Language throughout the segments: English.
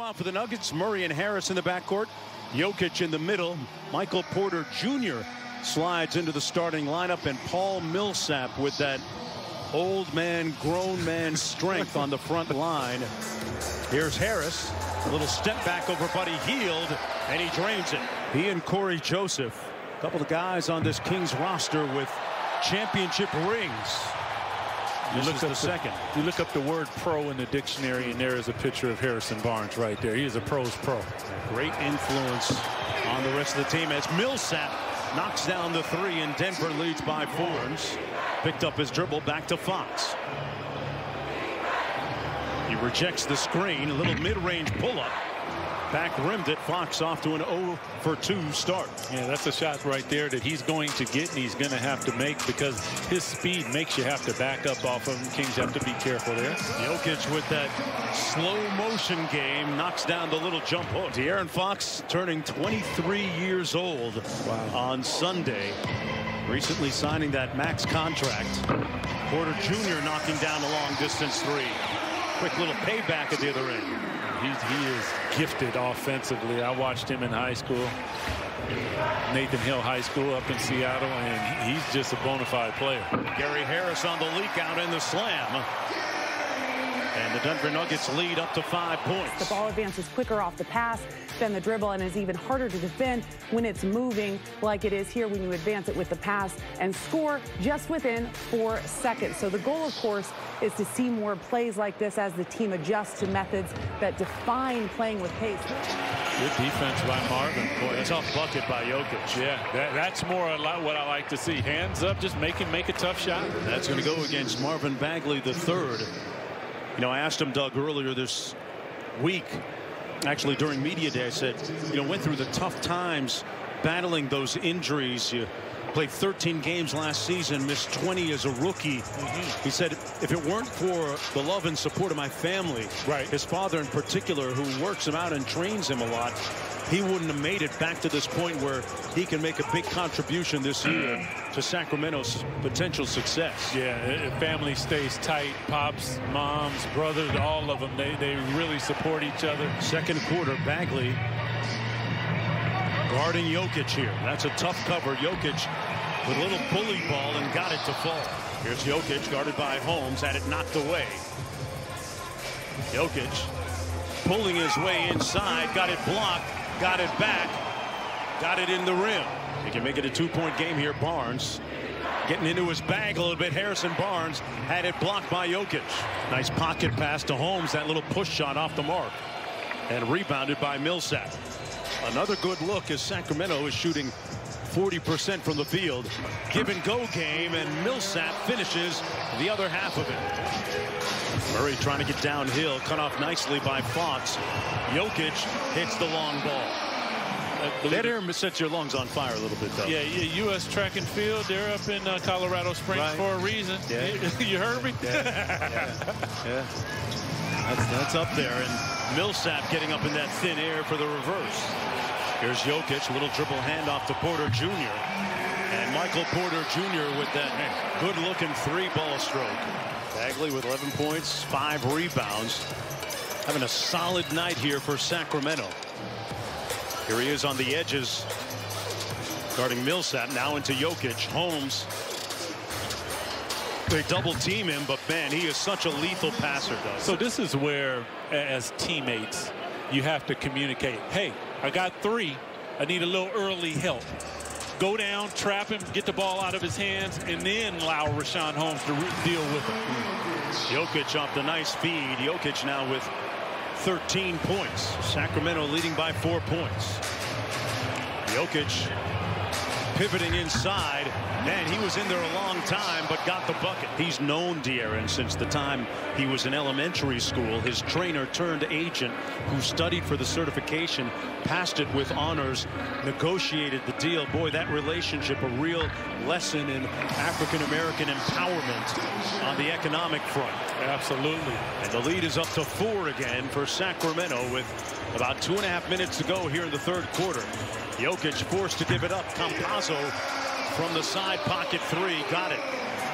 Meanwhile, for the Nuggets, Murray and Harris in the backcourt. Jokic in the middle. Michael Porter Jr. slides into the starting lineup. And Paul Millsap with that old man, grown man strength on the front line. Here's Harris. A little step back over Buddy Hield. And he drains it. He and Cory Joseph. A couple of guys on this Kings roster with championship rings. You look the second. You look up the word pro in the dictionary, and there is a picture of Harrison Barnes right there. He is a pro's pro. Great influence on the rest of the team as Millsap knocks down the three and Denver leads by fours. Picked up his dribble back to Fox. He rejects the screen. A little mid-range pull-up. Back rimmed it. Fox off to an 0 for 2 start. Yeah, that's a shot right there that he's going to get and he's going to have to make because his speed makes you have to back up off of him. Kings have to be careful there. Jokic with that slow motion game knocks down the little jump hook. De'Aaron Fox turning 23 years old on Sunday. Recently signing that max contract. Porter Jr. knocking down a long distance three. Quick little payback at the other end. He's, he is gifted offensively. I watched him in high school. Nathan Hale High School up in Seattle, and he's just a bona fide player. Gary Harris on the leak out in the slam. And the Denver Nuggets lead up to five points. The ball advances quicker off the pass than the dribble and is even harder to defend when it's moving like it is here when you advance it with the pass and score just within four seconds. So the goal, of course, is to see more plays like this as the team adjusts to methods that define playing with pace. Good defense by Marvin. Boy, a tough bucket by Jokic. Yeah, that, that's more a lot what I like to see. Hands up, just make him make a tough shot. That's going to go against Marvin Bagley the third. You know, I asked him, Doug, earlier this week, actually during media day, I said, you know, went through the tough times battling those injuries. You played 13 games last season, missed 20 as a rookie. Mm-hmm. He said, if it weren't for the love and support of my family, Right. his father in particular, who works him out and trains him a lot, he wouldn't have made it back to this point where he can make a big contribution this year mm. to Sacramento's potential success. Yeah, family stays tight, pops, moms, brothers, all of them, they, they really support each other. Second quarter, Bagley guarding Jokic here. That's a tough cover. Jokic with a little bully ball and got it to fall. Here's Jokic guarded by Holmes, had it knocked away. Jokic pulling his way inside, got it blocked, got it back, got it in the rim. He can make it a two-point game here. Barnes getting into his bag a little bit. Harrison Barnes had it blocked by Jokic. Nice pocket pass to Holmes. That little push shot off the mark and rebounded by Millsap. Another good look as Sacramento is shooting 40% from the field. Give and go game, and Millsap finishes the other half of it. Murray trying to get downhill, cut off nicely by Fox. Jokic hits the long ball. That air sets your lungs on fire a little bit, though. Yeah, yeah, U.S. Track and Field, they're up in uh, Colorado Springs Right. for a reason. Yeah. you heard me? Yeah. That's, that's up there. And Millsap getting up in that thin air for the reverse. Here's Jokic, little dribble handoff to Porter Jr. And Michael Porter Jr. with that good-looking three-ball stroke. Bagley with 11 points, five rebounds. Having a solid night here for Sacramento. Here he is on the edges. Guarding Millsap now into Jokic. Holmes they double team him, but man, he is such a lethal passer, Doug. So this is where, as teammates, you have to communicate. Hey, I got three. I need a little early help. Go down, trap him, get the ball out of his hands, and then allow Richaun Holmes to deal with him. Jokic off the nice feed. Jokic now with 13 points. Sacramento leading by four points. Jokic pivoting inside. Man, he was in there a long time, but got the bucket. He's known De'Aaron since the time he was in elementary school. His trainer turned agent who studied for the certification, passed it with honors, negotiated the deal. Boy, that relationship, a real lesson in African-American empowerment on the economic front. Absolutely. And the lead is up to four again for Sacramento with about two and a half minutes to go here in the third quarter. Jokic forced to give it up. Campazzo from the side pocket three. Got it.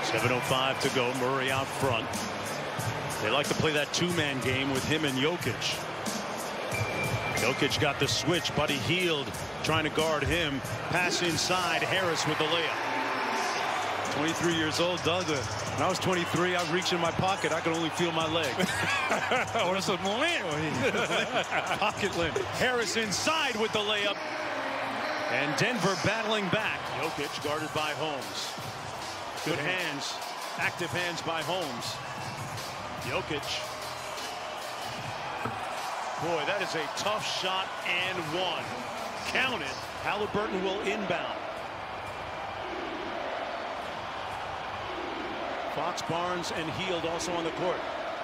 7.05 to go. Murray out front. They like to play that two-man game with him and Jokic. Jokic got the switch. Buddy Hield trying to guard him. Pass inside. Harris with the layup. 23 years old, Doug. When I was 23, I reached in my pocket. I could only feel my leg. Pocket limp. Harris inside with the layup. And Denver battling back. Jokic guarded by Holmes. Good hands. Active hands by Holmes. Jokic. Boy, that is a tough shot and one. Count it. Halliburton will inbound. Fox, Barnes, and Hield also on the court.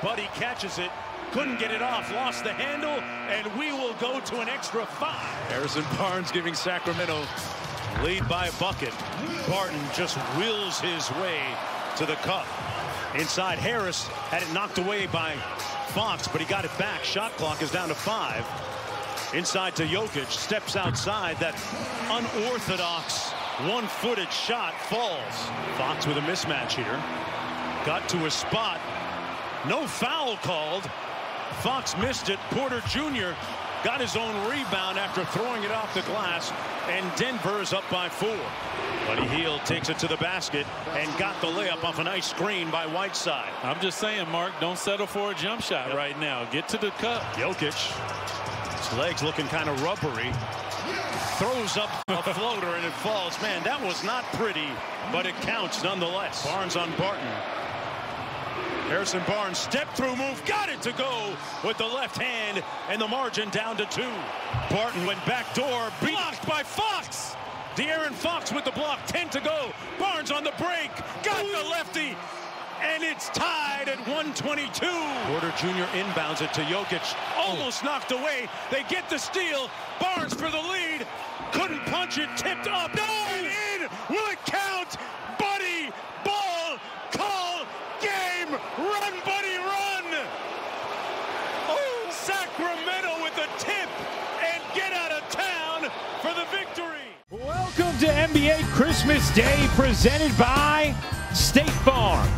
Buddy catches it. Couldn't get it off. Lost the handle. And we will go to an extra five. Harrison Barnes giving Sacramento lead by a bucket. Barton just wills his way to the cup. Inside Harris had it knocked away by Fox, but he got it back. Shot clock is down to five. Inside to Jokic. Steps outside. That unorthodox one-footed shot falls. Fox with a mismatch here. Got to a spot. No foul called. Fox missed it. Porter Jr. got his own rebound after throwing it off the glass. And Denver is up by four. Buddy Hield takes it to the basket and got the layup off a nice screen by Whiteside. I'm just saying, Mark, don't settle for a jump shot yep. right now. Get to the cup. Jokic. His legs looking kind of rubbery. Throws up a floater and it falls. Man, that was not pretty, but it counts nonetheless. Barnes on Barton. Harrison Barnes step through move got it to go with the left hand and the margin down to two. Barton went back door blocked by Fox. De'Aaron Fox with the block 10 to go. Barnes on the break got the lefty and it's tied at 122. Porter Jr. inbounds it to Jokic almost knocked away. They get the steal. Barnes for the lead couldn't punch it tipped up no! and in. Will it count? Run, buddy, run! Oh, Sacramento with a tip and get out of town for the victory. Welcome to NBA Christmas Day presented by State Farm.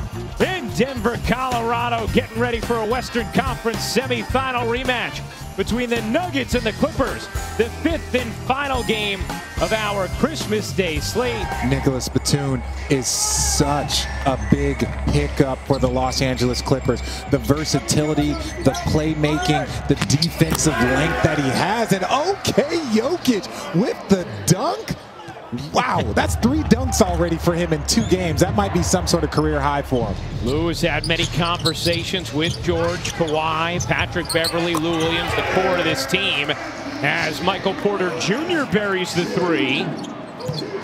In Denver, Colorado, getting ready for a Western Conference semifinal rematch between the Nuggets and the Clippers. The fifth and final game of our Christmas Day slate. Nicolas Batum is such a big pickup for the Los Angeles Clippers. The versatility, the playmaking, the defensive length that he has. And okay, Jokic with the dunk. Wow, that's three dunks already for him in two games. That might be some sort of career high for him. Lou has had many conversations with George, Kawhi, Patrick Beverley, Lou Williams, the core of this team, as Michael Porter Jr. buries the three.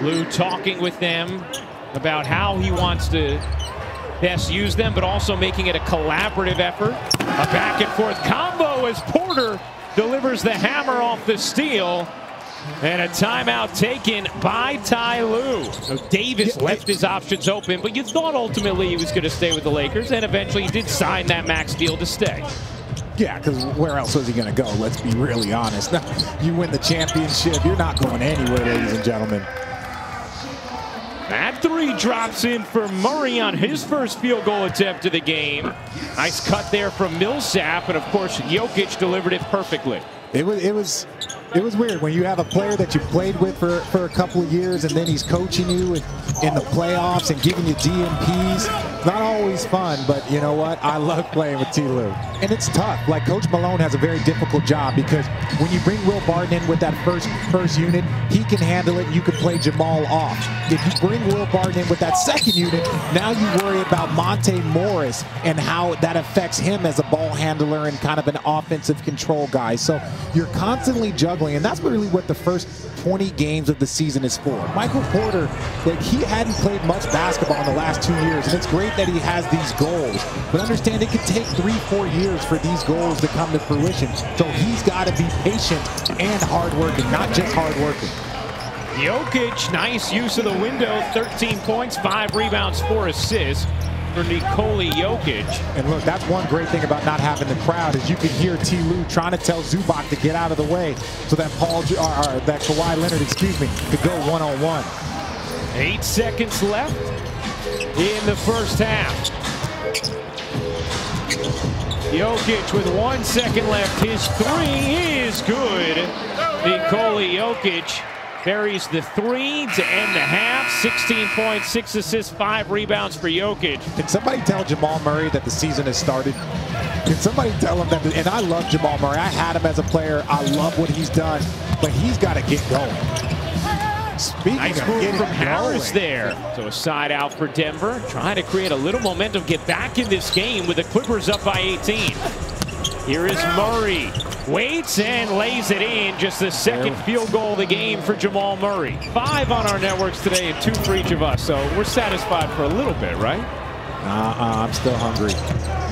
Lou talking with them about how he wants to best use them, but also making it a collaborative effort. A back and forth combo as Porter delivers the hammer off the steal. And a timeout taken by Ty Lue. So Davis left his options open, but you thought ultimately he was going to stay with the Lakers, and eventually he did sign that max deal to stay. Yeah, because where else was he going to go? Let's be really honest. Now, you win the championship, you're not going anywhere, ladies and gentlemen. That three drops in for Murray on his first field goal attempt of the game. Nice cut there from Millsap, and of course, Jokic delivered it perfectly. It was, it was it was weird when you have a player that you played with for, for a couple of years and then he's coaching you in, in the playoffs and giving you DNPs. Not always fun, but you know what? I love playing with T. Lue. And it's tough. Like Coach Malone has a very difficult job because when you bring Will Barton in with that first first unit, he can handle it. And you can play Jamal off. If you bring Will Barton in with that second unit, now you worry about Monte Morris and how that affects him as a ball handler and kind of an offensive control guy. So you're constantly juggling and that's really what the first 20 games of the season is for. Michael Porter, like he hadn't played much basketball in the last two years, and it's great that he has these goals. But understand it could take three, four years for these goals to come to fruition. So he's got to be patient and hardworking, not just hardworking. Jokic, nice use of the window, 13 points, five rebounds, four assists for Nikola Jokic. And look, that's one great thing about not having the crowd is you can hear T. Lue trying to tell Zubac to get out of the way so that Paul, or, or that Kawhi Leonard, excuse me, could go one-on-one. Eight seconds left in the first half. Jokic with one second left. His three is is good. Nikola Jokic buries the three to end the half. 16 points, six assists, five rebounds for Jokic. Can somebody tell Jamal Murray that the season has started? Can somebody tell him that? And I love Jamal Murray. I had him as a player. I love what he's done, but he's got to get going. Speaking nice of move from Harris there. So a side out for Denver, trying to create a little momentum, get back in this game with the Clippers up by 18. Here is Murray. Waits and lays it in. Just the second field goal of the game for Jamal Murray. Five on our networks today and two for each of us. So we're satisfied for a little bit, right? Uh-uh, I'm still hungry.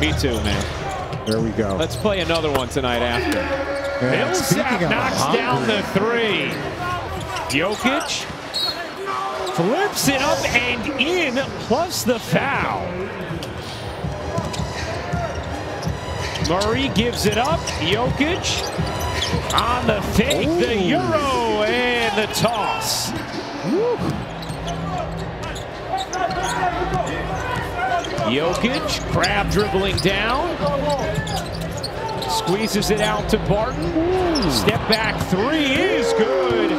Me too, man. There we go. Let's play another one tonight after. Yeah, Millsap knocks hungry, down the three. Jokic flips it up and in, plus the foul. Murray gives it up. Jokic on the fake, the Euro, and the toss. Jokic, crab dribbling down. Squeezes it out to Barton. Step back three is good.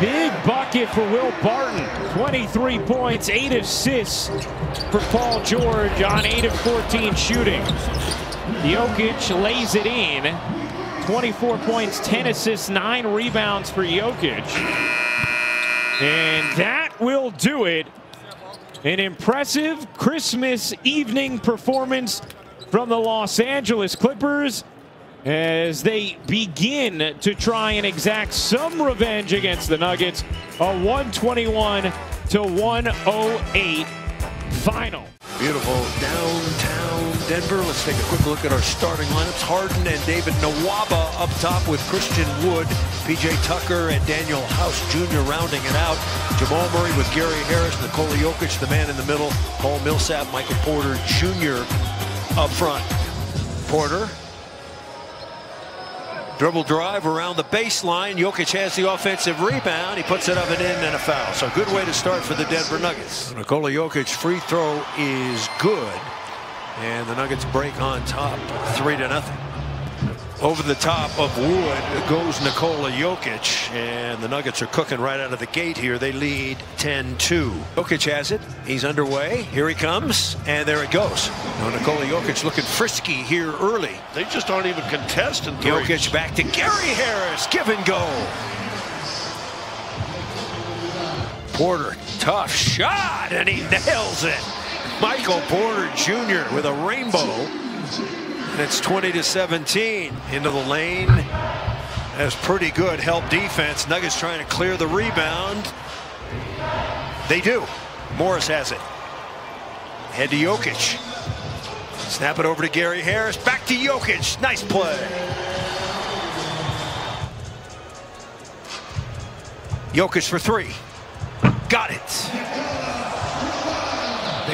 Big bucket for Will Barton. 23 points, 8 assists for Paul George on 8 of 14 shooting. Jokic lays it in. 24 points, 10 assists, 9 rebounds for Jokic. And that will do it. An impressive Christmas evening performance from the Los Angeles Clippers as they begin to try and exact some revenge against the Nuggets. A 121 to 108 final. Beautiful downtown Denver. Let's take a quick look at our starting lineups. Harden and David Nwaba up top with Christian Wood, PJ Tucker, and Danuel House Jr. rounding it out. Jamal Murray with Gary Harris, Nikola Jokic, the man in the middle, Paul Millsap, Michael Porter Jr. up front. Porter Dribble drive around the baseline. Jokic has the offensive rebound. He puts it up and in and a foul. So good way to start for the Denver Nuggets. Nikola Jokic free throw is good. And the Nuggets break on top three to nothing. Over the top of Wood goes Nikola Jokic, and the Nuggets are cooking right out of the gate here. They lead 10-2. Jokic has it. He's underway. Here he comes, and there it goes. Now Nikola Jokic looking frisky here early. They just aren't even contesting threes. Jokic back to Gary Harris. Give and go. Porter, tough shot, and he nails it. Michael Porter Jr. with a rainbow. And it's 20 to 17 into the lane. That's pretty good help defense. Nuggets trying to clear the rebound. They do. Morris has it. Head to Jokic. Snap it over to Gary Harris. Back to Jokic. Nice play. Jokic for three. Got it.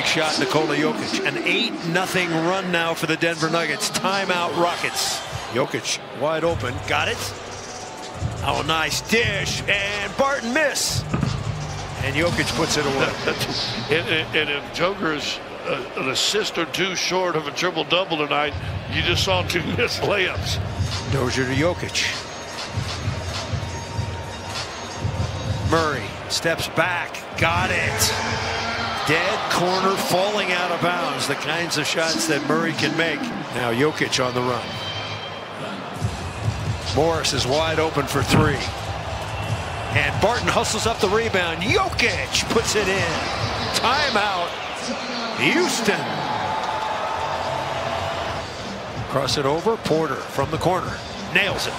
Big shot, Nikola Jokic. An 8-0 run now for the Denver Nuggets. Timeout Rockets. Jokic wide open. Got it. Oh, nice dish. And Barton miss. And Jokic puts it away. and, if Joker's uh, an assist or two short of a triple-double tonight, you just saw two missed layups. Dozier to Jokic. Murray steps back. Got it. Dead corner falling out of bounds. The kinds of shots that Murray can make. Now Jokic on the run. Morris is wide open for three. And Barton hustles up the rebound. Jokic puts it in. Timeout. Houston. Cross it over. Porter from the corner. Nails it.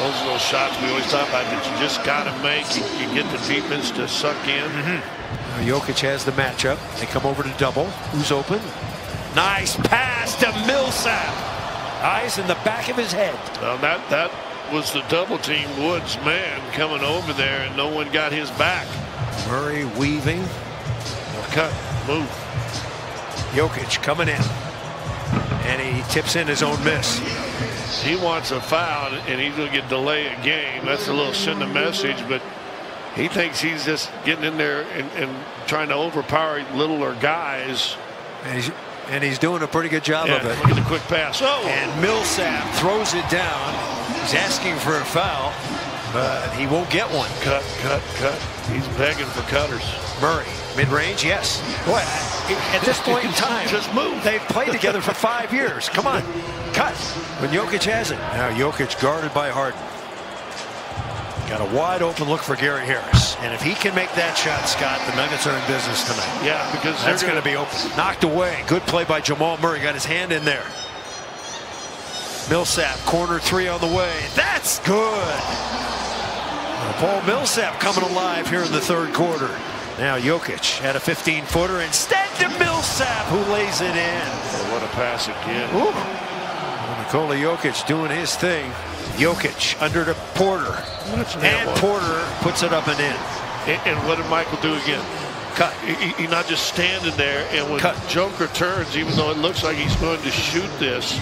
Those are those shots we always talk about that you just got to make. You, you, get the defense to suck in. Mm -hmm. Jokic has the matchup. They come over to double. Who's open? Nice pass to Millsap. Eyes in the back of his head. Well, that that was the double team Woods man coming over there, and no one got his back. Murray weaving. Cut, move. Jokic coming in, and he tips in his own miss. He wants a foul, and he's going to get delay a game. That's a little send a message, but he thinks he's just getting in there and, and trying to overpower littler guys. And he's And he's doing a pretty good job Yeah, of it. look at the quick pass. Oh, And Millsap throws it down. He's asking for a foul, but he won't get one. cut, cut, cut. He's begging for cutters. Murray, mid-range, yes. What? At this point in time, Just move. They've played together for five years. Come on, cut. When Jokic has it. Now Jokic guarded by Harden. Got a wide open look for Gary Harris. And if he can make that shot, Scott, the Nuggets are in business tonight. Yeah, because That's going to be open. Knocked away. Good play by Jamal Murray. Got his hand in there. Millsap, corner three on the way. That's good. Paul Millsap coming alive here in the third quarter. Now Jokic had a 15-footer instead to Millsap, who lays it in. Oh, what a pass again. Ooh. Nikola Jokic doing his thing. Jokic under to Porter. And. Porter puts it up and in. And, and what did Michael do again? Cut. He, he not just standing there, and when Cut. Joker turns, even though it looks like he's going to shoot this,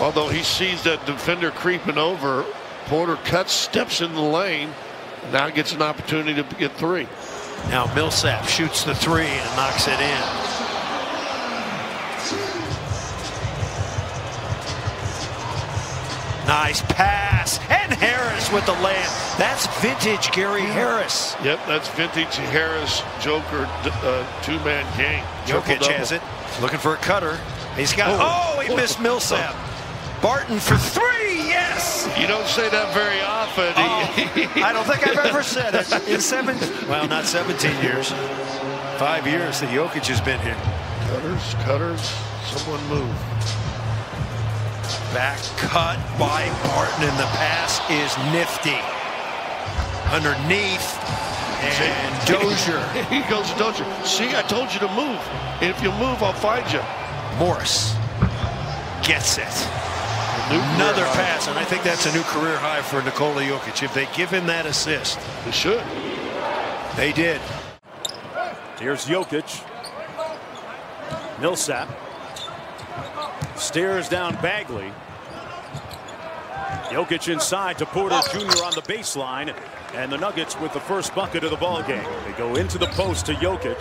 although he sees that defender creeping over, Porter cuts, steps in the lane, now gets an opportunity to get three. Now Millsap shoots the three and knocks it in. Nice pass. And Harris with the layup. That's vintage Gary Harris. Yep, that's vintage Harris Joker uh, two-man game. Jokic Triple-double. has it. Looking for a cutter. He's got. Oh. Oh, he missed Millsap. Barton for three. Yes. You don't say that very often. Oh, I don't think I've ever said it in seven. Well, not 17 years. Five years that Jokic has been here. Cutters, cutters, someone move. Back cut by Barton, and the pass is nifty. Underneath, and Dozier. he goes to Dozier. See, I told you to move. If you move, I'll find you. Morris gets it. New career Another high. pass, and I think that's a new career high for Nikola Jokic. If they give him that assist, They should. they did. Here's Jokic. Millsap. Stares down Bagley. Jokic inside to Porter Jr. on the baseline. And the Nuggets with the first bucket of the ball game. They go into the post to Jokic.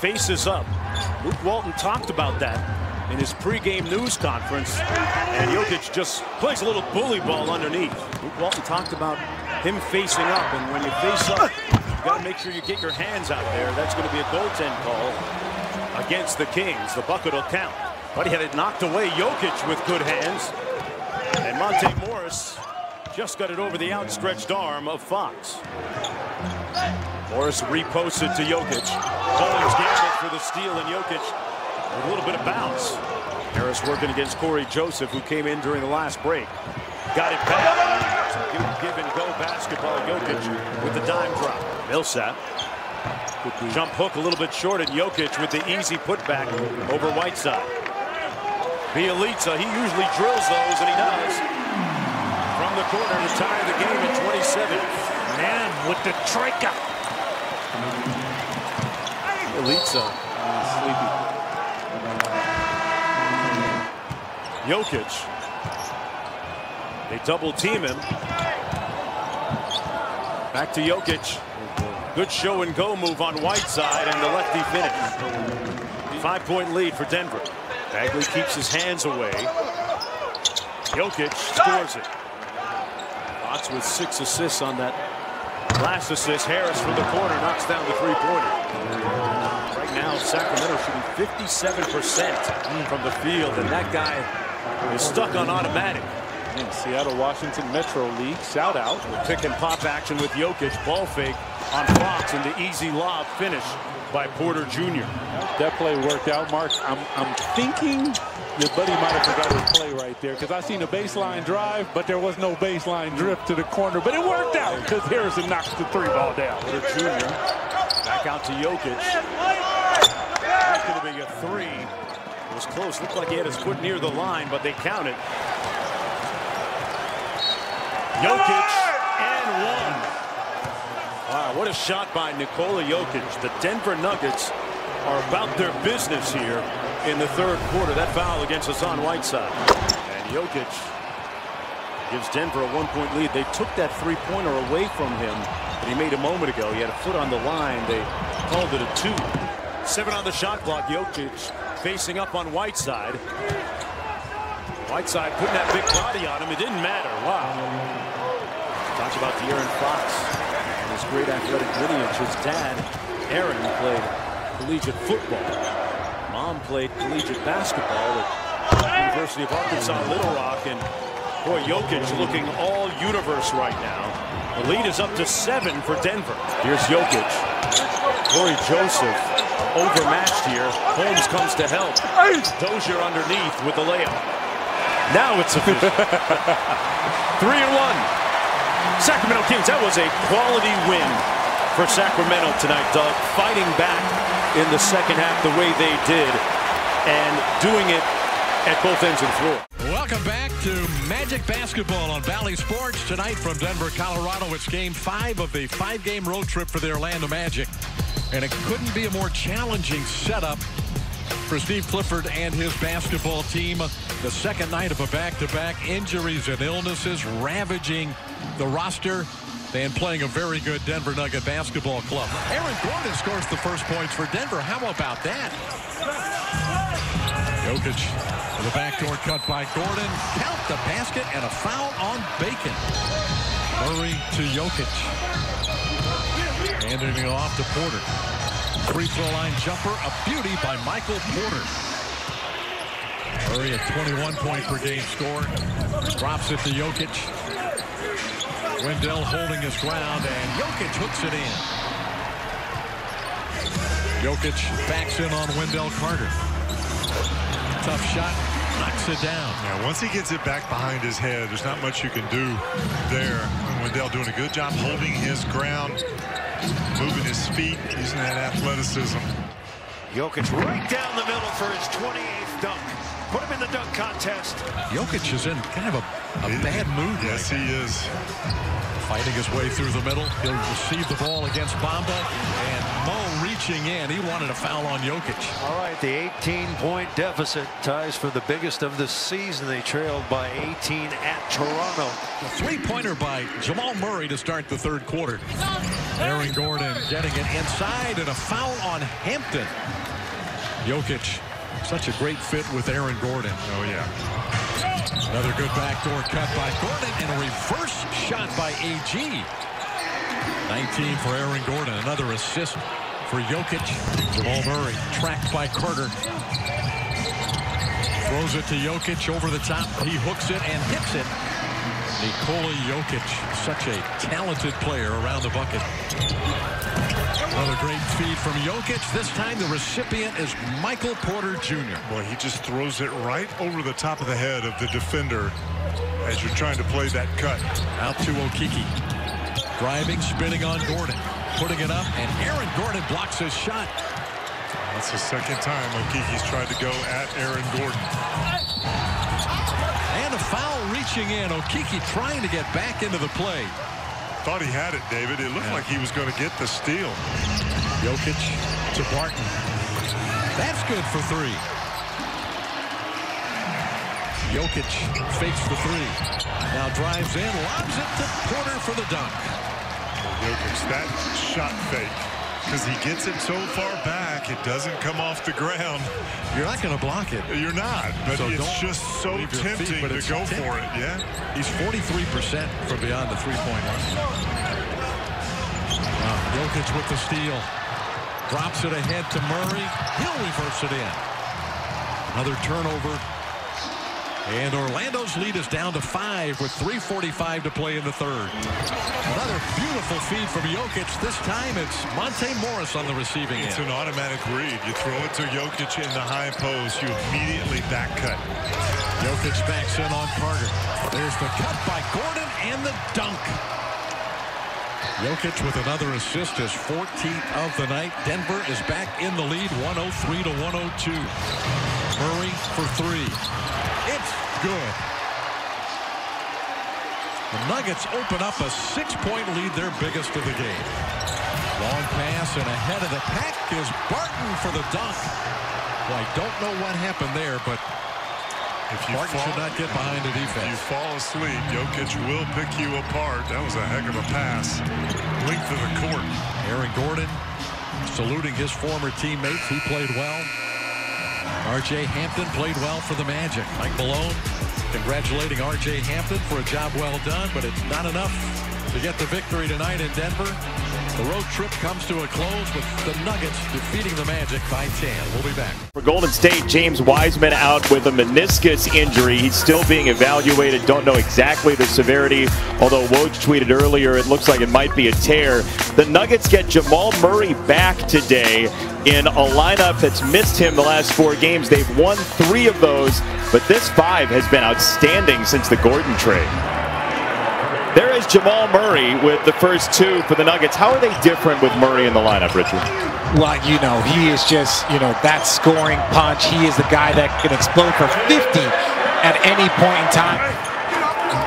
Faces up. Luke Walton talked about that in his pregame news conference. And Jokic just plays a little bully ball underneath. Luke Walton talked about him facing up. And when you face up, you got to make sure you get your hands out there. That's going to be a goaltend call against the Kings. The bucket will count. But he had it knocked away. Jokic with good hands. And Monte Morris just got it over the outstretched arm of Fox. Morris reposts it to Jokic. Collins gambit for the steal, and Jokic with a little bit of bounce. Harris working against Cory Joseph, who came in during the last break. Got it back. So give, give and go basketball. Jokic with the dime drop. Millsap. Jump hook a little bit short, and Jokic with the easy putback over Whiteside. Bjelica, uh, he usually drills those, and he does. From the corner to tie the game at 27. Man with the trika. Bjelica. Uh, Jokic. They double team him. Back to Jokic. Good show and go move on Whiteside and the lefty finish. Five point lead for Denver. Bagley keeps his hands away. Jokic scores it. Fox with six assists on that last assist. Harris from the corner knocks down the three pointer. Right now, Sacramento shooting 57% from the field, and that guy is stuck on automatic. In Seattle Washington Metro League. Shout out. Pick and pop action with Jokic. Ball fake on Fox and the easy lob finish by Porter Jr. That play worked out, Mark. I'm, I'm thinking your buddy might have forgot his play right there because I seen a baseline drive, but there was no baseline drift to the corner. But it worked out because Harrison knocks the three ball down. Porter Jr. Back out to Jokic. That's going to be a three. It was close. Looked like he had his foot near the line, but they count it. Jokic and one. Wow, what a shot by Nikola Jokic. The Denver Nuggets are about their business here in the third quarter. That foul against Hassan Whiteside. And Jokic gives Denver a one-point lead. They took that three-pointer away from him that he made a moment ago. He had a foot on the line. They called it a two. Seven on the shot clock. Jokic facing up on Whiteside. Whiteside putting that big body on him. It didn't matter. Wow. Talks about De'Aaron Fox great athletic lineage. His dad, Aaron, played collegiate football. Mom played collegiate basketball at University of Arkansas Little Rock. And boy, Jokic looking all universe right now. The lead is up to seven for Denver. Here's Jokic. Cory Joseph overmatched here. Holmes comes to help. Dozier underneath with the layup. Now it's official. Three and one. Sacramento Kings. That was a quality win for Sacramento tonight, Doug. Fighting back in the second half the way they did and doing it at both ends of the floor. Welcome back to Magic Basketball on Bally Sports tonight from Denver, Colorado. It's game five of the five-game road trip for the Orlando Magic. And it couldn't be a more challenging setup for Steve Clifford and his basketball team. The second night of a back-to-back -back injuries and illnesses ravaging the roster and playing a very good Denver Nugget basketball club. Aaron Gordon scores the first points for Denver. How about that? Jokic a backdoor cut by Gordon. Count the basket and a foul on Bacon. Murray to Jokic. Handing it off to Porter. Free throw line jumper. A beauty by Michael Porter. Murray a 21 point per game score. Drops it to Jokic. Wendell holding his ground, and Jokic hooks it in. Jokic backs in on Wendell Carter. Tough shot, knocks it down. Yeah, once he gets it back behind his head, there's not much you can do there. Wendell doing a good job holding his ground, moving his feet, using that athleticism. Jokic right down the middle for his 28th dunk. Put him in the dunk contest. Jokic is in kind of a, a bad mood. Yes, right he is. Fighting his way through the middle. He'll receive the ball against Bamba. And Mo reaching in. He wanted a foul on Jokic. All right, the 18-point deficit ties for the biggest of the season. They trailed by 18 at Toronto. A three-pointer by Jamal Murray to start the third quarter. Aaron Gordon getting it inside and a foul on Hampton. Jokic, such a great fit with Aaron Gordon. Oh, yeah. Another good backdoor cut by Gordon and a reverse shot by AG. 19 for Aaron Gordon. Another assist for Jokic. Jamal Murray tracked by Carter. Throws it to Jokic over the top. He hooks it and hits it. Nikola Jokic, such a talented player around the bucket. Another great feed from Jokic. This time the recipient is Michael Porter Jr. Boy, he just throws it right over the top of the head of the defender as you're trying to play that cut. Out to Okeke. Driving, spinning on Gordon. Putting it up, and Aaron Gordon blocks his shot. That's the second time Okeke's tried to go at Aaron Gordon. And a foul reaching in. Okeke trying to get back into the play. Thought he had it, David. It looked yeah. like he was going to get the steal. Jokic to Barton. That's good for three. Jokic fakes the three. Now drives in, lobs it to Porter for the dunk. Jokic, that shot fake, because he gets it so far back, it doesn't come off the ground. You're not going to block it. You're not, but so it's just so tempting feet, to go tempting. for it, yeah? He's 43% from beyond the three-point line. Wow, Jokic with the steal. Drops it ahead to Murray. He'll reverse it in. Another turnover and Orlando's lead is down to five with 3.45 to play in the third. Another beautiful feed from Jokic. This time it's Monte Morris on the receiving it's end. It's an automatic read. You throw it to Jokic in the high post, you immediately back cut. Jokic backs in on Carter. There's the cut by Gordon and the dunk. Jokic with another assist, his 14th of the night. Denver is back in the lead, 103 to 102. Murray for three. It's good. The Nuggets open up a six-point lead, their biggest of the game. Long pass and ahead of the pack is Barton for the dunk. Well, I don't know what happened there, but if you Barton fall, should not get behind the defense. If you fall asleep, Jokic will pick you apart. That was a heck of a pass. Length of the court. Aaron Gordon saluting his former teammates who played well. R.J. Hampton played well for the Magic. Mike Malone congratulating R.J. Hampton for a job well done, but it's not enough to get the victory tonight in Denver. The road trip comes to a close with the Nuggets defeating the Magic by 10. We'll be back. For Golden State, James Wiseman out with a meniscus injury. He's still being evaluated. Don't know exactly the severity, although Woj tweeted earlier it looks like it might be a tear. The Nuggets get Jamal Murray back today in a lineup that's missed him the last four games. They've won three of those, but this five has been outstanding since the Gordon trade. There is Jamal Murray with the first two for the Nuggets. How are they different with Murray in the lineup, Richard? Well, you know, he is just, you know, that scoring punch. He is the guy that can explode for 50 at any point in time.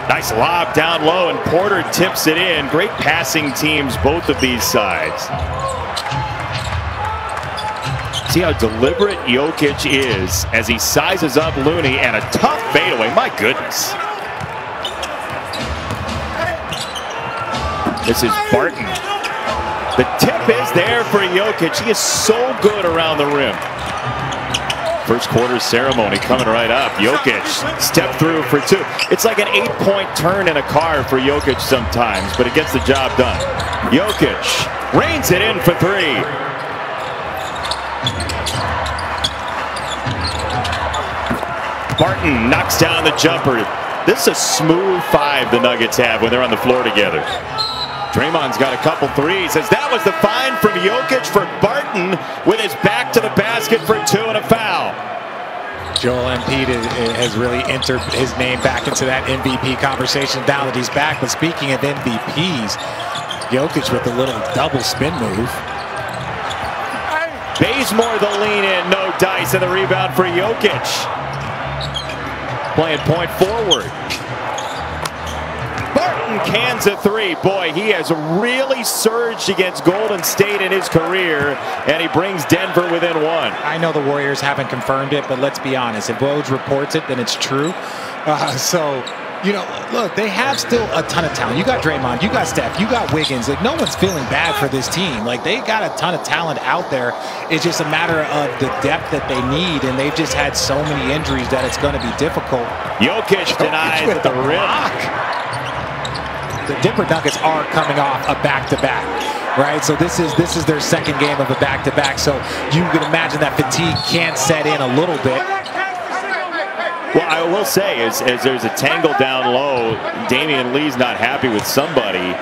Nice lob down low, and Porter tips it in. Great passing teams, both of these sides. See how deliberate Jokic is as he sizes up Looney and a tough fadeaway. My goodness. This is Barton. The tip is there for Jokic. He is so good around the rim. First quarter ceremony coming right up. Jokic step through for two. It's like an eight-point turn in a car for Jokic sometimes, but it gets the job done. Jokic rains it in for three. Barton knocks down the jumper. This is a smooth five the Nuggets have when they're on the floor together. Draymond's got a couple threes as that was the find from Jokic for Barton with his back to the basket for two and a foul. Joel Embiid eh, has really entered his name back into that MVP conversation now that he's back. But speaking of MVPs, Jokic with a little double spin move. Bazemore the lean in, no dice, and the rebound for Jokic. Playing point forward. Barton cans a three. Boy, he has really surged against Golden State in his career, and he brings Denver within one. I know the Warriors haven't confirmed it, but let's be honest. If Woj reports it, then it's true. Uh, so, you know, look, they have still a ton of talent. You got Draymond, you got Steph, you got Wiggins. Like, no one's feeling bad for this team. Like, they got a ton of talent out there. It's just a matter of the depth that they need, and they've just had so many injuries that it's going to be difficult. Jokic denies at the, the rim. The Denver Nuggets are coming off a back-to-back. Right, so this is this is their second game of a back-to-back. So you can imagine that fatigue can set in a little bit. Well, I will say, as, as there's a tangle down low, Damion Lee's not happy with somebody.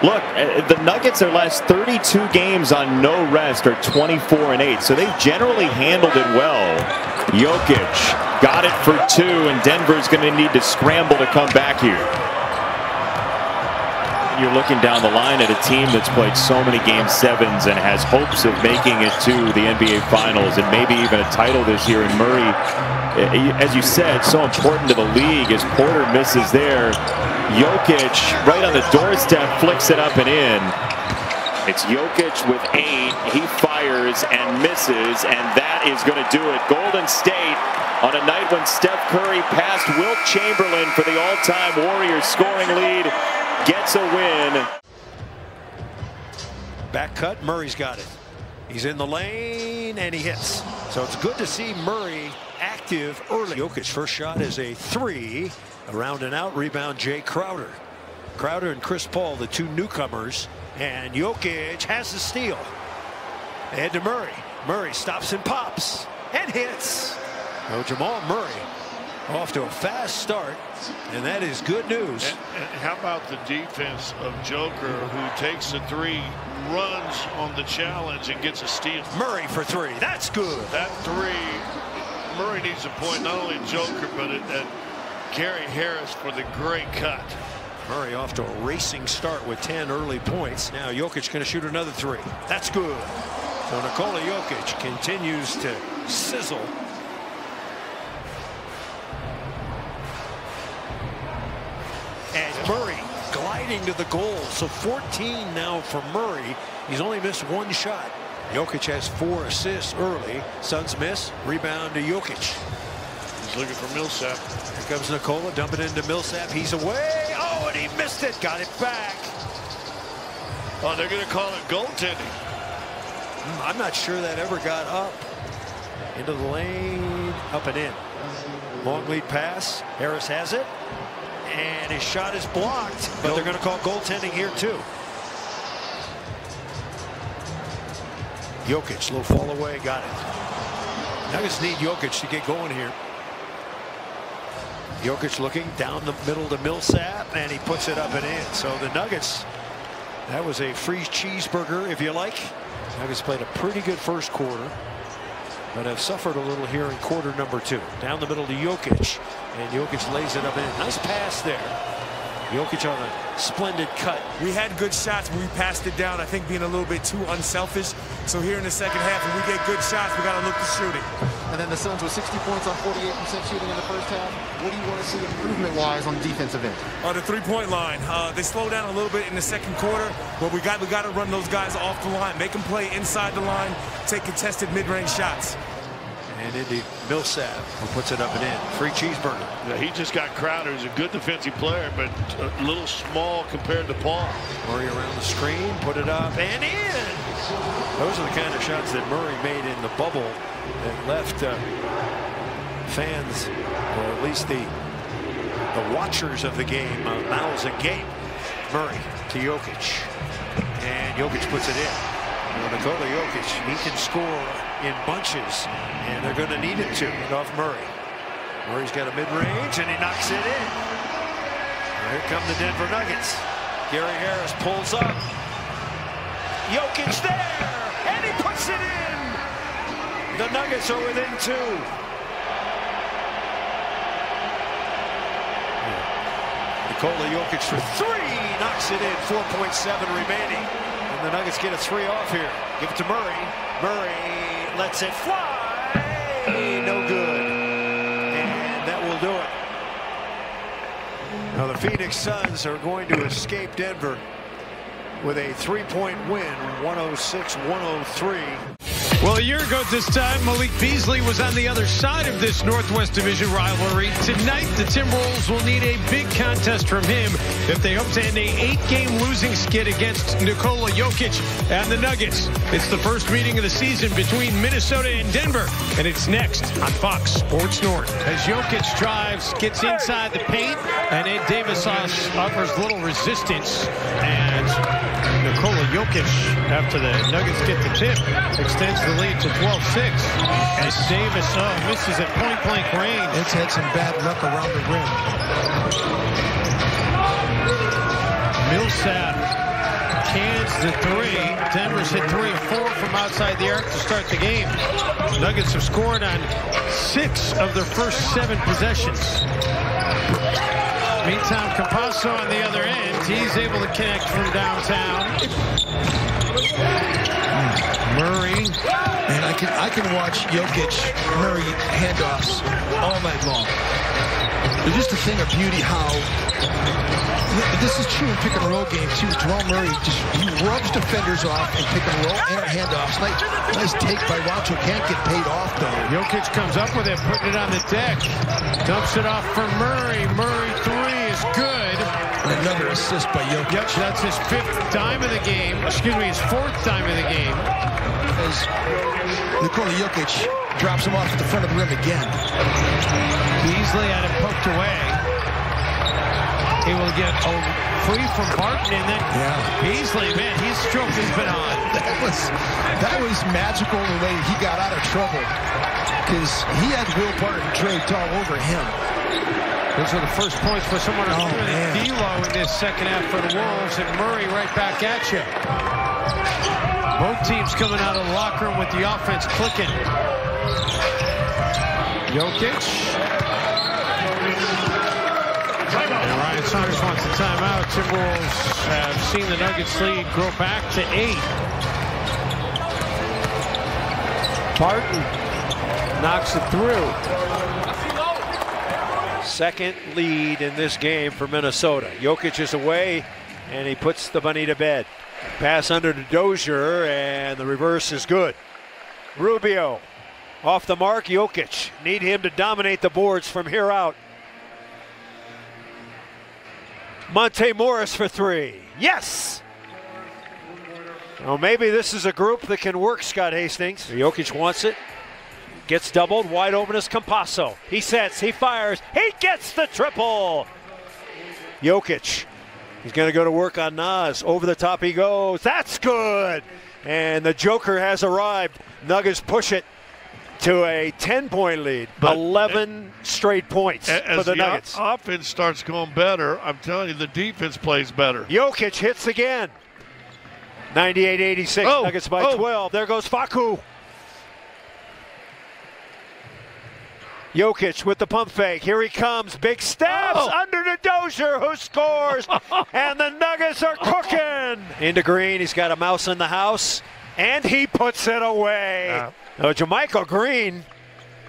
Look, uh, the Nuggets, their last 32 games on no rest are 24 and 8, so they've generally handled it well. Jokic got it for two, and Denver's going to need to scramble to come back here. You're looking down the line at a team that's played so many game sevens and has hopes of making it to the NBA Finals and maybe even a title this year. And Murray, eh, as you said, so important to the league as Porter misses there. Jokic right on the doorstep flicks it up and in. It's Jokic with eight. He fires and misses, and that is going to do it. Golden State on a night when Steph Curry passed Wilt Chamberlain for the all-time Warriors scoring lead gets a win. Back cut, Murray's got it. He's in the lane and he hits. So it's good to see Murray active early. Jokic first shot is a three. Around and out rebound Jae Crowder. Crowder and Chris Paul, the two newcomers. And Jokic has the steal. Ahead to Murray. Murray stops and pops and hits. Oh, Jamal Murray off to a fast start, and that is good news. And, and how about the defense of Joker, who takes the three, runs on the challenge, and gets a steal? Murray for three. That's good. That three, Murray needs a point, not only Joker, but at, at Gary Harris for the great cut. Murray off to a racing start with 10 early points. Now Jokic going to shoot another three. That's good. So Nikola Jokic continues to sizzle. And Murray gliding to the goal. So 14 now for Murray. He's only missed one shot. Jokic has four assists early. Suns miss. Rebound to Jokic. He's looking for Millsap. Here comes Nikola. Dump it into Millsap. He's away. Oh, and he missed it. Got it back. Oh, they're going to call it goaltending. Hmm, I'm not sure that ever got up. Into the lane, up and in. Long lead pass. Harris has it. And his shot is blocked, but they're going to call goaltending here too. Jokic, low fall away, got it. Nuggets need Jokic to get going here. Jokic looking down the middle to Millsap, and he puts it up and in. So the Nuggets, that was a free cheeseburger, if you like. Nuggets played a pretty good first quarter, but have suffered a little here in quarter number two. Down the middle to Jokic, and Jokic lays it up in. Nice pass there. Jokic on a splendid cut. We had good shots, but we passed it down. I think being a little bit too unselfish. So here in the second half, when we get good shots, we got to look to shooting. And then the Suns with 60 points on 48% shooting in the first half. What do you want to see improvement-wise on the defensive end? Uh, the three-point line. Uh, they slowed down a little bit in the second quarter, but we got we got to run those guys off the line, make them play inside the line, take contested mid-range shots. And Indy Millsap who puts it up and in. Free cheeseburger. Yeah, he just got Crowder, who's a good defensive player, but a little small compared to Paul. Murray around the screen, put it up and in. Those are the kind of shots that Murray made in the bubble that left uh, fans, or at least the the watchers of the game, uh, mouths agape. Murray to Jokic, and Jokic puts it in. Well, Nikola Jokic, he can score in bunches, and they're going to need it to off Murray. Murray's got a mid-range, and he knocks it in. Here come the Denver Nuggets. Gary Harris pulls up. Jokic there, and he puts it in. The Nuggets are within two. Nikola Jokic for three, knocks it in, 4.7 remaining. And the Nuggets get a three off here. Give it to Murray. Murray lets it fly. No good. And that will do it. Now the Phoenix Suns are going to escape Denver with a three-point win, 106-103. Well, a year ago at this time, Malik Beasley was on the other side of this Northwest Division rivalry. Tonight, the Timberwolves will need a big contest from him if they hope to end a eight-game losing skid against Nikola Jokic and the Nuggets. It's the first meeting of the season between Minnesota and Denver, and it's next on Fox Sports North. As Jokic drives, gets inside the paint, and Ed Davis offers little resistance, and Nikola Jokic, after the Nuggets get the tip, extends the lead to 12-6. As Davis oh, misses at point-blank range. It's had some bad luck around the rim. Millsap cans the three. Denver's hit three of four from outside the arc to start the game. Nuggets have scored on six of their first seven possessions. Meantime, Campazzo on the other end, he's able to connect from downtown. Hmm. Murray. And can I can watch Jokic Murray handoffs all night long. It's just a thing of beauty how this is true in pick and roll games too. Jamal Murray just he rubs defenders off in pick and roll and handoffs. Nice, nice take by Rancho. Can't get paid off though. Jokic comes up with it, putting it on the deck. Dumps it off for Murray. Murray three is good. Another assist by Jokic. Yep, that's his fifth time of the game. Excuse me, his fourth time of the game. As Nikola Jokic drops him off at the front of the rim again. Beasley had him poked away. He will get a free from Barton, and then yeah. Beasley, man, his stroke has been on. That was that was magical the way he got out of trouble because he had Will Barton draped all over him. Those are the first points for someone oh, other than D'Lo in this second half for the Wolves, and Murray right back at you. Both teams coming out of the locker room with the offense clicking. Jokic. And Ryan Saunders wants a timeout. Timberwolves have seen the Nuggets lead grow back to eight. Barton knocks it through. Second lead in this game for Minnesota. Jokic is away, and he puts the bunny to bed. Pass under to Dozier, and the reverse is good. Rubio off the mark. Jokic need him to dominate the boards from here out. Monte Morris for three. Yes! Well, maybe this is a group that can work, Scott Hastings. Jokic wants it. Gets doubled, wide open is Campazzo. He sets, he fires, he gets the triple. Jokic. He's going to go to work on Nas. Over the top he goes. That's good. And the Joker has arrived. Nuggets push it to a 10 point lead. But- uh, 11 straight points for the the Nuggets. o- offense starts going better, I'm telling you, the defense plays better. Jokic hits again. 98 86. Oh, Nuggets by oh. 12. There goes Facu. Jokic with the pump fake. Here he comes. Big steps Oh. under the Dozier who scores. and the Nuggets are cooking. Into Green. He's got a mouse in the house. And he puts it away. Yeah. Now, JaMychal Green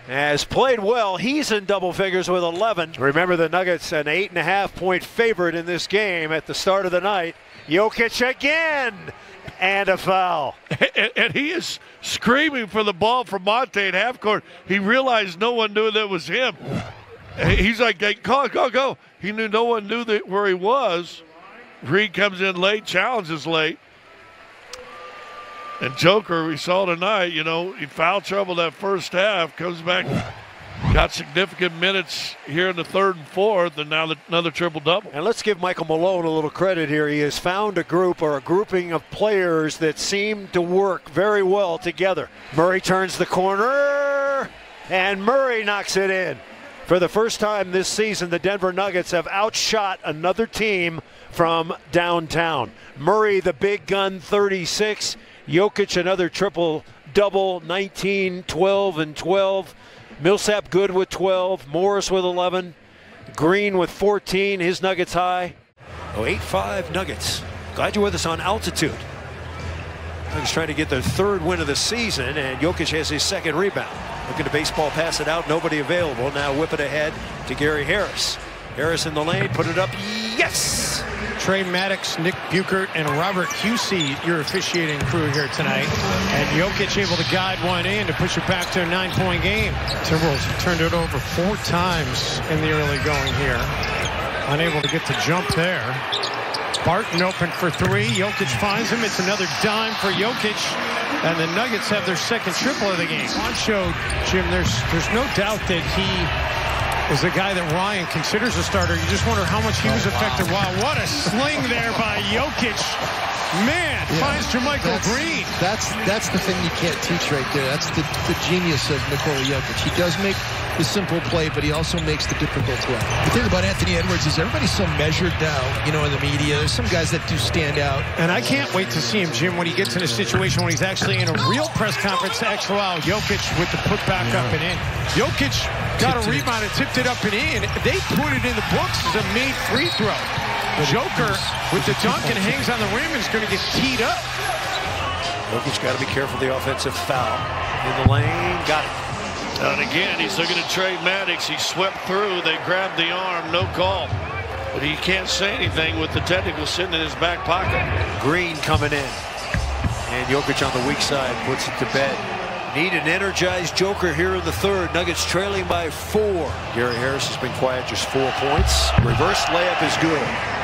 has played well. He's in double figures with 11. Remember, the Nuggets, an eight and a half point favorite in this game at the start of the night. Jokic again, and a foul. and, and he is screaming for the ball from Monte at half court. He realized no one knew that was him. He's like, go, go, go. He knew no one knew that where he was. Reed comes in late, challenges late. And Joker, we saw tonight, you know, he foul trouble that first half, comes back, got significant minutes here in the third and fourth, and now the, another triple double. And let's give Michael Malone a little credit here. He has found a group or a grouping of players that seem to work very well together. Murray turns the corner, and Murray knocks it in. For the first time this season, the Denver Nuggets have outshot another team from downtown. Murray, the big gun, 36. Jokic, another triple double, 19, 12, and 12. Millsap good with 12. Morris with 11. Green with 14. His Nuggets high. Oh, 8-5 Nuggets. Glad you're with us on altitude. Nuggets trying to get their third win of the season, and Jokic has his second rebound. Looking to baseball pass it out, nobody available. Now whip it ahead to Gary Harris. Harris in the lane, put it up. Yes! Tre Maddox, Nick Buchert, and Robert Hussey, your officiating crew here tonight. And Jokic able to guide one in to push it back to a nine-point game. Timberwolves turned it over four times in the early going here. Unable to get the jump there. Barton open for three. Jokic finds him. It's another dime for Jokic. And the Nuggets have their second triple of the game. On show, Jim, there's there's no doubt that he is the guy that Ryan considers a starter. You just wonder how much he was oh, effective. Wow, what a sling there by Jokic. Man, finds JaMychal that's, Green. That's that's the thing you can't teach right there. That's the, the genius of Nikola Jokic. He does make the simple play, but he also makes the difficult play. The thing about Anthony Edwards is everybody's so measured now, you know, in the media. There's some guys that do stand out. And I can't wait to see him, Jim, when he gets in a situation when he's actually in a real press conference to extra out. Jokic with the put back up and in. Jokic got Tipped a it rebound and tipped it up and in. They put it in the books as a made free throw. Joker with the dunk and hangs on the rim and is going to get teed up. Jokic got to be careful of the offensive foul. In the lane, got it. And again, he's looking at Tre Maddox. He swept through. They grabbed the arm. No call. But he can't say anything with the technical sitting in his back pocket. Green coming in. And Jokic on the weak side puts it to bed. Need an energized Joker here in the third. Nuggets trailing by four. Gary Harris has been quiet, just four points. Reverse layup is good.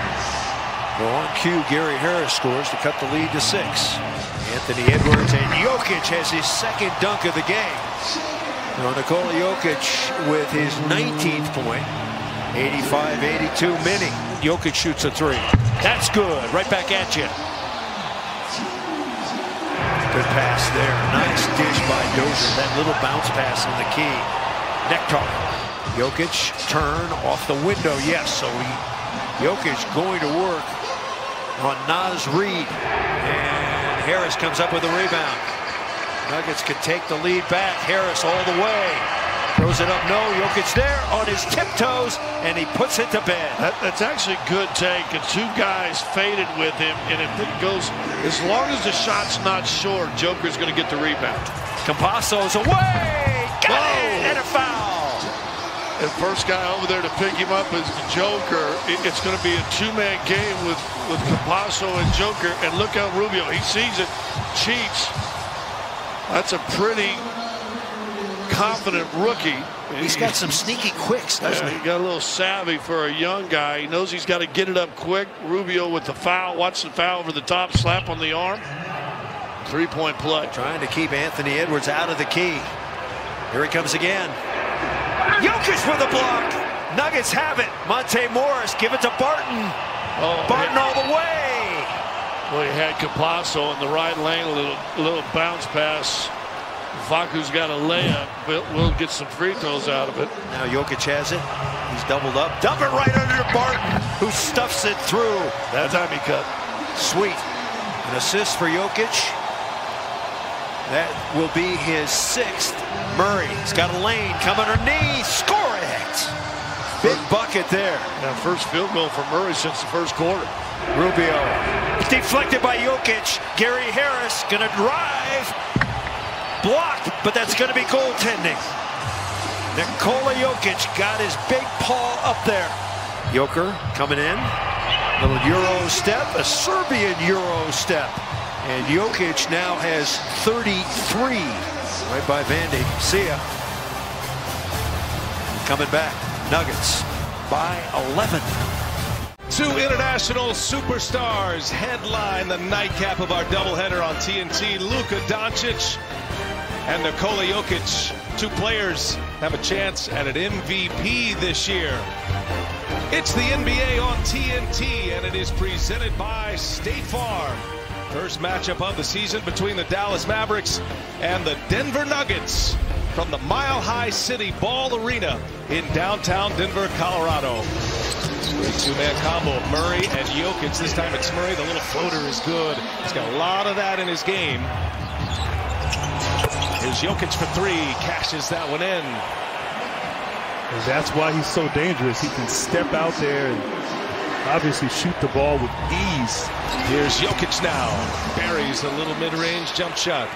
Go on cue, Gary Harris scores to cut the lead to six. Anthony Edwards and Jokic has his second dunk of the game. Now Nikola Jokic with his 19th point. 85-82 mini. Jokic shoots a three. That's good. Right back at you. Good pass there. Nice dish by Dozier. That little bounce pass in the key. Nectar. Jokic turn off the window. Yes, so he, Jokic going to work on Nas Reed. And Harris comes up with a rebound. Nuggets could take the lead back. Harris all the way. Throws it up. No, Jokic there on his tiptoes, and he puts it to bed. That, that's actually a good take. And two guys faded with him. And if it goes, as long as the shot's not short, Joker's going to get the rebound. Campazzo's away. Got it. And a foul. And first guy over there to pick him up is the Joker. It's going to be a two-man game with, with Campazzo and Joker. And look out Rubio. He sees it, cheats. That's a pretty confident rookie. He's got some sneaky quicks, doesn't Yeah, he? he got a little savvy for a young guy. He knows he's got to get it up quick. Rubio with the foul. Watch the foul over the top, slap on the arm. Three-point play. Trying to keep Anthony Edwards out of the key. Here he comes again. Jokic with a block. Nuggets have it. Monte Morris give it to Barton. Oh, Barton all the way. Well, he had Campazzo in the right lane, a little, little bounce pass. Facu's got a layup. We'll, we'll get some free throws out of it. Now Jokic has it. He's doubled up. Dump it right under Barton, who stuffs it through. That time he cut. Sweet. An assist for Jokic. That will be his sixth. Murray, he's got a lane, come underneath, score it. Big bucket there. Now first field goal for Murray since the first quarter. Rubio. Deflected by Jokic. Gary Harris gonna drive. Blocked, but that's gonna be goaltending. Nikola Jokic got his big paw up there. Joker coming in. Little Euro step, a Serbian Euro step. And Jokic now has 33. Right by Vandy. See ya. Coming back. Nuggets by 11. Two international superstars headline the nightcap of our doubleheader on TNT. Luka Doncic and Nikola Jokic. Two players have a chance at an MVP this year. It's the NBA on TNT, and it is presented by State Farm. First matchup of the season between the Dallas Mavericks and the Denver Nuggets from the Mile High City Ball Arena in downtown Denver, Colorado. Two-man combo of Murray and Jokic. This time it's Murray. The little floater is good. He's got a lot of that in his game. Here's Jokic for three. Cashes that one in. And that's why he's so dangerous. He can step out there and obviously shoot the ball with ease. Here's Jokic now. Buries a little mid-range jump shot.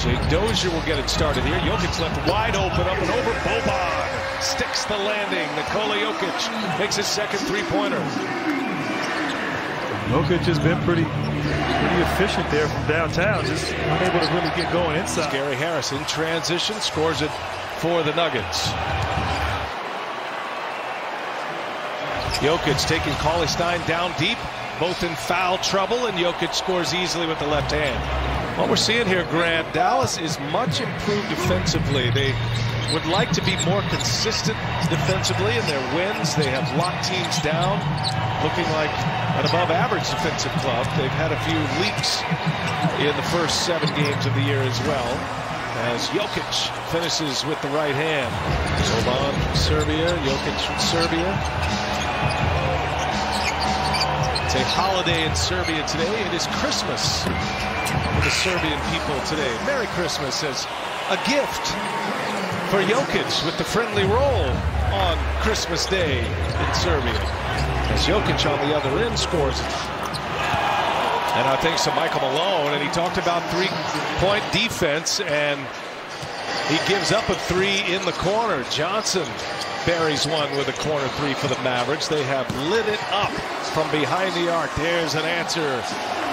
Jake Dozier will get it started here. Jokic left wide open up and over. Boban sticks the landing. Nikola Jokic makes his second three-pointer. Jokic has been pretty pretty efficient there from downtown, just unable to really get going inside. Gary Harris in transition scores it for the Nuggets. Jokic taking Cauley Stein down deep, both in foul trouble, and Jokic scores easily with the left hand. What we're seeing here, Grant, Dallas is much improved defensively. They would like to be more consistent defensively in their wins. They have locked teams down, looking like an above average defensive club. They've had a few leaks in the first seven games of the year as well. As Jokic finishes with the right hand. Boban from Serbia, Jokic from Serbia. It's a holiday in Serbia today. It is Christmas for the Serbian people today. Merry Christmas as a gift for Jokic with the friendly roll on Christmas Day in Serbia. As Jokic on the other end scores. And I think so Michael Malone, and he talked about three-point defense, and he gives up a three in the corner. Johnson buries one with a corner three for the Mavericks. They have lit it up from behind the arc. There's an answer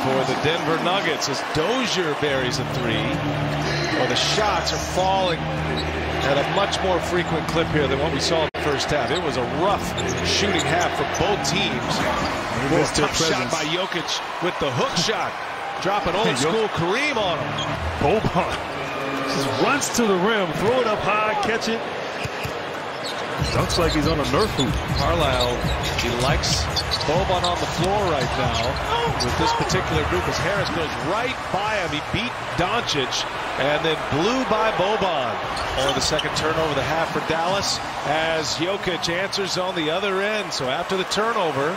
for the Denver Nuggets as Dozier buries a three. Well, the shots are falling at a much more frequent clip here than what we saw in the first half. It was a rough shooting half for both teams. Tough shot by Jokic with the hook shot. Dropping old school Kareem on him. Boban just runs to the rim, throw it up high, catch it. Looks like he's on a Nerf hoop. Carlisle, he likes Boban on the floor right now with this particular group as Harris goes right by him. He beat Doncic and then blew by Boban. Or the second turnover, the half for Dallas as Jokic answers on the other end. So after the turnover,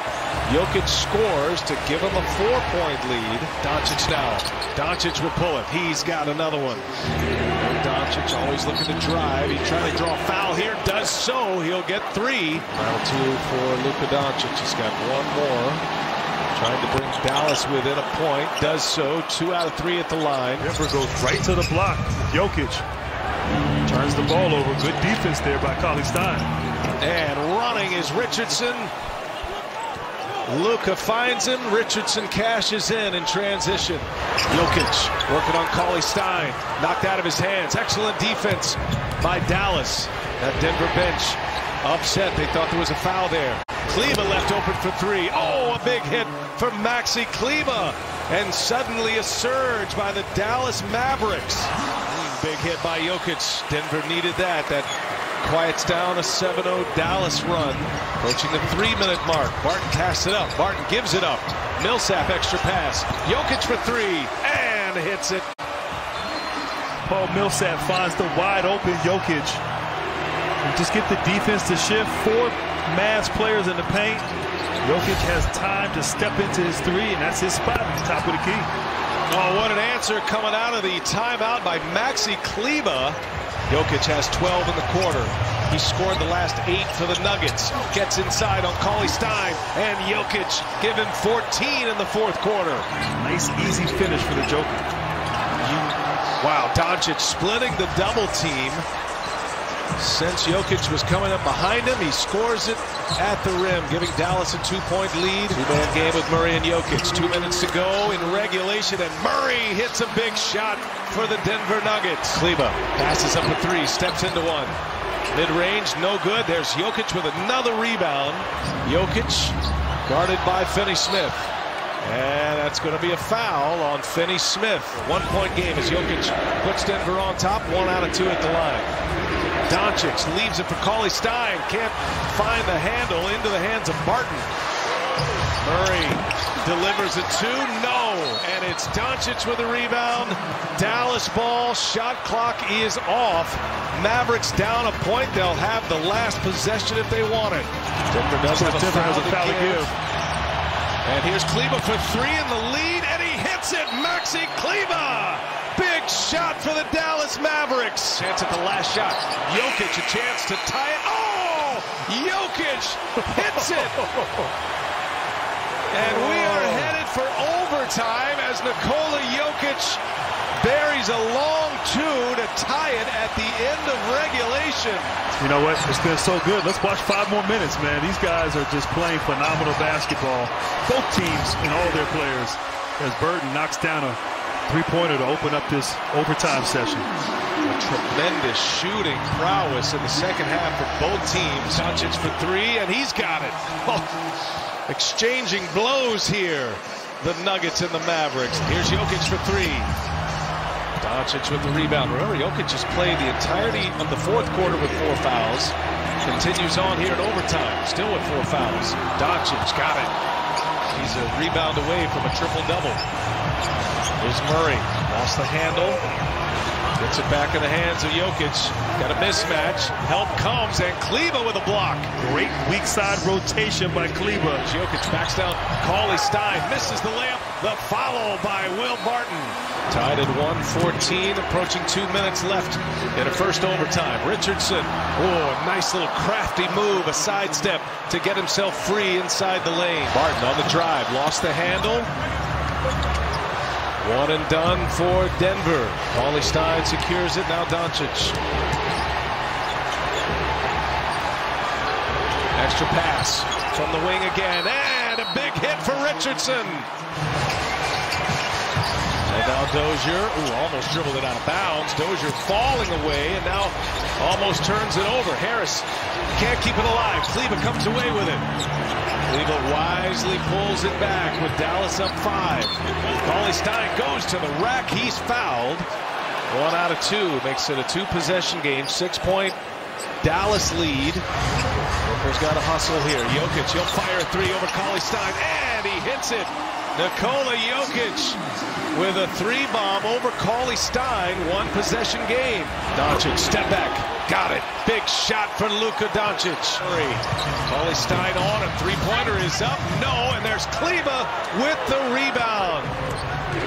Jokic scores to give him a four-point lead. Doncic now. Doncic will pull it. He's got another one. Doncic always looking to drive. He's trying to draw a foul here. Does so. He'll get three. Final two for Luka Doncic. He's got one more. Trying to bring Dallas within a point. Does so. Two out of three at the line. Denver goes right to the block. Jokic turns the ball over. Good defense there by Cauley Stein. And running is Richardson. Luka finds him. Richardson cashes in in transition. Jokic working on Cauley Stein. Knocked out of his hands. Excellent defense by Dallas. That Denver bench upset. They thought there was a foul there. Kleber left open for three. Oh, a big hit for Maxi Kleber. And suddenly a surge by the Dallas Mavericks. Big hit by Jokic. Denver needed that. That quiets down a 7-0 Dallas run. Approaching the three-minute mark. Barton casts it up. Barton gives it up. Millsap extra pass. Jokic for three. And hits it. Paul Millsap finds the wide open Jokic. Just get the defense to shift. Four Mavs players in the paint. Jokic has time to step into his three, and that's his spot at the top of the key. Oh, what an answer coming out of the timeout by Maxi Kleber. Jokic has 12 in the quarter. He scored the last eight for the Nuggets. Gets inside on Cauley Stein, and Jokic give him 14 in the fourth quarter. Nice, easy finish for the Joker. Wow, Doncic splitting the double team. Since Jokic was coming up behind him, he scores it at the rim, giving Dallas a two-point lead. Two-man game with Murray and Jokic. Two minutes to go in regulation, and Murray hits a big shot for the Denver Nuggets. Kleber passes up a three, steps into one. Mid-range, no good. There's Jokic with another rebound. Jokic guarded by Finney Smith. And that's going to be a foul on Finney Smith. One-point game as Jokic puts Denver on top. One out of two at the line. Doncic leaves it for Cauley Stein. Can't find the handle into the hands of Barton. Murray delivers it to no. And it's Doncic with a rebound. Dallas ball. Shot clock is off. Mavericks down a point. They'll have the last possession if they want it. Denver does have a Denver foul, has a foul to give. And here's Kleber for three in the lead, and he hits it. Maxi Kleber. Shot for the Dallas Mavericks. Chance at the last shot. Jokic a chance to tie it. Oh! Jokic hits it. And we are headed for overtime as Nikola Jokic buries a long two to tie it at the end of regulation. You know what? It's been so good. Let's watch five more minutes, man. These guys are just playing phenomenal basketball. Both teams and all their players. As Burton knocks down a three-pointer to open up this overtime session. A tremendous shooting prowess in the second half for both teams. Doncic for three, and he's got it. Oh, exchanging blows here. The Nuggets and the Mavericks. Here's Jokic for three. Doncic with the rebound. Remember, Jokic has played the entirety of the fourth quarter with four fouls. Continues on here in overtime, still with four fouls. Doncic got it. He's a rebound away from a triple-double. Here's Murray. Lost the handle. Gets it back in the hands of Jokic. Got a mismatch. Help comes, and Kleber with a block. Great weak side rotation by Kleber. Jokic backs down. Cauley Stein misses the layup. The follow by Will Barton. Tied at 114, approaching two minutes left in a first overtime. Richardson, oh, nice little crafty move, a sidestep to get himself free inside the lane. Barton on the drive, lost the handle. One and done for Denver. Cauley Stein secures it. Now Doncic. Extra pass from the wing again. And a big hit for Richardson. Now Dozier, ooh, almost dribbled it out of bounds. Dozier falling away and now almost turns it over. Harris can't keep it alive. Kleber comes away with it. Kleber wisely pulls it back with Dallas up five. Cauley Stein goes to the rack. He's fouled. One out of two makes it a two-possession game. Six-point Dallas lead. Denver's got to hustle here. Jokic, he'll fire a three over Cauley Stein, and he hits it. Nikola Jokic with a three bomb over Cauley Stein. One possession game. Doncic, step back. Got it. Big shot for Luka Doncic. Three. Cauley Stein on. A three-pointer is up. No, and there's Kleber with the rebound.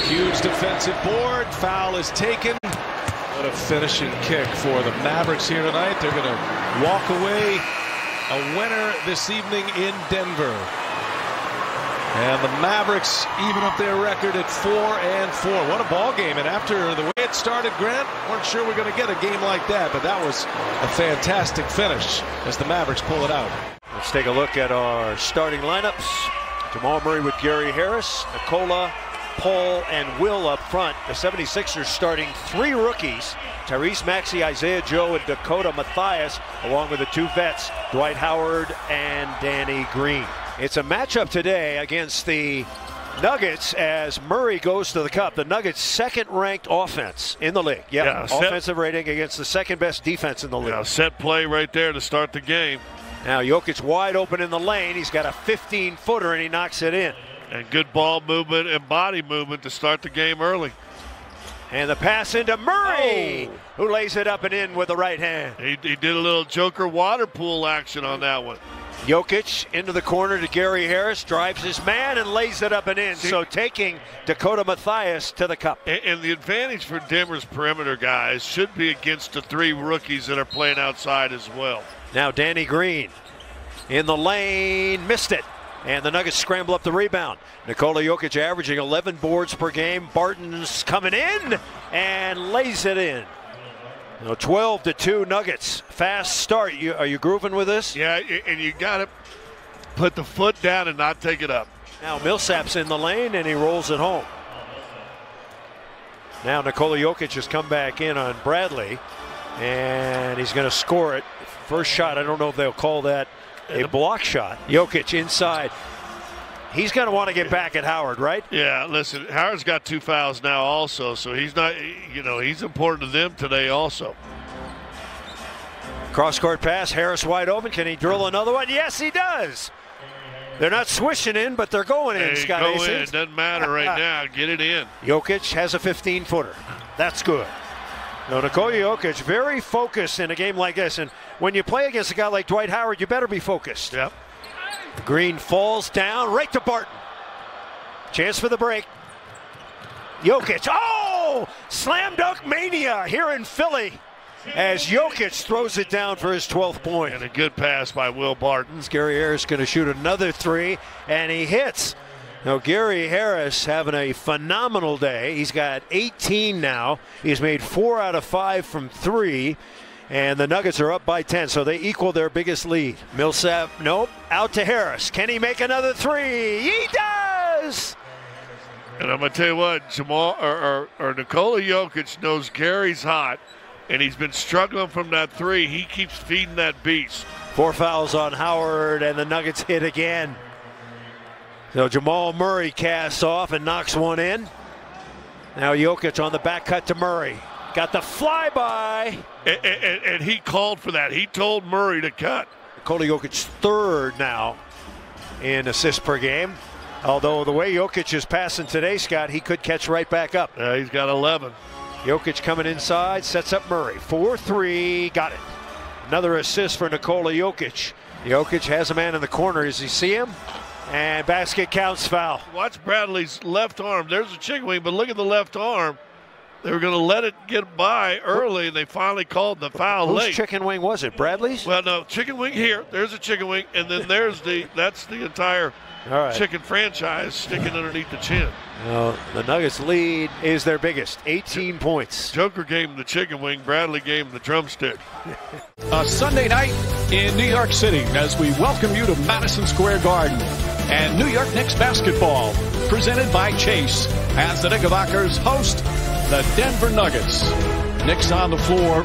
Huge defensive board. Foul is taken. What a finishing kick for the Mavericks here tonight. They're going to walk away a winner this evening in Denver. And the Mavericks even up their record at four and four. What a ball game! And after the way it started, Grant, weren't sure we're going to get a game like that, but that was a fantastic finish as the Mavericks pull it out. Let's take a look at our starting lineups. Jamal Murray with Gary Harris, Nikola, Paul, and Will up front. The 76ers starting three rookies, Tyrese Maxey, Isaiah Joe, and Dakota Mathias, along with the two vets, Dwight Howard and Danny Green. It's a matchup today against the Nuggets as Murray goes to the cup. The Nuggets' second-ranked offense in the league. Yeah, Yeah, set- offensive rating against the second-best defense in the league. Now, set play right there to start the game. Now Jokic wide open in the lane. He's got a 15-footer and he knocks it in. And good ball movement and body movement to start the game early. And the pass into Murray, oh. who lays it up and in with the right hand. He, he did a little Joker water pool action on that one. Jokic into the corner to Gary Harris, drives his man and lays it up and in. So taking Dakota Mathias to the cup. And, and the advantage for Denver's perimeter guys should be against the three rookies that are playing outside as well. Now Danny Green in the lane, missed it. And the Nuggets scramble up the rebound. Nikola Jokic averaging 11 boards per game. Barton's coming in and lays it in. Now 12 to 2 Nuggets. Fast start. You, are you grooving with this? Yeah, and you got to put the foot down and not take it up. Now Millsap's in the lane and he rolls it home. Now Nikola Jokic has come back in on Bradley and he's going to score it. First shot, I don't know if they'll call that a block shot. Jokic inside. He's going to want to get back at Howard, right? Yeah, listen, Howard's got two fouls now also, so he's not, you know, he's important to them today also. Cross court pass, Harris wide open. Can he drill another one? Yes, he does. They're not swishing in, but they're going in, Hey, Scott go Hastings. in. It doesn't matter right now. Get it in. Jokic has a 15 footer. That's good. Now, Nikola Jokic, very focused in a game like this. And when you play against a guy like Dwight Howard, you better be focused. Yep. Green falls down right to Barton. Chance for the break. Jokic. Oh! Slam dunk mania here in Philly as Jokic throws it down for his 12th point. And a good pass by Will Barton. Gary Harris going to shoot another three, and he hits. Now, Gary Harris having a phenomenal day. He's got 18 now. He's made four out of five from three, and the Nuggets are up by 10, so they equal their biggest lead. Millsap, nope, out to Harris. Can he make another three? He does! And I'm going to tell you what, Jamal or, or, or Nikola Jokic knows Gary's hot, and he's been struggling from that three. He keeps feeding that beast. Four fouls on Howard, and the Nuggets hit again. So Jamal Murray casts off and knocks one in. Now Jokic on the back cut to Murray. Got the flyby. And, and, and he called for that. He told Murray to cut. Nikola Jokic third now in assists per game. Although the way Jokic is passing today, Scott, he could catch right back up. Uh, he's got 11. Jokic coming inside, sets up Murray. 4-3, got it. Another assist for Nikola Jokic. Jokic has a man in the corner. Does he see him? And basket counts foul. Watch Bradley's left arm. There's a chicken wing, but look at the left arm. They were going to let it get by early, and they finally called the foul Whose late. chicken wing was it? Bradley's? Well, no, chicken wing here. There's a chicken wing, and then there's the that's the entire right. chicken franchise sticking underneath the chin. Well, the Nuggets lead is their biggest, 18 points. Joker gave him the chicken wing. Bradley gave him the drumstick. A Sunday night in New York City as we welcome you to Madison Square Garden and New York Knicks basketball presented by Chase as the Knickerbockers host the Denver Nuggets. Knicks on the floor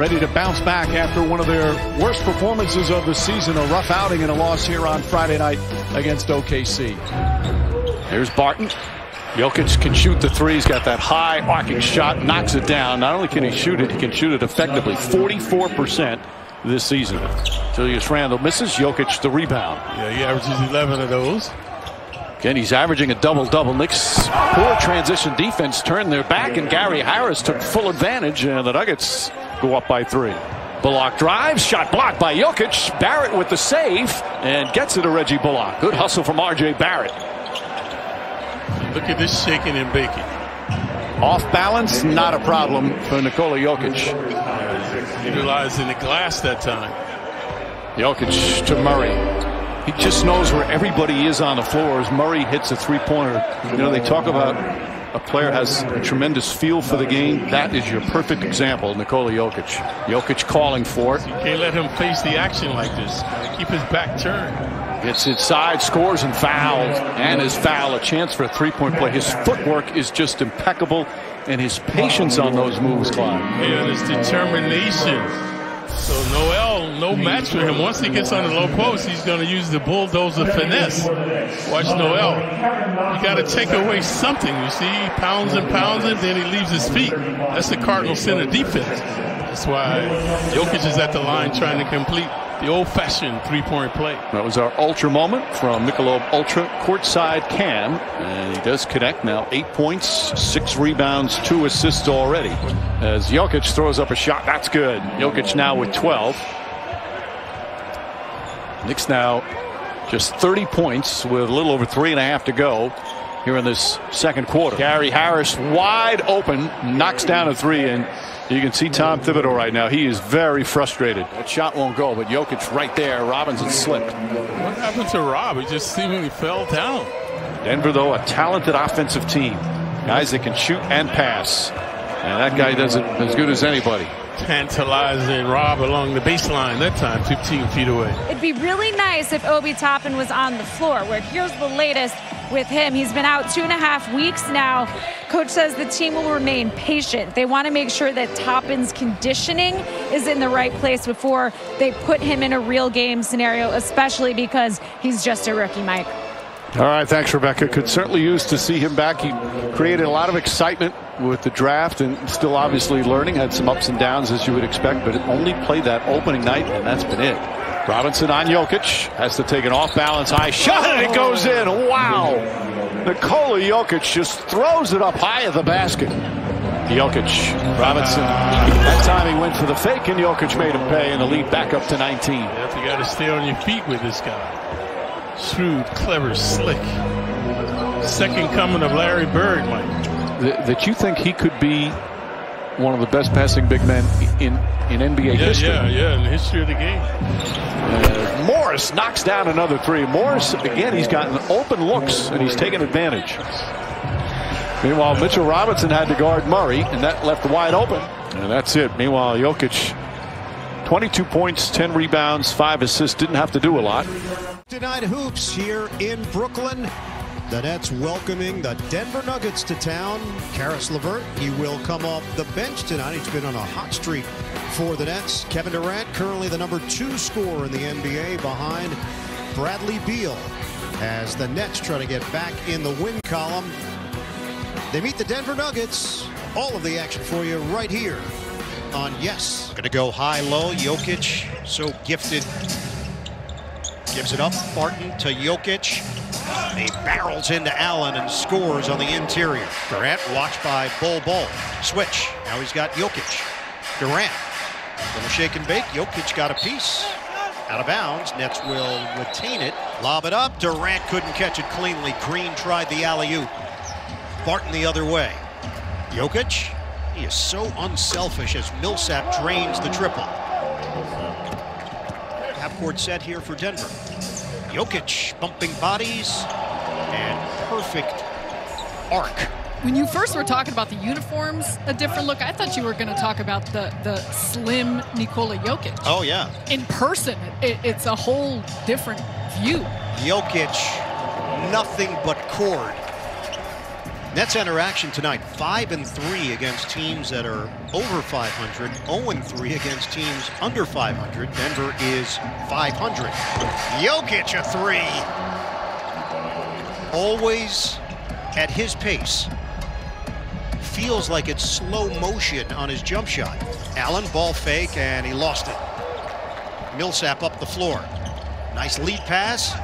ready to bounce back after one of their worst performances of the season, a rough outing and a loss here on Friday night against OKC. There's Barton. Jokic can shoot the three. He's got that high arcing shot, knocks it down. Not only can he shoot it, he can shoot it effectively. 44% this season. Julius Randle misses. Jokic the rebound. Yeah, he averages 11 of those. Again, he's averaging a double-double. Knicks poor transition defense turned their back, and Gary Harris took full advantage, and the Nuggets go up by three. Bullock drives, shot blocked by Jokic. Barrett with the save, and gets it to Reggie Bullock. Good hustle from R.J. Barrett. Look at this shaking and baking. Off balance, not a problem for Nikola Jokic. Utilizing the glass that time. Jokic to Murray. He just knows where everybody is on the floor as Murray hits a three-pointer. You know, they talk about a player has a tremendous feel for the game. That is your perfect example, Nikola Jokic. Jokic calling for it. You can't let him face the action like this. Keep his back turned. Gets inside, scores and fouls, and his foul, a chance for a three-point play. His footwork is just impeccable. and his patience on those moves, Clyde. And his determination. So Noel, no match for him. Once he gets on the low post, he's going to use the bulldozer finesse. Watch Noel. You got to take away something. You see, he pounds and pounds and then he leaves his feet. That's the Cardinal center defense. That's why Jokic is at the line trying to complete the old-fashioned three-point play. That was our ultra moment from Michelob Ultra courtside cam. And he does connect now. Eight points, six rebounds, two assists already. As Jokic throws up a shot, that's good. Jokic now with 12. Knicks now just 30 points with a little over three and a half to go here in this second quarter. Gary Harris wide open, knocks down a three, and you can see Tom Thibodeau right now. He is very frustrated. That shot won't go, but Jokic right there. Robinson slipped. What happened to Rob? He just seemingly fell down. Denver, though, a talented offensive team. Guys that can shoot and pass. And that guy does it as good as anybody. Tantalizing Rob along the baseline that time, 15 feet away. It'd be really nice if Obi Toppin was on the floor, where here's the latest with him. He's been out two and a half weeks now. Coach says the team will remain patient. They want to make sure that Toppin's conditioning is in the right place before they put him in a real game scenario, especially because he's just a rookie, Mike. All right, thanks, Rebecca. Could certainly use to see him back. He created a lot of excitement with the draft and still obviously learning. Had some ups and downs as you would expect, but it only played that opening night, and that's been it. Robinson on Jokic has to take an off balance high shot, and it goes in. Wow. Nikola Jokic just throws it up high at the basket. Jokic, Robinson. That time he went for the fake, and Jokic made him pay, and the lead back up to 19. Yep, you got to stay on your feet with this guy. Shrewd, clever, slick. Second coming of Larry Bird, Mike. That, that you think he could be one of the best passing big men in in NBA yeah, history. Yeah, yeah, in the history of the game. Uh, Morris knocks down another three. Morris, again, he's gotten open looks, and he's taken advantage. Meanwhile, Mitchell Robinson had to guard Murray, and that left wide open. And that's it. Meanwhile, Jokic, 22 points, 10 rebounds, 5 assists, didn't have to do a lot. Tonight hoops here in Brooklyn. The Nets welcoming the Denver Nuggets to town. Caris LeVert, he will come off the bench tonight. He's been on a hot streak for the Nets. Kevin Durant, currently the number two scorer in the NBA behind Bradley Beal as the Nets try to get back in the win column. They meet the Denver Nuggets. All of the action for you right here on Yes. Going to go high-low. Jokic, so gifted. Gives it up. Barton to Jokic. He barrels into Allen and scores on the interior. Durant watched by Bull Bol. Switch. Now he's got Jokic. Durant. Little shake and bake. Jokic got a piece. Out of bounds. Nets will retain it. Lob it up. Durant couldn't catch it cleanly. Green tried the alley-oop. Barton the other way. Jokic. He is so unselfish as Millsap drains the triple. Court set here for Denver. Jokic bumping bodies and perfect arc. When you first were talking about the uniforms, a different look, I thought you were going to talk about the, the slim Nikola Jokic. Oh, yeah. In person, it, it's a whole different view. Jokic, nothing but cord. Nets interaction tonight, 5 and 3 against teams that are over 500, 0 and 3 against teams under 500. Denver is 500. Jokic a three. Always at his pace. Feels like it's slow motion on his jump shot. Allen ball fake and he lost it. Millsap up the floor. Nice lead pass.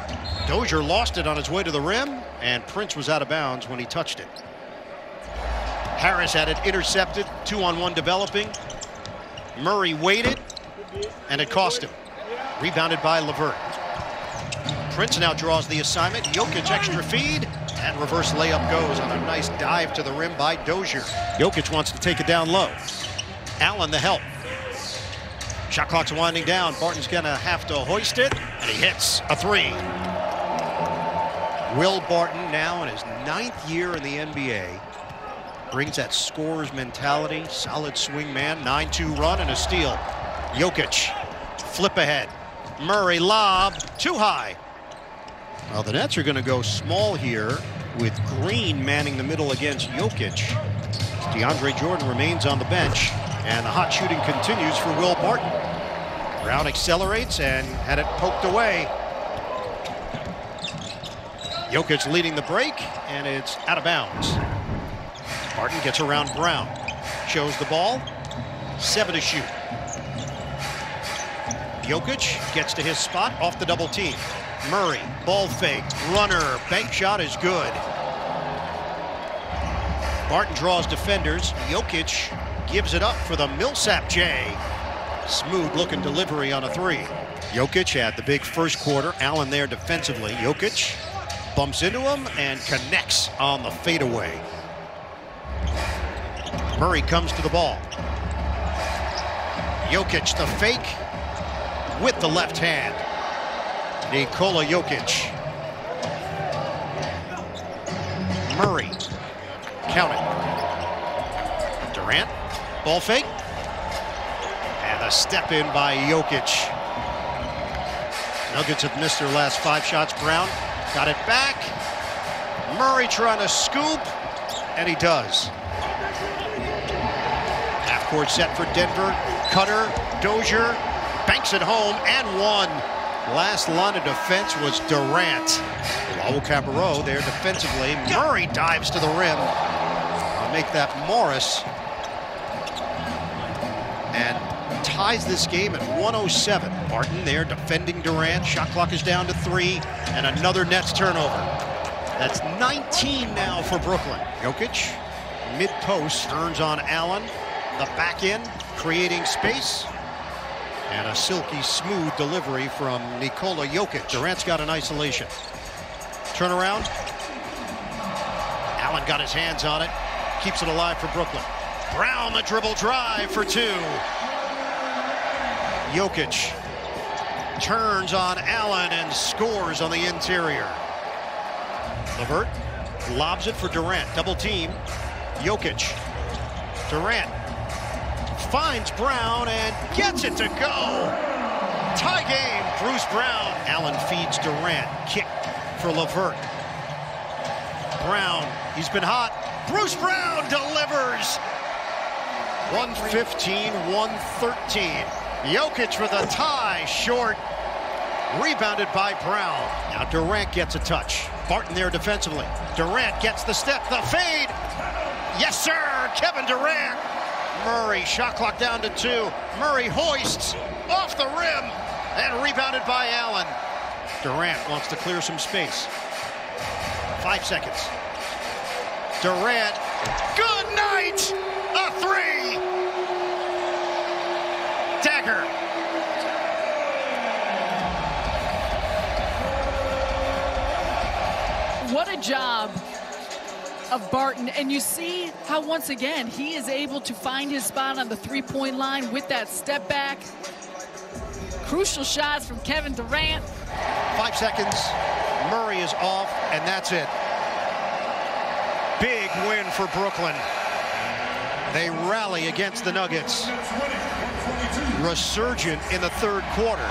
Dozier lost it on his way to the rim, and Prince was out of bounds when he touched it. Harris had it intercepted, two on one developing. Murray waited, and it cost him. Rebounded by Levert. Prince now draws the assignment. Jokic extra feed, and reverse layup goes on a nice dive to the rim by Dozier. Jokic wants to take it down low. Allen the help. Shot clock's winding down. Barton's gonna have to hoist it, and he hits a three. Will Barton now in his ninth year in the NBA brings that scorer's mentality, solid swing man, 9-2 run and a steal. Jokic, flip ahead. Murray lob, too high. Well, the Nets are going to go small here with Green manning the middle against Jokic. DeAndre Jordan remains on the bench, and the hot shooting continues for Will Barton. Brown accelerates and had it poked away. Jokic leading the break, and it's out of bounds. Barton gets around Brown, shows the ball, seven to shoot. Jokic gets to his spot off the double team. Murray, ball fake, runner, bank shot is good. Barton draws defenders. Jokic gives it up for the Millsap J. Smooth looking delivery on a three. Jokic had the big first quarter. Allen there defensively. Jokic bumps into him and connects on the fadeaway. Murray comes to the ball. Jokic the fake with the left hand. Nikola Jokic. Murray. Count it. Durant. Ball fake. And a step in by Jokic. Nuggets have missed their last five shots. Brown got it back. Murray trying to scoop, and he does. Half court set for Denver. Cutter, Dozier, banks it home, and one. Last line of defense was Durant. Raul Cabarro there defensively. Murray dives to the rim. I'll make that Morris. And ties this game at 107. Barton there defending Durant. Shot clock is down to three. And another Nets turnover. That's 19 now for Brooklyn. Jokic, mid-post, turns on Allen. The back end, creating space. And a silky smooth delivery from Nikola Jokic. Durant's got an isolation. Turnaround. Allen got his hands on it. Keeps it alive for Brooklyn. Brown the dribble drive for two. Jokic turns on Allen and scores on the interior. LeVert lobs it for Durant. Double team. Jokic. Durant finds Brown and gets it to go. Tie game. Bruce Brown. Allen feeds Durant. Kick for LeVert. Brown. He's been hot. Bruce Brown delivers. 115, 113. Jokic with a tie, short. Rebounded by Brown. Now Durant gets a touch. Barton there defensively. Durant gets the step, the fade. Yes, sir, Kevin Durant. Murray, shot clock down to two. Murray hoists off the rim and rebounded by Allen. Durant wants to clear some space. Five seconds. Durant, good night! A three! Dagger. What a job of Barton. And you see how, once again, he is able to find his spot on the three-point line with that step back. Crucial shots from Kevin Durant. Five seconds. Murray is off, and that's it. Big win for Brooklyn. They rally against the Nuggets. Resurgent in the third quarter.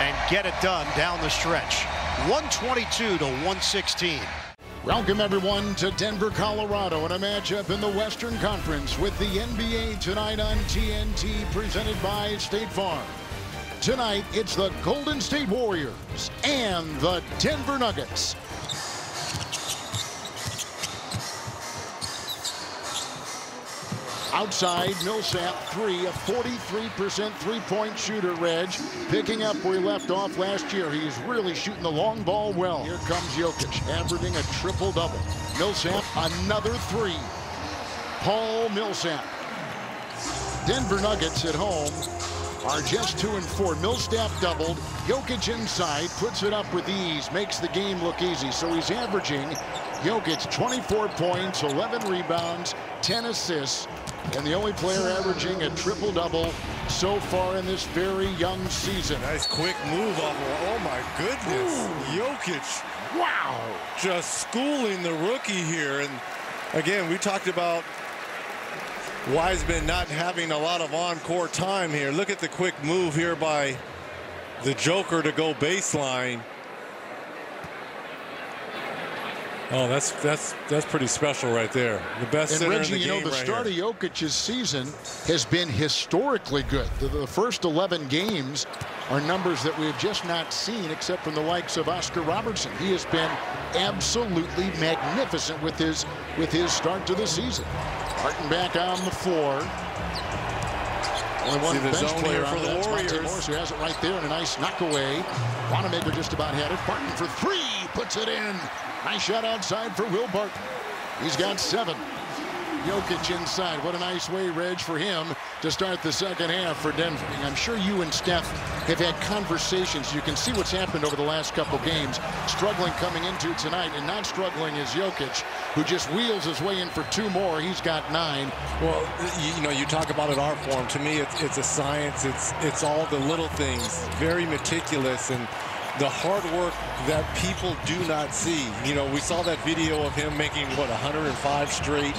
And get it done down the stretch. 122 to 116. Welcome, everyone, to Denver, Colorado, and a matchup in the Western Conference with the NBA tonight on TNT, presented by State Farm. Tonight, it's the Golden State Warriors and the Denver Nuggets. Outside, Millsap, three, a 43% three-point shooter, Reg. Picking up where he left off last year. He's really shooting the long ball well. Here comes Jokic, averaging a triple-double. Millsap, another three. Paul Millsap. Denver Nuggets at home are just two and four. Millsap doubled. Jokic inside, puts it up with ease, makes the game look easy. So he's averaging, Jokic, 24 points, 11 rebounds, 10 assists, and the only player averaging a triple-double so far in this very young season. Nice quick move off oh my goodness, Ooh. Jokic. Wow. Just schooling the rookie here. And again, we talked about Wiseman not having a lot of on-court time here. Look at the quick move here by the Joker to go baseline. Oh, that's that's that's pretty special right there. The best and Reggie, you know, the right start here. of Jokic's season has been historically good. The, the first 11 games are numbers that we have just not seen except from the likes of Oscar Robertson. He has been absolutely magnificent with his with his start to the season. Martin back on the floor. Only one See the bench player for the Warriors. Morris, who has it right there in a nice knock away. Wanamaker just about had it. Barton for three, puts it in. Nice shot outside for Will Barton. He's got seven. Jokic inside. What a nice way, Reg, for him to start the second half for Denver. I'm sure you and Steph have had conversations. You can see what's happened over the last couple games. Struggling coming into tonight, and not struggling is Jokic, who just wheels his way in for two more. He's got nine. Well, you, know, you talk about an art form. To me, it's it's a science. It's it's all the little things, very meticulous, and the hard work that people do not see. You know, we saw that video of him making what 105 straight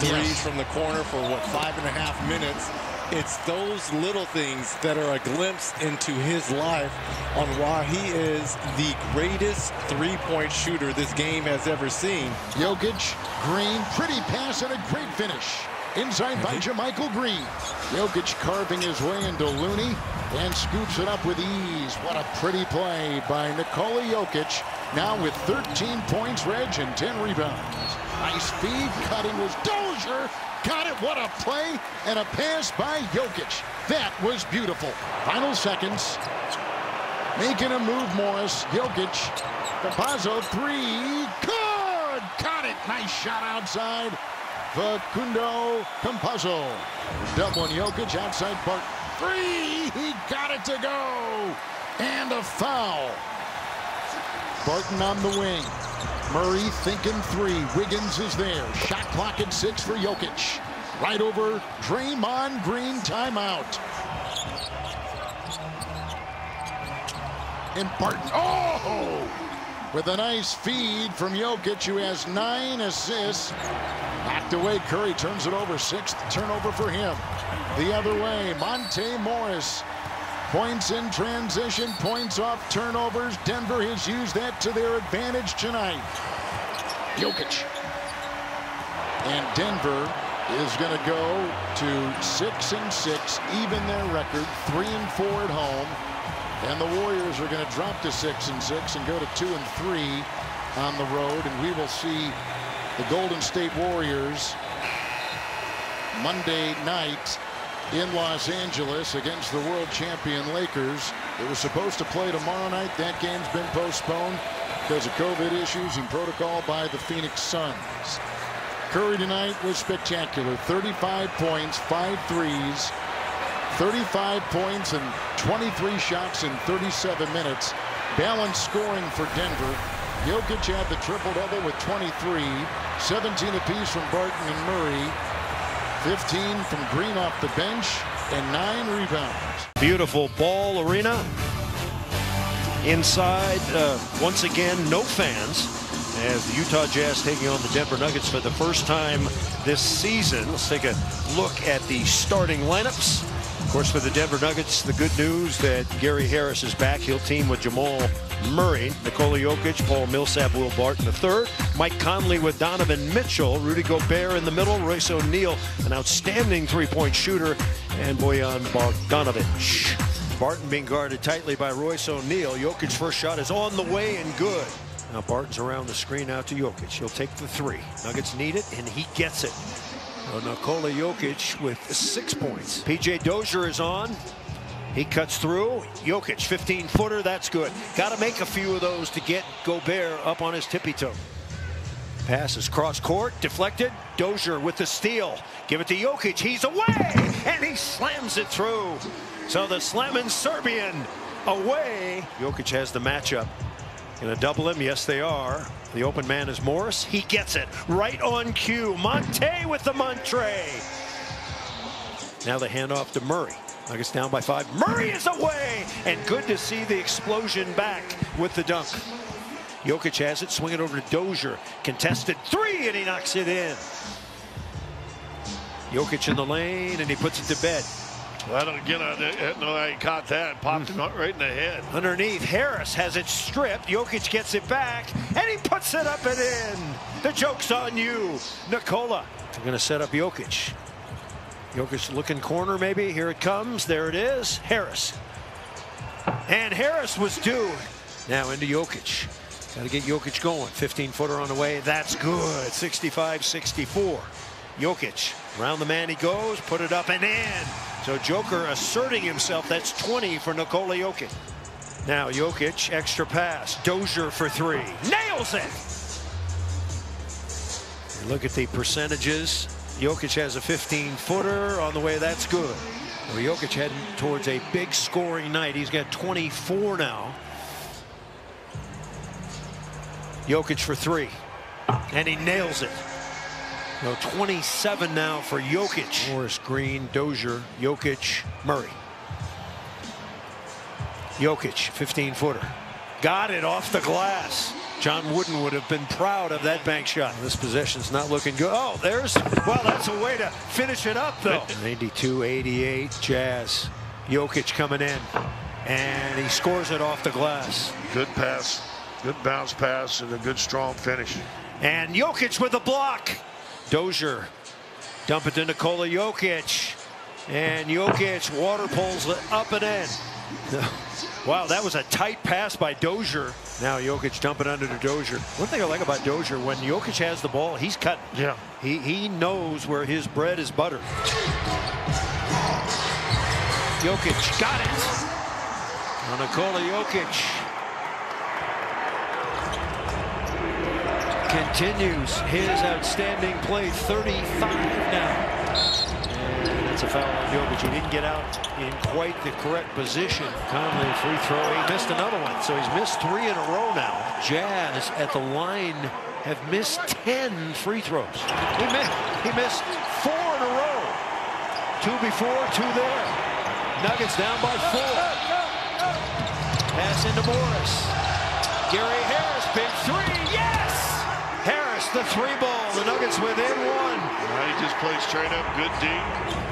threes Yes. from the corner for what five and a half minutes. It's those little things that are a glimpse into his life on why he is the greatest three-point shooter this game has ever seen. Jokic, Green, pretty pass and a great finish. Inside by JaMychal Green. Jokic carving his way into Looney and scoops it up with ease. What a pretty play by Nikola Jokic. Now with 13 points, Reg, and 10 rebounds. Nice feed. Cutting was Dozier. Got it. What a play. And a pass by Jokic. That was beautiful. Final seconds. Making a move, Morris. Jokic. Campazzo, three. Good. Got it. Nice shot outside. Facundo Campazzo. Doubling Jokic outside part three. He got it to go. And a foul. Barton on the wing. Murray thinking three. Wiggins is there. Shot clock at six for Jokic. Right over Draymond Green timeout. And Barton. Oh! With a nice feed from Jokic, who has nine assists. Knocked away. Curry turns it over. Sixth turnover for him. The other way, Monte Morris. Points in transition, points off turnovers. Denver has used that to their advantage tonight. Jokic. And Denver is going to go to six and six, even their record, three and four at home. And the Warriors are going to drop to six and six and go to two and three on the road. And we will see the Golden State Warriors Monday night in Los Angeles against the world champion Lakers. It was supposed to play tomorrow night. That game's been postponed because of COVID issues and protocol by the Phoenix Suns. Curry tonight was spectacular. 35 points, five threes, 35 points and 23 shots in 37 minutes. Balanced scoring for Denver. Jokic had the triple-double with 23, 17 apiece from Barton and Murray, 15 from Green off the bench, and nine rebounds. Beautiful ball arena. Inside, uh, once again, no fans as the Utah Jazz taking on the Denver Nuggets for the first time this season. Let's take a look at the starting lineups. Of course, for the Denver Nuggets, the good news that Gary Harris is back. He'll team with Jamal Murray, Nikola Jokic, Paul Millsap, Will Barton III, Mike Conley with Donovan Mitchell, Rudy Gobert in the middle, Royce O'Neale, an outstanding three-point shooter, and Bojan Bogdanovic. Barton being guarded tightly by Royce O'Neale. Jokic's first shot is on the way and good. Now Barton's around the screen out to Jokic. He'll take the three. Nuggets need it, and he gets it. So Nikola Jokic with six points. PJ Dozier is on. He cuts through. Jokic, 15-footer. That's good. Got to make a few of those to get Gobert up on his tippy toe. Passes cross court, deflected. Dozier with the steal. Give it to Jokic. He's away, and he slams it through. So the slamming Serbian away. Jokic has the matchup. Gonna double him. Yes, they are. The open man is Morris. He gets it right on cue. Monte with the Montre. Now the handoff to Murray. Nuggets down by five. Murray is away, and good to see the explosion back with the dunk. Jokic has it, swing it over to Dozier. Contested three, and he knocks it in. Jokic in the lane, and he puts it to bed. I don't again. I didn't know how he caught that. Popped him right in the head. Underneath, Harris has it stripped. Jokic gets it back, and he puts it up and in. The joke's on you, Nikola. They're going to set up Jokic. Jokic looking corner, maybe. Here it comes. There it is. Harris. And Harris was due. Now into Jokic. Got to get Jokic going. 15 footer on the way. That's good. 65 64. Jokic. Around the man he goes. Put it up and in. So Joker asserting himself. That's 20 for Nikola Jokic. Now Jokic. Extra pass. Dozier for three. Nails it. Look at the percentages. Jokic has a 15 footer on the way. That's good. Well, Jokic heading towards a big scoring night. He's got 24 now. Jokic for three. And he nails it. No, 27 now for Jokic. Morris Green, Dozier, Jokic, Murray. Jokic, 15 footer. Got it off the glass. John Wooden would have been proud of that bank shot. This possession's not looking good. Oh, there's, well, that's a way to finish it up, though. 92-88, Jazz. Jokic coming in, and he scores it off the glass. Good pass, good bounce pass, and a good strong finish. And Jokic with the block. Dozier dump it to Nikola Jokic. And Jokic water pulls it up and in. Wow, that was a tight pass by Dozier. Now Jokic dumping under to Dozier. One thing I like about Dozier, when Jokic has the ball, he's cutting. Yeah. He, he knows where his bread is buttered. Jokic got it. Now Nikola Jokic continues his outstanding play. 35 now. And a foul on Jokic. He didn't get out in quite the correct position. Conley free throw. He missed another one. So he's missed three in a row now. Jazz at the line have missed 10 free throws. He, missed, he missed four in a row. Two before, two there. Nuggets down by four. Pass into Morris. Gary Harris, big three. Yes! The three ball. The Nuggets within one. Now he just plays straight up good D.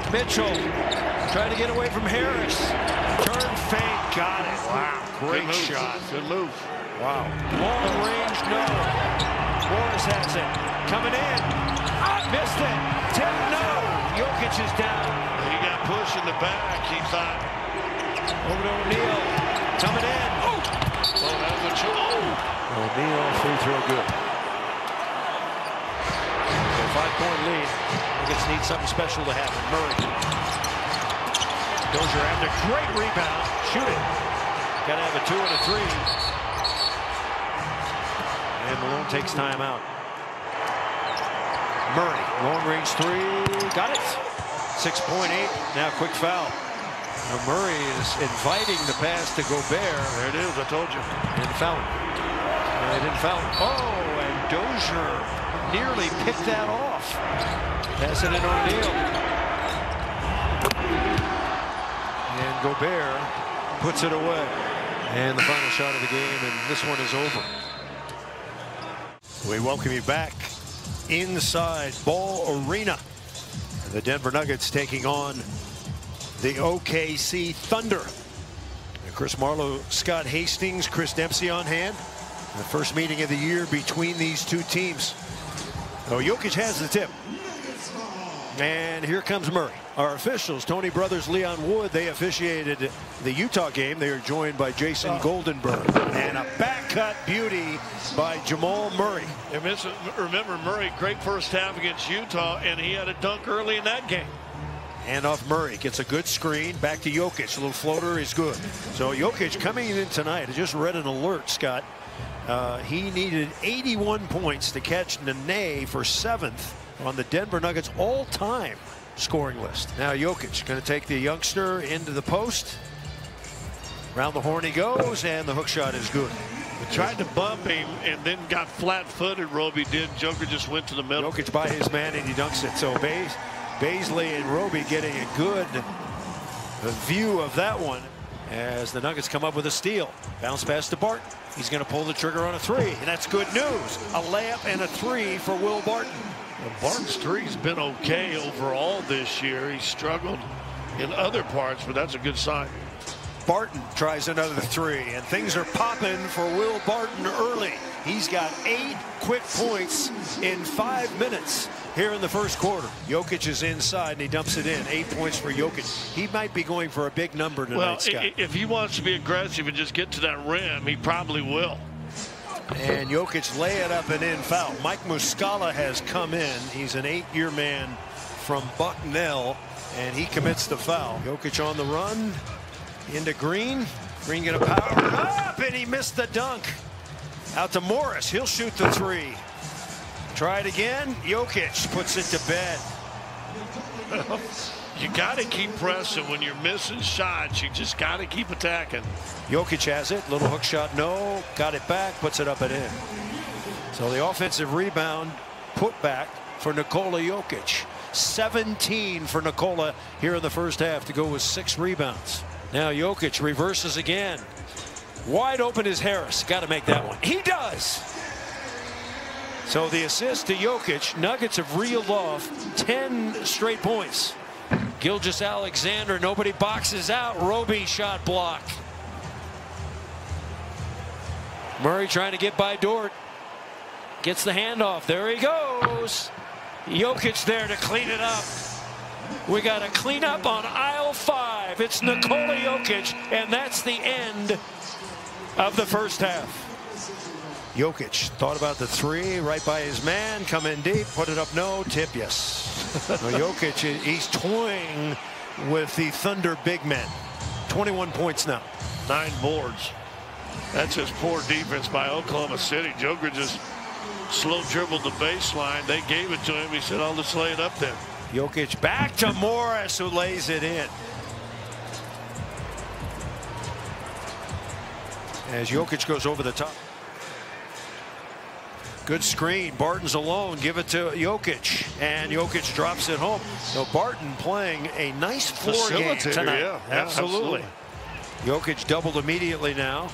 Mitchell trying to get away from Harris. Turn fake. Got it. Wow. Great Good shot. Good move. Wow. Long range, no. Morris has it. Coming in. Ah, missed it. Tip, no. Jokic is down. He got pushed in the back. He thought. Over to O'Neale. Coming in. Oh. Oh, that was a ch- oh. O'Neale free throw good. So five point lead. Nuggets need something special to happen. Murray. Dozier after great rebound. Shoot it. Got to have a two and a three. And Malone takes time out. Murray, long range three. Got it. 6.8. Now quick foul. Now Murray is inviting the pass to Gobert. There it is. I told you. And foul. And they didn't foul. Oh, and Dozier nearly picked that off. Pass it O'Neale. And Gobert puts it away. And the final shot of the game, and this one is over. We welcome you back inside Ball Arena. The Denver Nuggets taking on the OKC Thunder. Chris Marlowe, Scott Hastings, Chris Dempsey on hand. The first meeting of the year between these two teams. Oh, Jokic has the tip. And here comes Murray. Our officials, Tony Brothers, Leon Wood, they officiated the Utah game. They are joined by Jason Goldenberg. And a back cut beauty by Jamal Murray. And remember, Murray, great first half against Utah, and he had a dunk early in that game. Hand off Murray. Gets a good screen. Back to Jokic. A little floater is good. So Jokic coming in tonight. I just read an alert, Scott. Uh, he needed 81 points to catch Nene for seventh on the Denver Nuggets all-time scoring list. Now Jokic going to take the youngster into the post. Round the horn he goes, and the hook shot is good. Tried to bump him and then got flat-footed. Roby did. Joker just went to the middle. Jokic by his man, and he dunks it. So Bays, Bazley and Roby getting a good view of that one as the Nuggets come up with a steal. Bounce pass to Barton. He's going to pull the trigger on a three, and that's good news. A layup and a three for Will Barton. Well, Barton's three's been okay overall this year. He struggled in other parts, but that's a good sign. Barton tries another three, and things are popping for Will Barton early. He's got eight quick points in five minutes here in the first quarter. Jokic is inside, and he dumps it in. Eight points for Jokic. He might be going for a big number tonight, Well, Scott. if he wants to be aggressive and just get to that rim, he probably will. And Jokic lay it up and in foul. Mike Muscala has come in. He's an eight-year man from Bucknell, and he commits the foul. Jokic on the run into Green. Green gonna power up, and he missed the dunk. Out to Morris. He'll shoot the three. Try it again. Jokic puts it to bed. You got to keep pressing when you're missing shots. You just got to keep attacking. Jokic has it. Little hook shot, no. Got it back, puts it up and in. So the offensive rebound put back for Nikola Jokic. 17 for Nikola here in the first half to go with six rebounds. Now Jokic reverses again. Wide open is Harris. Got to make that one. He does. So the assist to Jokic. Nuggets have reeled off 10 straight points. Gilgeous-Alexander. Nobody boxes out. Roby shot block. Murray trying to get by Dort. Gets the handoff. There he goes. Jokic there to clean it up. We got a clean up on aisle five. It's Nikola Jokic, and that's the end of the first half. Jokic thought about the three right by his man. Come in deep, put it up. No tip. Yes. no, Jokic, he's toying with the Thunder big men. 21 points now. Nine boards. That's just poor defense by Oklahoma City. Joker just slow dribbled the baseline. They gave it to him. He said, I'll just lay it up there. Jokic back to Morris, who lays it in. As Jokic goes over the top. Good screen. Barton's alone. Give it to Jokic. And Jokic drops it home. So Barton playing a nice floor game tonight. yeah, yeah, absolutely. Jokic doubled immediately now.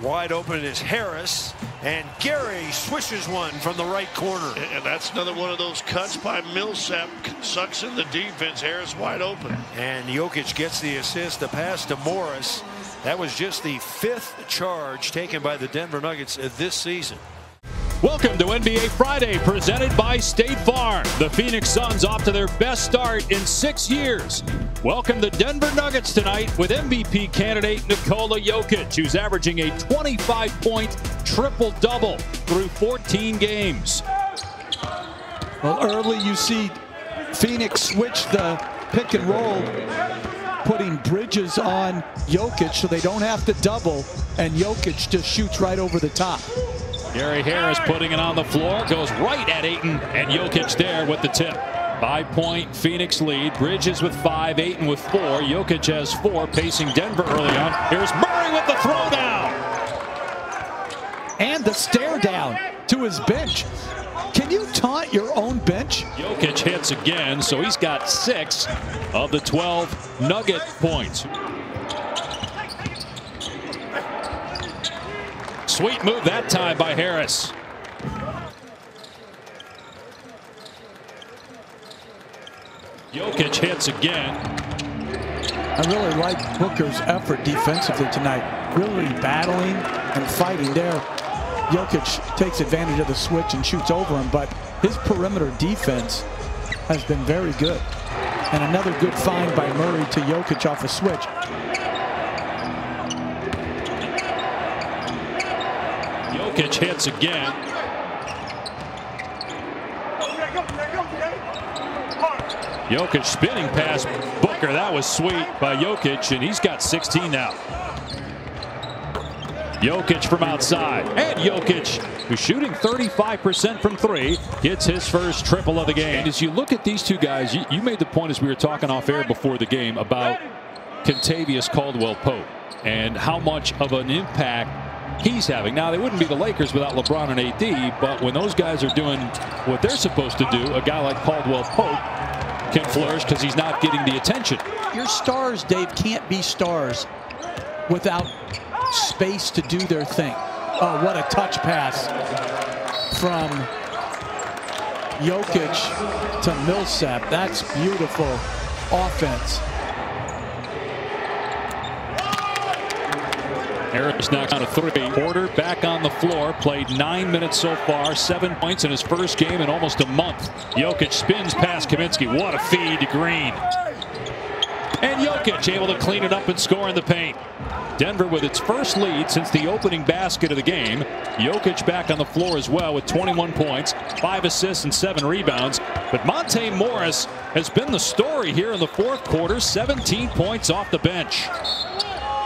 Wide open is Harris. And Gary swishes one from the right corner. And that's another one of those cuts by Millsap. Sucks in the defense. Harris wide open. And Jokic gets the assist. The pass to Morris. That was just the fifth charge taken by the Denver Nuggets this season. Welcome to NBA Friday, presented by State Farm. The Phoenix Suns off to their best start in six years. Welcome the Denver Nuggets tonight with MVP candidate Nikola Jokic, who's averaging a 25-point triple-double through 14 games. Well, early you see Phoenix switch the pick and roll, putting Bridges on Jokic so they don't have to double, and Jokic just shoots right over the top. Gary Harris putting it on the floor, goes right at Ayton, and Jokic there with the tip. Five-point Phoenix lead. Bridges with five, Ayton with four. Jokic has four, pacing Denver early on. Here's Murray with the throwdown. And the stare down to his bench. Can you taunt your own bench? Jokic hits again, so he's got six of the 12 Nugget points. Sweet move that time by Harris. Jokic hits again. I really like Booker's effort defensively tonight. Really battling and fighting there. Jokic takes advantage of the switch and shoots over him, but his perimeter defense has been very good. And another good find by Murray to Jokic off a switch. Jokic hits again. Jokic spinning past Booker. That was sweet by Jokic, and he's got 16 now. Jokic from outside. And Jokic, who's shooting 35% from three, gets his first triple of the game. And as you look at these two guys, you, you made the point as we were talking off air before the game about Kentavious Caldwell Pope and how much of an impact he's having. Now, they wouldn't be the Lakers without LeBron and AD, but when those guys are doing what they're supposed to do, a guy like Caldwell Pope can flourish because he's not getting the attention. Your stars, Dave, can't be stars without space to do their thing. Oh, what a touch pass from Jokic to Millsap. That's beautiful offense. Harris knocks down a three. Porter back on the floor. Played nine minutes so far. Seven points in his first game in almost a month. Jokic spins past Kaminsky. What a feed to Green. And Jokic able to clean it up and score in the paint. Denver with its first lead since the opening basket of the game. Jokic back on the floor as well with 21 points, 5 assists, and 7 rebounds. But Monte Morris has been the story here in the fourth quarter, 17 points off the bench.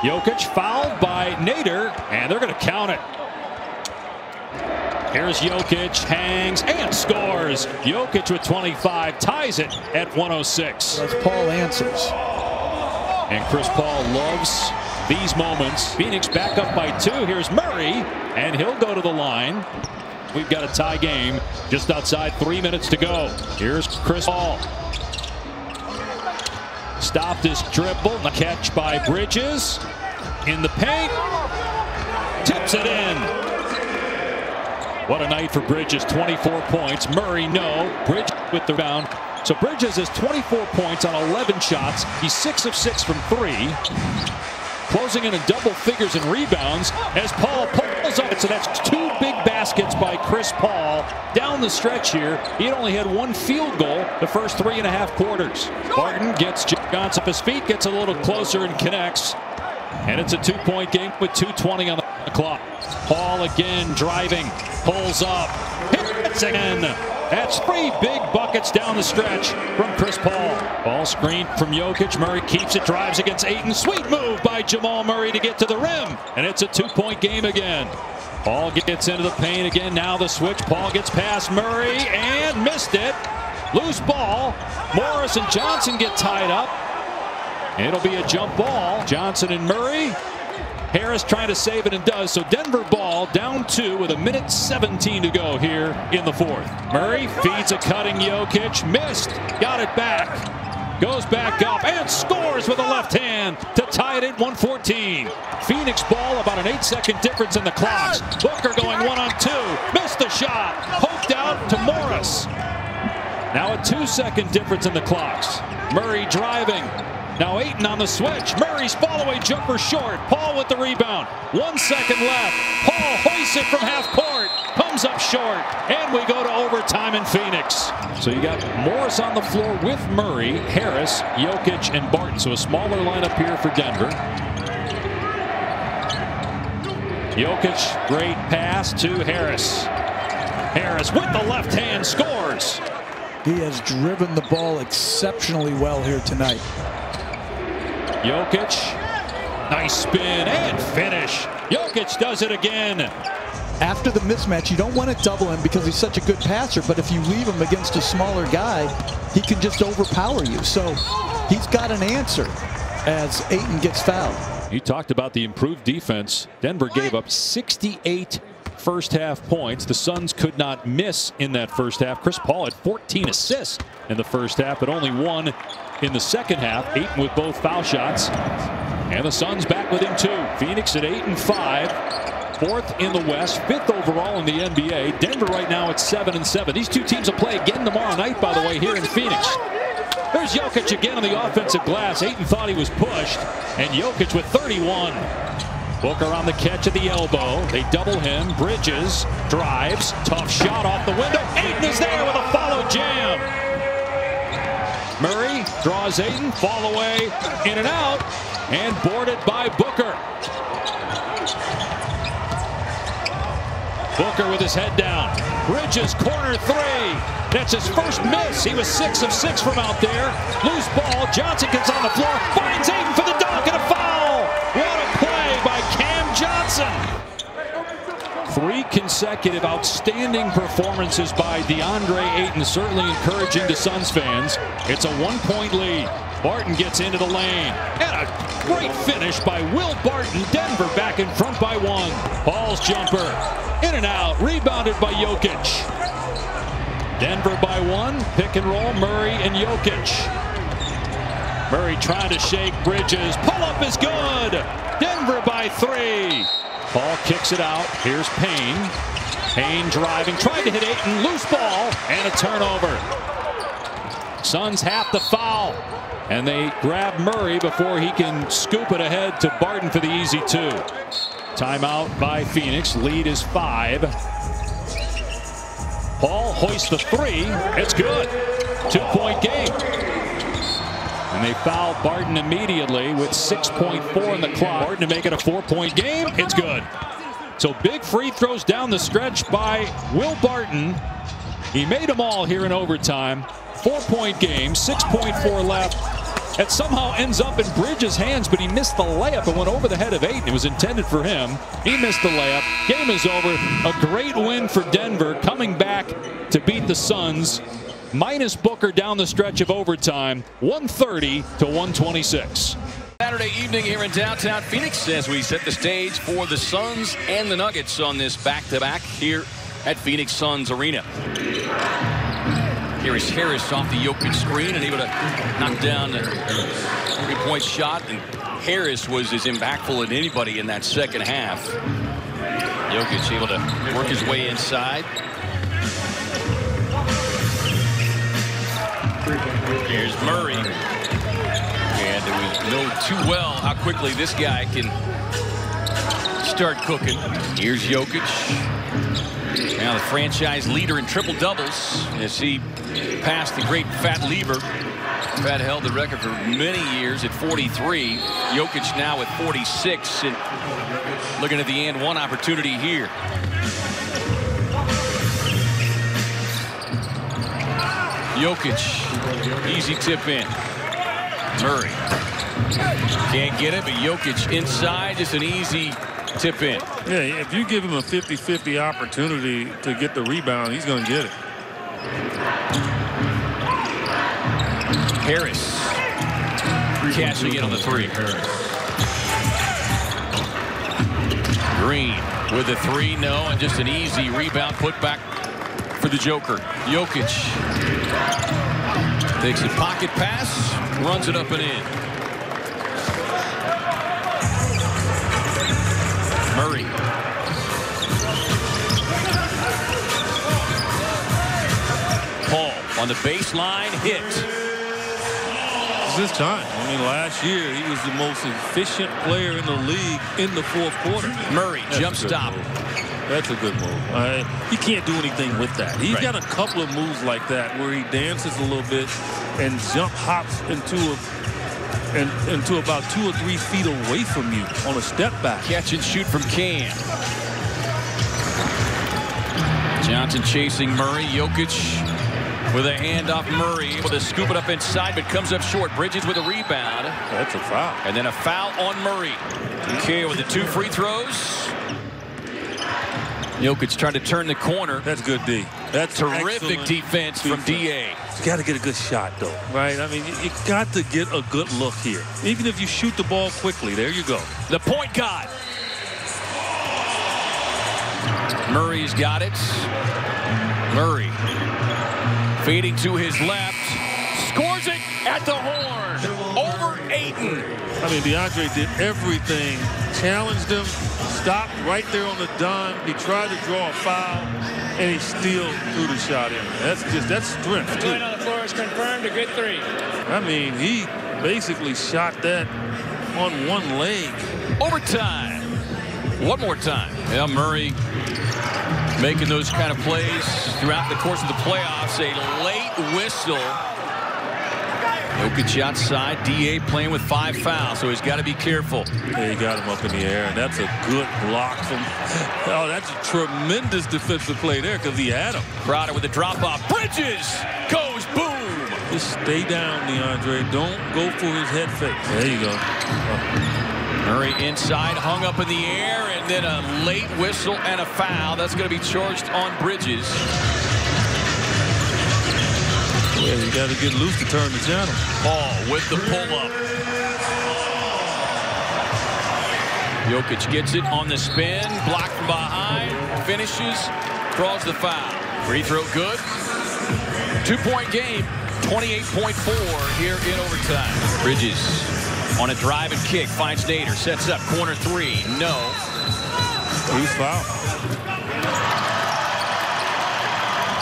Jokic fouled by Nader, and they're going to count it. Here's Jokic, hangs, and scores. Jokic with 25, ties it at 106. As Paul answers. And Chris Paul loves these moments. Phoenix back up by two. Here's Murray, and he'll go to the line. We've got a tie game just outside three minutes to go. Here's Chris Paul. Stopped his dribble. The catch by Bridges. In the paint. Tips it in. What a night for Bridges. 24 points. Murray, no. Bridge with the rebound. So Bridges has 24 points on 11 shots. He's 6 of 6 from 3 closing in a double figures in rebounds as Paul pulls up. So that's two big baskets by Chris Paul down the stretch here. He only had one field goal the first three and a half quarters. Barton gets Johnson up his feet, gets a little closer and connects. And it's a two-point game with 2.20 on the clock. Paul again driving, pulls up, hits again. That's three big buckets down the stretch from Chris Paul. Ball screen from Jokic. Murray keeps it, drives against Ayton. Sweet move by Jamal Murray to get to the rim. And it's a two-point game again. Paul gets into the paint again. Now the switch. Paul gets past Murray and missed it. Loose ball. Morris and Johnson get tied up. It'll be a jump ball. Johnson and Murray. Harris trying to save it and does. So Denver ball down two with a minute 17 to go here in the fourth. Murray feeds a cutting Jokic. Missed. Got it back. Goes back up and scores with a left hand to tie it at 114. Phoenix ball about an eight second difference in the clocks. Booker going one on two. Missed the shot. Poked out to Morris. Now a two second difference in the clocks. Murray driving. Now Ayton on the switch. Murray's fall-away jumper short. Paul with the rebound. One second left. Paul hoists it from half court. Comes up short. And we go to overtime in Phoenix. So you got Morris on the floor with Murray, Harris, Jokic, and Barton. So a smaller lineup here for Denver. Jokic, great pass to Harris. Harris with the left hand scores. He has driven the ball exceptionally well here tonight. Jokic, nice spin and finish. Jokic does it again. After the mismatch, you don't want to double him because he's such a good passer, but if you leave him against a smaller guy, he can just overpower you. So he's got an answer as Ayton gets fouled. You talked about the improved defense. Denver gave up 68 first half points. The Suns could not miss in that first half. Chris Paul had 14 assists in the first half, but only one in the second half. Ayton with both foul shots. And the Suns back with him too. Phoenix at 8 and 5. Fourth in the West, fifth overall in the NBA. Denver right now at 7 and 7. These two teams will play again tomorrow night, by the way, here in Phoenix. There's Jokic again on the offensive glass. Ayton thought he was pushed, and Jokic with 31. Booker on the catch at the elbow. They double him. Bridges drives. Tough shot off the window. Ayton is there with a follow jam. Murray draws Ayton, Fall away. In and out. And boarded by Booker. Booker with his head down. Bridges corner three. That's his first miss. He was six of six from out there. Loose ball. Johnson gets on the floor. Finds Ayton for the dunk and a foul. What a play by Cam Johnson. Three consecutive outstanding performances by DeAndre Ayton, certainly encouraging to Suns fans. It's a one-point lead. Barton gets into the lane. And a great finish by Will Barton. Denver back in front by one. Ball's jumper. In and out. Rebounded by Jokic. Denver by one. Pick and roll. Murray and Jokic. Murray trying to shake Bridges. Pull up is good. Denver by three. Paul kicks it out. Here's Payne. Payne driving. Tried to hit Ayton. Loose ball. And a turnover. Suns have the foul. And they grab Murray before he can scoop it ahead to Barton for the easy two. Timeout by Phoenix. Lead is five. Paul hoists the three. It's good. Two-point game. And they foul Barton immediately with 6.4 in the clock. Barton to make it a four-point game. It's good. So big free throws down the stretch by Will Barton. He made them all here in overtime. Four-point game, 6.4 left. It somehow ends up in Bridges' hands, but he missed the layup and went over the head of Ayton. It was intended for him. He missed the layup. Game is over. A great win for Denver, coming back to beat the Suns. Minus Booker down the stretch of overtime, 130 to 126. Saturday evening here in downtown Phoenix as we set the stage for the Suns and the Nuggets on this back-to-back -back here at Phoenix Suns Arena. Here is Harris off the Jokic screen and able to knock down the three-point shot. And Harris was as impactful as anybody in that second half. Jokic able to work his way inside. Here's Murray. And was know too well how quickly this guy can start cooking. Here's Jokic. Now the franchise leader in triple doubles as he passed the great Fat Lever. Fat held the record for many years at 43. Jokic now at 46 and looking at the and one opportunity here. Jokic, easy tip in. Murray can't get it, but Jokic inside, just an easy tip in. Yeah, if you give him a 50-50 opportunity to get the rebound, he's going to get it. Harris cashing in on the three. Green with a three, no, and just an easy rebound put back for the Joker. Jokic takes a pocket pass, runs it up and in. Murray. Paul on the baseline hit. This time. I mean, last year he was the most efficient player in the league in the fourth quarter. Murray jump stop. Move. That's a good move. Uh, he can't do anything with that. He's right. got a couple of moves like that where he dances a little bit and jump hops into a and into about two or three feet away from you on a step back. Catch and shoot from Cam. Johnson chasing Murray. Jokic with a handoff. Murray able to scoop it up inside, but comes up short. Bridges with a rebound. That's a foul. And then a foul on Murray. Okay, with the two free throws. Jokic trying to turn the corner. That's good D. That's terrific defense, defense from DA. You got to get a good shot, though, right? I mean, you, you got to get a good look here. Even if you shoot the ball quickly, there you go. The point guard. Murray's got it. Murray fading to his left. Scores it at the horn. Over Ayton. I mean, DeAndre did everything. Challenged him, stopped right there on the dime. He tried to draw a foul, and he still threw the shot in. That's just that's strength too. Point on the floor is confirmed. A good three. I mean, he basically shot that on one leg. Overtime. One more time. Yeah, Murray making those kind of plays throughout the course of the playoffs. A late whistle Jokic outside. DA playing with five fouls, so he's got to be careful. Yeah, he got him up in the air, and that's a good block from. Oh, that's a tremendous defensive play there because he had him. Crowder with a drop off. Bridges goes boom. Just stay down, DeAndre. Don't go for his head fake. There you go. Oh. Murray inside, hung up in the air, and then a late whistle and a foul. That's going to be charged on Bridges. Yeah, you got to get loose to turn the channel. Paul with the pull-up. Jokic gets it on the spin, blocked from behind, finishes, draws the foul. Free throw good. Two-point game, 28.4 here in overtime. Bridges on a drive and kick, finds Nader, sets up, corner three, no. He's fouled.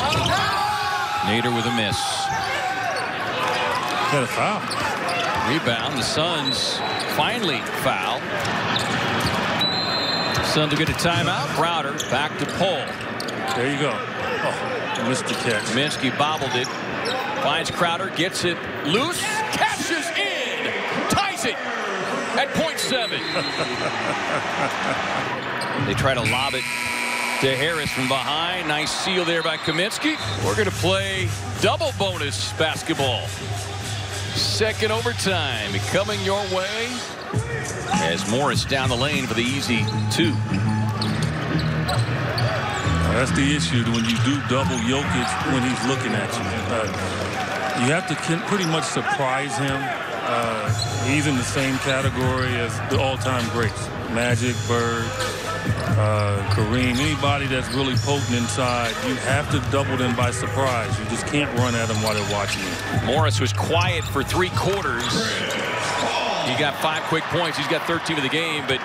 Oh, Nader with a miss. Got a foul. Rebound. The Suns finally foul. Suns will get a timeout. Crowder back to Paul. There you go. Oh, missed the catch. Kaminsky bobbled it. Finds Crowder, gets it loose, catches in, ties it at point seven. they try to lob it to Harris from behind. Nice seal there by Kaminsky. We're going to play double bonus basketball. Second overtime coming your way as Morris down the lane for the easy two. That's the issue when you do double Jokic when he's looking at you. Uh, you have to pretty much surprise him. Uh, he's in the same category as the all-time greats. Magic, Bird, uh, Kareem, anybody that's really potent inside, you have to double them by surprise. You just can't run at them while they're watching you. Morris was quiet for three quarters. He got five quick points. He's got 13 of the game, but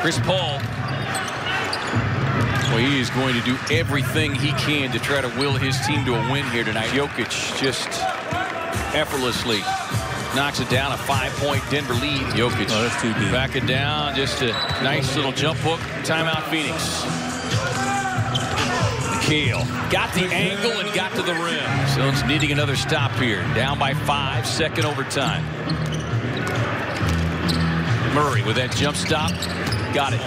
Chris Paul, well, he is going to do everything he can to try to will his team to a win here tonight. Jokic just effortlessly knocks it down a five-point Denver lead. Jokic oh, that's too deep. back it down. Just a nice little jump hook. Timeout Phoenix. Keel got the angle and got to the rim. So it's needing another stop here. Down by five, second overtime. Murray with that jump stop. Got it.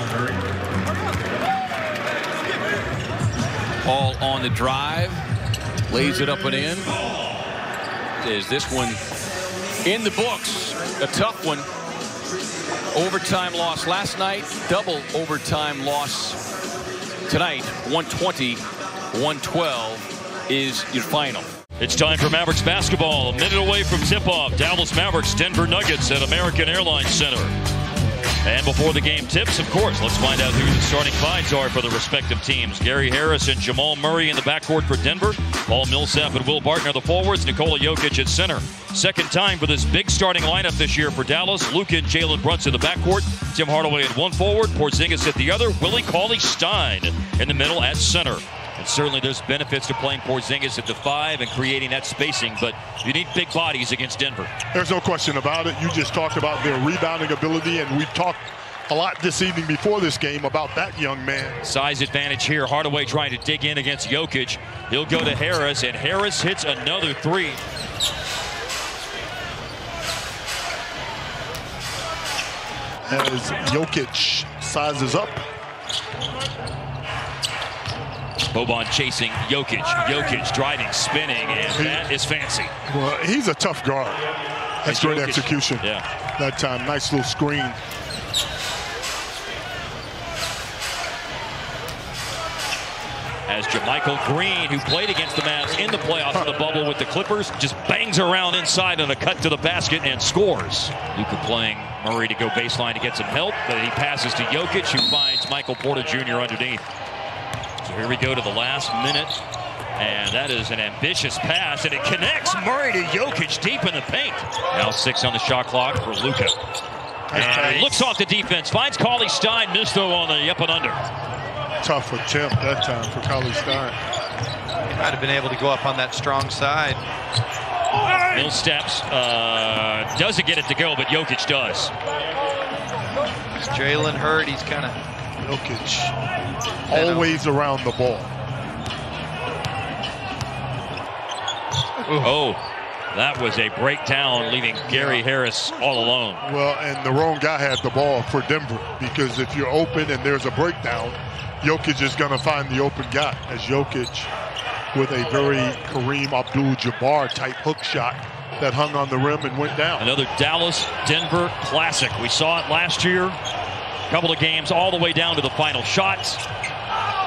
Paul on the drive. Lays it up and in. Is this one in the books? A tough one. Overtime loss last night. Double overtime loss tonight. 120, 112 is your final. It's time for Mavericks basketball. A minute away from tip-off. Dallas Mavericks, Denver Nuggets at American Airlines Center. And before the game tips, of course, let's find out who the starting fives are for the respective teams. Gary Harris and Jamal Murray in the backcourt for Denver. Paul Millsap and Will Barton are the forwards. Nikola Jokic at center. Second time for this big starting lineup this year for Dallas. Luke and Jalen Brunson in the backcourt. Tim Hardaway at one forward. Porzingis at the other. Willie Cauley-Stein in the middle at center. And certainly there's benefits to playing Porzingis at the five and creating that spacing, but you need big bodies against Denver. There's no question about it. You just talked about their rebounding ability, and we've talked a lot this evening before this game about that young man. Size advantage here. Hardaway trying to dig in against Jokic. He'll go to Harris, and Harris hits another three. As Jokic sizes up. Boban chasing Jokic. Jokic driving, spinning, and he, that is fancy. Well, he's a tough guard. That's great Jokic, execution. Yeah. That time, nice little screen. As JaMychal Green, who played against the Mavs in the playoffs in the bubble with the Clippers, just bangs around inside on a cut to the basket and scores. Luka playing Murray to go baseline to get some help, but he passes to Jokic, who finds Michael Porter Jr. underneath. So here we go to the last minute. And that is an ambitious pass, and it connects Murray to Jokic deep in the paint. Now six on the shot clock for Luka. And looks off the defense, finds Cauley-Stein, missed though on the up and under. Tough attempt that time for Cauley-Stein. Might have been able to go up on that strong side. Millsaps uh, doesn't get it to go, but Jokic does. Jalen hurt. He's kind of Jokic always around the ball. Oh, that was a breakdown, leaving Gary yeah. Harris all alone. Well, and the wrong guy had the ball for Denver because if you're open and there's a breakdown, Jokic is going to find the open guy. As Jokic with a very Kareem Abdul-Jabbar type hook shot that hung on the rim and went down. Another Dallas-Denver classic. We saw it last year. Couple of games all the way down to the final shots.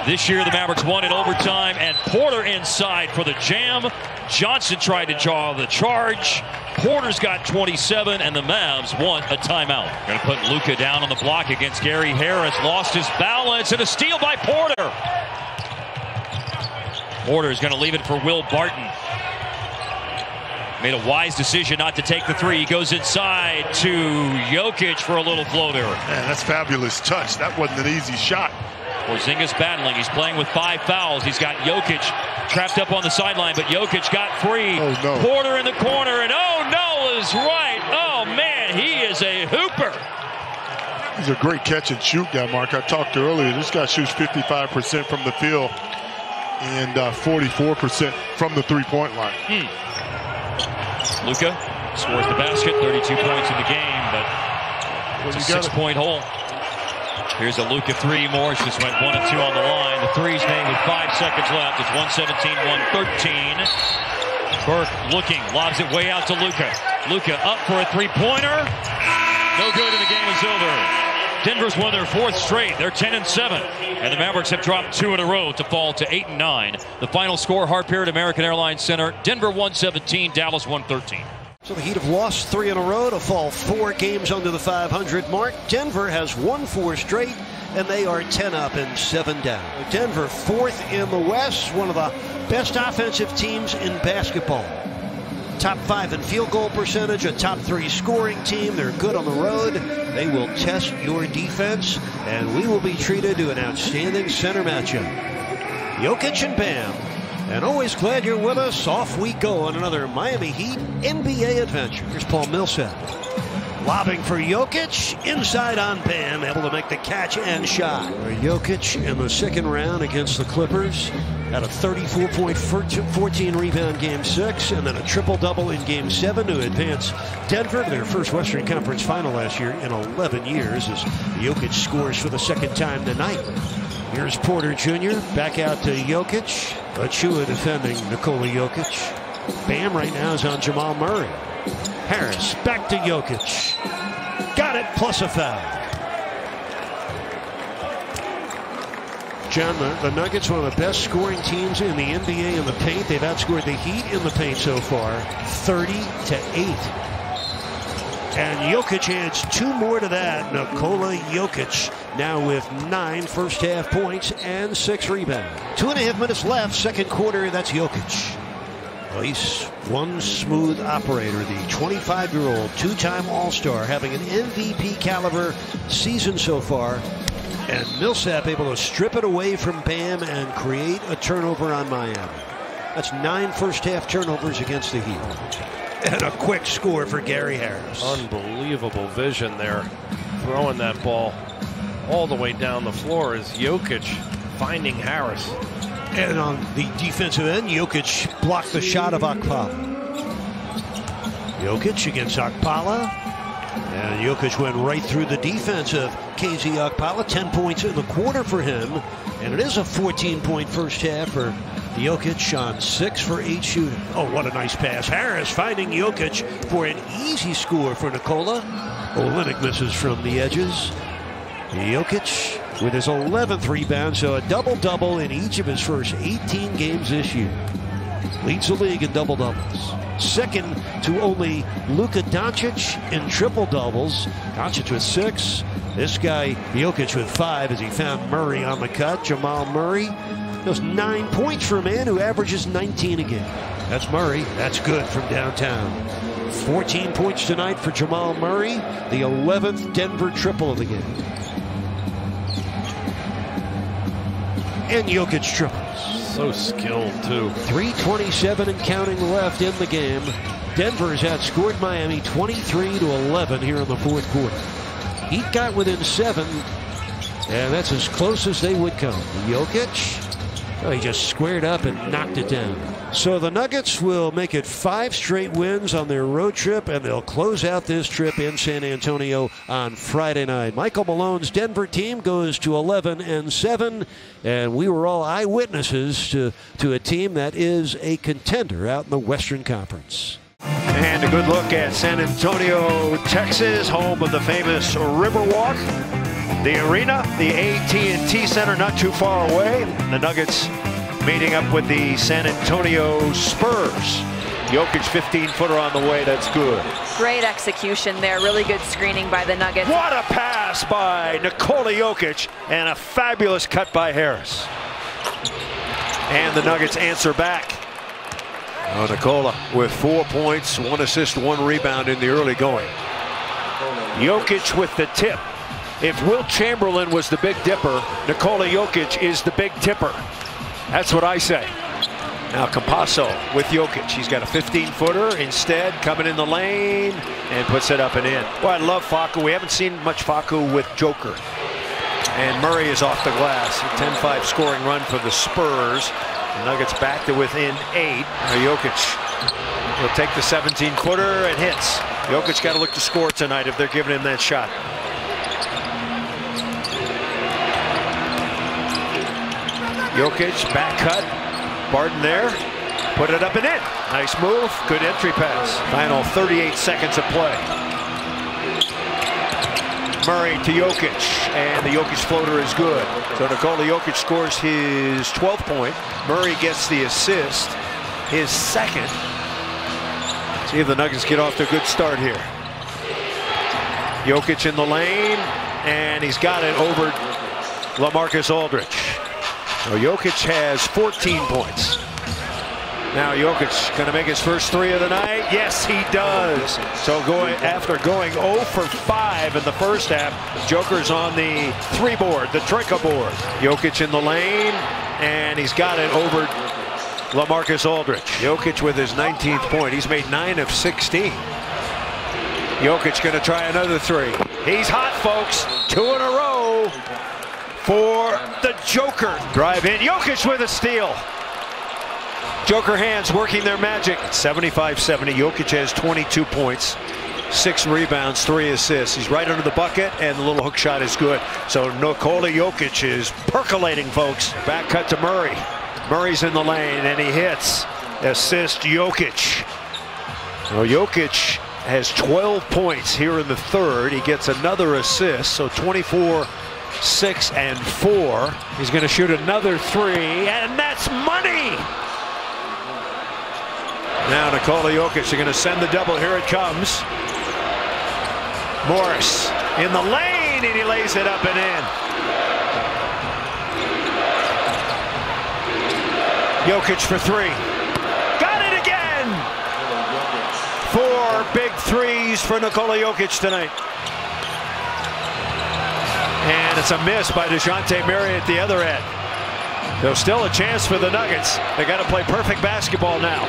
This year, the Mavericks won in overtime, and Porter inside for the jam. Johnson tried to draw the charge. Porter's got 27, and the Mavs want a timeout. Going to put Luka down on the block against Gary Harris. Lost his balance, and a steal by Porter. Porter is going to leave it for Will Barton. Made a wise decision not to take the three. He goes inside to Jokic for a little floater. Man, that's fabulous touch. That wasn't an easy shot. Porzingis battling. He's playing with five fouls. He's got Jokic trapped up on the sideline, but Jokic got free. Oh, no. Porter in the corner, and oh no is right. Oh man, he is a hooper. He's a great catch and shoot guy, Mark. I talked earlier. This guy shoots 55% from the field and 44% uh, from the three-point line. Hmm. Luka scores the basket, 32 points in the game, but it's a six-point hole. Here's a Luka three. Morris just went one and two on the line. The three's made with five seconds left. It's 117, 113. Burke looking, lobs it way out to Luka. Luka up for a three-pointer. No good, and the game is over. Denver's won their fourth straight. They're 10 and 7. And the Mavericks have dropped two in a row to fall to 8 and 9. The final score, Harper at American Airlines Center. Denver 117, Dallas 113. So the Heat have lost three in a row to fall four games under the 500 mark. Denver has won four straight, and they are 10 up and 7 down. Denver fourth in the West, one of the best offensive teams in basketball top five in field goal percentage, a top three scoring team. They're good on the road. They will test your defense, and we will be treated to an outstanding center matchup. Jokic and Bam. And always glad you're with us. Off we go on another Miami Heat NBA adventure. Here's Paul Millsap. Lobbing for Jokic. Inside on Bam. Able to make the catch and shot. Jokic in the second round against the Clippers. Had a 34 point 14 rebound game six, and then a triple double in game seven to advance Denver to their first Western Conference final last year in 11 years as Jokic scores for the second time tonight. Here's Porter Jr. back out to Jokic. Achiuwa defending Nikola Jokic. Bam right now is on Jamal Murray. Harris back to Jokic. Got it, plus a foul. John, the, the, Nuggets, one of the best scoring teams in the NBA in the paint. They've outscored the Heat in the paint so far, 30 to 8. And Jokic adds two more to that. Nikola Jokic now with nine first half points and six rebounds. Two and a half minutes left, second quarter. That's Jokic. Well, he's one smooth operator, the 25 year old two time All Star, having an MVP caliber season so far. And Millsap able to strip it away from Bam and create a turnover on Miami. That's nine first half turnovers against the Heat. And a quick score for Gary Harris. Unbelievable vision there. Throwing that ball all the way down the floor is Jokic finding Harris. And on the defensive end, Jokic blocked the shot of Okpala. Jokic against Okpala. And Jokic went right through the defense of KZ Okpala. 10 points in the quarter for him. And it is a 14 point first half for Jokic on 6 for 8 shooting. Oh, what a nice pass. Harris finding Jokic for an easy score for Nikola. Olynyk misses from the edges. Jokic with his 11th rebound, so a double double in each of his first 18 games this year. Leads the league in double doubles second to only Luka Doncic in triple doubles. Doncic with six. This guy, Jokic, with five as he found Murray on the cut. Jamal Murray. Those nine points for a man who averages 19 a game. That's Murray. That's good from downtown. 14 points tonight for Jamal Murray, the 11th Denver triple of the game. And Jokic triple. So skilled, too. 327 and counting left in the game. Denver's outscored Miami 23 to 11 here in the fourth quarter. Heat got within seven, and that's as close as they would come. Jokic, oh, he just squared up and knocked it down. So the Nuggets will make it five straight wins on their road trip, and they'll close out this trip in San Antonio on Friday night. Michael Malone's Denver team goes to 11 and 7, and we were all eyewitnesses to, to a team that is a contender out in the Western Conference. And a good look at San Antonio, Texas, home of the famous Riverwalk. The arena, the AT&T Center, not too far away. The Nuggets meeting up with the San Antonio Spurs. Jokic 15 footer on the way. That's good. Great execution there. Really good screening by the Nuggets. What a pass by Nikola Jokic and a fabulous cut by Harris. And the Nuggets answer back. Oh, Nikola with four points, one assist, one rebound in the early going. Jokic with the tip. If Wilt Chamberlain was the big dipper, Nikola Jokic is the big tipper. That's what I say. Now Campazzo with Jokic. He's got a 15-footer. Instead, coming in the lane and puts it up and in. Well, I love Facu. We haven't seen much Facu with Joker. And Murray is off the glass. 10-5 scoring run for the Spurs. The Nuggets back to within eight. Now Jokic will take the 17-footer and hits. Jokic got to look to score tonight if they're giving him that shot. Jokic, back cut. Barton there. Put it up and in. Nice move. Good entry pass. Final 38 seconds of play. Murray to Jokic, and the Jokic floater is good. So Nikola Jokic scores his 12th point. Murray gets the assist, his second. See if the Nuggets get off to a good start here. Jokic in the lane, and he's got it over LaMarcus Aldridge. Now Jokic has 14 points. Now Jokic going to make his first three of the night. Yes, he does. So going after going 0 for 5 in the first half, Joker's on the three board, the Troika board. Jokic in the lane, and he's got it over LaMarcus Aldridge. Jokic with his 19th point. He's made 9 of 16. Jokic going to try another three. He's hot, folks. Two in a row for the Joker. Drive in. Jokic with a steal. Joker hands working their magic. 75-70. Jokic has 22 points, six rebounds, three assists. He's right under the bucket, and the little hook shot is good. So Nikola Jokic is percolating, folks. Back cut to Murray. Murray's in the lane, and he hits. Assist Jokic. Well, Jokic has 12 points here in the third. He gets another assist, so 24 6 and 4. He's going to shoot another three, and that's money! Now Nikola Jokic are going to send the double. Here it comes. Morris in the lane, and he lays it up and in. Jokic for three. Got it again! Four big threes for Nikola Jokic tonight. And it's a miss by Dejounte Murray at the other end. There's still a chance for the Nuggets. They got to play perfect basketball now.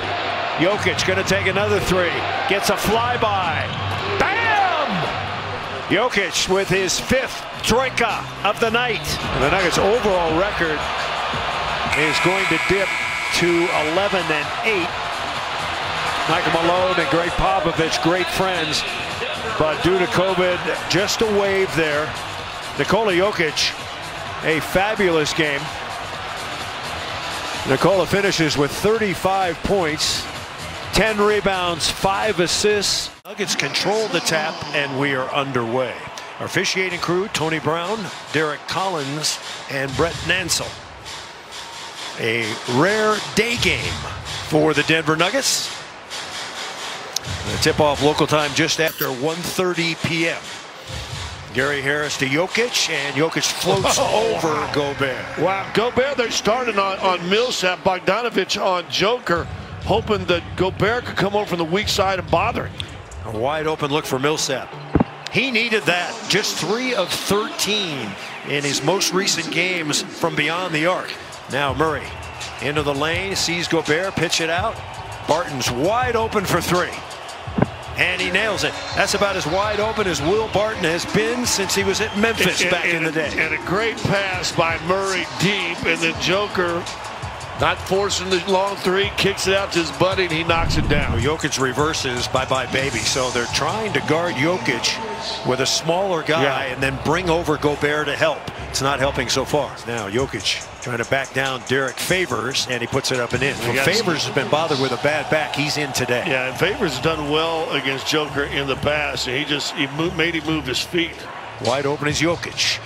Jokic going to take another three. Gets a flyby. Bam! Jokic with his fifth troika of the night. And the Nuggets overall record is going to dip to 11 and 8. Michael Malone and Gregg Popovich, great friends. But due to COVID, just a wave there. Nikola Jokic, a fabulous game. Nikola finishes with 35 points, 10 rebounds, 5 assists. Nuggets control the tap, and we are underway. Our officiating crew, Tony Brown, Derrick Collins, and Brett Nansel. A rare day game for the Denver Nuggets. The tip-off local time just after 1.30 p.m. Gary Harris to Jokic, and Jokic floats oh, over Gobert. Wow, Gobert, they're starting on, on Millsap, Bogdanovic on Joker, hoping that Gobert could come over from the weak side and bother him. A wide open look for Millsap. He needed that. Just three of 13 in his most recent games from beyond the arc. Now Murray into the lane, sees Gobert, pitch it out. Barton's wide open for three. And he nails it. That's about as wide open as Will Barton has been since he was at Memphis And- back in the day. And a great pass by Murray deep, and then Joker not forcing the long three, kicks it out to his buddy, and he knocks it down. Jokic reverses bye-bye baby. So they're trying to guard Jokic with a smaller guy Yeah. and then bring over Gobert to help. It's not helping so far. Now Jokic trying to back down Derrick Favors and he puts it up and in. Well, Favors has been bothered with a bad back. He's in today. Yeah, and Favors has done well against Joker in the past, and he just he mo- made him move his feet. Wide open is Jokic.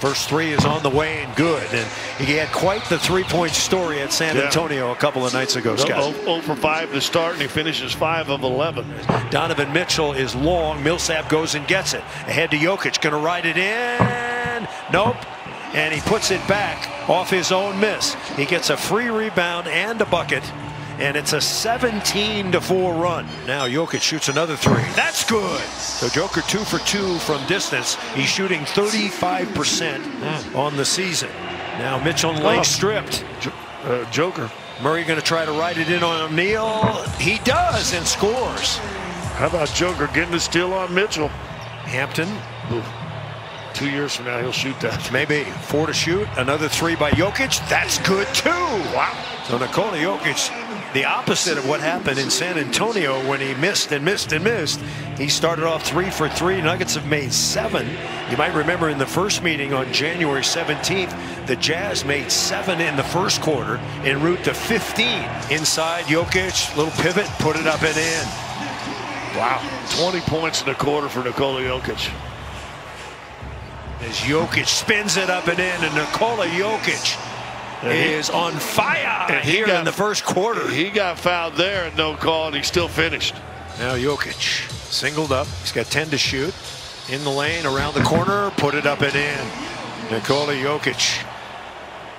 First three is on the way and good. And he had quite the three-point story at San Yeah. Antonio a couple of nights ago, Scott. 0, 0 for 5 to start, and he finishes 5 of 11. Donovan Mitchell is long. Millsap goes and gets it. Ahead to Jokic. Going to ride it in. Nope. And he puts it back off his own miss. He gets a free rebound and a bucket. And it's a 17 to 4 run. Now Jokic shoots another three. That's good. So Joker two for two from distance. He's shooting 35% on the season. Now Mitchell and Lake Oh. stripped. Uh, Joker. Murray going to try to ride it in on O'Neale. He does and scores. How about Joker getting the steal on Mitchell? Hampton. Two years from now, he'll shoot that. Maybe. Four to shoot. Another three by Jokic. That's good, too. Wow. So Nikola Jokic, the opposite of what happened in San Antonio when he missed and missed and missed. He started off three for three. Nuggets have made seven. You might remember in the first meeting on January 17th, the Jazz made seven in the first quarter en route to 15. Inside Jokic, little pivot, put it up and in. Wow. 20 points in the quarter for Nikola Jokic. As Jokic spins it up and in, and Nikola Jokic is on fire and here got, in the first quarter. He got fouled there and no call, and he still finished. Now Jokic singled up. He's got 10 to shoot. In the lane, around the corner, put it up and in. Nikola Jokic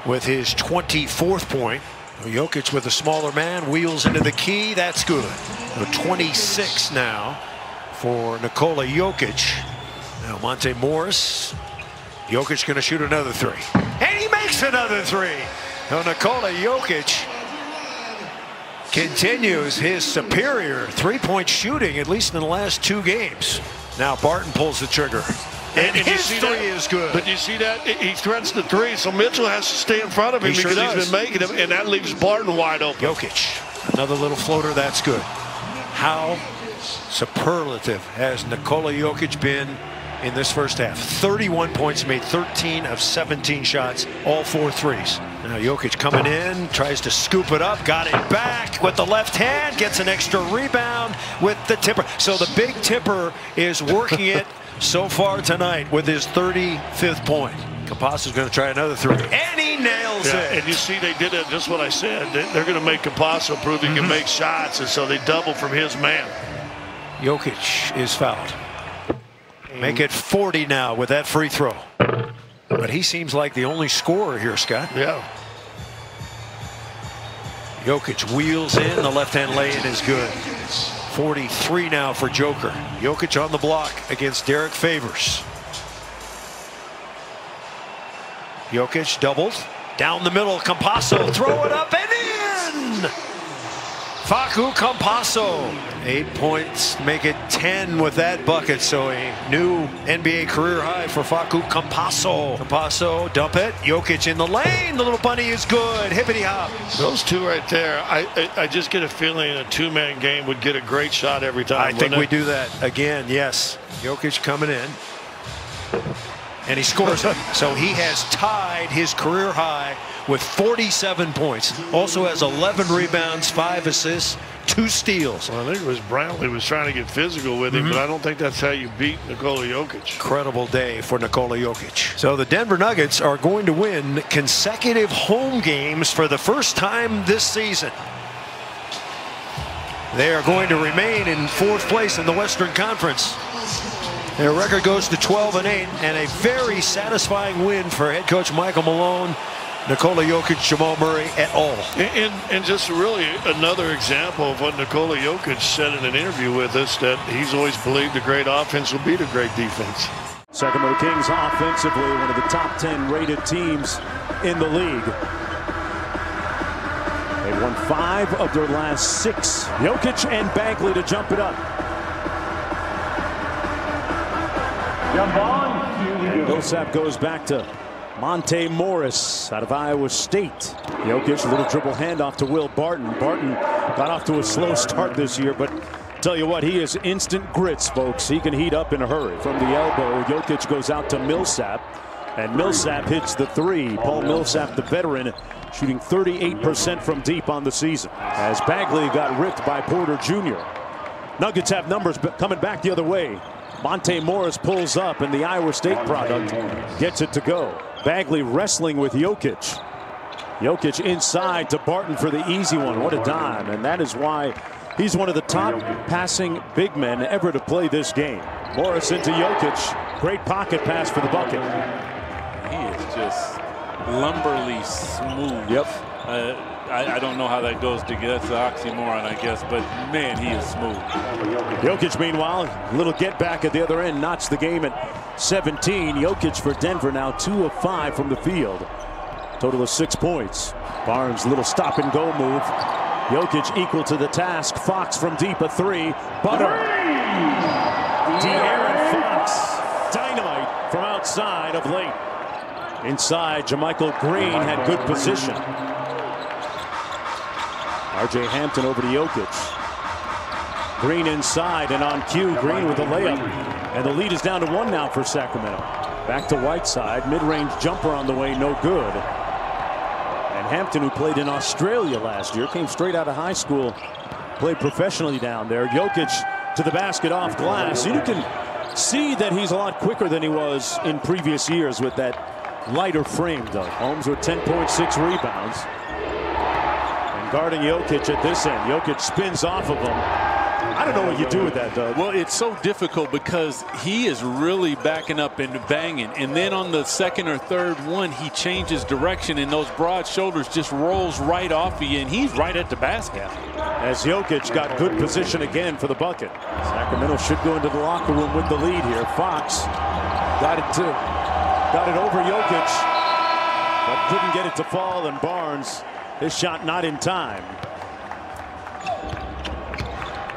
with his 24th point. Jokic with a smaller man, wheels into the key. That's good. 26 now for Nikola Jokic. Now Monte Morris. Jokic going to shoot another three. And he makes another three. Now Nikola Jokic continues his superior three-point shooting, at least in the last two games. Now Barton pulls the trigger. And, and his three that? is good. But you see that? He threats the three, so Mitchell has to stay in front of him he because sure he's been making them, and that leaves Barton wide open. Jokic, another little floater, that's good. How superlative has Nikola Jokic been in this first half? 31 points, made 13 of 17 shots, all four threes. Now Jokic coming in, tries to scoop it up, got it back with the left hand, gets an extra rebound with the tipper. So the big tipper is working it so far tonight with his 35th point. Campazzo's going to try another three, and he nails yeah, it. And you see, they did it. Just what I said. They're going to make Campazzo prove he mm -hmm. can make shots, and so they double from his man. Jokic is fouled. Make it 40 now with that free throw. But he seems like the only scorer here, Scott. Yeah. Jokic wheels in. The left-hand lay-in is good. 43 now for Joker. Jokic on the block against Derrick Favors. Jokic doubled. Down the middle, Campazzo, throw it up and in! Facu Campazzo, eight points, make it 10 with that bucket. So a new NBA career high for Facu Campazzo. Campazzo, dump it. Jokic in the lane. The little bunny is good. Hippity hop. Those two right there, I, I, I just get a feeling a two-man game would get a great shot every time. I think it? we do that again. Yes, Jokic coming in. And he scores it. So he has tied his career high with 47 points. Also has 11 rebounds, 5 assists, 2 steals. Well, I think it was Brownlee was trying to get physical with him, mm -hmm. but I don't think that's how you beat Nikola Jokic. Incredible day for Nikola Jokic. So the Denver Nuggets are going to win consecutive home games for the first time this season. They are going to remain in fourth place in the Western Conference. Their record goes to 12 and 8, and a very satisfying win for head coach Michael Malone, Nikola Jokic, Jamal Murray et al. And, and, and just really another example of what Nikola Jokic said in an interview with us that he's always believed a great offense will beat a great defense. Sacramento Kings offensively one of the top 10 rated teams in the league. They've won five of their last six. Jokic and Bagley to jump it up. Millsap goes back to Monte Morris out of Iowa State. Jokic, a little dribble handoff to Will Barton. Barton got off to a slow start this year, but tell you what, he is instant grits, folks. He can heat up in a hurry. From the elbow, Jokic goes out to Millsap, and Millsap hits the three. Paul Millsap, the veteran, shooting 38% from deep on the season. As Bagley got ripped by Porter Jr. Nuggets have numbers but coming back the other way. Monte Morris pulls up, and the Iowa State product gets it to go. Bagley wrestling with Jokic. Jokic inside to Barton for the easy one. What a dime. And that is why he's one of the top passing big men ever to play this game. Morris into Jokic. Great pocket pass for the bucket. He is just lumberly smooth. Yep. Uh, I, I, don't know how that goes together. That's an oxymoron, I guess. But, man, he is smooth. Jokic, meanwhile, a little get back at the other end. Notch the game at 17. Jokic for Denver now 2 of 5 from the field. Total of six points. Barnes, little stop and go move. Jokic equal to the task. Fox from deep, a three. Butter. De'Aaron Fox. Dynamite from outside of late. Inside, JaMychal Green had good position. R.J. Hampton over to Jokic. Green inside and on cue, Green with the layup. And the lead is down to one now for Sacramento. Back to Whiteside, mid-range jumper on the way, no good. And Hampton, who played in Australia last year, came straight out of high school, played professionally down there. Jokic to the basket off glass. You can see that he's a lot quicker than he was in previous years with that lighter frame, though. Holmes with 10.6 rebounds. Guarding Jokic at this end. Jokic spins off of him. I don't know what you do with that, Doug. Well, it's so difficult because he is really backing up and banging. And then on the second or third one, he changes direction, and those broad shoulders just rolls right off of you, and he's right at the basket. As Jokic got good position again for the bucket. Sacramento should go into the locker room with the lead here. Fox got it to got it over Jokic, but couldn't get it to fall, and Barnes, his shot not in time.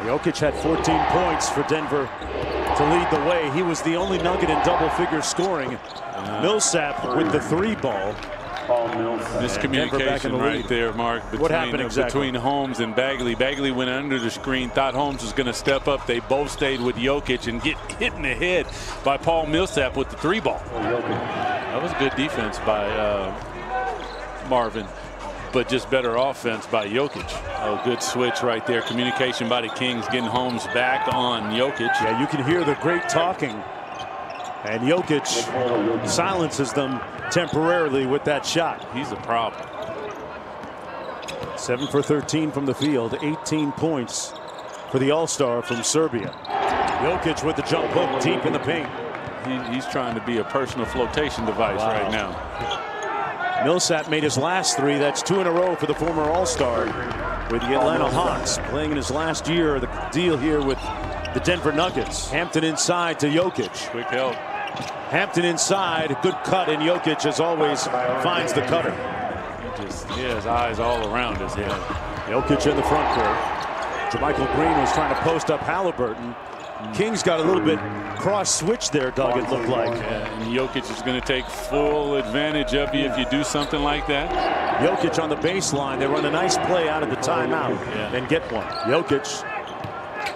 Jokic had 14 points for Denver to lead the way. He was the only Nugget in double figure scoring. Millsap with the three ball. Miscommunication the right there, Mark. Between, what happened exactly? Between Holmes and Bagley. Bagley went under the screen, thought Holmes was going to step up. They both stayed with Jokic and get hit in the head by Paul Millsap with the three ball. That was good defense by uh, Marvin but just better offense by Jokic. Oh, good switch right there. Communication by the Kings getting Holmes back on Jokic. Yeah, you can hear the great talking. And Jokic silences them temporarily with that shot. He's a problem. 7 for 13 from the field, 18 points for the All-Star from Serbia. Jokic with the jump hook deep in the paint. He, he's trying to be a personal flotation device wow. right now. Millsap made his last three. That's two in a row for the former All-Star with the Atlanta Hawks playing in his last year of the deal here with the Denver Nuggets. Hampton inside to Jokic. Quick help. Hampton inside. Good cut, and Jokic, as always, finds the cutter. He just he has eyes all around his head. Jokic in the front court. JaMychal Green was trying to post up Halliburton. Kings got a little bit cross switch there, Doug, it looked like. Yeah, and Jokic is going to take full advantage of you if you do something like that. Jokic on the baseline. They run a nice play out of the timeout yeah. and get one. Jokic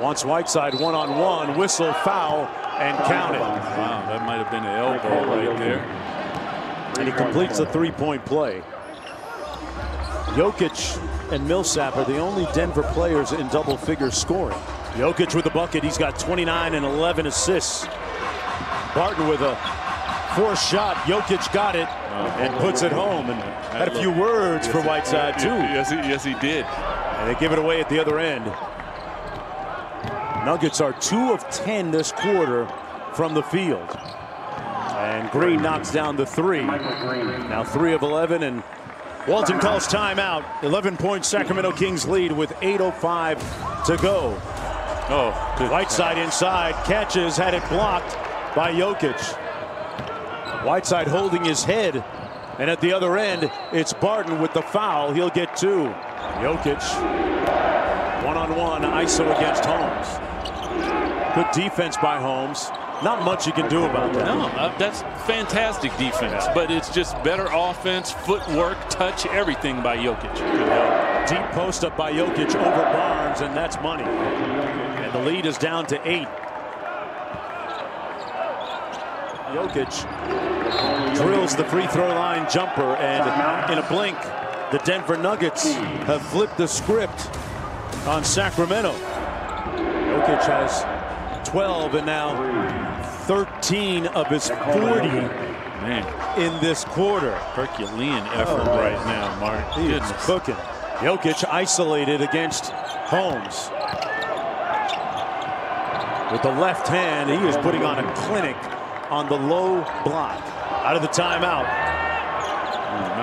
wants Whiteside one-on-one, -on -one, whistle, foul, and count it. Wow, that might have been an elbow right there. And he completes the three-point play. Jokic and Millsap are the only Denver players in double figure scoring. Jokic with the bucket. He's got 29 and 11 assists. Barton with a forced shot. Jokic got it uh, and puts it home. And had a few words for Whiteside, too. Yes, he, yes, he did. And they give it away at the other end. Nuggets are 2 of 10 this quarter from the field. And Green knocks down the three. Now 3 of 11 and Walton calls timeout. 11 point Sacramento Kings lead with 8.05 to go. Oh, good. Whiteside inside, catches, had it blocked by Jokic. Whiteside holding his head. And at the other end, it's Barton with the foul. He'll get two. Jokic, one-on-one, -on -one, ISO against Holmes. Good defense by Holmes. Not much you can do about that. No, uh, that's fantastic defense, but it's just better offense, footwork, touch, everything by Jokic. Deep post up by Jokic over Barnes, and that's money. And the lead is down to eight. Jokic drills the free throw line jumper, and in a blink, the Denver Nuggets have flipped the script on Sacramento. Jokic has 12 and now 13 of his 40 Man. in this quarter. Herculean effort oh, right now, Mark. He is cooking. Jokic isolated against Holmes. With the left hand, he is putting on a clinic on the low block. Out of the timeout.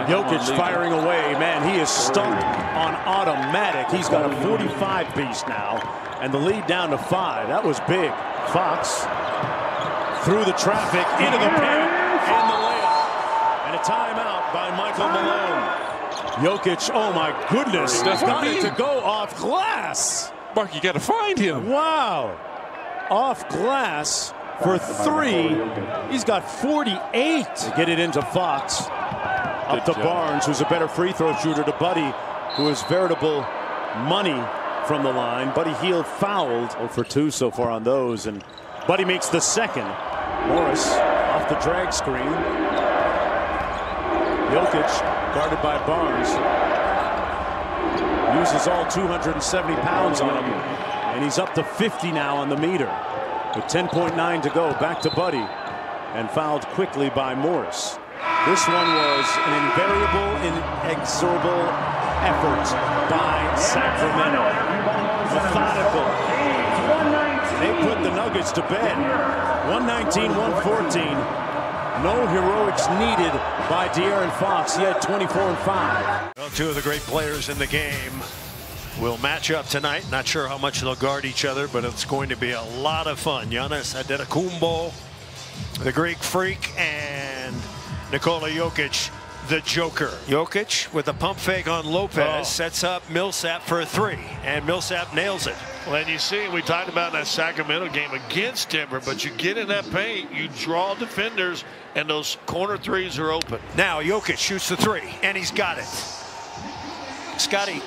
Jokic firing away. Man, he is stuck on automatic. He's got a 45 piece now and the lead down to five. That was big. Fox through the traffic into the paint and the layup. And a timeout by Michael Malone. Jokic, oh my goodness, That's got it to go off glass. Mark, you got to find him. Wow. Off glass for three. He's got 48 to get it into Fox. Up Good to job. Barnes, who's a better free throw shooter, to Buddy, who is veritable money from the line. Buddy Hield fouled 0 for 2 so far on those, and Buddy makes the second. Morris off the drag screen. Jokic guarded by Barnes. Uses all 270 pounds on him. And he's up to 50 now on the meter. With 10.9 to go, back to Buddy. And fouled quickly by Morris. This one was an invariable, inexorable effort by Sacramento. Methodical. They put the Nuggets to bed. 119-114. No heroics needed by De'Aaron Fox. He had 24 and 5. Well, two of the great players in the game will match up tonight. Not sure how much they'll guard each other, but it's going to be a lot of fun. Giannis Antetokounmpo, the Greek Freak, and Nikola Jokic, the Joker. Jokic with a pump fake on Lopez Oh. sets up Millsap for a three, and Millsap nails it. Well, and you see, we talked about that Sacramento game against Denver, but you get in that paint, you draw defenders, and those corner threes are open. Now Jokic shoots the three, and he's got it. Scotty,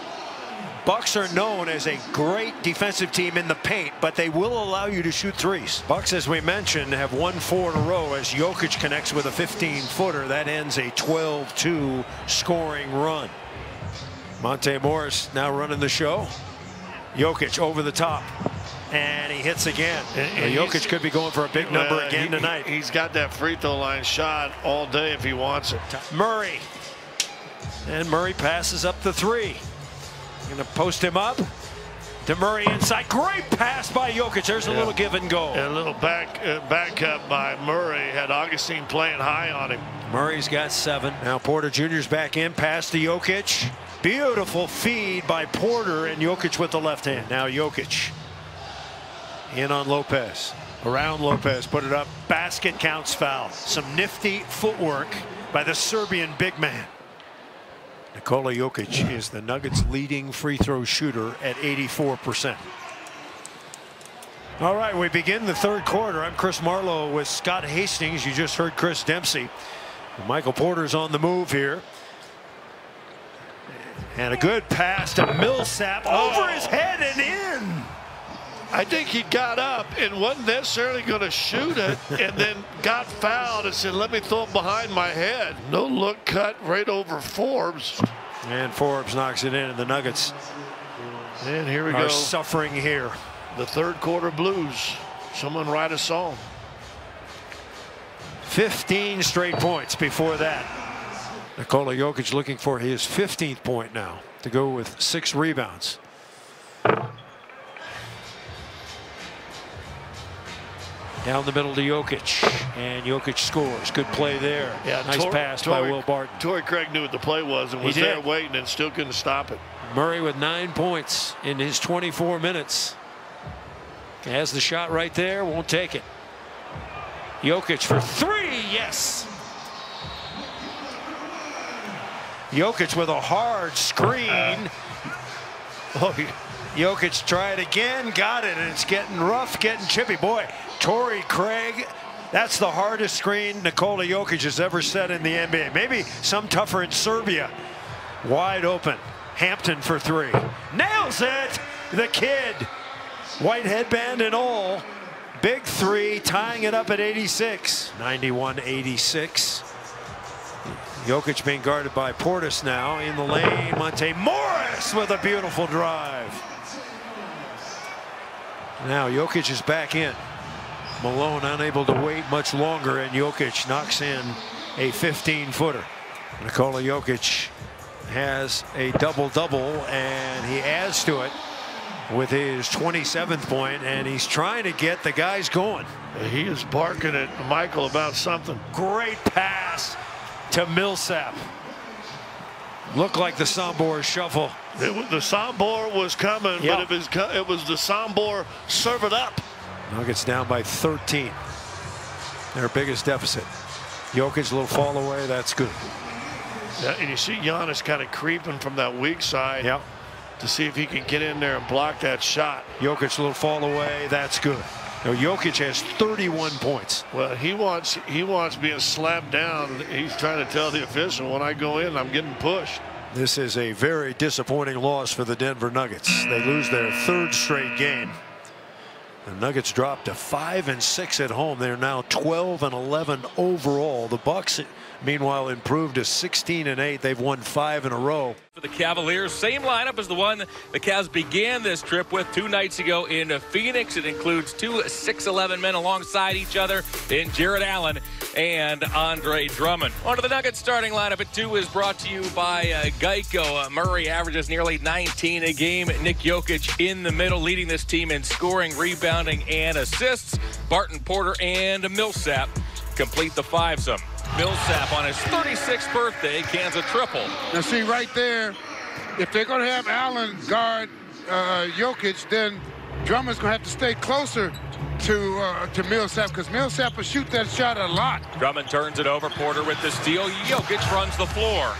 Bucks are known as a great defensive team in the paint, but they will allow you to shoot threes. Bucks, as we mentioned, have won four in a row as Jokic connects with a 15-footer. That ends a 12-2 scoring run. Monte Morris now running the show. Jokic over the top. And he hits again. And Jokic could be going for a big number Well, again he- tonight. He's got that free throw line shot all day if he wants it. Murray. And Murray passes up the three. Going to post him up. To Murray inside. Great pass by Jokic. There's a little give and go. And a little back uh, back up by Murray had Augustine playing high on him. Murray's got seven. Now Porter Jr.'s back in. Pass to Jokic. Beautiful feed by Porter and Jokic with the left hand. Now Jokic. In on Lopez. Around Lopez. Put it up. Basket counts foul. Some nifty footwork by the Serbian big man. Nikola Jokic is the Nuggets leading free throw shooter at 84%. All right, we begin the third quarter. I'm Chris Marlowe with Scott Hastings. You just heard Chris Dempsey. Michael Porter's on the move here. And a good pass to Millsap over his head and in. I think he got up and wasn't necessarily going to shoot it and then got fouled and said, let me throw it behind my head. No look cut right over Forbes. And Forbes knocks it in, and the Nuggets And here we are go. suffering here. The third quarter blues. Someone write a song. 15 straight points before that. Nikola Jokic looking for his 15th point now to go with six rebounds. Down the middle to Jokic, and Jokic scores. Good play there. Yeah, nice Tor- pass by Will Barton. Torrey Craig knew what the play was and was there waiting and still couldn't stop it. Murray with nine points in his 24 minutes. Has the shot right there, won't take it. Jokic for three, yes. Jokic with a hard screen. Oh, Jokic tried again, got it, and it's getting rough, getting chippy. Boy, Torrey Craig, that's the hardest screen Nikola Jokic has ever set in the NBA. Maybe some tougher in Serbia. Wide open. Hampton for three. Nails it! The kid. White headband and all. Big three, tying it up at 86. 91-86. Jokic being guarded by Portis now in the lane. Monte Morris with a beautiful drive. Now Jokic is back in. Malone unable to wait much longer, and Jokic knocks in a 15-footer. Nikola Jokic has a double-double, and he adds to it with his 27th point, and he's trying to get the guys going. He is barking at Michael about something. Great pass to Millsap. Looked like the Sombor shuffle. It, was- the Sombor was coming, Yeah. but it was, it was the Sombor serve it up. Nuggets down by 13. Their biggest deficit. Jokic, a little fall away. That's good. Yeah, and you see Giannis kind of creeping from that weak side. Yep. To see if he can get in there and block that shot. Jokic a little fall away. That's good. Now Jokic has 31 points. Well, he wants he wants being slapped down. He's trying to tell the official when I go in, I'm getting pushed. This is a very disappointing loss for the Denver Nuggets. They lose their third straight game. The Nuggets dropped to five and six at home. They're now 12 and 11 overall. The Bucks, meanwhile, improved to 16 and eight. They've won five in a row. For the Cavaliers, same lineup as the one the Cavs began this trip with two nights ago in Phoenix. It includes two 6'11 men alongside each other in Jarrett Allen and Andre Drummond. On to the Nuggets starting lineup at two is brought to you by uh, Geico. Uh, Murray averages nearly 19 a game. Nick Jokic in the middle, leading this team in scoring, rebounding, and assists. Barton Porter and Millsap complete the fivesome. Millsap on his 36th birthday cans a triple. Now see right there, if they're going to have Allen guard uh, Jokic, then Drummond's going to have to stay closer to uh, to Millsap because Millsap will shoot that shot a lot. Drummond turns it over. Porter with the steal. Jokic runs the floor.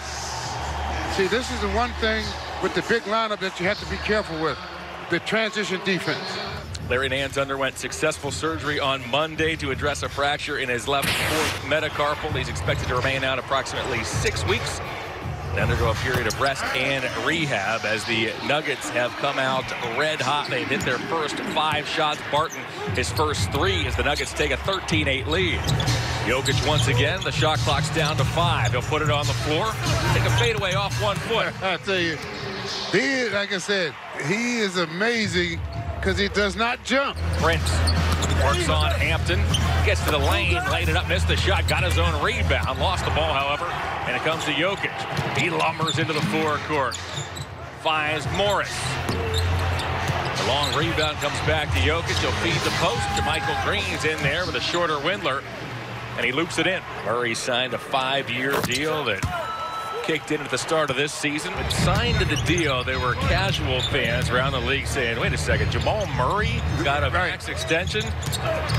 See, this is the one thing with the big lineup that you have to be careful with, the transition defense. Larry Nance underwent successful surgery on Monday to address a fracture in his left fourth metacarpal. He's expected to remain out approximately six weeks and undergo a period of rest and rehab as the Nuggets have come out red hot. They've hit their first five shots. Barton, his first three as the Nuggets take a 13-8 lead. Jokic once again. The shot clock's down to five. He'll put it on the floor. Take a fadeaway off one foot. I tell you, he, like I said, he is amazing because he does not jump. Prince works on Hampton, gets to the lane, laid it up, missed the shot, got his own rebound, lost the ball, however, and it comes to Jokic. He lumbers into the forecourt, finds Morris. The long rebound comes back to Jokic. He'll feed the post. JaMychal Green's in there with a shorter Windler, and he loops it in. Murray signed a five-year deal that kicked in at the start of this season. But signed to the deal, there were casual fans around the league saying, wait a second, Jamal Murray got a max extension?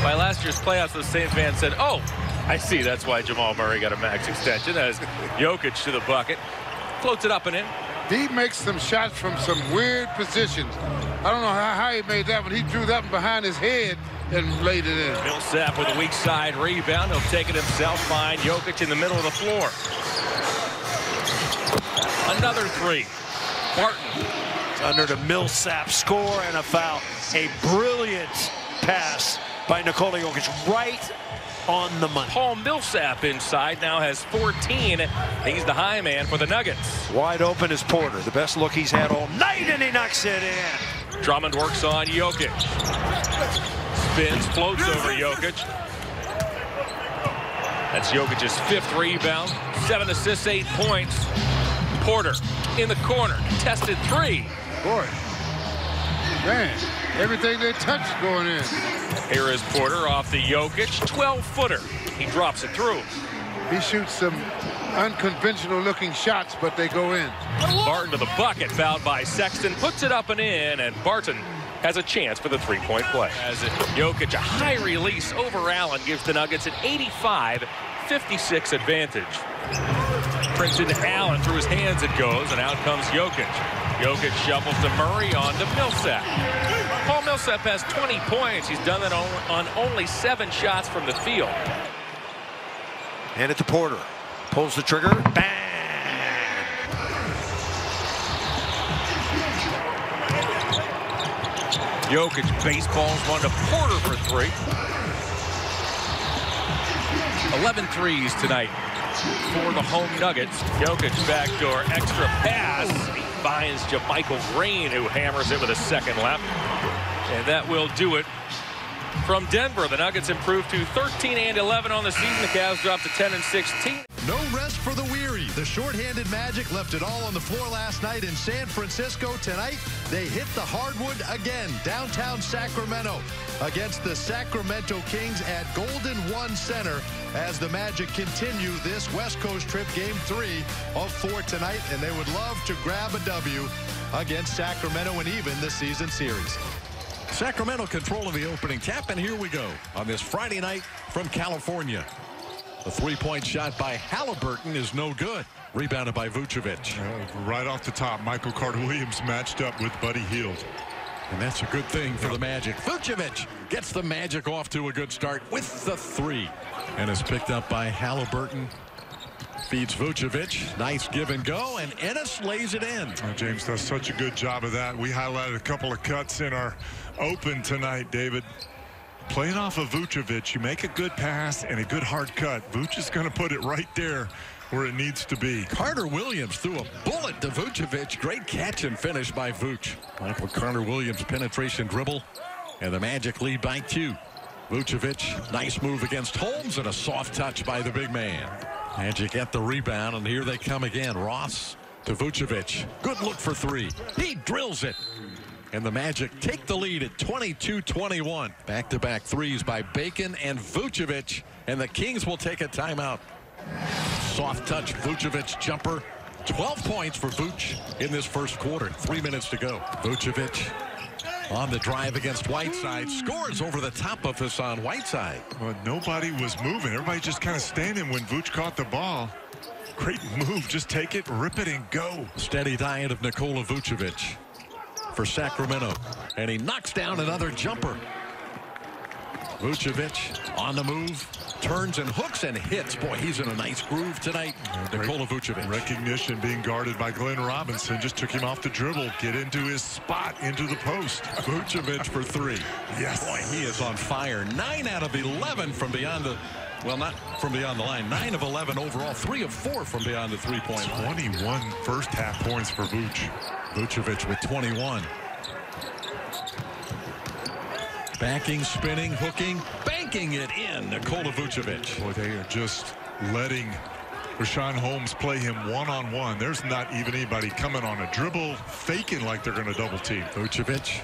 By last year's playoffs, the same fans said, oh, I see, that's why Jamal Murray got a max extension as Jokic to the bucket. Floats it up and in. He makes some shots from some weird positions. I don't know how, how he made that, but he drew that one behind his head and laid it in. Millsap with a weak side rebound. He'll take it himself, find Jokic in the middle of the floor. Another three. Barton. Under the Millsap score and a foul. A brilliant pass by Nikola Jokic right on the money. Paul Millsap inside now has 14. He's the high man for the Nuggets. Wide open is Porter. The best look he's had all night, and he knocks it in. Drummond works on Jokic. Spins, floats over Jokic. That's Jokic's fifth rebound. Seven assists, eight points. Porter in the corner. Tested three. Boy, man, everything they touch going in. Here is Porter off the Jokic. 12-footer. He drops it through. He shoots some unconventional looking shots, but they go in. Barton to the bucket, fouled by Sexton. Puts it up and in, and Barton has a chance for the three-point play. As Jokic, a high release over Allen, gives the Nuggets an 85-56 advantage. Prince into Allen, through his hands it goes, and out comes Jokic. Jokic shuffles to Murray on to Millsap. Paul Millsap has 20 points. He's done that on only seven shots from the field. And it to Porter. Pulls the trigger. Bang! Jokic baseballs one to Porter for three. 11 threes tonight for the home Nuggets. Jokic backdoor extra pass. Finds JaMychal Green, who hammers it with a second left. And that will do it from Denver. The Nuggets improved to 13 and 11 on the season. The Cavs dropped to 10 and 16. No rest for the. The shorthanded Magic left it all on the floor last night in San Francisco. Tonight, they hit the hardwood again downtown Sacramento against the Sacramento Kings at Golden One Center as the Magic continue this West Coast trip game three of four tonight. And they would love to grab a W against Sacramento and even the season series. Sacramento control of the opening tap, and here we go on this Friday night from California. The three-point shot by Halliburton is no good. Rebounded by Vucevic. right off the top, Michael Carter Williams matched up with Buddy Hield. And that's a good thing for the Magic. Vucevic gets the Magic off to a good start with the three. And is picked up by Halliburton. Feeds Vucevic. Nice give and go. And Ennis lays it in. Oh, James does such a good job of that. We highlighted a couple of cuts in our open tonight, David. Playing off of Vucevic, you make a good pass and a good hard cut. Vuce is going to put it right there where it needs to be. Carter Williams threw a bullet to Vucevic. Great catch and finish by Vuce. Michael Carter Williams penetration dribble. And the Magic lead by two. Vucevic, nice move against Holmes and a soft touch by the big man. Magic get the rebound and here they come again. Ross to Vucevic. Good look for three. He drills it. And the Magic take the lead at 22-21. Back-to-back threes by Bacon and Vucevic. And the Kings will take a timeout. Soft touch, Vucevic jumper. 12 points for Vuce in this first quarter. Three minutes to go. Vucevic on the drive against Whiteside. Scores over the top of Hassan Whiteside. Well, nobody was moving. Everybody just kind of standing when Vuce caught the ball. Great move. Just take it, rip it, and go. Steady diet of Nikola Vucevic for Sacramento. And he knocks down another jumper. Vucevic on the move, turns and hooks and hits. Boy, he's in a nice groove tonight. Nikola Vucevic. Recognition being guarded by Glenn Robinson. Just took him off the dribble. Get into his spot, into the post. Vucevic for three. Yes. Boy, he is on fire. Nine out of 11 from beyond the well, not from beyond the line. 9 of 11 overall. 3 of 4 from beyond the three-point line. 21 first half points for Vuce. Vucevic with 21. Backing, spinning, hooking, banking it in. Nikola Vucevic. Boy, they are just letting Richaun Holmes play him one-on-one. -on -one. There's not even anybody coming on a dribble, faking like they're going to double team. Vucevic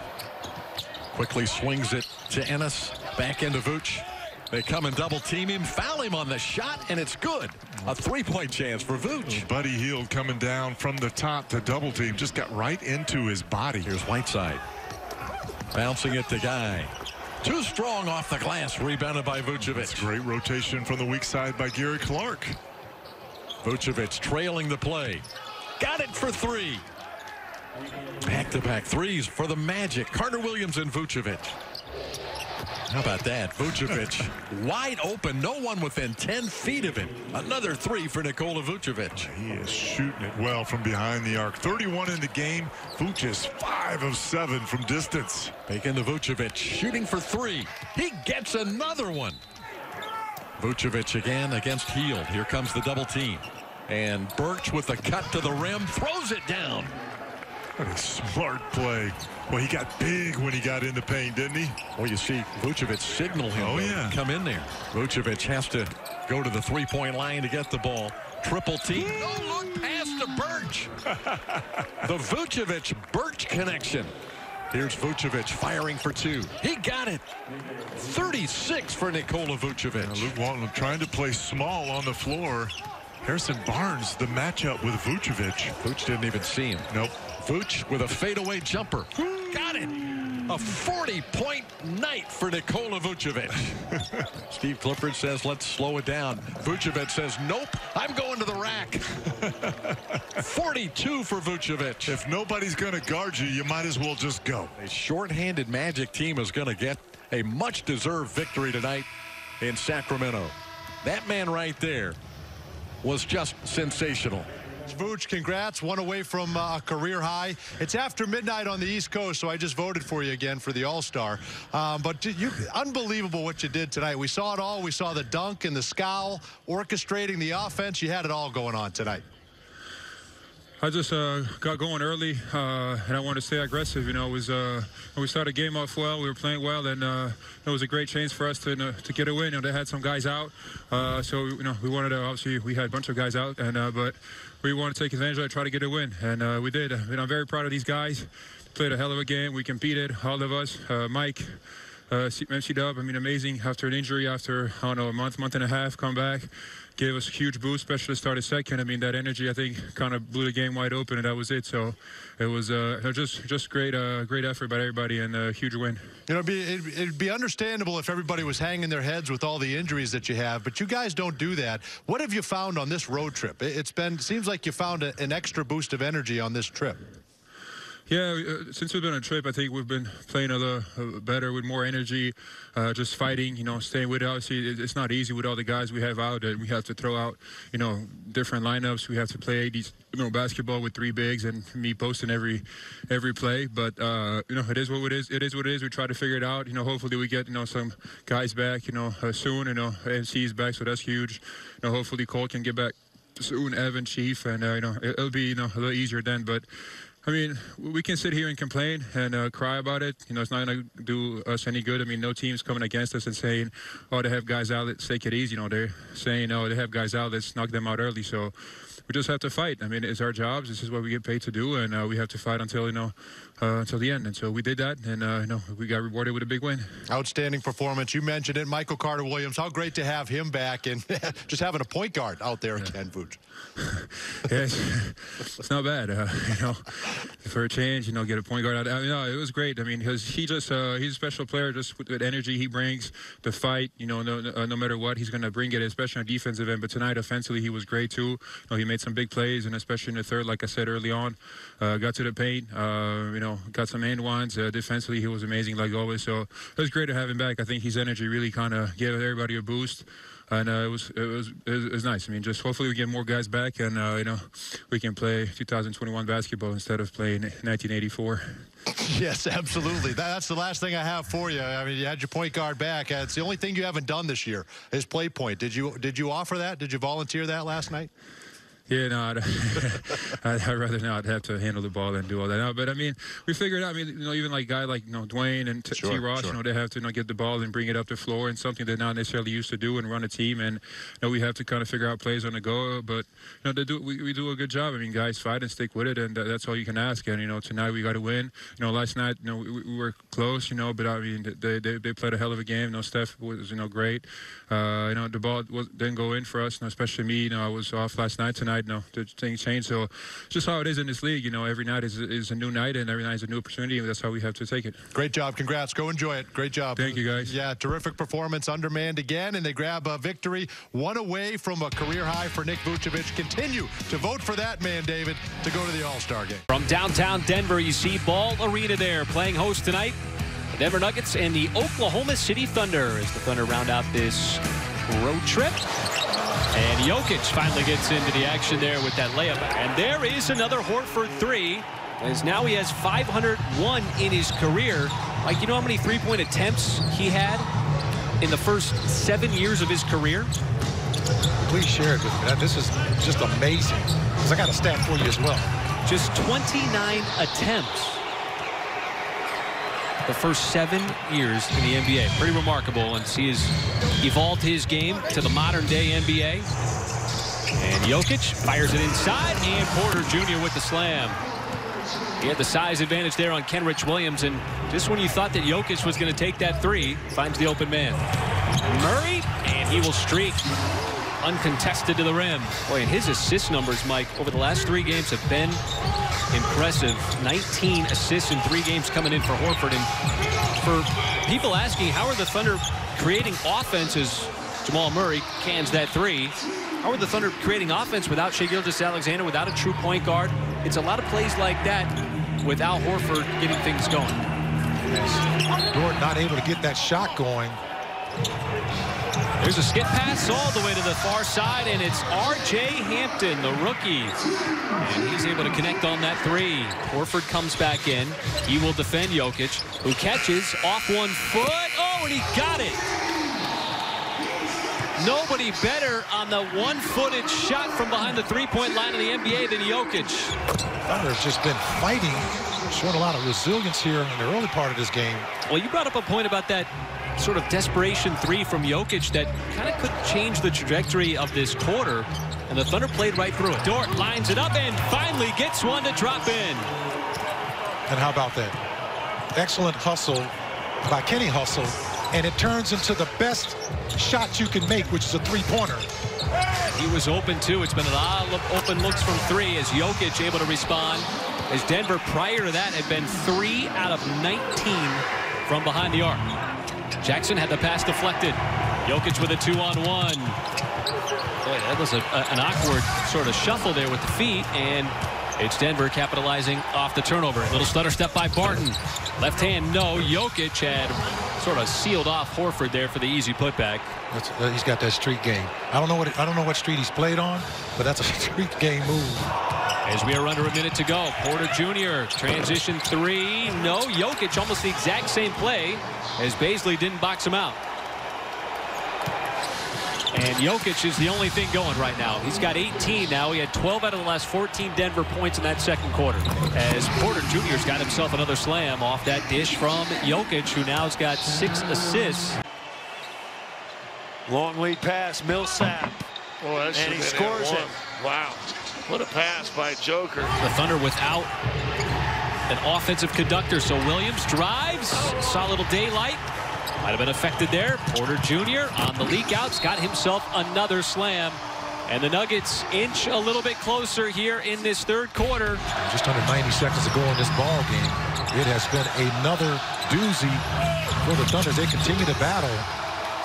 quickly swings it to Ennis. Back into Vuce. They come and double team him, foul him on the shot, and it's good. A three-point chance for Vuce. Oh, Buddy Hield coming down from the top to double team. Just got right into his body. Here's Whiteside. Bouncing it to Guy. Too strong off the glass. Rebounded by Vucevic. That's great rotation from the weak side by Gary Clark. Vucevic trailing the play. Got it for three. Back-to-back -back threes for the Magic. Carter Williams and Vucevic. How about that? Vucevic wide open. No one within 10 feet of him. Another three for Nikola Vucevic. Uh, he is shooting it well from behind the arc. 31 in the game. Vuce is 5 of 7 from distance. Bacon to Vucevic. Shooting for three. He gets another one. Vucevic again against Hield. Here comes the double team. And Birch with a cut to the rim. Throws it down. What a smart play. Well, he got big when he got in the paint, didn't he? Well, you see Vucevic signal him. Oh, yeah. Come in there. Vucevic has to go to the three-point line to get the ball. Triple team. No look pass to Birch. the Vucevic-Birch connection. Here's Vucevic firing for two. He got it. 36 for Nikola Vucevic. Now, Luke Walton trying to play small on the floor. Harrison Barnes, the matchup with Vucevic. Vuce didn't even see him. Nope. Vuce with a fadeaway jumper. Got it. A 40-point night for Nikola Vucevic. Steve Clifford says, let's slow it down. Vucevic says, nope, I'm going to the rack. 42 for Vucevic. If nobody's going to guard you, you might as well just go. A short-handed Magic team is going to get a much-deserved victory tonight in Sacramento. That man right there was just sensational. Vuce, congrats. One away from uh, a career high. It's after midnight on the East Coast, so I just voted for you again for the All-Star. Um, but you, unbelievable what you did tonight. We saw it all. We saw the dunk and the scowl, orchestrating the offense. You had it all going on tonight. I just uh, got going early, uh, and I wanted to stay aggressive. You know, it was uh, we started the game off well, we were playing well, and uh, it was a great chance for us to to get a win. You know, they had some guys out, uh, so you know we wanted to. Obviously, we had a bunch of guys out, and uh, but we wanted to take advantage of it, try to get a win, and we did. And I'm very proud of these guys. Played a hell of a game. We competed, all of us. Mike. Uh, MC Dub, I mean, amazing after an injury, after, I don't know, a month, month and a half, come back, gave us a huge boost, especially started second. I mean, that energy I think kind of blew the game wide open, and that was it. So it was uh, just just great, uh, great effort by everybody, and a huge win. You know, it'd be, it'd, it'd be understandable if everybody was hanging their heads with all the injuries that you have, but you guys don't do that. What have you found on this road trip? It's been seems like you found a, an extra boost of energy on this trip. Yeah, uh, since we've been on a trip, I think we've been playing a little uh, better with more energy, uh, just fighting, you know, staying with it. Obviously, it's not easy with all the guys we have out. That we have to throw out, you know, different lineups. We have to play these, you know, basketball with three bigs and me posting every every play. But uh, you know, it is what it is. It is what it is. We try to figure it out. You know, hopefully we get you know some guys back, you know, soon. You know, MC is back, so that's huge. You know, hopefully Cole can get back soon. Evan, Chief, and you know, it'll be you know a little easier then, but. I mean, we can sit here and complain and uh, cry about it. You know, it's not going to do us any good. I mean, no team's coming against us and saying, "Oh, they have guys out. Let's take it easy." You know, they're saying, "Oh, they have guys out. Let's knock them out early." So we just have to fight. I mean, it's our jobs. This is what we get paid to do, and uh, we have to fight until you know uh, until the end. And so we did that, and uh, you know we got rewarded with a big win. Outstanding performance. You mentioned it, Michael Carter Williams. How great to have him back, and just having a point guard out there yeah. again, Vooch. yeah, it's, it's, not bad. Uh, you know, for a change, you know, get a point guard out. I mean, no, it was great. I mean, because he just uh, he's a special player, just with, with, energy he brings, the fight. You know, no, no, no matter what, he's going to bring it, especially on defensive end. But tonight, offensively, he was great too. You know, he made some big plays, and especially in the third, like I said early on, uh, got to the paint. Uh, you know, got some hand ones. Uh, defensively, he was amazing, like always. So it was great to have him back. I think his energy really kind of gave everybody a boost and uh, it was it was it was nice. I mean, just hopefully we get more guys back, and uh, you know, we can play 2021 basketball instead of playing 1984. yes, absolutely. That's the last thing I have for you. I mean, you had your point guard back. It's the only thing you haven't done this year is play point. Did you did you offer that? Did you volunteer that last night? Yeah, no, I'd, I'd, rather not have to handle the ball than do all that. No, but I mean, we figured out. I mean, you know, even like guy like you know Dwayne and T. Sure, T. Ross, sure. you know, they have to you know, get the ball and bring it up the floor, and something they're not necessarily used to do and run a team. And you know, we have to kind of figure out plays on the go. But you know, they do we, we do a good job. I mean, guys fight and stick with it, and that's all you can ask. And you know, tonight we got to win. You know, last night, you know, we, we, were close. You know, but I mean, they, they they played a hell of a game. You know, Steph was you know great. Uh, you know, the ball was, didn't go in for us. You know, especially me. You know, I was off last night. Tonight, you know, the things change. So just how it is in this league, you know, every night is, is a new night and every night is a new opportunity, and that's how we have to take it. Great job. Congrats. Go enjoy it. Great job. Thank you, guys. Yeah, terrific performance. Undermanned again, and they grab a victory. One away from a career high for Nick Vucevic. Continue to vote for that man, David, to go to the All-Star game. From downtown Denver, you see Ball Arena there playing host tonight. The Denver Nuggets and the Oklahoma City Thunder as the Thunder round out this road trip. And Jokic finally gets into the action there with that layup. And there is another Horford three. As now he has 501 in his career. Like, you know how many three-point attempts he had in the first seven years of his career? Please share it with me. This is just amazing. Because I got a stat for you as well. Just 29 attempts the first seven years in the NBA. Pretty remarkable, and he has evolved his game to the modern-day NBA. And Jokic fires it inside, and Porter Jr. with the slam. He had the size advantage there on Kenrich Williams, and just when you thought that Jokic was going to take that three, finds the open man. Murray, and he will streak uncontested to the rim. Boy, and his assist numbers, Mike, over the last three games have been impressive. 19 assists in three games coming in for Horford. And for people asking, how are the Thunder creating offenses? Jamal Murray cans that three. How are the Thunder creating offense without Shai Gilgeous-Alexander, without a true point guard? It's a lot of plays like that without Horford getting things going. Dort not able to get that shot going. There's a skip pass all the way to the far side, and it's R.J. Hampton, the rookie. And he's able to connect on that three. Horford comes back in. He will defend Jokic, who catches off one foot. Oh, and he got it. Nobody better on the one-footed shot from behind the three-point line of the NBA than Jokic. Thunder has just been fighting, showing a lot of resilience here in the early part of this game. Well, you brought up a point about that sort of desperation three from Jokic that kind of could change the trajectory of this quarter. And the Thunder played right through it. Dort lines it up and finally gets one to drop in. And how about that? Excellent hustle by Kenny Hustle and it turns into the best shot you can make, which is a three-pointer. He was open too. It's been a lot of open looks from three as Jokic able to respond. As Denver prior to that had been three out of 19 from behind the arc. Jackson had the pass deflected. Jokic with a two on one. Boy, that was a, a, an awkward sort of shuffle there with the feet and it's Denver capitalizing off the turnover. Little stutter step by Barton. Left hand, no. Jokic had sort of sealed off Horford there for the easy putback. Uh, he's got that street game. I don't know what I don't know what street he's played on, but that's a street game move. As we are under a minute to go, Porter Jr. transition three. No, Jokic almost the exact same play as Bazley didn't box him out. And Jokic is the only thing going right now. He's got 18 now. He had 12 out of the last 14 Denver points in that second quarter. As Porter Jr.'s got himself another slam off that dish from Jokic, who now has got six assists. Long lead pass, Millsap. Boy, and he scores it. Wow. What a pass by Joker. The Thunder without an offensive conductor. So Williams drives, saw a little daylight, might have been affected there. Porter Jr. on the leak outs got himself another slam. And the Nuggets inch a little bit closer here in this third quarter. Just under 90 seconds to go in this ball game. It has been another doozy for the Thunder. They continue to battle.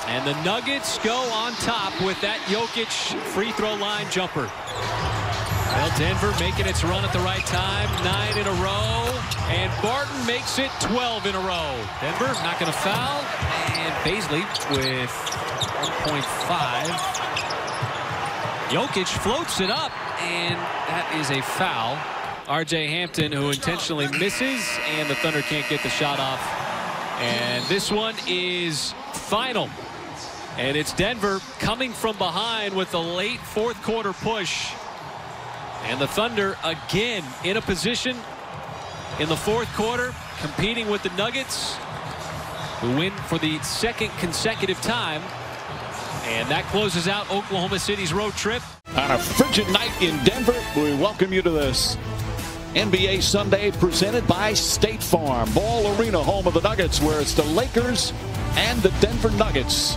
And the Nuggets go on top with that Jokic free throw line jumper. Well, Denver making its run at the right time. Nine in a row. And Barton makes it 12 in a row. Denver not going to foul. And Bazley with 1.5. Jokic floats it up. And that is a foul. R.J. Hampton, who intentionally misses. And the Thunder can't get the shot off. And this one is final. And it's Denver coming from behind with the late fourth quarter push. And the Thunder again in a position in the fourth quarter competing with the Nuggets who win for the second consecutive time. And that closes out Oklahoma City's road trip. On a frigid night in Denver, we welcome you to this NBA Sunday presented by State Farm. Ball Arena, home of the Nuggets, where it's the Lakers and the Denver Nuggets.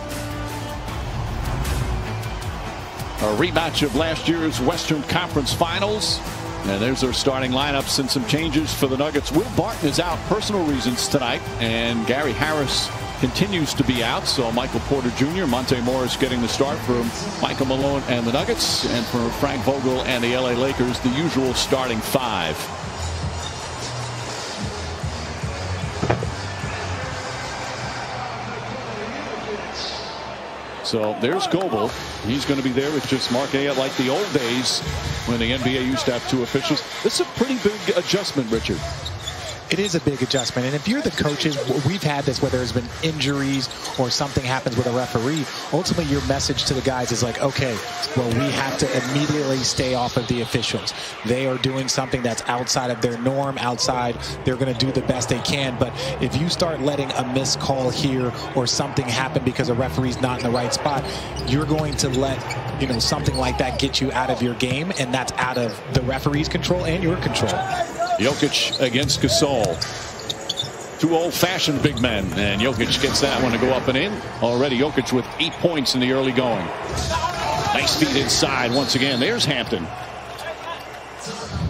A rematch of last year's Western Conference Finals. And there's their starting lineups and some changes for the Nuggets. Will Barton is out, personal reasons tonight, and Gary Harris continues to be out. So Michael Porter Jr., Monte Morris getting the start for Michael Malone and the Nuggets, and for Frank Vogel and the LA Lakers, the usual starting five. So there's Goble. He's going to be there with just Mark Ayotte like the old days when the NBA used to have two officials. This is a pretty big adjustment, Richard. It is a big adjustment. And if you're the coaches, we've had this where there's been injuries or something happens with a referee. Ultimately, your message to the guys is like, okay, well, we have to immediately stay off of the officials. They are doing something that's outside of their norm, outside. They're going to do the best they can. But if you start letting a missed call here or something happen because a referee's not in the right spot, you're going to let, you know, something like that get you out of your game. And that's out of the referee's control and your control. Jokic against Gasol. Two old-fashioned big men, and Jokic gets that one to go up and in. Already Jokic with eight points in the early going. Nice feed inside once again. There's Hampton.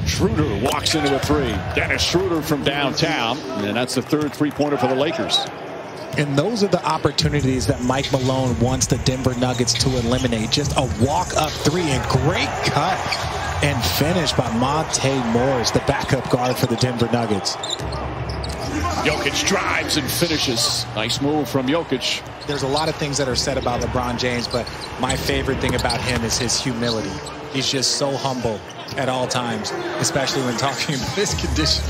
Schroeder walks into a three. Dennis Schroeder from downtown, and that's the third three-pointer for the Lakers. And those are the opportunities that Mike Malone wants the Denver Nuggets to eliminate. Just a walk-up three and great cut and finish by Monte Morris, the backup guard for the Denver Nuggets. Jokic drives and finishes. Nice move from Jokic. There's a lot of things that are said about LeBron James, but my favorite thing about him is his humility. He's just so humble at all times, especially when talking about his condition.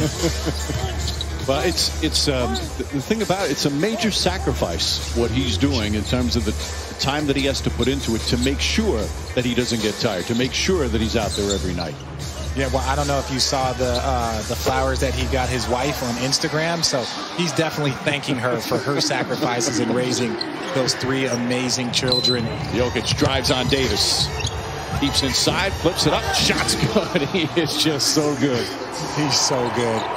Well, it's it's um, the thing about it, it's a major sacrifice what he's doing in terms of the time that he has to put into it to make sure that he doesn't get tired, to make sure that he's out there every night. Yeah, well, I don't know if you saw the uh, the flowers that he got his wife on Instagram. So he's definitely thanking her for her sacrifices in raising those three amazing children. Jokic drives on Davis. Keeps inside, flips it up, shot's good. He is just so good. He's so good.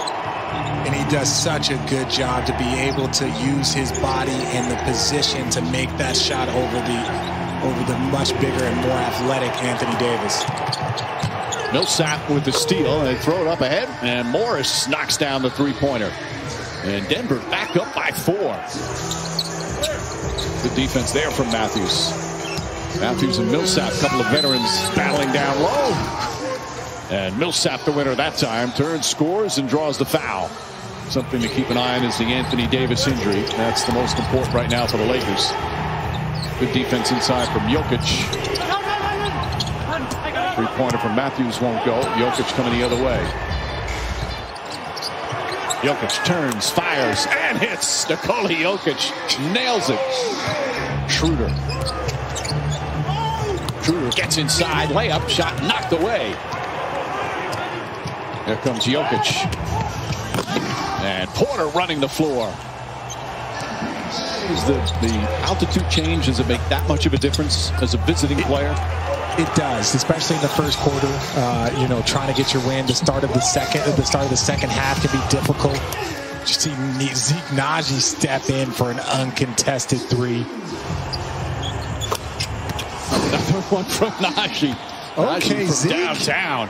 And he does such a good job to be able to use his body and the position to make that shot over the over the much bigger and more athletic Anthony Davis. Millsap with the steal and they throw it up ahead and Morris knocks down the three-pointer. And Denver back up by four. Good defense there from Matthews. Matthews and Millsap, a couple of veterans battling down low. And Millsap, the winner that time, turns, scores, and draws the foul. Something to keep an eye on is the Anthony Davis injury. That's the most important right now for the Lakers. Good defense inside from Jokic. Three-pointer from Matthews won't go. Jokic coming the other way. Jokic turns, fires, and hits. Nikola Jokic nails it. Schroeder. Schroeder gets inside. Layup shot knocked away. Here comes Jokic. And Porter running the floor. Is the, the altitude change, does it make that much of a difference as a visiting player? It does, especially in the first quarter. Uh, you know, trying to get your win. The start of the second, the start of the second half can be difficult. You see Zeke Nnaji step in for an uncontested three. Another one from Nnaji. Okay, Nnaji from Zeke. downtown.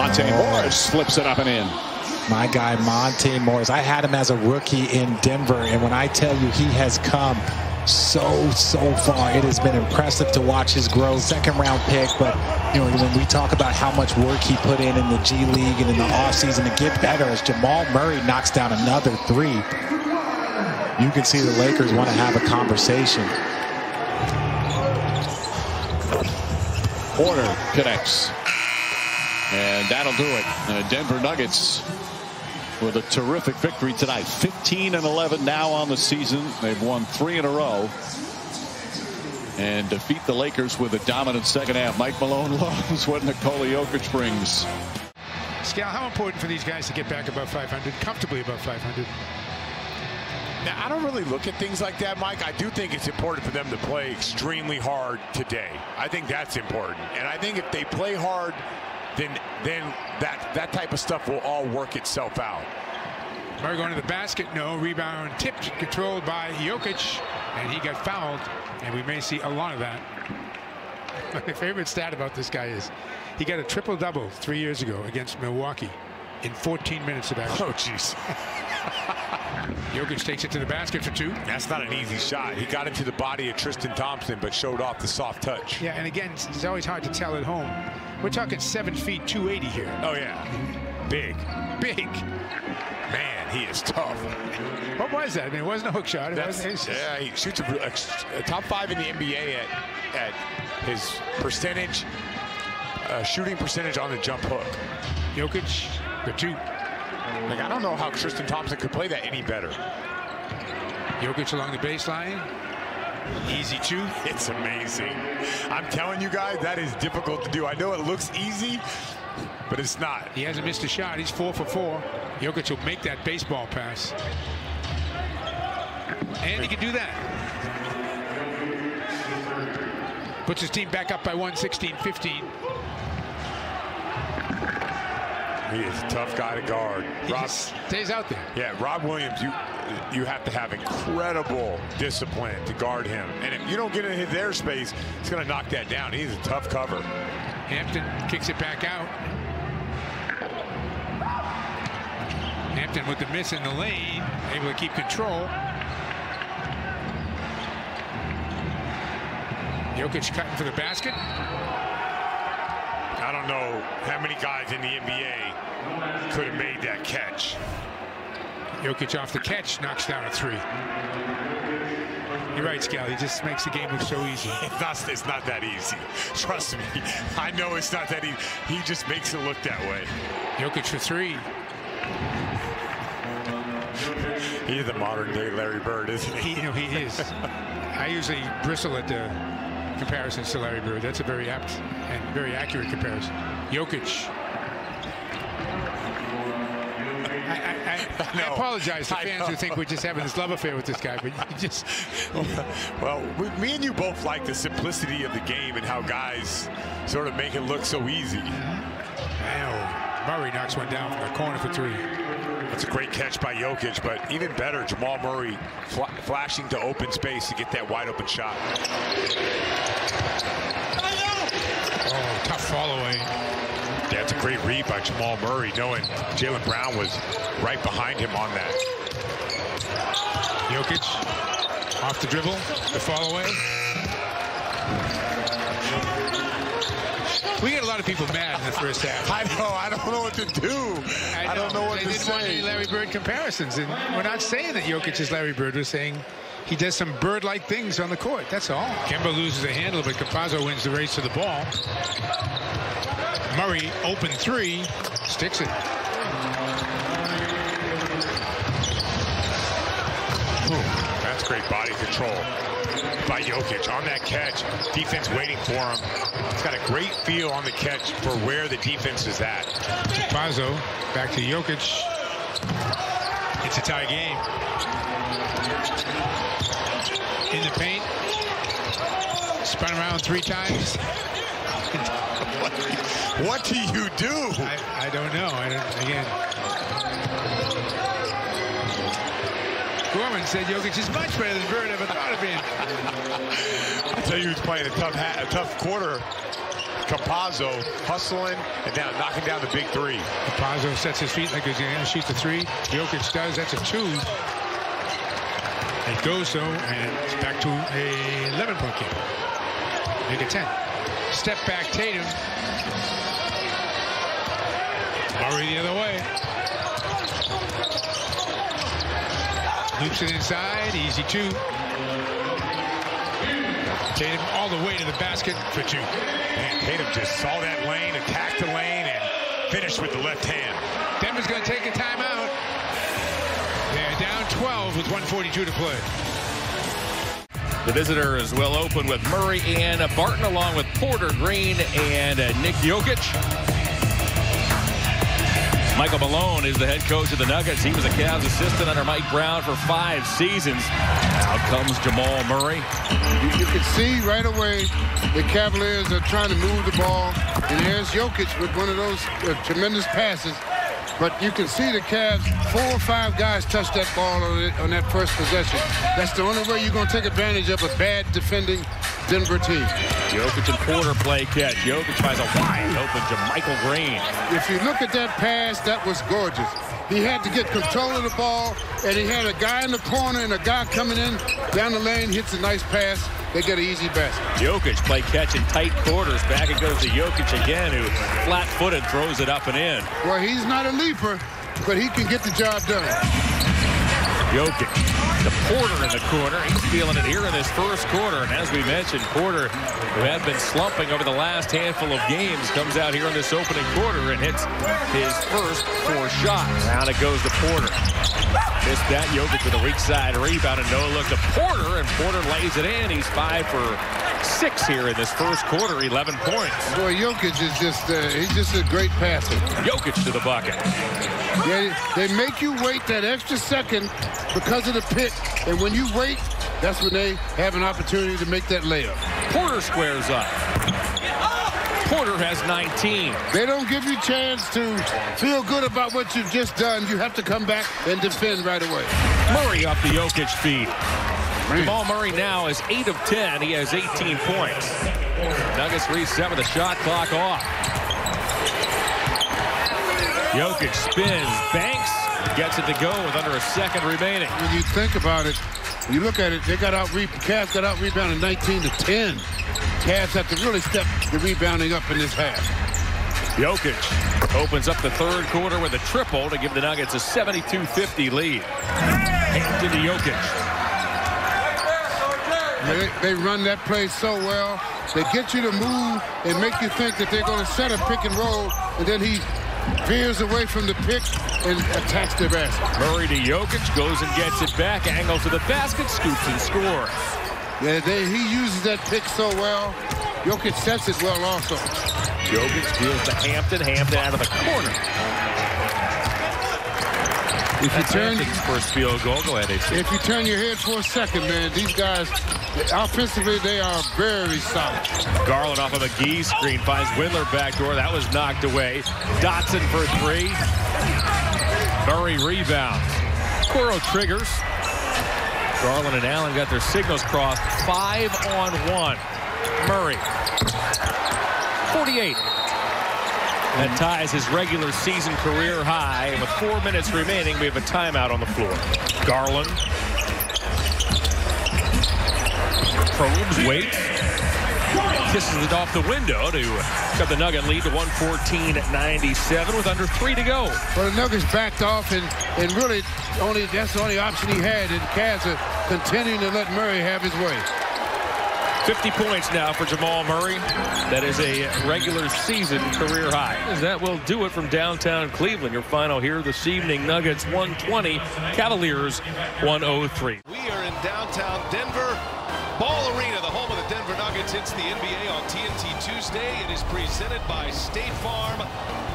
Monte Morris flips it up and in. My guy Monte Morris. I had him as a rookie in Denver, and when I tell you he has come so so far, it has been impressive to watch his growth. Second round pick, but you know when we talk about how much work he put in in the G League and in the offseason to get better, as Jamal Murray knocks down another three, you can see the Lakers want to have a conversation. Porter connects. And that'll do it. Uh, Denver Nuggets with a terrific victory tonight. 15 and 11 now on the season. They've won three in a row. And defeat the Lakers with a dominant second half. Mike Malone loves what Nikola Jokic brings. Scal, how important for these guys to get back above 500, comfortably above 500? Now, I don't really look at things like that, Mike. I do think it's important for them to play extremely hard today. I think that's important. And I think if they play hard, then then that, that type of stuff will all work itself out. Murray going to the basket, no. Rebound tipped, controlled by Jokic, and he got fouled, and we may see a lot of that. My favorite stat about this guy is he got a triple-double three years ago against Milwaukee in 14 minutes of action. Oh, jeez. Jokic takes it to the basket for two. That's not an easy shot. He got into the body of Tristan Thompson, but showed off the soft touch. Yeah, and again, it's, it's always hard to tell at home. We're talking seven feet, 280 here. Oh, yeah. Big. Big. Man, he is tough. What was that? I mean, it wasn't a hook shot. It That's, wasn't, yeah, he shoots a, a, top five in the NBA at, at his percentage, uh, shooting percentage on the jump hook. Jokic, the two. Like, I don't know how Tristan Thompson could play that any better. Jokic along the baseline. Easy two. It's amazing. I'm telling you guys, that is difficult to do. I know it looks easy, but it's not. He hasn't missed a shot. He's four for four. Jokic will make that baseball pass. And he can do that. Puts his team back up by 116-15. He is a tough guy to guard. He Rob stays out there. Yeah, Rob Williams, you you have to have incredible discipline to guard him. And if you don't get in his airspace, he's going to knock that down. He's a tough cover. Hampton kicks it back out. Hampton with the miss in the lane, able to keep control. Jokic cutting for the basket. I don't know how many guys in the NBA could have made that catch. Jokic off the catch, knocks down a three. You're right, Scal. He just makes the game look so easy. It's not, it's not that easy. Trust me. I know it's not that easy. He just makes it look that way. Jokic for three. He is a modern day Larry Bird, isn't he? he you know, he is. I usually bristle at the comparisons to Larry Bird. That's a very apt and very accurate comparison. Jokic. I, I, I I apologize to fans who think we're just having this love affair with this guy, but you just. well, we, me and you both like the simplicity of the game and how guys sort of make it look so easy. Mm-hmm. Now, Murray knocks one down from the corner for three. That's a great catch by Jokic, but even better, Jamal Murray fl flashing to open space to get that wide open shot. Oh, tough follow away. Yeah, it's a great read by Jamal Murray, knowing Jaylen Brown was right behind him on that. Jokic off the dribble, the fall away. We get a lot of people mad in the first half. I know. I don't know what to do. I, I don't know what they to didn't say. want any Larry Bird comparisons, and we're not saying that Jokic is Larry Bird. We're saying he does some bird-like things on the court. That's all. Kemba loses a handle, but Campazzo wins the race to the ball. Murray open three, sticks it. Ooh, that's great body control by Jokic on that catch. Defense waiting for him. He's got a great feel on the catch for where the defense is at. Pazzo back to Jokic. It's a tie game. In the paint. Spun around three times. what do you do? I, I don't know. I don't, again. Gorman said Jokic is much better than Bird ever thought of being. I tell you, he's playing a tough, a tough quarter. Campazzo hustling and now knocking down the big three. Campazzo sets his feet like he's going to shoot the three. Jokic does. That's a two. It goes so, and it's back to a 11 point game. Make it 10. Step back Tatum. Murray the other way. Loops it inside. Easy two. Tatum all the way to the basket for two. Man, Tatum just saw that lane, attacked the lane, and finished with the left hand. Denver's going to take a timeout. They're down 12 with 142 to play. The visitor is well open with Murray and Barton along with Porter Green and uh, Nick Jokic. Michael Malone is the head coach of the Nuggets. He was a Cavs assistant under Mike Brown for five seasons. Out comes Jamal Murray. You, you can see right away the Cavaliers are trying to move the ball, and there's Jokic with one of those uh, tremendous passes. But you can see the Cavs, four or five guys touch that ball on, it, on that first possession. That's the only way you're going to take advantage of a bad defending Denver team. Jokic and Porter play catch. Jokic finds a wide open to Michael Green. If you look at that pass, that was gorgeous. He had to get control of the ball, and he had a guy in the corner and a guy coming in down the lane, hits a nice pass. They get an easy basket. Jokic play catch in tight quarters. Back it goes to Jokic again, who flat-footed throws it up and in. Well, he's not a leaper, but he can get the job done. Jokic to Porter in the corner. He's feeling it here in this first quarter. And as we mentioned, Porter, who had been slumping over the last handful of games, comes out here in this opening quarter and hits his first four shots. Down it goes to Porter. Missed that. Jokic with a weak side rebound and no look to Porter. And Porter lays it in. He's five for six here in this first quarter, 11 points. Boy, Jokic is just, uh, he's just a great passer. Jokic to the bucket. They, they make you wait that extra second because of the pick. And when you wait, that's when they have an opportunity to make that layup. Porter squares up. Porter has 19. They don't give you a chance to feel good about what you've just done. You have to come back and defend right away. Murray off the Jokic feed. Jamal Murray now is 8 of 10. He has 18 points. Nuggets reset with the shot clock off. Jokic spins, banks, gets it to go with under a second remaining. When you think about it, you look at it, they got out, Cavs got out rebounded 19 to 10. Cavs have to really step the rebounding up in this half. Jokic opens up the third quarter with a triple to give the Nuggets a 72-50 lead. Hampton to Jokic. They, they run that play so well. They get you to move and make you think that they're going to set a pick and roll, and then he veers away from the pick and attacks the basket. Murray to Jokic, goes and gets it back, angle to the basket, scoops and scores. Yeah, they, he uses that pick so well. Jokic sets it well also. Jokic deals to Hampton, Hampton out of the corner. If you turn first field goal. Go ahead, AC. if you turn your head for a second, man, these guys offensively they are very solid. Garland off of McGee screen finds Windler backdoor. That was knocked away. Dotson for three. Murray rebounds. Coro triggers. Garland and Allen got their signals crossed. Five on one. Murray. 48. That ties his regular season career high. And with four minutes remaining, we have a timeout on the floor. Garland. Probes, waits. Kisses it off the window to cut the Nugget lead to 114-97 with under three to go. Well, the Nuggets backed off, and, and really only that's the only option he had. And Cavs are uh, continuing to let Murray have his way. 50 points now for Jamal Murray. That is a regular season career high. That will do it from downtown Cleveland. Your final here this evening. Nuggets 120, Cavaliers 103. We are in downtown Denver. Ball Arena, the home of the Denver Nuggets. It's the NBA on TNT Tuesday. It is presented by State Farm.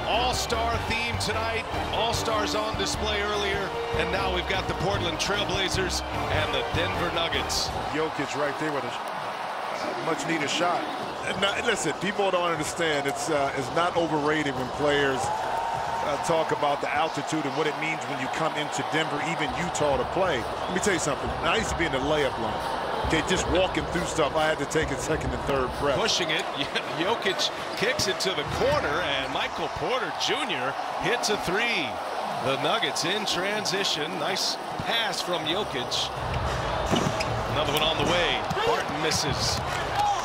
All-Star theme tonight. All-Stars on display earlier. And now we've got the Portland Trailblazers and the Denver Nuggets. Jokic right there with a much needed shot. Not, listen, people don't understand. It's uh, it's not overrated when players uh, talk about the altitude and what it means when you come into Denver, even Utah, to play. Let me tell you something. I used to be in the layup line. Okay, just walking through stuff, I had to take a second and third breath. Pushing it, Jokic kicks it to the corner, and Michael Porter Jr. hits a three. The Nuggets in transition. Nice pass from Jokic. Another one on the way. Barton misses.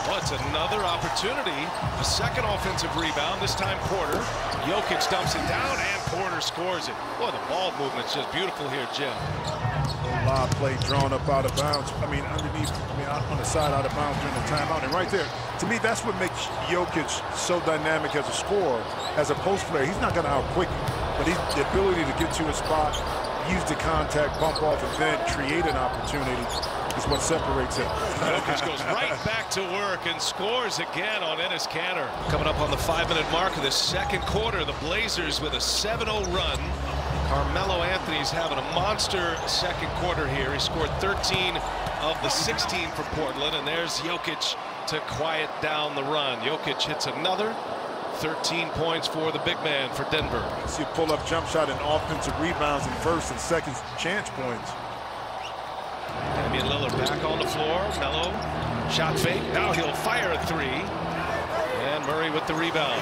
What's another opportunity? A second offensive rebound, this time Porter. Jokic dumps it down, and Porter scores it. Boy, the ball movement's just beautiful here, Jim. A lob play drawn up out of bounds. I mean, underneath, I mean, on the side out of bounds during the timeout. And right there, to me, that's what makes Jokic so dynamic as a scorer. As a post player, he's not going to outquick you, but he's the ability to get to a spot, use the contact, bump off, and then create an opportunity is what separates him. Jokic goes right back to work and scores again on Enes Kanter. Coming up on the five-minute mark of the second quarter, the Blazers with a 7-0 run. Carmelo Anthony's having a monster second quarter here. He scored 13 of the 16 for Portland, and there's Jokic to quiet down the run. Jokic hits another 13 points for the big man for Denver. See a pull-up jump shot and offensive rebounds and first and second chance points. Damian Lillard back on the floor. Melo, shot fake. Now he'll fire a three. And Murray with the rebound.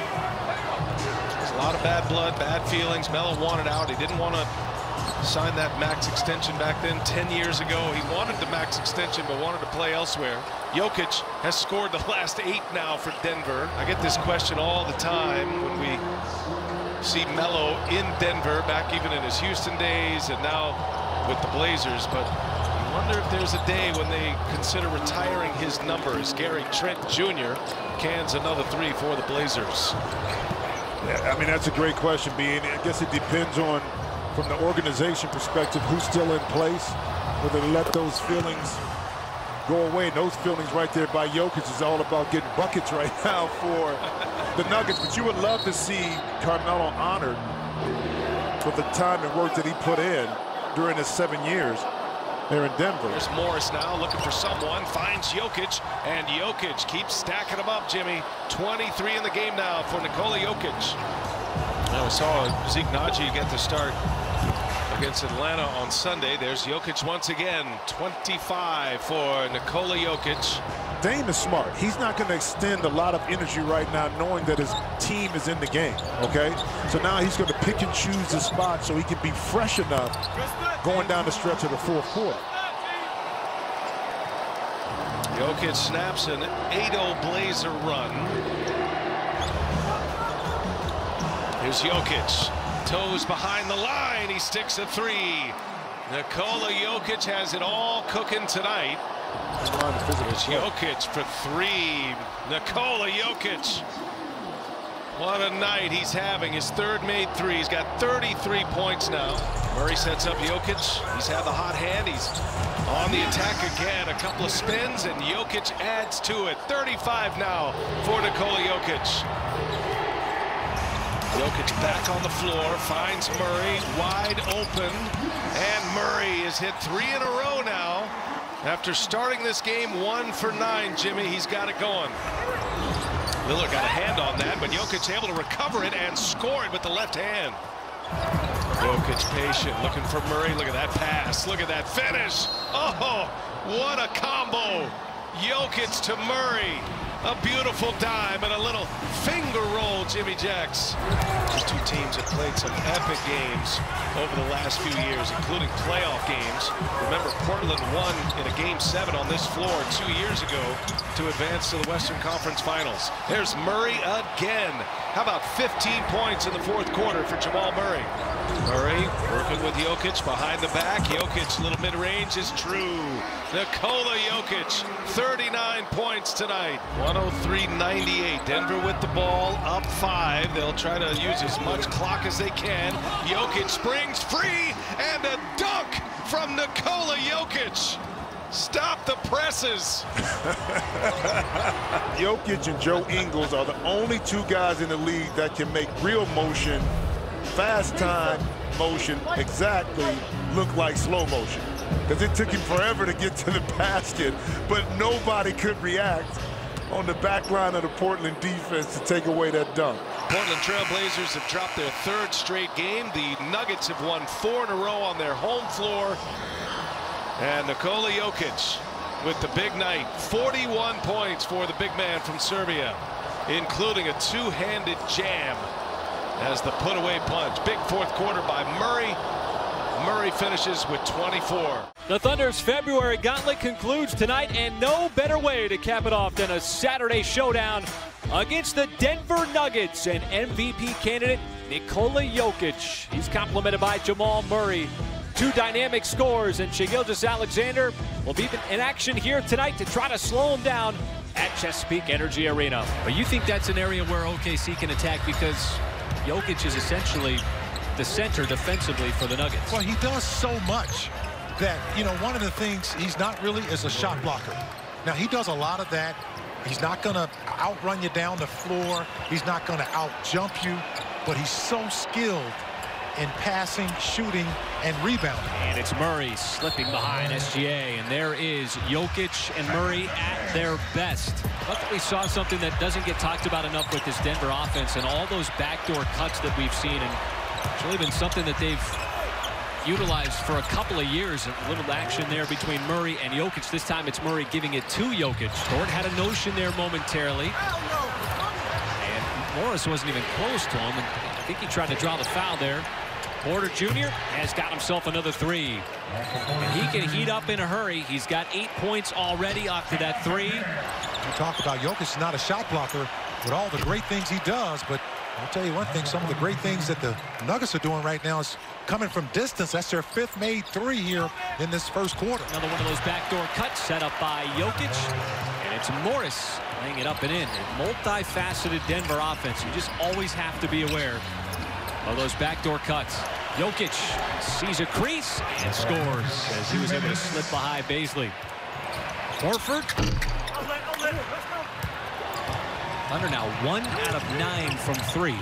There's a lot of bad blood, bad feelings. Melo wanted out. He didn't want to sign that max extension back then 10 years ago. He wanted the max extension but wanted to play elsewhere. Jokic has scored the last eight now for Denver. I get this question all the time when we see Melo in Denver back even in his Houston days and now with the Blazers. But wonder if there's a day when they consider retiring his numbers. Gary Trent Jr. cans another three for the Blazers. Yeah, I mean, that's a great question, Bean. I guess it depends on, from the organization perspective, who's still in place, whether they let those feelings go away. And those feelings right there by Jokic is all about getting buckets right now for the Nuggets. But you would love to see Carmelo honored for the time and work that he put in during his seven years there in Denver. There's Morris now looking for someone, finds Jokic, and Jokic keeps stacking them up, Jimmy. 23 in the game now for Nikola Jokic. Now we saw Zeke Nnaji get the start against Atlanta on Sunday. There's Jokic once again, 25 for Nikola Jokic. Dame is smart. He's not going to extend a lot of energy right now knowing that his team is in the game, okay? So now he's going to pick and choose the spot so he can be fresh enough going down the stretch of the fourth quarter. Jokic snaps an 8-0 Blazer run. Here's Jokic. Toes behind the line. He sticks a three. Nikola Jokic has it all cooking tonight. Here's Jokic for three. Nikola Jokic. What a night he's having. His third made three. He's got 33 points now. Murray sets up Jokic. He's had the hot hand. He's on the attack again. A couple of spins, and Jokic adds to it. 35 now for Nikola Jokic. Jokic back on the floor, finds Murray wide open, and Murray has hit three in a row now. After starting this game one for nine, Jimmy, he's got it going. Lillard got a hand on that, but Jokic able to recover it and score it with the left hand. Jokic patient, looking for Murray. Look at that pass. Look at that finish. Oh, what a combo. Jokic to Murray. A beautiful dime and a little finger roll, Jimmy Jacks. These two teams have played some epic games over the last few years, including playoff games. Remember, Portland won in a game seven on this floor two years ago to advance to the Western Conference Finals. There's Murray again. How about 15 points in the fourth quarter for Jamal Murray? Murray working with Jokic behind the back. Jokic, little mid-range is true. Nikola Jokic, 39 points tonight. 103-98. Denver with the ball, up five. They'll try to use as much clock as they can. Jokic springs free, and a dunk from Nikola Jokic. Stop the presses. Jokic and Joe Ingles are the only two guys in the league that can make real motion, fast time motion exactly looked like slow motion. Because it took him forever to get to the basket, but nobody could react on the back line of the Portland defense to take away that dunk. Portland Trailblazers have dropped their third straight game. The Nuggets have won four in a row on their home floor. And Nikola Jokic with the big night. 41 points for the big man from Serbia, including a two-handed jam as the put-away punch. Big fourth quarter by Murray. Murray finishes with 24. The Thunder's February gauntlet concludes tonight, and no better way to cap it off than a Saturday showdown against the Denver Nuggets and MVP candidate Nikola Jokic. He's complimented by Jamal Murray. Two dynamic scores, and Shai Gilgeous-Alexander will be in action here tonight to try to slow him down at Chesapeake Energy Arena. But you think that's an area where OKC can attack because Jokic is essentially the center defensively for the Nuggets. Well, he does so much that, you know, one of the things he's not really is a shot blocker. Now, he does a lot of that. He's not going to outrun you down the floor. He's not going to out-jump you, but he's so skilled in passing, shooting, and rebounding. And it's Murray slipping behind SGA, and there is Jokic and Murray at their best. But we saw something that doesn't get talked about enough with this Denver offense and all those backdoor cuts that we've seen, and it's really been something that they've utilized for a couple of years. A little action there between Murray and Jokic. This time it's Murray giving it to Jokic. Dort had a notion there momentarily. And Morris wasn't even close to him. I think he tried to draw the foul there. Porter Jr. has got himself another three. And he can heat up in a hurry. He's got eight points already off to that three. You talk about Jokic is not a shot blocker with all the great things he does, but I'll tell you one thing, some of the great things that the Nuggets are doing right now is coming from distance. That's their fifth made three here in this first quarter. Another one of those backdoor cuts set up by Jokic. And it's Morris laying it up and in. A multifaceted Denver offense. You just always have to be aware of those backdoor cuts. Jokic sees a crease and scores as he was able to slip behind Bazley. Horford. Thunder now one out of nine from three.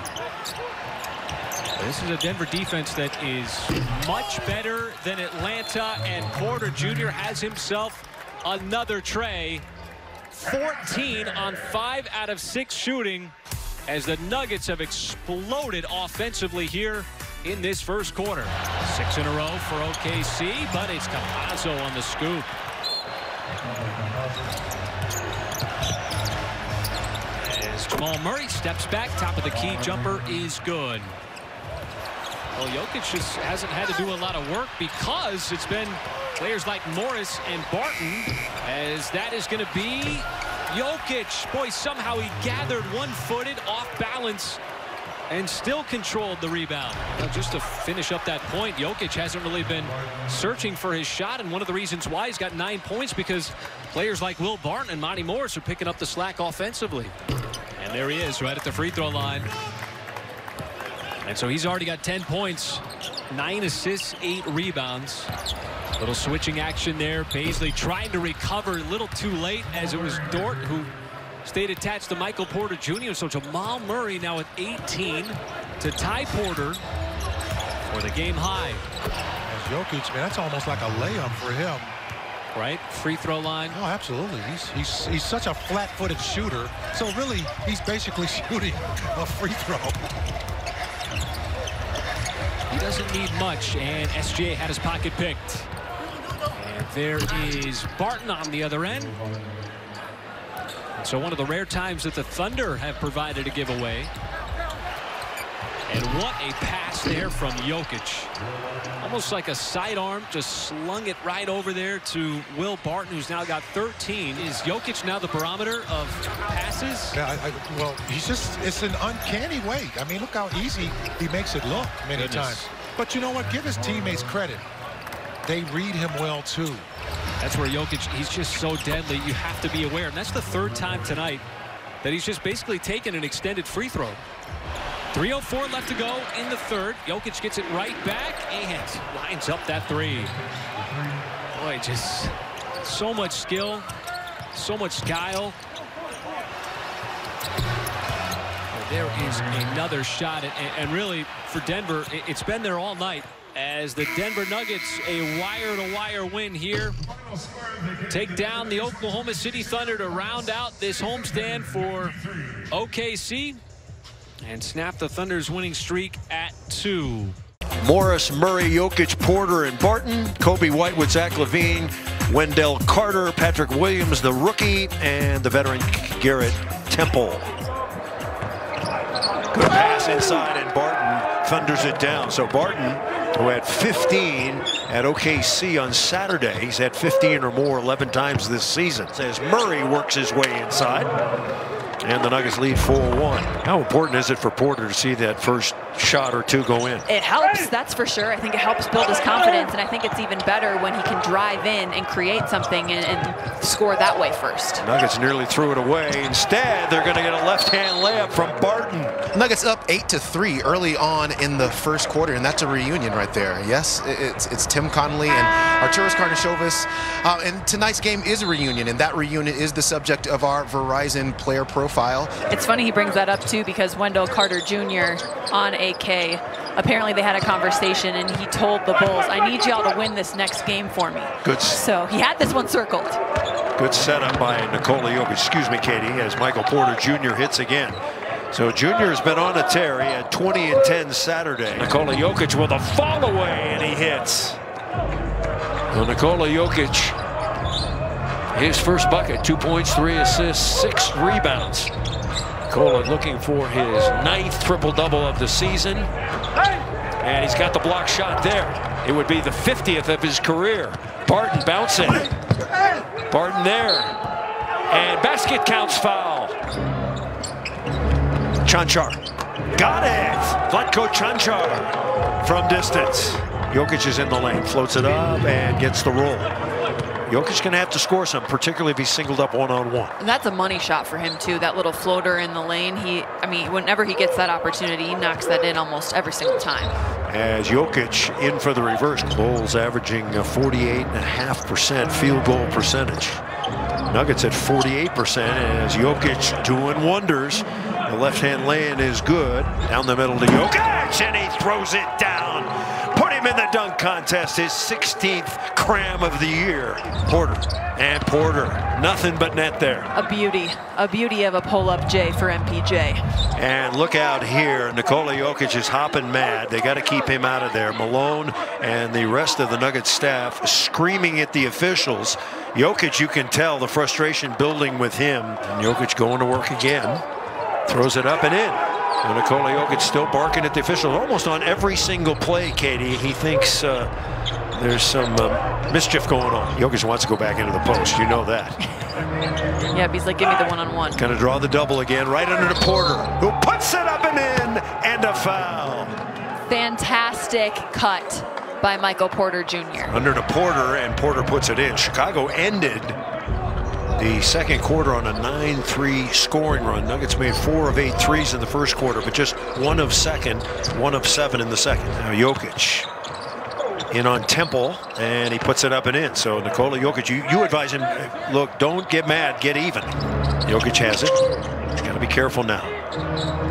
This is a Denver defense that is much better than Atlanta, and Porter Jr. has himself another tray. 14 on five out of six shooting as the Nuggets have exploded offensively here in this first quarter. Six in a row for OKC, but it's Campazzo on the scoop. As Jamal Murray steps back, top of the key jumper is good. Well, Jokic just hasn't had to do a lot of work because it's been players like Morris and Barton, as that is going to be Jokic. Boy, somehow he gathered one-footed, off balance, and still controlled the rebound. Well, just to finish up that point, Jokic hasn't really been searching for his shot, and one of the reasons why he's got nine points because players like Will Barton and Monte Morris are picking up the slack offensively. And there he is, right at the free throw line. And so he's already got 10 points, nine assists, eight rebounds. Little switching action there. Bazley trying to recover a little too late as it was Dort who stayed attached to Michael Porter Jr. So Jamal Murray now with 18. to Ty Porter for the game high. As Jokic, man, that's almost like a layup for him. Right? Free throw line. Oh, absolutely. He's, he's, he's such a flat-footed shooter. So really, he's basically shooting a free throw. He doesn't need much, and SGA had his pocket picked. And there is Barton on the other end. So one of the rare times that the Thunder have provided a giveaway. And what a pass there from Jokic. Almost like a sidearm, just slung it right over there to Will Barton, who's now got 13. Is Jokic now the barometer of passes? Yeah, I, I, well, he's just, it's an uncanny way. I mean, look how easy he makes it look many Goodness. times. But you know what? Give his teammates credit. They read him well, too. That's where Jokic, he's just so deadly. You have to be aware. And that's the third time tonight that he's just basically taken an extended free throw. 3.04 left to go in the third. Jokic gets it right back and lines up that three. Boy, just so much skill, so much guile. There is another shot. And, and really, for Denver, it, it's been there all night as the Denver Nuggets a wire-to-wire win here. Take down the Oklahoma City Thunder to round out this homestand for OKC and snap the Thunder's winning streak at two. Morris, Murray, Jokic, Porter, and Barton. Coby White with Zach LaVine. Wendell Carter, Patrick Williams, the rookie, and the veteran Garrett Temple. Good pass inside, and Barton thunders it down. So Barton, who had 15 at OKC on Saturday, he's had 15 or more 11 times this season. As Murray works his way inside. And the Nuggets lead 4-1. How important is it for Porter to see that first shot or two go in? It helps, that's for sure. I think it helps build his confidence, and I think it's even better when he can drive in and create something and, and score that way first. Nuggets nearly threw it away. Instead, they're going to get a left-hand layup from Barton. Nuggets up eight to three early on in the first quarter, and that's a reunion right there. Yes, it's it's Tim Connolly and Arturas Karnisovas, uh, and tonight's game is a reunion, and that reunion is the subject of our Verizon player profile. It's funny he brings that up too because Wendell Carter Jr. on AK, apparently they had a conversation and he told the Bulls, I need y'all to win this next game for me. Good. So he had this one circled. Good setup by Nikola Jokic. Excuse me, Katie, as Michael Porter Jr. hits again. So Jr. has been on a tear. He had 20 and 10 Saturday. Nikola Jokic with a fall away, and he hits. Well, Nikola Jokic, his first bucket, two points, three assists, six rebounds. Nikola looking for his ninth triple-double of the season. And he's got the block shot there. It would be the 50th of his career. Barton bouncing. Barton there. And basket counts foul. Cancar. Got it. Vlatko Cancar from distance. Jokic is in the lane, floats it up, and gets the roll. Jokic going to have to score some, particularly if he's singled up one-on-one. And that's a money shot for him too. That little floater in the lane. He, I mean, whenever he gets that opportunity, he knocks that in almost every single time. As Jokic in for the reverse. Bulls averaging a 48.5% field goal percentage. Nuggets at 48% as Jokic doing wonders. The left-hand lane is good. Down the middle to Jokic, and he throws it down. Put him in the dunk contest, his 16th cram of the year. Porter and Porter, nothing but net there. A beauty, a beauty of a pull-up J for MPJ. And look out here, Nikola Jokic is hopping mad. They got to keep him out of there. Malone and the rest of the Nuggets staff screaming at the officials. Jokic, you can tell the frustration building with him. And Jokic going to work again. Throws it up and in. And Nikola Jokic still barking at the officials almost on every single play, Katie. He thinks uh, there's some uh, mischief going on. Jokic wants to go back into the post. You know that. Yeah, he's like, give me the one-on-one. Going to draw the double again, right under the Porter, who puts it up and in, and a foul. Fantastic cut by Michael Porter Jr. Under to Porter, and Porter puts it in. Chicago ended the second quarter on a 9-3 scoring run. Nuggets made four of eight threes in the first quarter, but just one of second, one of seven in the second. Now Jokic in on Temple, and he puts it up and in. So Nikola Jokic, you, you advise him, look, don't get mad, get even. Jokic has it. He's got to be careful now.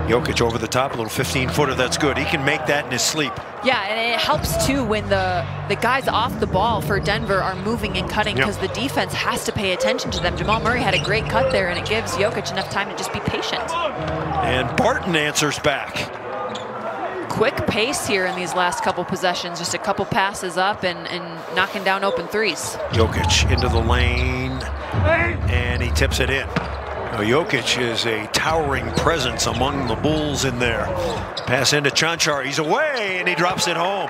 Jokic over the top, a little 15-footer. That's good. He can make that in his sleep. Yeah, and it helps too when the the guys off the ball for Denver are moving and cutting Yep. because the defense has to pay attention to them. Jamal Murray had a great cut there, and it gives Jokic enough time to just be patient. And Barton answers back. Quick pace here in these last couple possessions, just a couple passes up and, and knocking down open threes. Jokic into the lane, and he tips it in. Now, Jokic is a towering presence among the Bulls in there. Pass into Cancar. He's away, and he drops it home.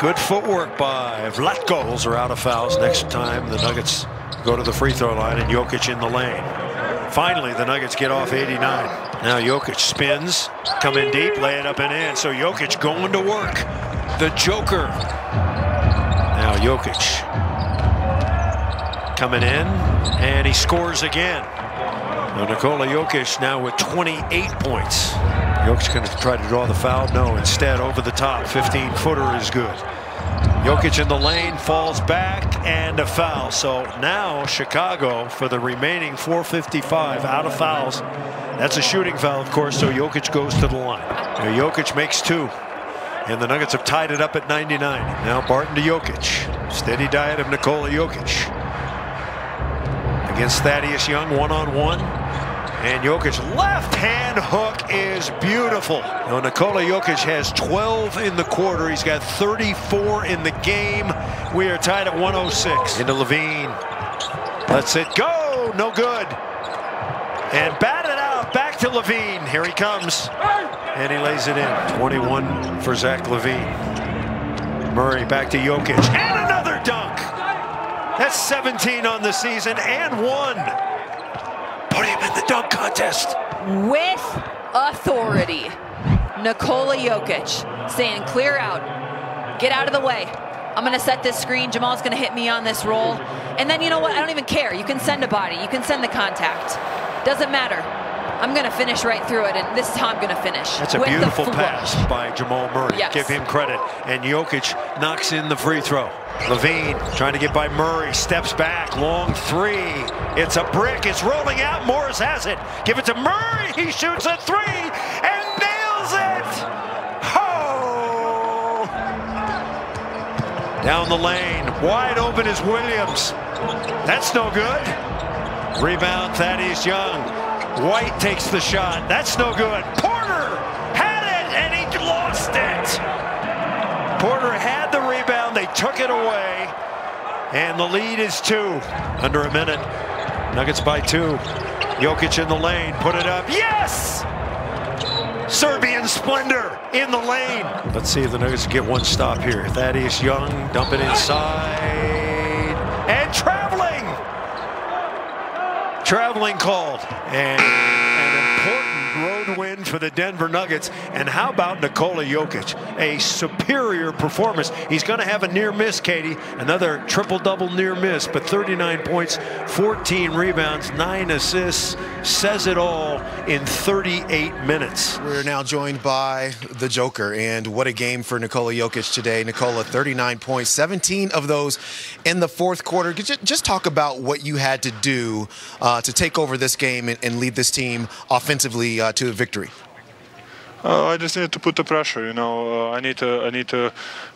Good footwork by Vlatko. Bulls are out of fouls. Next time, the Nuggets go to the free throw line, and Jokic in the lane. Finally, the Nuggets get off 89. Now Jokic spins, come in deep, lay it up and in. So Jokic going to work. The Joker. Now Jokic coming in, and he scores again. Now Nikola Jokic now with 28 points. Jokic going to try to draw the foul. No, instead over the top, 15-footer is good. Jokic in the lane, falls back, and a foul. So now Chicago, for the remaining 4.55 out of fouls, that's a shooting foul, of course, so Jokic goes to the line. Now Jokic makes two, and the Nuggets have tied it up at 99. Now Barton to Jokic. Steady diet of Nikola Jokic. Against Thaddeus Young, one-on-one. And Jokic left hand hook is beautiful. Now Nikola Jokic has 12 in the quarter. He's got 34 in the game. We are tied at 106. Into LaVine. Let's it go. No good. And batted out. Back to LaVine. Here he comes. And he lays it in. 21 for Zach LaVine. Murray back to Jokic. And another dunk. That's 17 on the season and one. Put him in the dunk contest. With authority, Nikola Jokic saying, clear out, get out of the way. I'm going to set this screen. Jamal's going to hit me on this roll. And then you know what? I don't even care. You can send a body. You can send the contact. Doesn't matter. I'm going to finish right through it, and this is how I'm going to finish. That's a beautiful pass by Jamal Murray. Yes. Give him credit. And Jokic knocks in the free throw. LaVine trying to get by Murray. Steps back. Long three. It's a brick. It's rolling out. Morris has it. Give it to Murray. He shoots a three and nails it. Oh! Down the lane. Wide open is Williams. That's no good. Rebound Thaddeus Young. White takes the shot. That's no good. Porter had it and he lost it. Porter had the rebound. They took it away. And the lead is two. Under a minute. Nuggets by two. Jokic in the lane. Put it up. Yes! Serbian splendor in the lane. Let's see if the Nuggets get one stop here. Thaddeus Young dump it inside. And traveling. Traveling called. And win for the Denver Nuggets. And how about Nikola Jokic? A superior performance. He's going to have a near miss, Katie. Another triple-double near miss, but 39 points, 14 rebounds, 9 assists. Says it all in 38 minutes. We're now joined by the Joker, and what a game for Nikola Jokic today. Nikola, 39 points, 17 of those in the fourth quarter. Just talk about what you had to do uh, to take over this game and, and lead this team offensively uh, to a victory? Uh, I just need to put the pressure. You know, uh, I need to I need to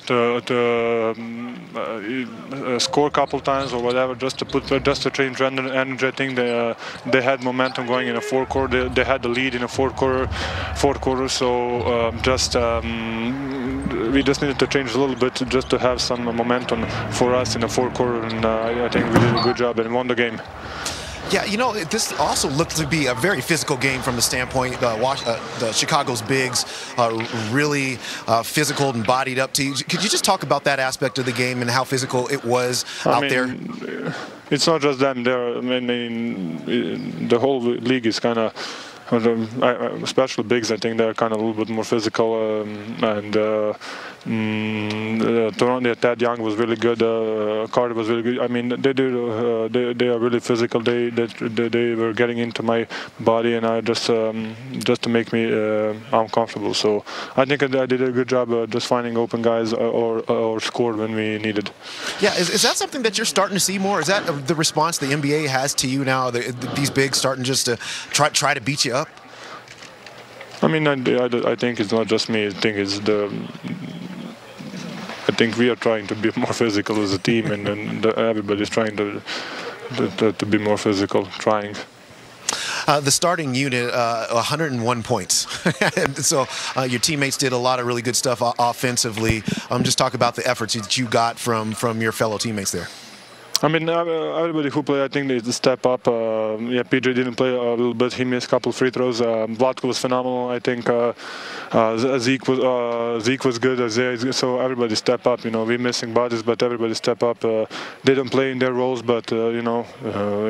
to, to um, uh, score a couple times or whatever, just to put just to change en- energy. I think they uh, they had momentum going in the fourth quarter. They, they had the lead in the fourth quarter, fourth quarter. So um, just um, we just needed to change a little bit just to have some momentum for us in the fourth quarter, and uh, I think we did a good job and won the game. Yeah, you know, this also looked to be a very physical game from the standpoint. Uh, uh, the Chicago's bigs uh, really uh, physical and bodied up to you. Could you just talk about that aspect of the game and how physical it was I out mean, there? It's not just them. There, I mean, the whole league is kind of. Especially bigs, I think they're kind of a little bit more physical, um, and uh, mm, uh, Toronto, Ted Young was really good. Uh, Carter was really good. I mean, they do. Uh, they, they are really physical. They, they they they were getting into my body, and I just um, just to make me uh, uncomfortable. So I think I did a good job uh, just finding open guys or or scored when we needed. Yeah, is, is that something that you're starting to see more? Is that the response the NBA has to you now? The, these bigs starting just to try try to beat you up? I mean, I, I, I, think it's not just me. I think it's the. Think we are trying to be more physical as a team, and, and everybody's trying to, to, to be more physical, trying. Uh, the starting unit, uh, 101 points. so uh, your teammates did a lot of really good stuff offensively. Um, just talk about the efforts that you got from from your fellow teammates there. I mean, uh, everybody who played, I think they step up. Uh, yeah, PJ didn't play a little bit. He missed a couple free throws. Um, Vlatko was phenomenal. I think uh, uh, Zeke was uh, Zeke was good. Isaiah, so everybody step up. You know, we're missing bodies, but everybody step up. Uh, they don't play in their roles, but uh, you know,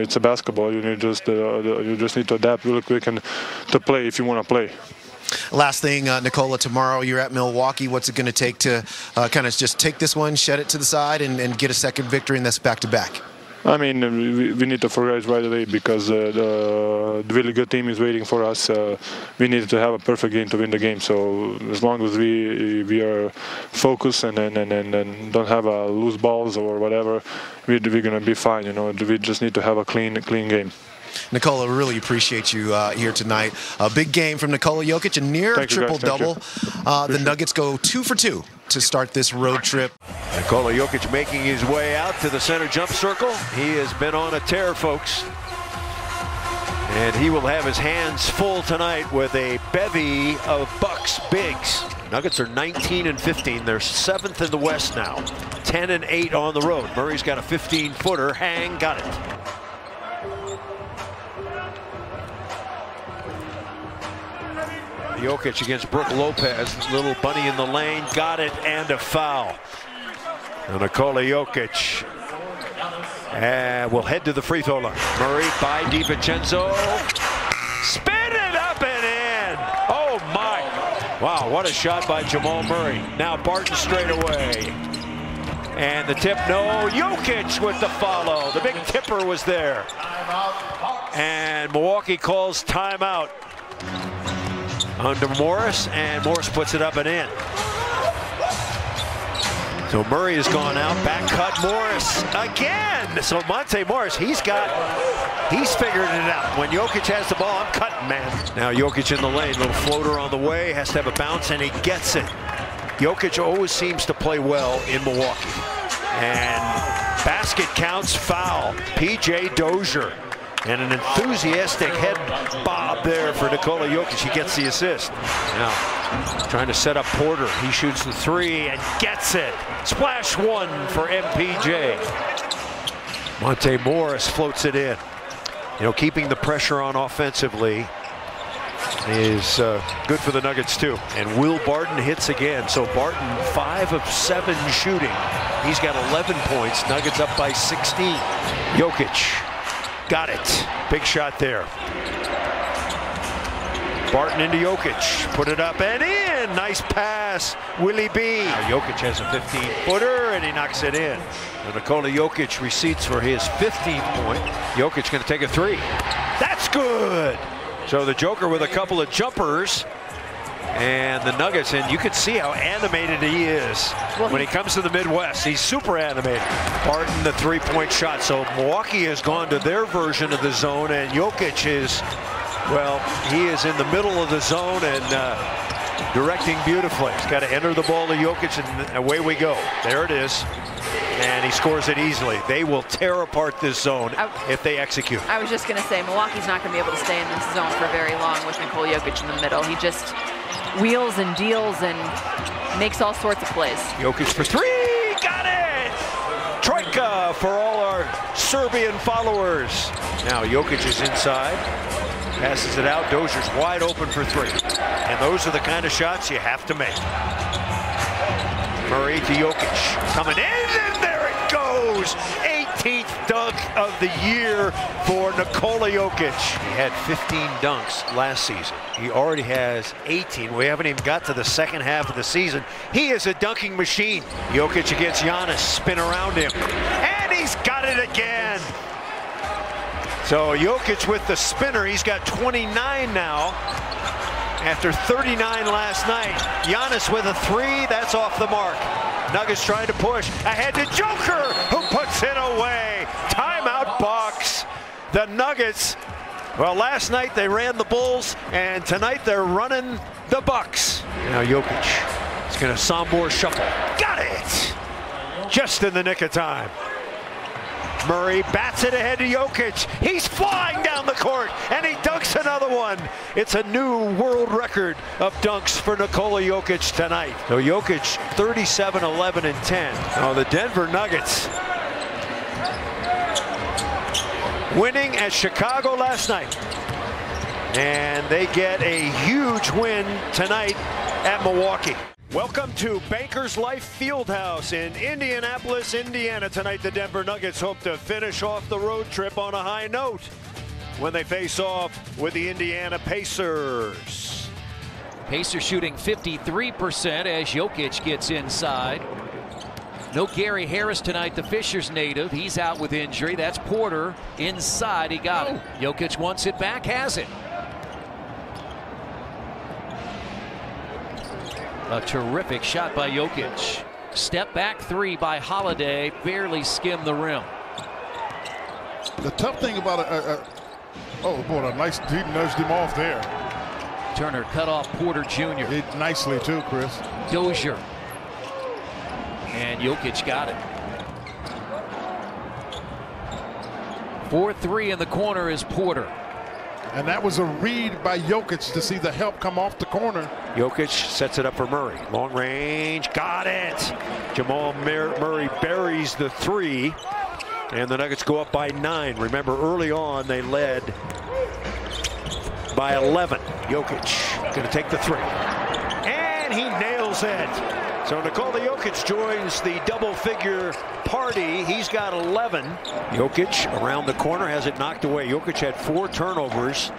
it's a basketball. You need just you just need to adapt really quick and to play if you want to play. Last thing, uh, Nikola, tomorrow you're at Milwaukee. What's it going to take to uh, kind of just take this one, shed it to the side, and, and get a second victory in this back to back? I mean, we, we need to forget right away because uh, the, the, really good team is waiting for us. Uh, we need to have a perfect game to win the game. So as long as we we are focused and and, and, and don't have uh, loose balls or whatever, we, we're gonna be fine. You know, we just need to have a clean clean game. Nikola, really appreciate you uh, here tonight. A big game from Nikola Jokic, a near triple-double. Uh, the Nuggets go two for two to start this road trip. Nikola Jokic making his way out to the center jump circle. He has been on a tear, folks. And he will have his hands full tonight with a bevy of Bucks bigs. Nuggets are 19 and 15. They're seventh in the West now. 10 and 8 on the road. Murray's got a 15 footer. Hang got it. Jokic against Brook Lopez. Little bunny in the lane. Got it and a foul. And Nikola Jokic and we'll head to the free throw line. Murray by DiVincenzo. Spin it up and in. Oh my. Wow, what a shot by Jamal Murray. Now Barton straight away. And the tip, no. Jokic with the follow. The big tipper was there. And Milwaukee calls timeout under Morris, and Morris puts it up and in. So Murray has gone out, back cut Morris again. So Monte Morris, he's got, he's figured it out. When Jokic has the ball, I'm cutting, man. Now Jokic in the lane, little floater on the way, has to have a bounce, and he gets it. Jokic always seems to play well in Milwaukee. And basket counts foul. PJ Dozier and an enthusiastic head bob there for Nikola Jokic. He gets the assist. Now, trying to set up Porter. He shoots the three and gets it. Splash one for MPJ. Monte Morris floats it in. You know, keeping the pressure on offensively is uh, good for the Nuggets too. And Will Barton hits again. So Barton, five of seven shooting. He's got 11 points. Nuggets up by 16. Jokic Got it. Big shot there. Barton into Jokic. Put it up and in. Nice pass. Willie B. Now Jokic has a 15-footer, and he knocks it in. And Nikola Jokic receipts for his 15th point. Jokic going to take a three. That's good. So the Joker with a couple of jumpers and the Nuggets, and you can see how animated he is when he comes to the Midwest. He's super animated. Barton, the three-point shot. So Milwaukee has gone to their version of the zone, and Jokic is, well, he is in the middle of the zone and uh, directing beautifully. He's got to enter the ball to Jokic, and away we go. There it is and he scores it easily. They will tear apart this zone if they execute. I was just going to say, Milwaukee's not going to be able to stay in this zone for very long with Nikola Jokic in the middle. He just wheels and deals and makes all sorts of plays. Jokic for three, got it! Troika for all our Serbian followers. Now Jokic is inside, passes it out, Dozier's wide open for three. And those are the kind of shots you have to make. Murray to Jokic, coming in, and there it goes! 18th dunk of the year for Nikola Jokic. He had 15 dunks last season. He already has 18. We haven't even got to the second half of the season. He is a dunking machine. Jokic against Giannis, spin around him. And he's got it again. So Jokic with the spinner, he's got 29 now after 39 last night. Giannis with a three, that's off the mark. Nuggets trying to push. Ahead to Joker, who puts it away. Timeout Bucks. The Nuggets Well, last night they ran the Bulls, and tonight they're running the Bucks. Now Jokic is going to Sombor shuffle. Got it! Just in the nick of time. Murray bats it ahead to Jokic. He's flying down the court, and he dunks another one. It's a new world record of dunks for Nikola Jokic tonight. So Jokic 37, 11, and 10. Now the Denver Nuggets winning at Chicago last night. And they get a huge win tonight at Milwaukee. Welcome to Bankers Life Fieldhouse in Indianapolis, Indiana. Tonight, the Denver Nuggets hope to finish off the road trip on a high note when they face off with the Indiana Pacers. Pacers shooting 53% as Jokic gets inside. No Gary Harris tonight, the Fishers native. He's out with injury. That's Porter inside. He got it. Jokic wants it back, has it. A terrific shot by Jokic. Step back three by Holiday, barely skimmed the rim. The tough thing about a, a, a oh boy, a nice he nudged him off there. Turner cut off Porter Jr. Did nicely too, Chris. Dozier. And Jokic got it. 4-3 in the corner is Porter. And that was a read by Jokic to see the help come off the corner. Jokic sets it up for Murray. Long range, got it. Jamal Murray buries the three. And the Nuggets go up by nine. Remember, early on, they led by 11. Jokic going to take the three. And he nails it. So Nikola Jokic joins the double figure party. He's got 11. Jokic around the corner has it knocked away. Jokic had four turnovers.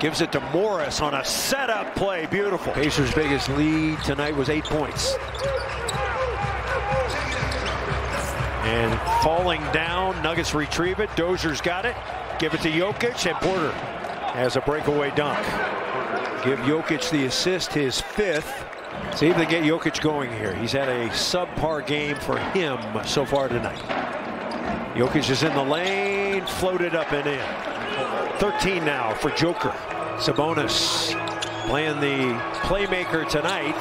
Gives it to Morris on a setup play. Beautiful. Pacers' biggest lead tonight was eight points. And falling down, Nuggets retrieve it. Dozier's got it. Give it to Jokic, and Porter has a breakaway dunk. Give Jokic the assist, his fifth. See if they get Jokic going here. He's had a subpar game for him so far tonight. Jokic is in the lane, floated up and in. 13 now for Joker. Sabonis playing the playmaker tonight.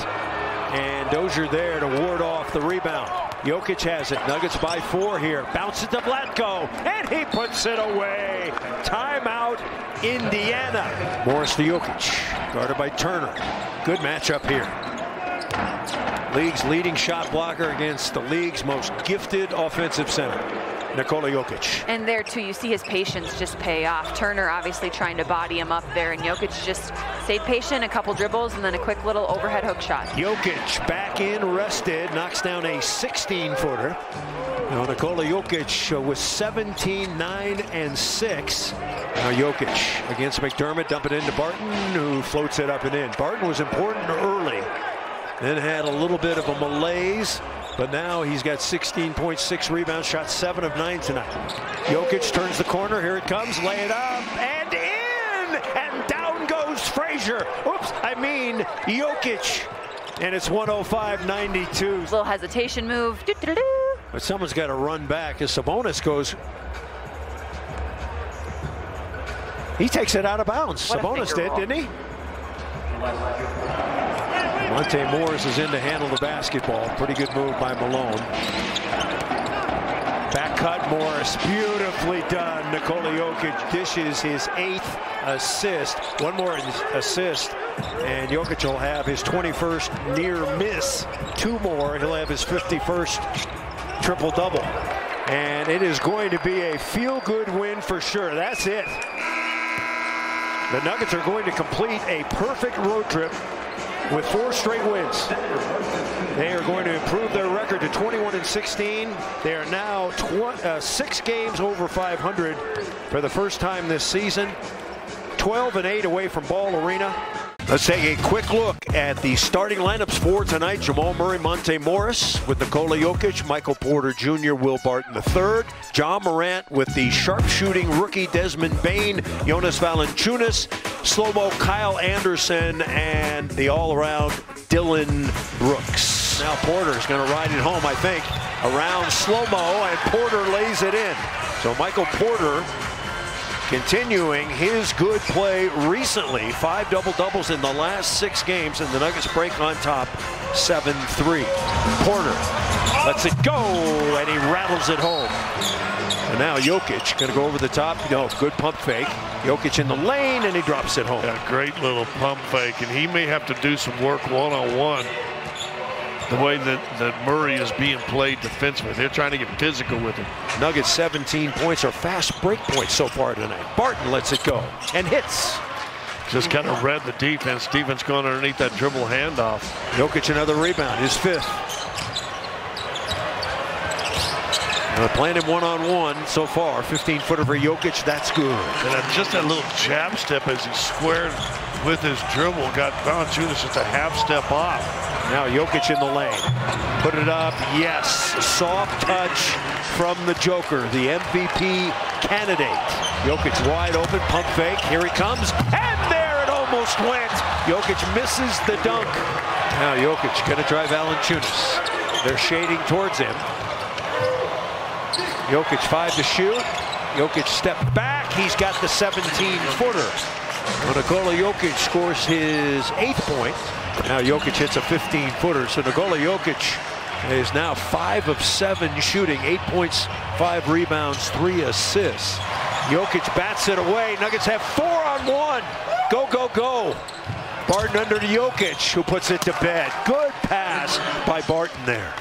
And Dozier there to ward off the rebound. Jokic has it. Nuggets by four here. Bounces to Vlatko. And he puts it away. Timeout, Indiana. Morris to Jokic. Guarded by Turner. Good matchup here. League's leading shot blocker against the league's most gifted offensive center. Nikola Jokic. And there too, you see his patience just pay off. Turner obviously trying to body him up there, and Jokic just stayed patient, a couple dribbles, and then a quick little overhead hook shot. Jokic back in, rested, knocks down a 16-footer. Now Nikola Jokic uh, was 17, 9, and 6. Now Jokic against McDermott, dump it into Barton, who floats it up and in. Barton was important early, then had a little bit of a malaise. But now he's got 16.6 rebounds, shot 7 of 9 tonight. Jokic turns the corner. Here it comes. Lay it up and in. And down goes Frazier. Oops, I mean Jokic. And it's 105-92. Little hesitation move. Doo -doo -doo but someone's got to run back as Sabonis goes. He takes it out of bounds. What Sabonis did, didn't he? Monte Morris is in to handle the basketball. Pretty good move by Malone. Back cut Morris. Beautifully done. Nikola Jokic dishes his eighth assist. One more assist. And Jokic will have his 21st near miss. Two more. He'll have his 51st triple double. And it is going to be a feel good win for sure. That's it. The Nuggets are going to complete a perfect road trip with four straight wins. They are going to improve their record to 21 and 16. They are now uh, six games over 500 for the first time this season. 12 and 8 away from Ball Arena. Let's take a quick look at the starting lineups for tonight. Jamal Murray, Monte Morris with Nikola Jokic, Michael Porter Jr., Will Barton III, Ja Morant with the sharpshooting rookie Desmond Bane, Jonas Valanciunas, slow-mo Kyle Anderson, and the all-around Dillon Brooks. Now Porter is going to ride it home, I think, around slow-mo, and Porter lays it in. So Michael Porter continuing his good play recently. Five double doubles in the last six games, and the Nuggets break on top 7 3. Porter lets it go, and he rattles it home. And now Jokic going to go over the top. Know, good pump fake. Jokic in the lane, and he drops it home. Yeah, great little pump fake, and he may have to do some work one on one. The way that, that Murray is being played defensively, they're trying to get physical with him. Nuggets 17 points are fast break points so far tonight. Barton lets it go and hits. Just kind of read the defense. Defense going underneath that dribble handoff. Jokic another rebound, his fifth. Uh, playing him one-on-one -on -one so far. 15-footer for Jokic, that's good. And just that little jab step as he squared with his dribble got Valanciunas just a half step off. Now Jokic in the lane. Put it up, yes. Soft touch from the Joker, the MVP candidate. Jokic wide open, pump fake, here he comes, and there it almost went. Jokic misses the dunk. Now Jokic gonna drive Valanciunas. They're shading towards him. Jokic five to shoot. Jokic step back. He's got the 17-footer. Nikola Jokic scores his eighth point. Now Jokic hits a 15-footer. So Nikola Jokic is now five of seven shooting, eight points, five rebounds, three assists. Jokic bats it away. Nuggets have four on one. Go, go, go. Barton under to Jokic, who puts it to bed. Good pass by Barton there.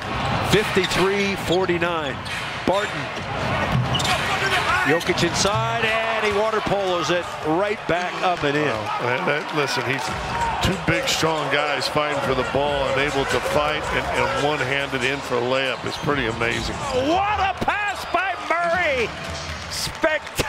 53-49. Barton. Jokic inside, and he water polos it right back up and in. Well, listen, he's two big, strong guys fighting for the ball and able to fight and, and one-handed in for a layup is pretty amazing. What a pass by Murray! Spectacular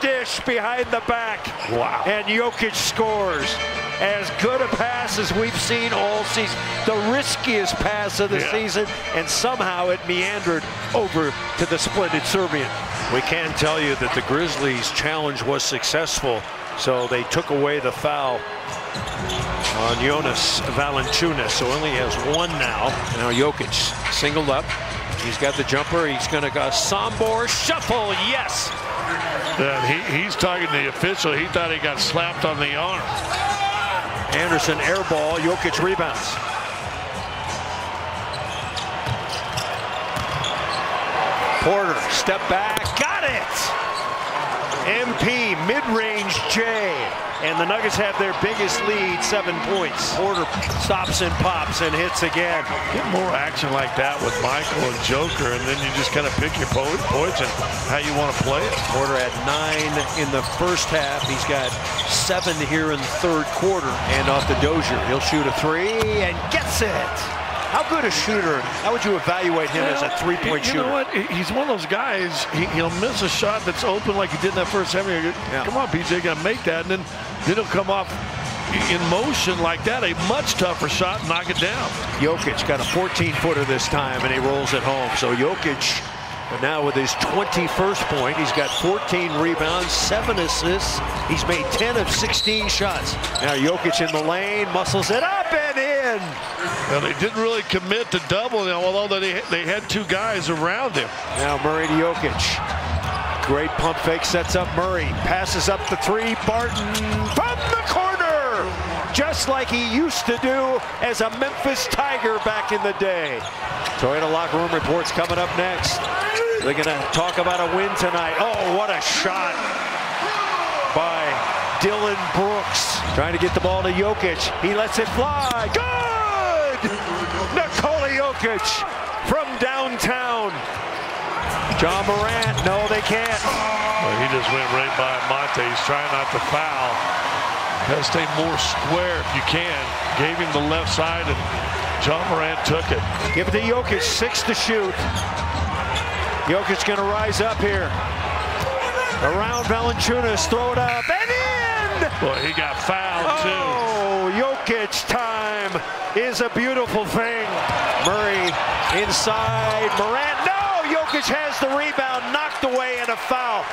dish behind the back. Wow. And Jokic scores. As good a pass as we've seen all season. The riskiest pass of the Yeah. season, and somehow it meandered over to the splendid Serbian. We can tell you that the Grizzlies' challenge was successful, so they took away the foul on Jonas Valanciunas, so only has one now. Now Jokic singled up. He's got the jumper. He's going to go Sombor shuffle. Yes. Yeah, he, he's talking to the official. He thought he got slapped on the arm. Anderson air ball. Jokic rebounds. Porter step back. Got it. MP mid-range J. And the Nuggets have their biggest lead, seven points. Porter stops and pops and hits again. Get more action like that with Michael and Joker, and then you just kind of pick your po and how you want to play it. Porter had nine in the first half. He's got seven here in the third quarter. And off the Dozier. He'll shoot a three and gets it. How good a shooter? How would you evaluate him as a three-point shooter? you know what? He's one of those guys. He, he'll miss a shot that's open like he did in that first half. Go, Come on, PJ, got to make that, and then then he'll come off in motion like that. A much tougher shot, knock it down. Jokic got a 14-footer this time, and he rolls it home. So Jokic, but now with his 21st point, he's got 14 rebounds, seven assists. He's made 10 of 16 shots. Now Jokic in the lane, muscles it up and in. Well, they didn't really commit to double, know, although they they had two guys around him. Now Murray to Jokic. Great pump fake sets up Murray. Passes up the three. Barton from the corner. Just like he used to do as a Memphis Tiger back in the day. Toyota locker room reports coming up next. They're going to talk about a win tonight. Oh, what a shot by Dillon Brooks. Trying to get the ball to Jokic. He lets it fly. Good! Nikola Jokic from downtown. Ja Morant, no, they can't. Well, he just went right by Monte. He's trying not to foul. Got to stay more square if you can. Gave him the left side, and Ja Morant took it. Give it to Jokic, six to shoot. Jokic gonna rise up here. Around Valanciunas, throw it up and in! Boy, he got fouled too. Oh, Jokic time is a beautiful thing. Murray inside, Morant, no! Jokic has the rebound, knocked away and a foul.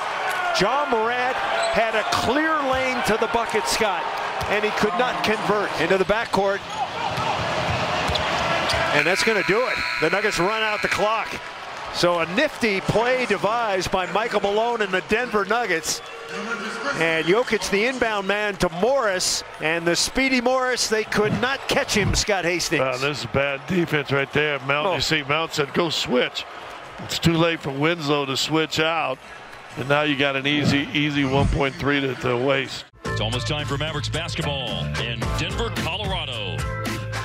Ja Morant had a clear lane to the bucket, Scott, and he could not convert into the backcourt. And that's going to do it. The Nuggets run out the clock. So a nifty play devised by Michael Malone and the Denver Nuggets. And Jokic, the inbound man to Morris, and the speedy Morris, they could not catch him, Scott Hastings. Uh, this is bad defense right there. Mount, Oh. you see, Mount said, go switch. It's too late for Winslow to switch out. And now you got an easy, easy 1.3 to, to waste. It's almost time for Mavericks basketball in Denver, Colorado.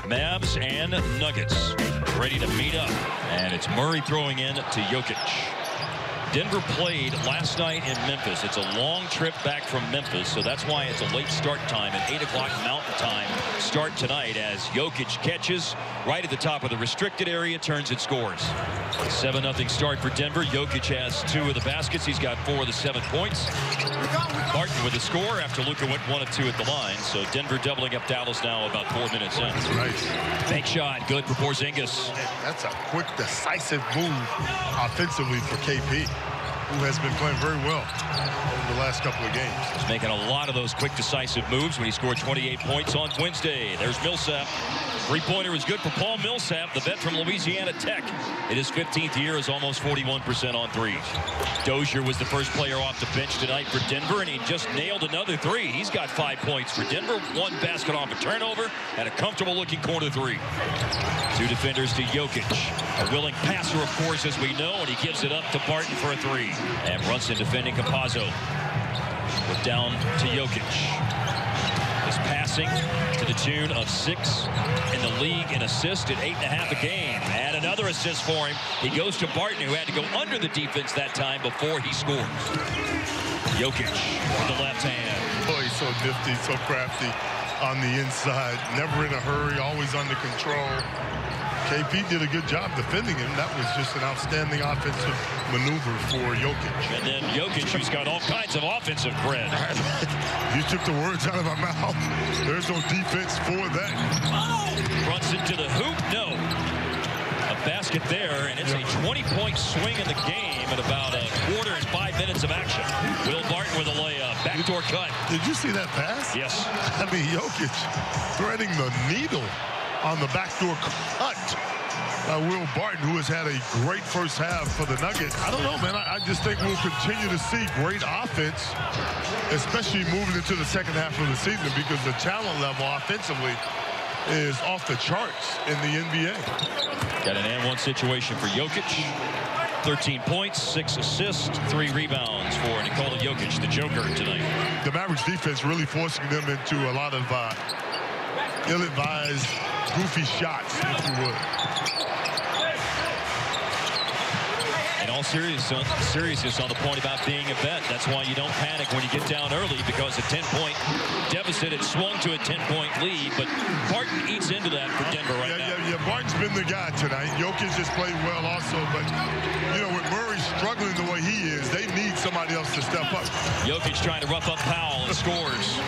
Mavs and Nuggets ready to meet up. And it's Murray throwing in to Jokic. Denver played last night in Memphis. It's a long trip back from Memphis, so that's why it's a late start time, an 8 o'clock Mountain Time start tonight as Jokic catches right at the top of the restricted area, turns and scores. 7-0 start for Denver. Jokic has two of the baskets. He's got four of the seven points. Martin with the score after Luka went one of two at the line. So Denver doubling up Dallas now about four minutes in. Right. Fake shot, good for Porzingis. That's a quick, decisive move offensively for KP, who has been playing very well over the last couple of games. He's making a lot of those quick, decisive moves when he scored 28 points on Wednesday. There's Millsap. Three-pointer is good for Paul Millsap, the vet from Louisiana Tech. In his 15th year is almost 41% on threes. Dozier was the first player off the bench tonight for Denver, and he just nailed another three. He's got five points for Denver, one basket off a turnover, and a comfortable-looking corner three. Two defenders to Jokic. A willing passer, of course, as we know, and he gives it up to Barton for a three. And Brunson defending Campazzo. Down to Jokic. Passing to the tune of six in the league in assist at eight and a half a game. And another assist for him. He goes to Barton, who had to go under the defense that time before he scores. Jokic with the left hand. Oh, he's so nifty, so crafty on the inside. Never in a hurry, always under control. KP did a good job defending him. That was just an outstanding offensive maneuver for Jokic. And then Jokic, who's got all kinds of offensive cred. you took the words out of my mouth. There's no defense for that. Oh! Brunson to the hoop. No. A basket there, and it's a 20-point swing in the game at about a quarter and five minutes of action. Will Barton with a layup. Backdoor cut. Did you see that pass? Yes. I mean, Jokic threading the needle on the backdoor cut by Will Barton, who has had a great first half for the Nuggets. I don't know, man. I, I just think we'll continue to see great offense, especially moving into the second half of the season because the talent level offensively is off the charts in the NBA. Got an and one situation for Jokic. 13 points, six assists, three rebounds for Nikola Jokic, the Joker tonight. The Mavericks defense really forcing them into a lot of uh, ill-advised, goofy shots, if you would. In all seriousness, seriousness on the point about being a vet, that's why you don't panic when you get down early because a 10-point deficit, it swung to a 10-point lead, but Barton eats into that for Denver right yeah, now. Yeah, yeah, Barton's been the guy tonight. Jokic just played well also, but, you know, with Murray struggling the way he is, they need somebody else to step up. Jokic trying to rough up Powell and scores.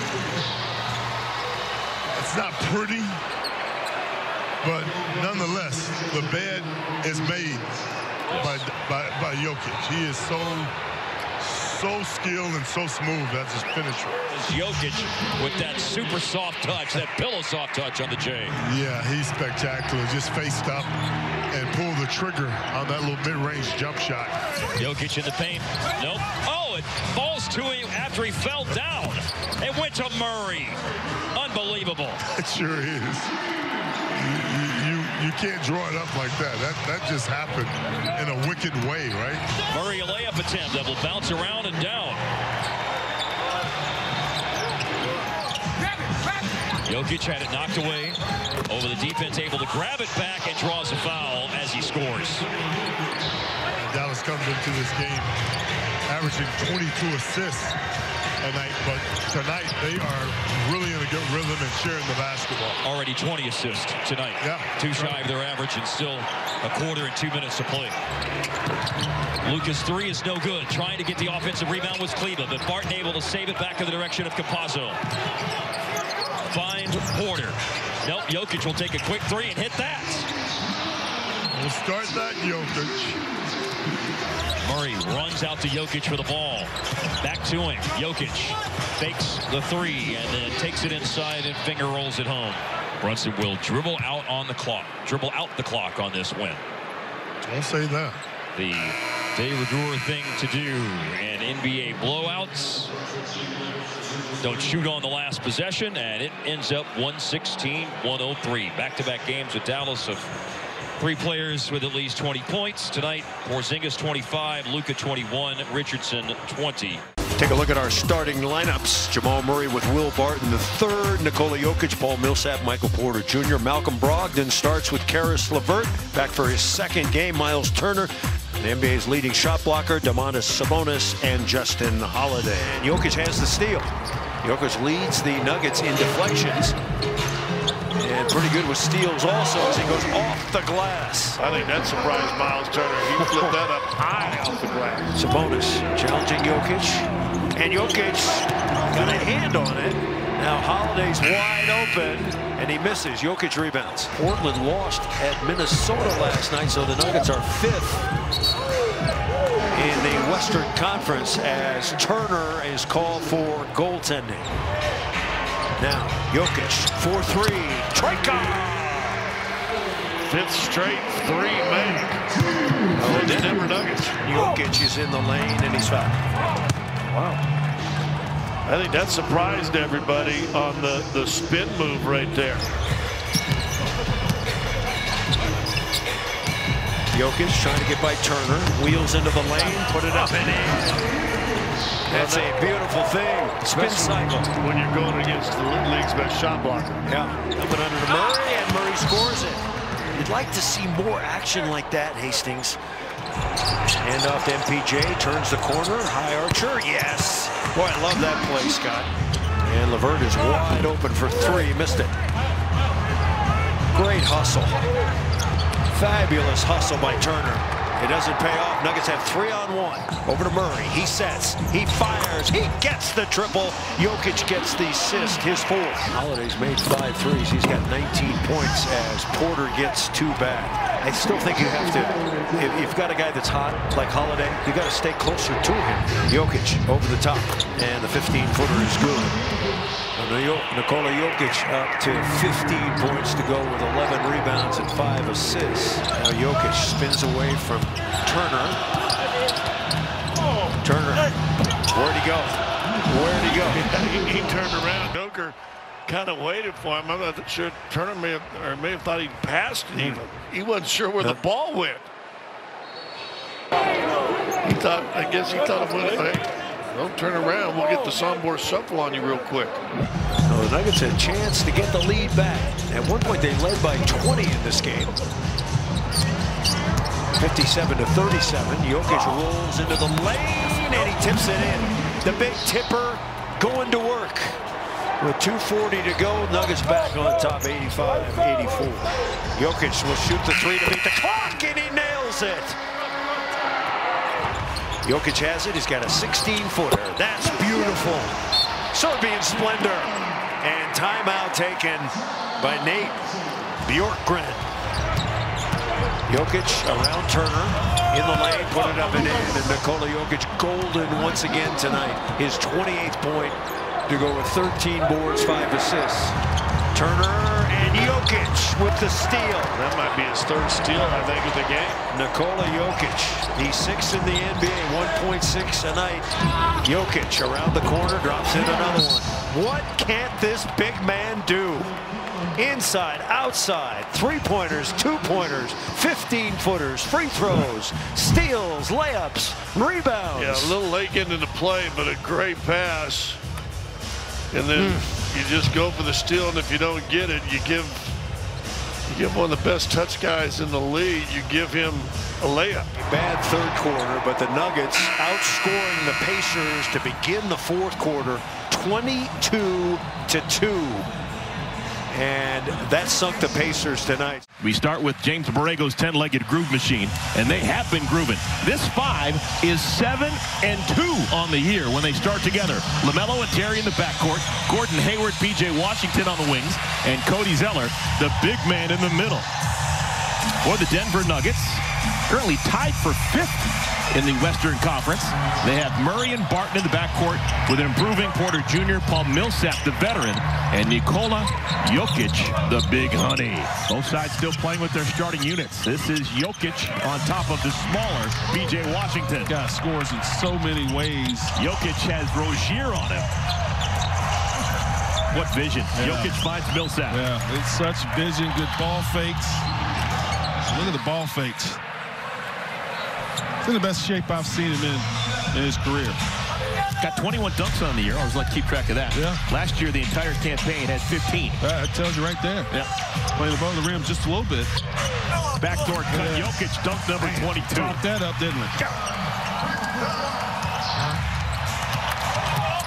It's not pretty, but nonetheless, the bed is made by, by, by Jokic. He is so, so skilled and so smooth as his finisher. Jokic with that super soft touch, that pillow soft touch on the J. Yeah, he's spectacular. Just faced up and pulled the trigger on that little mid-range jump shot. Jokic in the paint. Nope. Oh, it falls to him after he fell down. It went to Murray. Unbelievable. It sure is. You, you, you can't draw it up like that. That that just happened in a wicked way, right? Murray a layup attempt that will bounce around and down. Jokic had it knocked away. Over the defense, able to grab it back and draws a foul as he scores. Dallas comes into this game averaging 22 assists but tonight they are really in a good rhythm and sharing the basketball. Already 20 assists tonight. Yeah. Two shy of their average and still a quarter and two minutes to play. Luka's three is no good. Trying to get the offensive rebound was Cleveland, but Barton able to save it back in the direction of Campazzo. Find Porter. Nope, Jokic will take a quick three and hit that. We'll start that Jokic. Murray runs out to Jokic for the ball. Back to him. Jokic fakes the three and then takes it inside and finger rolls it home. Brunson will dribble out on the clock. Dribble out the clock on this win. Don't say that. the de rigueur thing to do. And NBA blowouts don't shoot on the last possession, and it ends up 116-103. Back-to-back games with Dallas of three players with at least 20 points. Tonight, Porzingis 25, Luka 21, Richardson 20. Take a look at our starting lineups. Jamal Murray with Will Barton the third, Nikola Jokic, Paul Millsap, Michael Porter Jr., Malcolm Brogdon starts with Caris LeVert. Back for his second game, Miles Turner. The NBA's leading shot blocker, Domantas Sabonis, and Justin Holiday. Jokic has the steal. Jokic leads the Nuggets in deflections. And pretty good with steals also as he goes off the glass. I think that surprised Miles Turner. He flipped that up high off the glass. Sabonis challenging Jokic. And Jokic got a hand on it. Now Holiday's wide open, and he misses. Jokic rebounds. Portland lost at Minnesota last night, so the Nuggets are fifth in the Western Conference as Turner is called for goaltending. Now Jokic, 4-3, Troika! Fifth straight three make. Oh, the Denver Nuggets. Jokic is in the lane, and he's fouled. Wow. I think that surprised everybody on the, the spin move right there. Jokic trying to get by Turner. Wheels into the lane, put it up and in. That's a beautiful thing. Spin cycle. When you're going against the league's best shot blocker. Yeah. Up and under to Murray, and Murray scores it. You'd like to see more action like that, Hastings. Hand off to MPJ, turns the corner. High Archer, yes. Boy, I love that play, Scott. And LeVert is wide open for three, missed it. Great hustle. Fabulous hustle by Turner. It doesn't pay off. Nuggets have three on one. Over to Murray. He sets. He fires. He gets the triple. Jokic gets the assist, his fourth. Holiday's made five threes. He's got 19 points as Porter gets two back. I still think you have to, if you've got a guy that's hot like Holiday, you got to stay closer to him. Jokic over the top, and the 15-footer is good. Nikola Jokic up to 15 points to go with 11 rebounds and 5 assists. Now Jokic spins away from Turner. Turner, where'd he go? Where'd he go? he, he turned around. Doker kind of waited for him. I'm not sure Turner may have, or may have thought he'd passed it even. Hmm. He wasn't sure where the ball went. He thought, I guess he thought it went, hey, don't turn around. We'll get the Sombor shuffle on you real quick. So the Nuggets had a chance to get the lead back. At one point, they led by 20 in this game. 57 to 37. Jokic rolls into the lane, and he tips it in. The big tipper going to work. With 2.40 to go, Nuggets back on top 85-84. Jokic will shoot the three to beat the clock, and he nails it. Jokic has it. He's got a 16-footer. That's beautiful. Serbian splendor. And timeout taken by Nate Bjorkgren. Jokic around Turner. In the lane, put it up and in. And Nikola Jokic golden once again tonight. His 28th point to go with 13 boards, 5 assists. Turner and Jokic with the steal. That might be his third steal, I think, of the game. Nikola Jokic, he's six in the NBA, 1.6 a night. Jokic around the corner, drops in another one. What can't this big man do? Inside, outside, three-pointers, two-pointers, 15-footers, free throws, steals, layups, rebounds. Yeah, a little late getting into play, but a great pass. And then Hmm. you just go for the steal, and if you don't get it, you give you give one of the best touch guys in the league, you give him a layup. Bad third quarter, but the Nuggets outscoring the Pacers to begin the fourth quarter 22 to 2. And that sunk the Pacers tonight. We start with James Borrego's 10-legged groove machine, and they have been grooving. This five is 7 and 2 on the year when they start together. LaMelo and Terry in the backcourt, Gordon Hayward, P.J. Washington on the wings, and Cody Zeller, the big man in the middle. For the Denver Nuggets, currently tied for fifth in the Western Conference. They have Murray and Barton in the backcourt with an improving Porter Jr., Paul Millsap, the veteran, and Nikola Jokic, the big honey. Both sides still playing with their starting units. This is Jokic on top of the smaller P.J. Washington. Guy scores in so many ways. Jokic has Rozier on him. What vision. Yeah. Jokic finds Millsap. Yeah, it's such vision, good ball fakes. Look at the ball fakes. It's in the best shape I've seen him in in his career. Got 21 dunks on the year. I was like, keep track of that. Yeah. Last year, the entire campaign had 15. Uh, That tells you right there. Yeah. Playing above the rim just a little bit. Backdoor cut. Yeah. Jokic dunk number 22. Dropped that up, didn't it?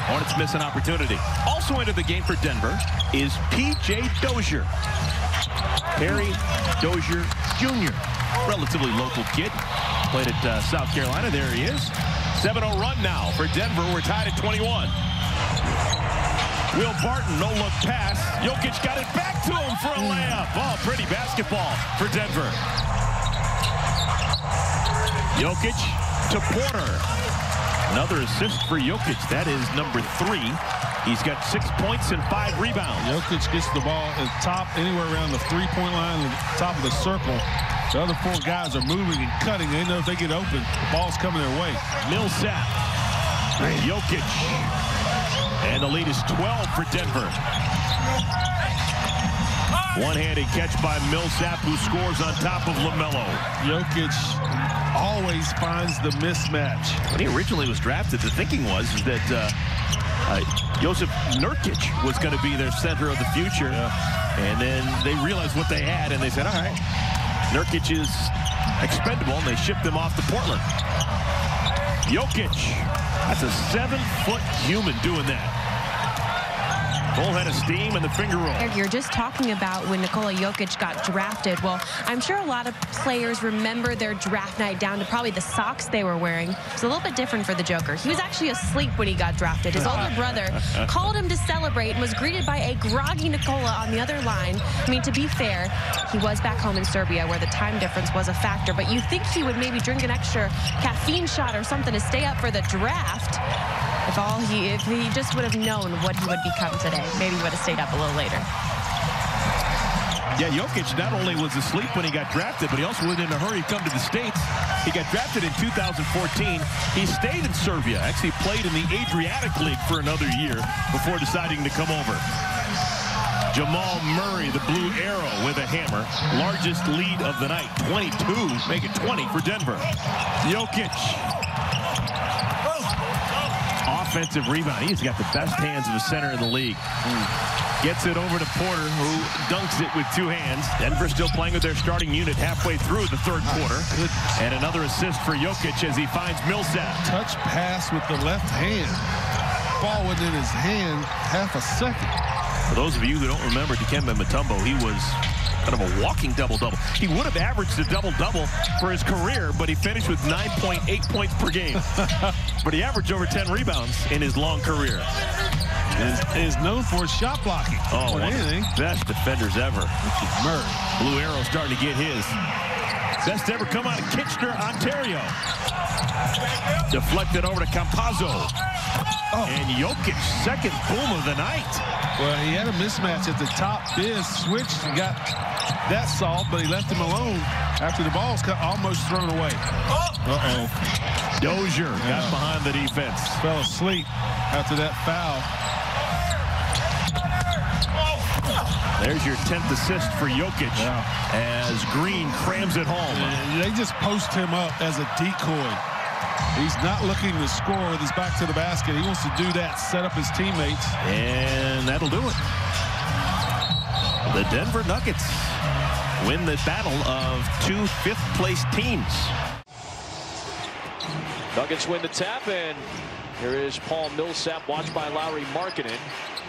Hornets miss an opportunity. Also into the game for Denver is P.J. Dozier. Perry Dozier Jr. Relatively local kid. Played at uh, South Carolina. There he is. 7-0 run now for Denver. We're tied at 21. Will Barton, no look pass. Jokic got it back to him for a layup. Oh, pretty basketball for Denver. Jokic to Porter. Another assist for Jokic. That is number three. He's got six points and five rebounds. Jokic gets the ball at top, anywhere around the three-point line, the top of the circle. The other four guys are moving and cutting. They know if they get open, the ball's coming their way. Millsap. Jokic. And the lead is 12 for Denver. One-handed catch by Millsap, who scores on top of LaMelo. Jokic always finds the mismatch. When he originally was drafted, the thinking was that uh, uh, Jusuf Nurkic was going to be their center of the future. And then they realized what they had, and they said, all right, Nurkic is expendable, and they shipped him off to Portland. Jokic, that's a seven-foot human doing that. Full head of steam and the finger roll. You're just talking about when Nikola Jokic got drafted. Well, I'm sure a lot of players remember their draft night down to probably the socks they were wearing. It's a little bit different for the Joker. He was actually asleep when he got drafted. His older brother called him to celebrate and was greeted by a groggy Nikola on the other line. I mean, to be fair, he was back home in Serbia where the time difference was a factor, but you think he would maybe drink an extra caffeine shot or something to stay up for the draft. If all he, if he just would have known what he would become today, maybe he would have stayed up a little later. Yeah, Jokic not only was asleep when he got drafted, but he also wasn't in a hurry to come to the States. He got drafted in 2014. He stayed in Serbia, actually played in the Adriatic League for another year before deciding to come over. Jamal Murray, the blue arrow with a hammer. Largest lead of the night, 22. Make it 20 for Denver. Jokic. Offensive rebound. He's got the best hands of a center in the league. Gets it over to Porter, who dunks it with two hands. Denver still playing with their starting unit halfway through the third quarter. And another assist for Jokic as he finds Millsap. Touch pass with the left hand. Ball wasn't in his hand half a second. For those of you who don't remember Dikembe Mutombo, he was kind of a walking double-double. He would have averaged a double-double for his career, but he finished with 9.8 points per game. but he averaged over 10 rebounds in his long career. And is known for his shot blocking. Oh, one than of the anything. best defenders ever. Murray. Blue Arrow starting to get his. Best ever come out of Kitchener, Ontario. Deflected over to Campazzo. Oh. And Jokic, second boom of the night. Well, he had a mismatch at the top. Biz switched and got that solved, but he left him alone after the ball's cut, almost thrown away. Uh-oh. Dozier got behind the defense. Fell asleep after that foul. There's your 10th assist for Jokic as Green crams it home. They just post him up as a decoy. He's not looking to score with his back to the basket. He wants to do that, set up his teammates. And that'll do it. The Denver Nuggets win the battle of two fifth-place teams. Nuggets win the tap, and here is Paul Millsap, watched by Lauri Markkanen.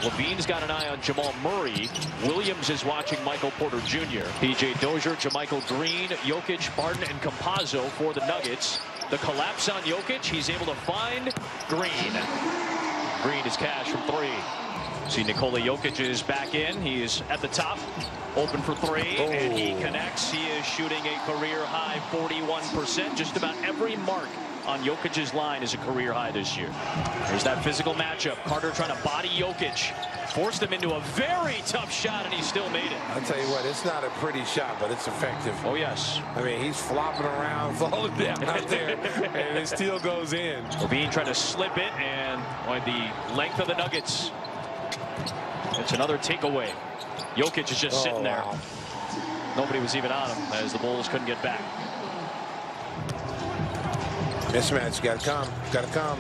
LaVine's got an eye on Jamal Murray. Williams is watching Michael Porter Jr. PJ Dozier, JaMychal Green, Jokic, Barton, and Campazzo for the Nuggets. The collapse on Jokic. He's able to find Green. Green is cash from three. See Nikola Jokic is back in. He is at the top. Open for three, and he oh. connects. He is shooting a career high 41%. Just about every mark on Jokic's line is a career high this year. There's that physical matchup. Carter trying to body Jokic. Forced him into a very tough shot, and he still made it. I'll tell you what, it's not a pretty shot, but it's effective. Oh, yes. I mean, he's flopping around, falling down out there, and it still goes in. LaVine trying to slip it, and by the length of the Nuggets, it's another takeaway. Jokic is just Oh, sitting there. wow. Nobody was even on him as the Bulls couldn't get back. Mismatch, got to come, got to come.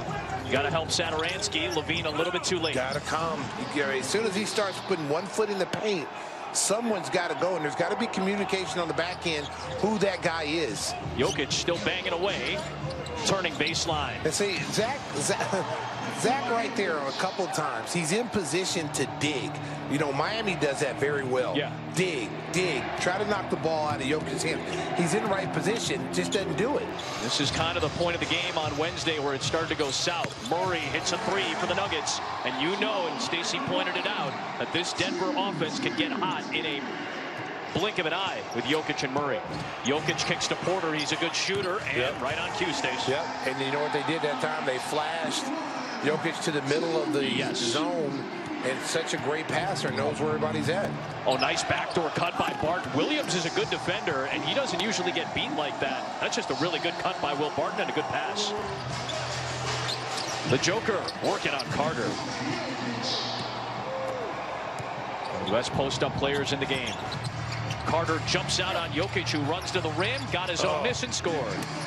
Got to help Satoransky. LaVine a little bit too late. Got to come. You- As soon as he starts putting one foot in the paint, someone's got to go, and there's got to be communication on the back end who that guy is. Jokic still banging away, turning baseline. And see, Zach, Zach, Zach right there a couple times. He's in position to dig. You know, Miami does that very well. Yeah. Dig, dig, try to knock the ball out of Jokic's hand. He's in the right position, just doesn't do it. This is kind of the point of the game on Wednesday where it started to go south. Murray hits a three for the Nuggets. And you know, and Stacy pointed it out, that this Denver offense can get hot in a blink of an eye with Jokic and Murray. Jokic kicks to Porter. He's a good shooter and Yep. right on cue, Stacy. Yep. And you know what they did that time? They flashed Jokic to the middle of the Yes. zone. And such a great passer, knows where everybody's at. Oh, nice backdoor cut by Barton. Williams is a good defender, and he doesn't usually get beat like that. That's just a really good cut by Will Barton and a good pass. The Joker working on Carter. Best post-up players in the game. Carter jumps out on Jokic, who runs to the rim, got his own Oh. miss and scored.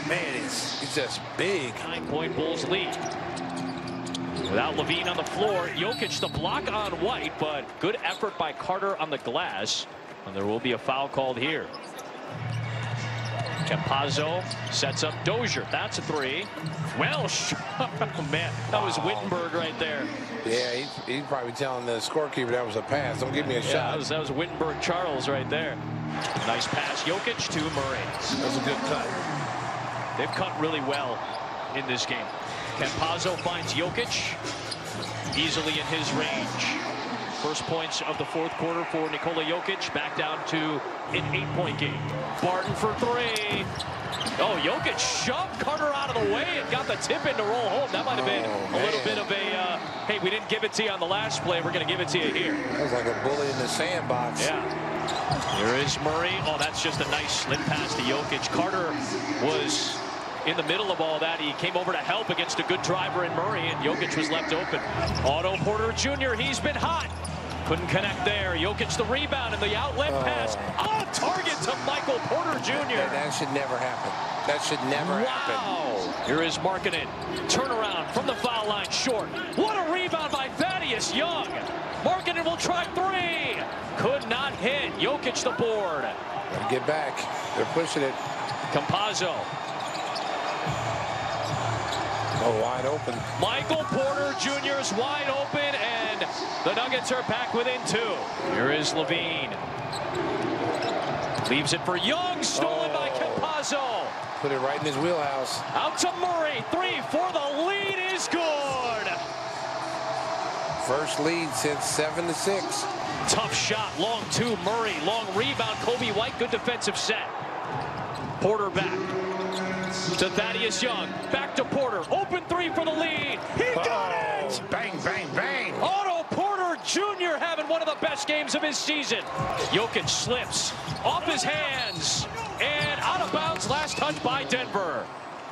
Man, it's, it's just big. Nine-point Bulls lead. Without LaVine on the floor, Jokic the block on White, but good effort by Carter on the glass. And there will be a foul called here. Campazzo sets up Dozier. That's a three. Well shot. Oh, man, that was Whittenburg right there. Yeah, he's, he's probably telling the scorekeeper that was a pass. Don't give me a Yeah, shot. that was, that was Whittenburg Charles right there. Nice pass, Jokic to Murray. That was a good cut. They've cut really well in this game. Campazzo finds Jokic easily in his range. First points of the fourth quarter for Nikola Jokic, back down to an eight-point game. Barton for three. Oh, Jokic shoved Carter out of the way and got the tip in to roll home. That might have been Oh, a little bit of a, uh, hey, we didn't give it to you on the last play. We're going to give it to you here. That was like a bully in the sandbox. Yeah. Here is Murray. Oh, that's just a nice slip pass to Jokic. Carter was in the middle of all that. He came over to help against a good driver in Murray, and Jokic was left open. Otto Porter Jr., he's been hot. Couldn't connect there. Jokic the rebound and the outlet pass oh. on target to Michael Porter Jr. That, that should never happen. That should never happen. Wow. Here is Markkanen. Turnaround from the foul line short. What a rebound by Thaddeus Young. Markkanen will try three. Could not hit. Jokic the board. Gotta get back. They're pushing it. Campazzo. Oh, wide open. Michael Porter Jr. is wide open, and the Nuggets are back within two. Here is LaVine. Leaves it for Young, stolen by oh. Campazzo. Put it right in his wheelhouse. Out to Murray, three for the lead is good. First lead since seven to six. Tough shot, long two, Murray, long rebound, Coby White, good defensive set. Porter back to Thaddeus Young, back to Porter, open three for the lead. He got it! Bang, bang, bang. Otto Porter Jr. having one of the best games of his season. Jokic slips off his hands and out of bounds. Last touch by Denver.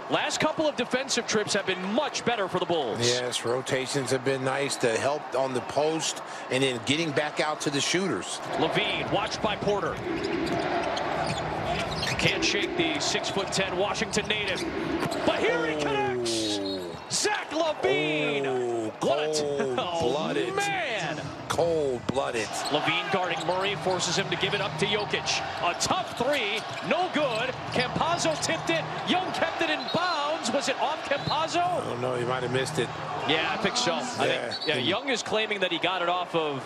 Last couple of defensive trips have been much better for the Bulls. Yes, rotations have been nice to help on the post and then getting back out to the shooters. LaVine, watched by Porter. Can't shake the six foot ten Washington native. But here he connects. Oh. Zach LaVine. Oh, what a t- oh, man. Cold-blooded. LaVine guarding Murray forces him to give it up to Jokic. A tough three, no good. Campazzo tipped it. Young kept it in bounds. Was it off Campazzo? Oh no, you might have missed it. Yeah, I think so. I think yeah, Young is claiming that he got it off of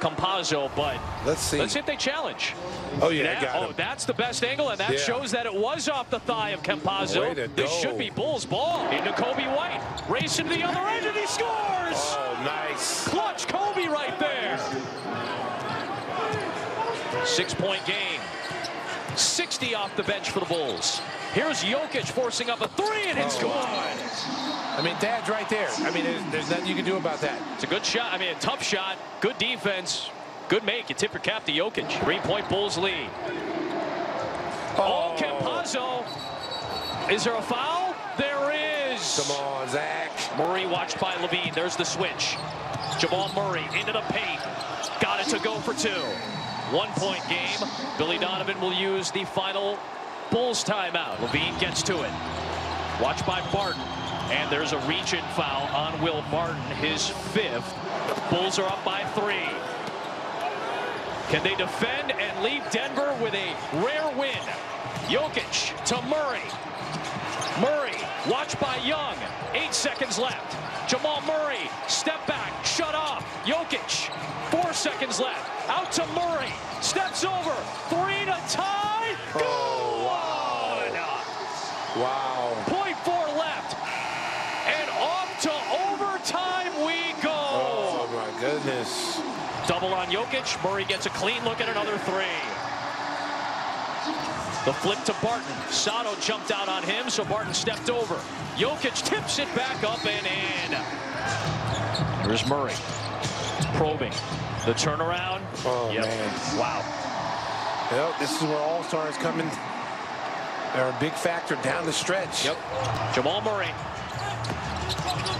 Campazzo, but let's see. Let's see if they challenge. Oh yeah, got oh, that's the best angle, and that Yeah. shows that it was off the thigh of Campazzo. This go. should be Bulls ball. Into Coby White. Racing to the other end, and he scores! Oh, nice. Clutch Coby right there. Six-point game. 60 off the bench for the Bulls. Here's Jokic forcing up a three, and it's Oh, good. wow. I mean, Dad's right there. I mean, there's, there's nothing you can do about that. It's a good shot. I mean, a tough shot. Good defense. Good make. You tip your cap to Jokic. Three-point Bulls lead. Oh, oh Campazzo. Is there a foul? There is. Come on, Zach. Murray watched by LaVine. There's the switch. Jamal Murray into the paint. Got it to go for two. One-point game. Billy Donovan will use the final Bulls timeout. LaVine gets to it. Watch by Barton. And there's a reach-in foul on Will Barton, his fifth. Bulls are up by three. Can they defend and leave Denver with a rare win? Jokic to Murray. Murray, watched by Young. Eight seconds left. Jamal Murray, step back, shut off. Jokic, four seconds left. Out to Murray, steps over. Three to tie. Go on. Wow. Point four left. And off to overtime we go. Oh, my goodness. Double on Jokic. Murray gets a clean look at another three. The flip to Barton. Sato jumped out on him, so Barton stepped over. Jokic tips it back up and in. Here's Murray. Probing. The turnaround. Oh, Yep. man. Wow. Well, this is where All-Stars come in. They're a big factor down the stretch. Yep. Jamal Murray.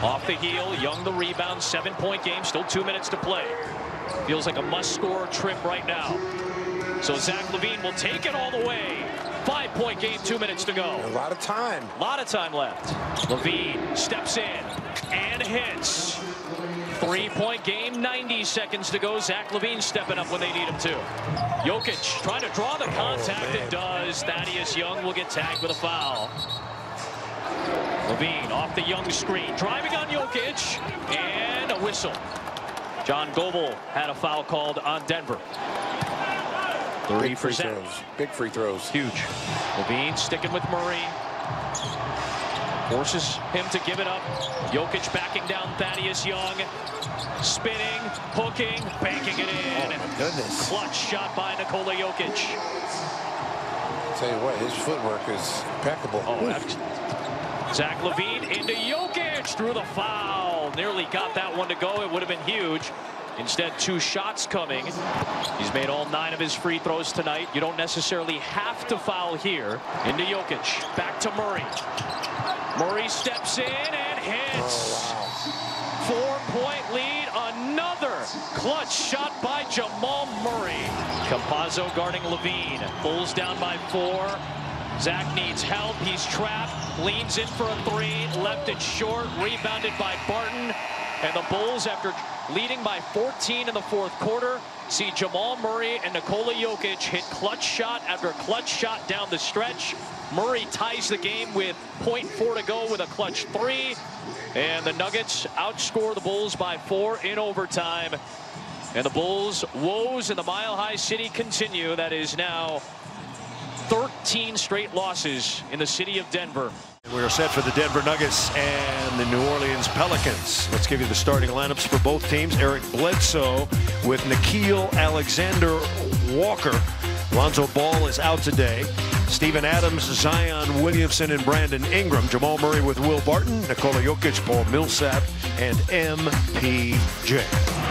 Off the heel, Young the rebound, seven-point game, still two minutes to play. Feels like a must-score trip right now. So Zach LaVine will take it all the way. Five-point game, two minutes to go. A lot of time. A lot of time left. LaVine steps in and hits. Three-point game, 90 seconds to go. Zach LaVine stepping up when they need him to. Jokic trying to draw the oh, contact. it does. Thaddeus Young will get tagged with a foul. LaVine off the Young screen, driving on Jokic, and a whistle. John Goble had a foul called on Denver. Three Big free throws. Big free throws. Huge. LaVine sticking with Murray. Forces him to give it up. Jokic backing down Thaddeus Young. Spinning, hooking, banking it in. Oh, my goodness. Clutch shot by Nikola Jokic. Tell you what, his footwork is impeccable. Oh, Zach LaVine into Jokic through the foul. Nearly got that one to go. It would have been huge. Instead, two shots coming. He's made all nine of his free throws tonight. You don't necessarily have to foul here. Into Jokic. Back to Murray. Murray steps in and hits. Four-point lead. Another clutch shot by Jamal Murray. Campazzo guarding LaVine. Bulls down by four. Zach needs help. He's trapped. Leans in for a three. Left it short. Rebounded by Barton. And the Bulls, after leading by 14 in the fourth quarter, see Jamal Murray and Nikola Jokic hit clutch shot after clutch shot down the stretch. Murray ties the game with 0.4 to go with a clutch three. And the Nuggets outscore the Bulls by four in overtime. And the Bulls' woes in the Mile High City continue. That is now 13 straight losses in the city of Denver. We are set for the Denver Nuggets and the New Orleans Pelicans. Let's give you the starting lineups for both teams. Eric Bledsoe with Nickeil Alexander Walker. Lonzo Ball is out today. Steven Adams, Zion Williamson, and Brandon Ingram. Jamal Murray with Will Barton, Nikola Jokic, Paul Millsap, and MPJ.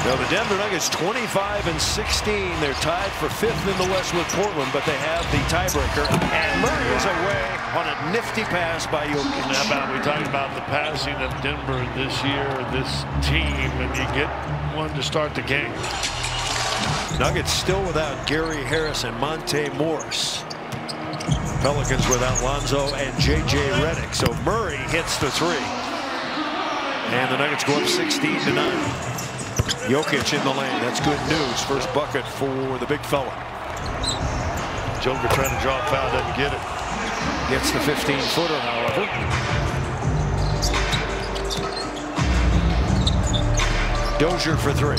Now the Denver Nuggets 25 and 16. They're tied for fifth in the West with Portland, but they have the tiebreaker. And Murray is away on a nifty pass by Jokic. How about we talk about the passing of Denver this year, this team, and you get one to start the game. Nuggets still without Gary Harris and Monte Morris. Pelicans without Lonzo and J.J. Redick. So Murray hits the three. And the Nuggets go up 16 to 9. Jokic in the lane. That's good news. First bucket for the big fella. Joker trying to draw a foul, doesn't get it. Gets the 15-footer, however. Dozier for three.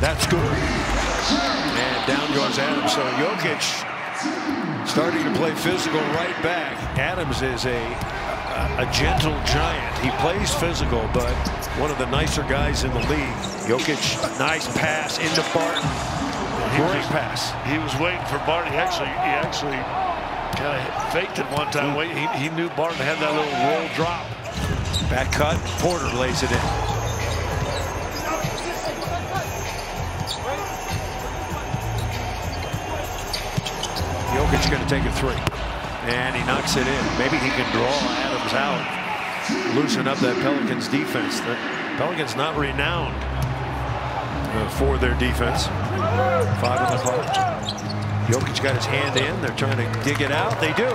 That's good. And down goes Adams. So Jokic starting to play physical right back. Adams is a, a, a gentle giant. He plays physical, but one of the nicer guys in the league. Jokic, nice pass into Barton. He Great was, pass. He was waiting for Barton. He actually, he actually kind of faked it one time. Mm-hmm. Wait, he, he knew Barton had that little roll drop. Back cut. Porter lays it in. Jokic going to take a three. And he knocks it in. Maybe he can draw Adams out. Loosen up that Pelicans defense. The Pelicans not renowned uh, for their defense. Five on the clock. Jokic got his hand in. They're trying to dig it out. They do.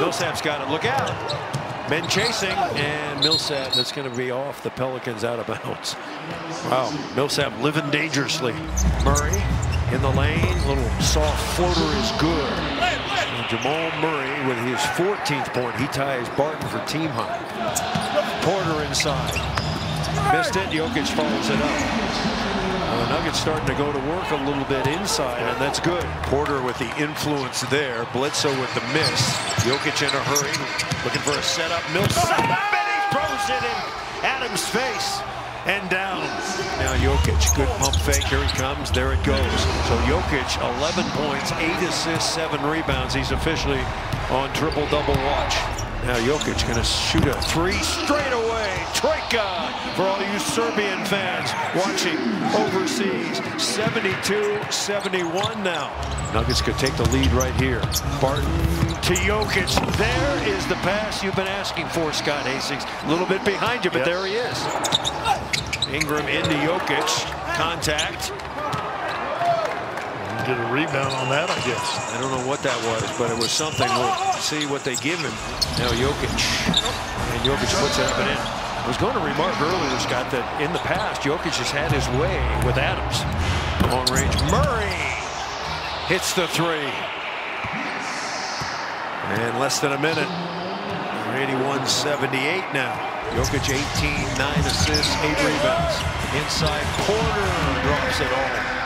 Millsap's got it. Look out. Men chasing. And Millsap, that's going to be off the Pelicans out of bounds. Wow. Millsap living dangerously. Murray in the lane. Little soft floater is good. And Jamal Murray with his 14th point. He ties Barton for team high. Porter inside. Missed it. Jokic follows it up. Well, the Nuggets starting to go to work a little bit inside, and that's good. Porter with the influence there. Bledsoe with the miss. Jokic in a hurry, looking for a setup. Millsap, and he throws it in Adams' face and down. Now Jokic, good pump fake. Here he comes. There it goes. So Jokic, 11 points, 8 assists, 7 rebounds. He's officially on triple-double watch. Now Jokic going to shoot a three straight away. Troika for all you Serbian fans watching overseas. 72-71 now. Nuggets could take the lead right here. Barton to Jokic. There is the pass you've been asking for, Scott Hastings. A little bit behind you, but Yep. there he is. Ingram into Jokic. Contact. Get a rebound on that, I guess. I don't know what that was, but it was something. We'll see what they give him. Now Jokic. And Jokic puts it up and in. I was going to remark earlier, Scott, that in the past, Jokic has had his way with Adams. Long range. Murray hits the three. And less than a minute. 81-78 now. Jokic 18, 9 assists, 8 rebounds. Inside Porter drops it all.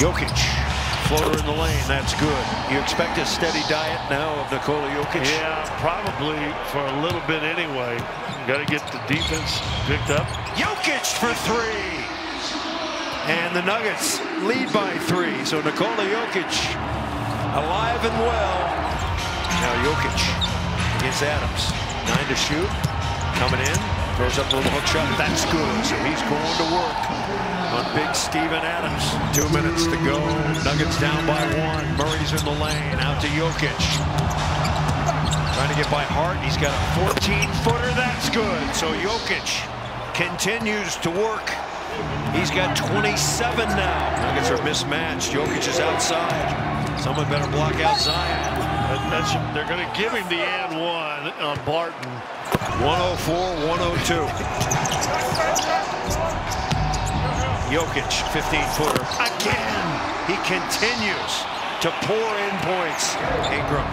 Jokic, floater in the lane, that's good. You expect a steady diet now of Nikola Jokic? Yeah, probably for a little bit anyway. Got to get the defense picked up. Jokic for three. And the Nuggets lead by three. So Nikola Jokic alive and well. Now Jokic against Adams. Nine to shoot. Coming in. Throws up a little hook shot. That's good. So he's going to work on big Steven Adams. Two minutes to go. Nuggets down by one. Murray's in the lane. Out to Jokic. Trying to get by Hart. He's got a 14-footer. That's good. So Jokic continues to work. He's got 27 now. Nuggets are mismatched. Jokic is outside. Someone better block out Zion. That's, they're going to give him the and one on Barton. 104-102. Jokic, 15-footer. Again, he continues to pour in points. Ingram,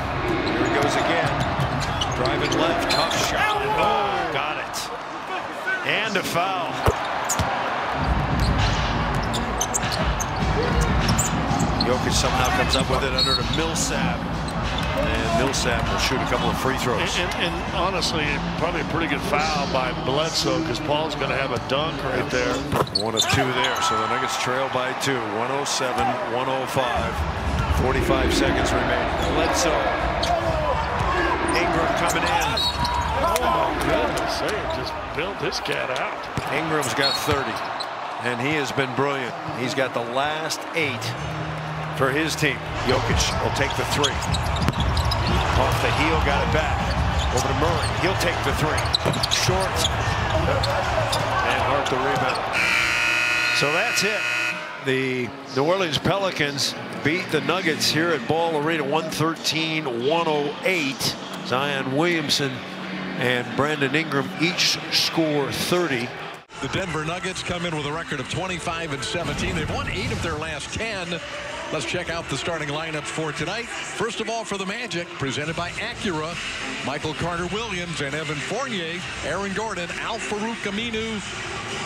here he goes again. Driving left, tough shot. Oh, got it. And a foul. Jokic somehow comes up with it under to Millsap. And Millsap will shoot a couple of free throws. And, and, and honestly, probably a pretty good foul by Bledsoe because Paul's going to have a dunk right there. One of two there, so the Nuggets trail by two. 107, 105. 45 seconds remaining. Bledsoe. Ingram coming in. Oh, my goodness. They just built this cat out. Ingram's got 30, and he has been brilliant. He's got the last eight for his team. Jokic will take the three. Off the heel, got it back. Over to Murray. He'll take the three. Short. And Hart the rebound. So that's it. The New Orleans Pelicans beat the Nuggets here at Ball Arena 113-108. Zion Williamson and Brandon Ingram each score 30. The Denver Nuggets come in with a record of 25 and 17. They've won eight of their last 10. Let's check out the starting lineups for tonight. First of all, for the Magic, presented by Acura, Michael Carter Williams and Evan Fournier, Aaron Gordon, Al Farouk Aminu,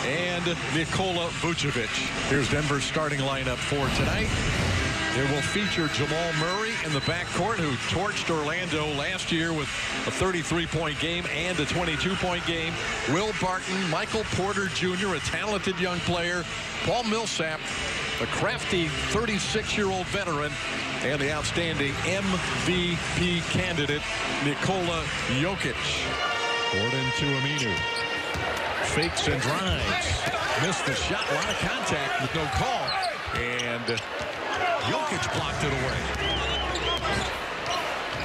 and Nikola Vucevic. Here's Denver's starting lineup for tonight. It will feature Jamal Murray in the backcourt, who torched Orlando last year with a 33-point game and a 22-point game. Will Barton, Michael Porter Jr., a talented young player, Paul Millsap, a crafty 36-year-old veteran, and the outstanding MVP candidate, Nikola Jokic. Gordon to Aminu. Fakes and drives. Missed the shot. A lot of contact with no call. And Jokic blocked it away.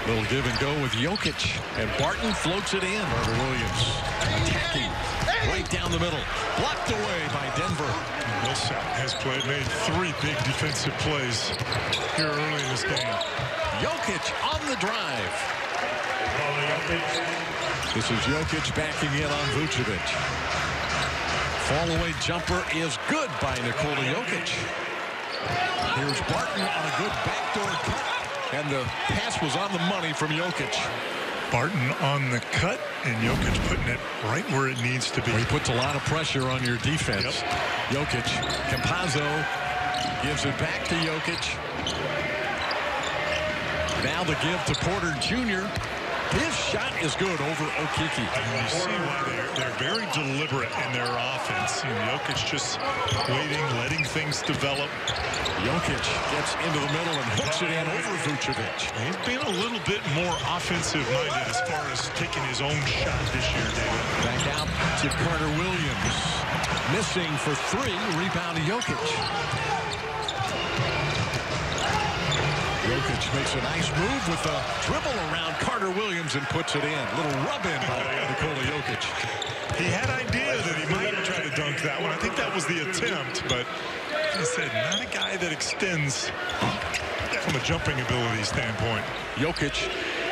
Little give and go with Jokic. And Barton floats it in. Carter Williams attacking right down the middle. Blocked away by Denver. Millsap has played, made three big defensive plays here early in this game. Jokic on the drive. This is Jokic backing in on Vucevic. Fall away jumper is good by Nikola Jokic. Here's Barton on a good backdoor cut. And the pass was on the money from Jokic. Barton on the cut, and Jokic putting it right where it needs to be. He puts a lot of pressure on your defense. Yep. Jokic, Campazzo gives it back to Jokic. Now the give to Porter Jr. His shot is good over Okeke. And you see why they're, they're very deliberate in their offense. And Jokic just waiting, letting things develop. Jokic gets into the middle and hooks it in over Vucevic. He's been a little bit more offensive-minded as far as taking his own shot this year, David. Back out to Carter Williams. Missing for three. Rebound to Jokic. Jokic makes a nice move with a dribble around Carter Williams and puts it in. Little rub in by Nikola Jokic. He had idea that he might try to dunk that one. I think that was the attempt, but he said not a guy that extends from a jumping ability standpoint. Jokic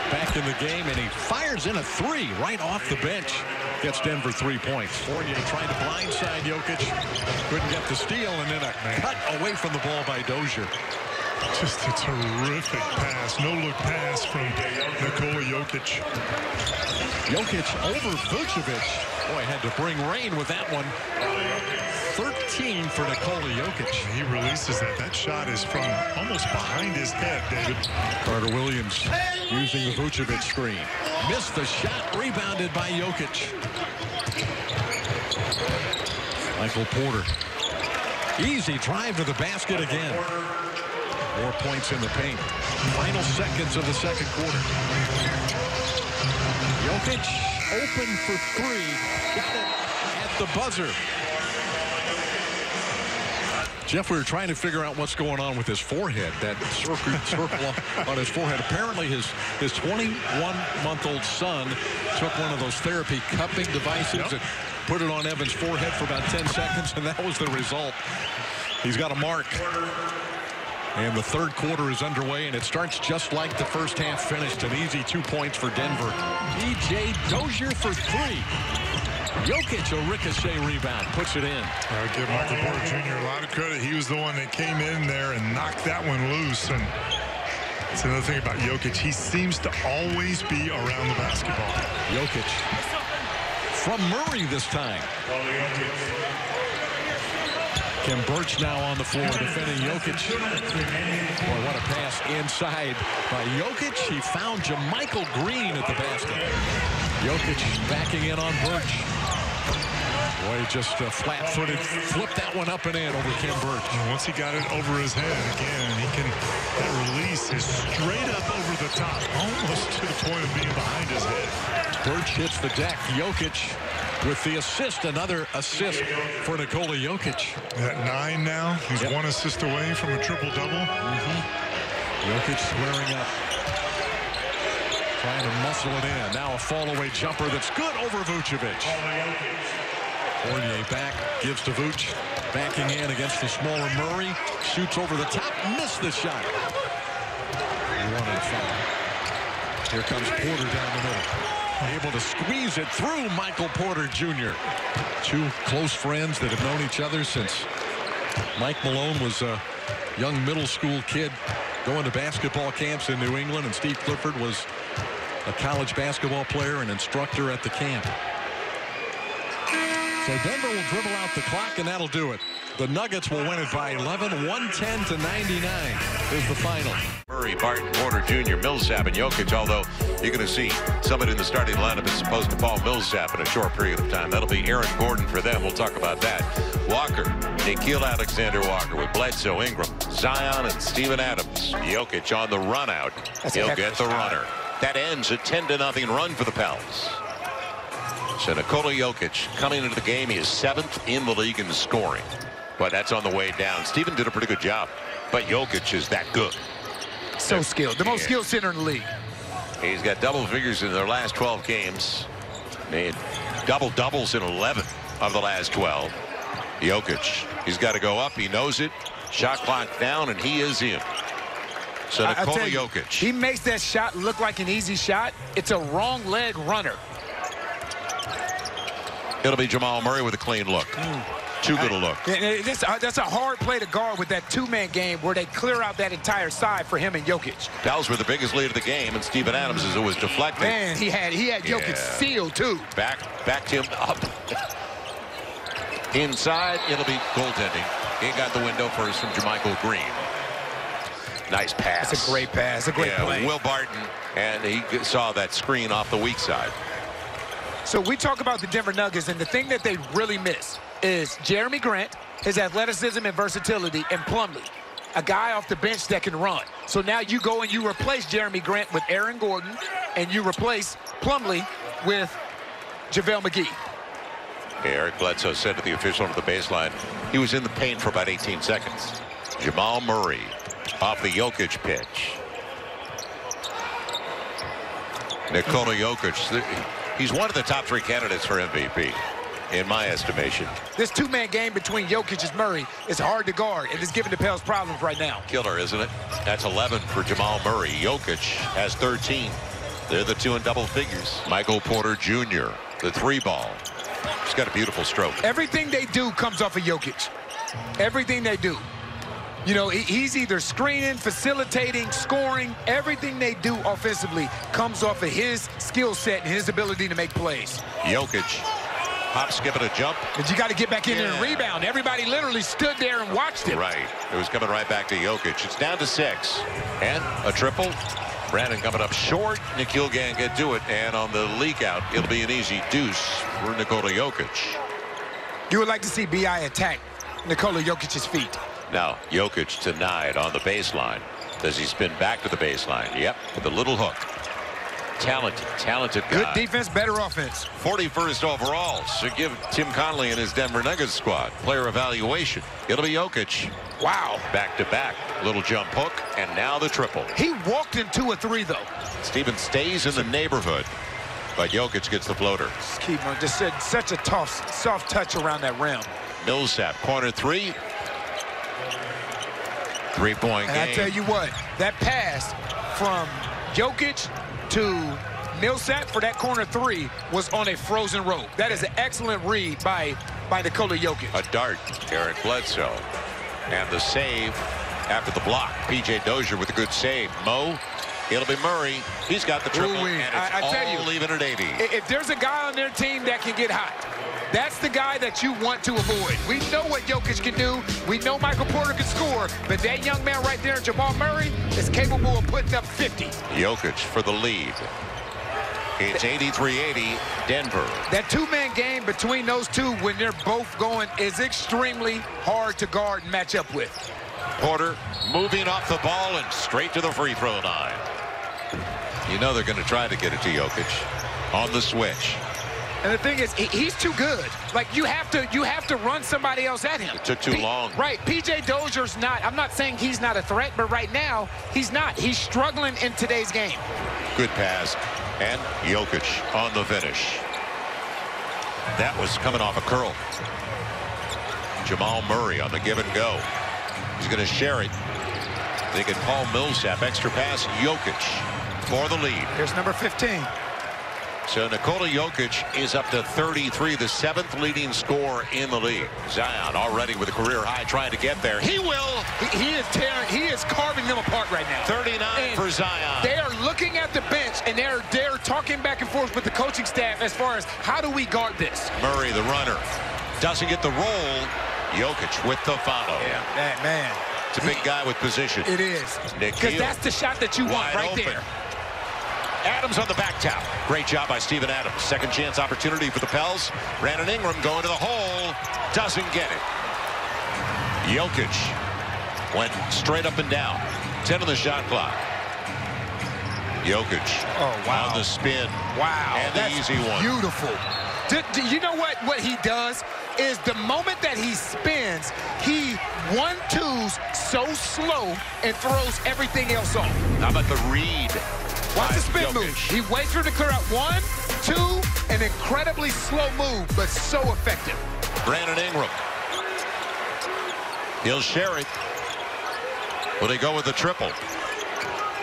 back in the game, and he fires in a three right off the bench. Gets Denver three points. Fournier trying to blindside Jokic. Couldn't get the steal, and then a cut away from the ball by Dozier. Just a terrific pass. No-look pass from Nikola Jokic. Jokic over Vucevic. Boy, had to bring rain with that one. 13 for Nikola Jokic. He releases that. That shot is from almost behind his head, David. Carter Williams using the Vucevic screen. Missed the shot. Rebounded by Jokic. Michael Porter. Easy drive to the basket again. More points in the paint. Final seconds of the second quarter. Jokic open for three. Got it at the buzzer. Jeff, we were trying to figure out what's going on with his forehead, that circle, circle on his forehead. Apparently his his 21-month-old son took one of those therapy cupping devices yep. and put it on Evan's forehead for about 10 seconds, and that was the result. He's got a mark. And the third quarter is underway, and it starts just like the first half finished. An easy two points for Denver. P.J. Dozier for three. Jokic, a ricochet rebound, puts it in. I give Michael Porter Jr. a lot of credit. He was the one that came in there and knocked that one loose. And it's another thing about Jokic. He seems to always be around the basketball. Jokic from Murray this time. Khem Birch now on the floor defending Jokic. Boy, what a pass inside by Jokic. He found JaMychal Green at the basket. Jokic backing in on Birch. Boy, just uh, flat-footed, flipped that one up and in over Khem Birch. And once he got it over his head again, he can, that release is straight up over the top, almost to the point of being behind his head. Birch hits the deck. Jokic with the assist, another assist for Nikola Jokic. At nine now, he's yep. one assist away from a triple-double. Mm -hmm. Jokic squaring up. Trying to muscle it in. Now a fall-away jumper that's good over Vucevic. Fournier back, gives to Vooch. Backing in against the smaller Murray. Shoots over the top, missed the shot. One and foul. Here comes Porter down the middle. Able to squeeze it through Michael Porter Jr. Two close friends that have known each other since Mike Malone was a young middle school kid going to basketball camps in New England, and Steve Clifford was a college basketball player and instructor at the camp. So Denver will dribble out the clock, and that'll do it. The Nuggets will win it by 11, 110 to 99 is the final. Murray, Barton, Porter Jr., Millsap, and Jokic, although you're going to see somebody in the starting lineup as opposed to Paul Millsap in a short period of time. That'll be Aaron Gordon for them. We'll talk about that. Walker, Nickeil Alexander Walker with Bledsoe, Ingram, Zion, and Steven Adams. Jokic on the run out. That's He'll get the shot. runner. That ends a 10 to nothing run for the Pels. So Nikola Jokic coming into the game, he is seventh in the league in scoring. But that's on the way down. Steven did a pretty good job. But Jokic is that good. So skilled. The most Yeah. skilled center in the league. He's got double figures in their last 12 games. Made double doubles in 11 of the last 12. Jokic, he's got to go up. He knows it. Shot clock down, and he is in. So Nikola you, Jokic. He makes that shot look like an easy shot. It's a wrong leg runner. It'll be Jamal Murray with a clean look. Too good a look. That's, uh, that's a hard play to guard with that two-man game where they clear out that entire side for him and Jokic. Pels were the biggest lead of the game, and Steven Adams, as it was deflected, Man, he had he had Jokic Yeah. sealed too. back, backed him up. Inside, it'll be goaltending. He got the window first from JaMychal Green. Nice pass. That's a great pass. A great yeah, play. Will Barton, and he saw that screen off the weak side. So we talk about the Denver Nuggets, and the thing that they really miss is Jerami Grant, his athleticism and versatility, and Plumlee, a guy off the bench that can run. So now you go and you replace Jerami Grant with Aaron Gordon, and you replace Plumlee with JaVale McGee. Eric Bledsoe said to the official at the baseline, he was in the paint for about 18 seconds. Jamal Murray off the Jokic pitch. Nikola Jokic, he's one of the top three candidates for MVP, in my estimation. This two-man game between Jokic and Murray is hard to guard, and it's giving the Pels problems right now. Killer, isn't it? That's 11 for Jamal Murray. Jokic has 13. They're the two in double figures. Michael Porter Jr., the three ball. He's got a beautiful stroke. Everything they do comes off of Jokic. Everything they do. You know, he's either screening, facilitating, scoring. Everything they do offensively comes off of his skill set and his ability to make plays. Jokic, hop, skip, and a jump. But you got to get back in there and rebound. Everybody literally stood there and watched it. Right. It was coming right back to Jokic. It's down to six. And a triple. Brandon coming up short. Nickeil can't get it. And on the leak out, it'll be an easy deuce for Nikola Jokic. You would like to see B.I. attack Nikola Jokic's feet. Now, Jokic denied on the baseline. Does he spin back to the baseline? Yep, with a little hook. Talented, talented guy. Good defense, better offense. 41st overall. So give Tim Connelly and his Denver Nuggets squad player evaluation. It'll be Jokic. Wow. Back to back. Little jump hook, and now the triple. He walked in two or three, though. Steven stays in the neighborhood, but Jokic gets the floater. Keep just said such a tough, soft touch around that rim. Millsap, corner three. Three-point And I tell you what, that pass from Jokic to Millsap for that corner three was on a frozen rope. That is an excellent read by, by Nikola Jokic. A dart, Eric Bledsoe. And the save after the block. P.J. Dozier with a good save. Mo, it'll be Murray. He's got the triple, Ooh-wee. and it's I- I tell all you, leaving at 80. If there's a guy on their team that can get hot, that's the guy that you want to avoid. We know what Jokic can do. We know Michael Porter can score, but that young man right there, Jamal Murray, is capable of putting up 50. Jokic for the lead. It's 83-80, Denver. That two-man game between those two when they're both going is extremely hard to guard and match up with. Porter moving off the ball and straight to the free throw line. You know they're going to try to get it to Jokic on the switch. And the thing is, he's too good. Like you have to, you have to run somebody else at him. It took too long. Right, PJ Dozier's not. I'm not saying he's not a threat, but right now he's not. He's struggling in today's game. Good pass. And Jokic on the finish. That was coming off a curl. Jamal Murray on the give and go. He's going to share it. They get Paul Millsap. Extra pass. Jokic for the lead. Here's number 15. So Nikola Jokic is up to 33, the seventh leading scorer in the league. Zion already with a career high trying to get there. He will. He, he is tearing. He is carving them apart right now. 39 And for Zion. They are looking at the bench and they're they're talking back and forth with the coaching staff as far as how do we guard this. Murray, the runner. Doesn't get the roll. Jokic with the follow. Yeah, that man. It's a big guy with position. It is. Because that's the shot that you want right open. there. Adams on the back tap. Great job by Steven Adams. Second chance opportunity for the Pels. Brandon Ingram going to the hole. Doesn't get it. Jokic went straight up and down. 10 on the shot clock. Jokic Oh, wow. on the spin. Wow. And the easy one. Beautiful. Do, do you know what, what he does? Is the moment that he spins, he one twos so slow and throws everything else off. How about the read? Watch the spin move. He waits for it to clear out one, two, an incredibly slow move, but so effective. Brandon Ingram. He'll share it. Will he go with the triple?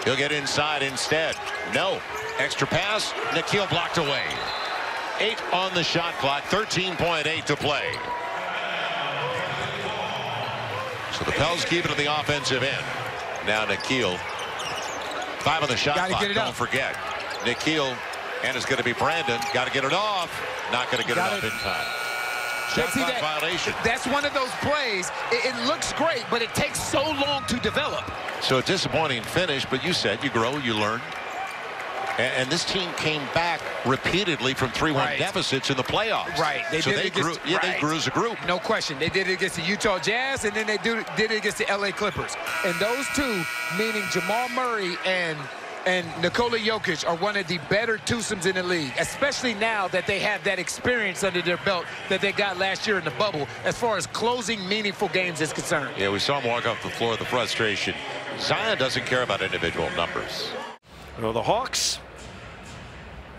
He'll get inside instead. No. Extra pass. Nickeil blocked away. Eight on the shot clock. 13.8 to play. So the Pels keep it at the offensive end. Now Nickeil. Five on the shot Gotta clock. get it Don't up. forget. Nickeil. And it's going to be Brandon. Got to get it off. Not going to get Got it up it. in time. Shot clock that- violation. That's one of those plays. It, it looks great, but it takes so long to develop. So a disappointing finish, but you said you grow, you learn. And, and this team came back repeatedly from 3-1 Right. deficits in the playoffs. Right. so did they it grew. against- Yeah, they grew as a group. No question. They did it against the Utah Jazz, and then they do, did it against the LA Clippers. And those two, meaning Jamal Murray and and Nikola Jokic, are one of the better twosomes in the league, especially now that they have that experience under their belt that they got last year in the bubble as far as closing meaningful games is concerned. Yeah, we saw him walk off the floor with the frustration. Zion doesn't care about individual numbers. Well, the Hawks,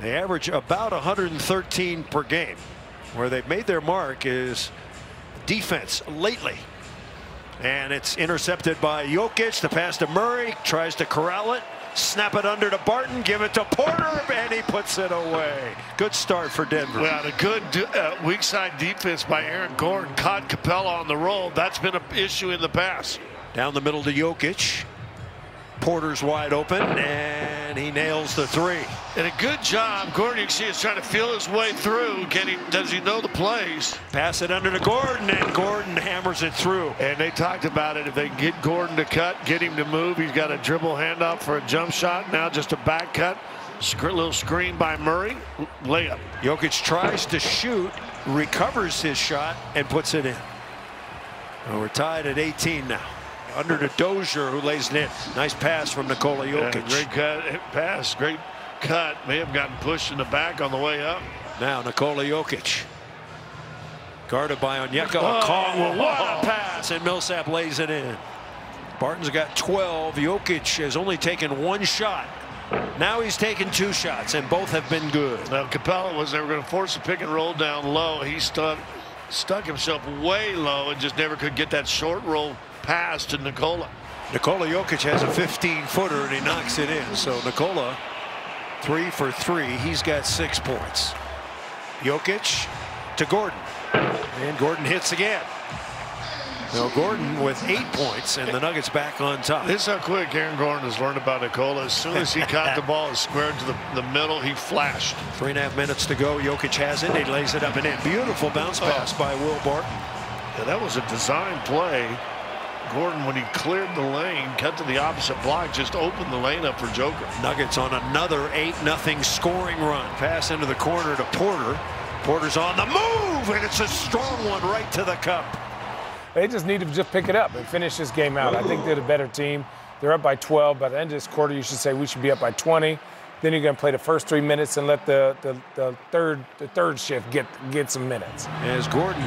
they average about 113 per game. Where they've made their mark is defense lately. And it's intercepted by Jokic. The pass to Murray. Tries to corral it. Snap it under to Barton. Give it to Porter. And he puts it away. Good start for Denver. Well, a good uh, weak side defense by Aaron Gordon caught Capela on the roll. That's been an issue in the past. Down the middle to Jokic. Porter's wide open, and he nails the three. And a good job. Gordon, you can see, is trying to feel his way through. Can he, does he know the plays? Pass it under to Gordon, and Gordon hammers it through. And they talked about it. If they get Gordon to cut, get him to move, he's got a dribble handoff for a jump shot. Now just a back cut. Sc- little screen by Murray. Layup. Jokic tries to shoot, recovers his shot, and puts it in. Well, we're tied at 18 now. Under to Dozier, who lays it in. Nice pass from Nikola Yeah, Jokic. great cut. Eh, pass. Great cut. May have gotten pushed in the back on the way up. Now Nikola Jokic. Guarded by Onyeka Oh, Okongwu. What a pass, and Millsap lays it in. Barton's got 12. Jokic has only taken one shot. Now he's taken two shots, and both have been good. Now Capela was they were going to force the pick and roll down low. He stuck stuck himself way low and just never could get that short roll pass to Nikola. Nikola Jokic has a 15 footer and he knocks it in. So Nikola, three for three. He's got six points. Jokic to Gordon. And Gordon hits again. Now Gordon with eight points and the Nuggets back on top. This is how quick Aaron Gordon has learned about Nikola. As soon as he caught the ball and squared to the, the middle, he flashed. Three and a half minutes to go. Jokic has it. He lays it up and in. Beautiful bounce oh. pass by Will Barton. Yeah, that was a design play. Gordon, when he cleared the lane, cut to the opposite block, just opened the lane up for Joker. Nuggets on another 8 0 scoring run. Pass into the corner to Porter. Porter's on the move, and it's a strong one right to the cup. They just need to just pick it up and finish this game out. I think they're the better team. They're up by 12. By the end of this quarter, you should say we should be up by 20. Then you're going to play the first three minutes and let the, the, the third the third shift get get some minutes. As Gordon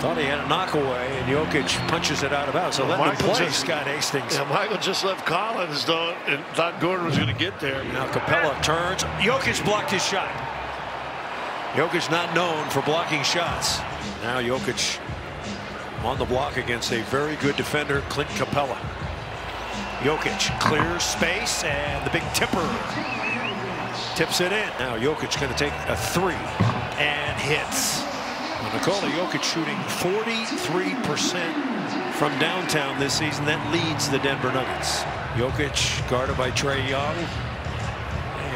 thought he had a knockaway, and Jokic punches it out of bounds. So let him Michael play just- Scott Hastings. Yeah, Michael just left Collins though and thought Gordon was going to get there. Now Capela turns. Jokic blocked his shot. Jokic not known for blocking shots. Now Jokic on the block against a very good defender, Clint Capela. Jokic clears space and the big tipper tips it in. Now Jokic going to take a three and hits. Well, Nikola Jokic shooting 43% from downtown this season. That leads the Denver Nuggets. Jokic guarded by Trae Young.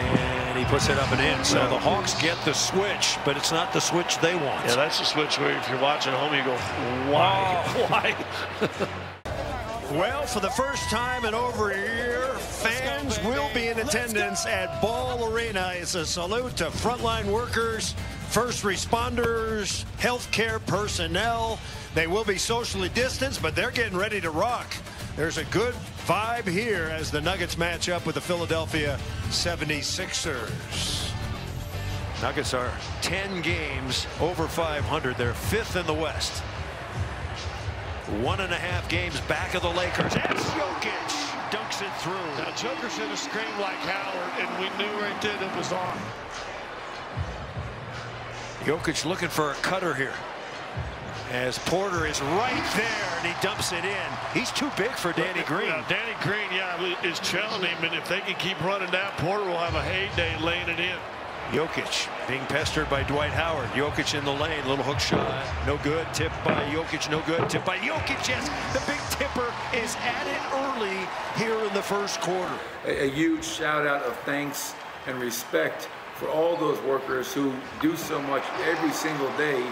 And he puts it up and in. So the Hawks get the switch, but it's not the switch they want. Yeah, that's the switch where if you're watching at home, you go, why? Why? Well, for the first time in over a year, fans will be in attendance at Ball Arena. It's a salute to frontline workers, first responders, healthcare personnel. They will be socially distanced, but they're getting ready to rock. There's a good vibe here as the Nuggets match up with the Philadelphia 76ers. Nuggets are 10 games over 500. They're fifth in the West. One and a half games back of the Lakers. As Jokic dunks it through. Now, Joker should have screamed like Howard, and we knew right then it was on. Jokic looking for a cutter here. As Porter is right there, and he dumps it in. He's too big for Danny Green. Yeah, Danny Green, yeah, is challenging him, and if they can keep running down, Porter will have a heyday laying it in. Jokic being pestered by Dwight Howard. Jokic in the lane, little hook shot, no good. Tip by Jokic, no good. Tip by Jokic, yes. The big tipper is at it early here in the first quarter. A, a huge shout out of thanks and respect for all those workers who do so much every single day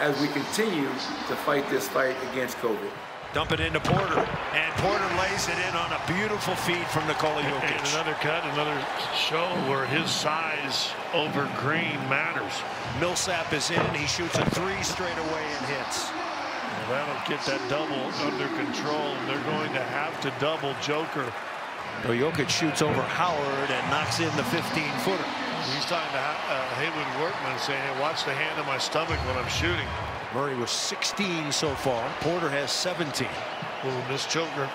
as we continue to fight this fight against COVID. Dump it into Porter, and Porter lays it in on a beautiful feed from Nikola Jokic. And another cut, another show where his size over Green matters. Millsap is in. He shoots a three straight away and hits. Well, that'll get that double under control. They're going to have to double Joker. So Jokic shoots over Howard and knocks in the 15-footer. He's talking to uh, Haywoode Workman saying, hey, watch the hand on my stomach when I'm shooting. Murray was 16 so far. Porter has 17. Ooh, miss Joker.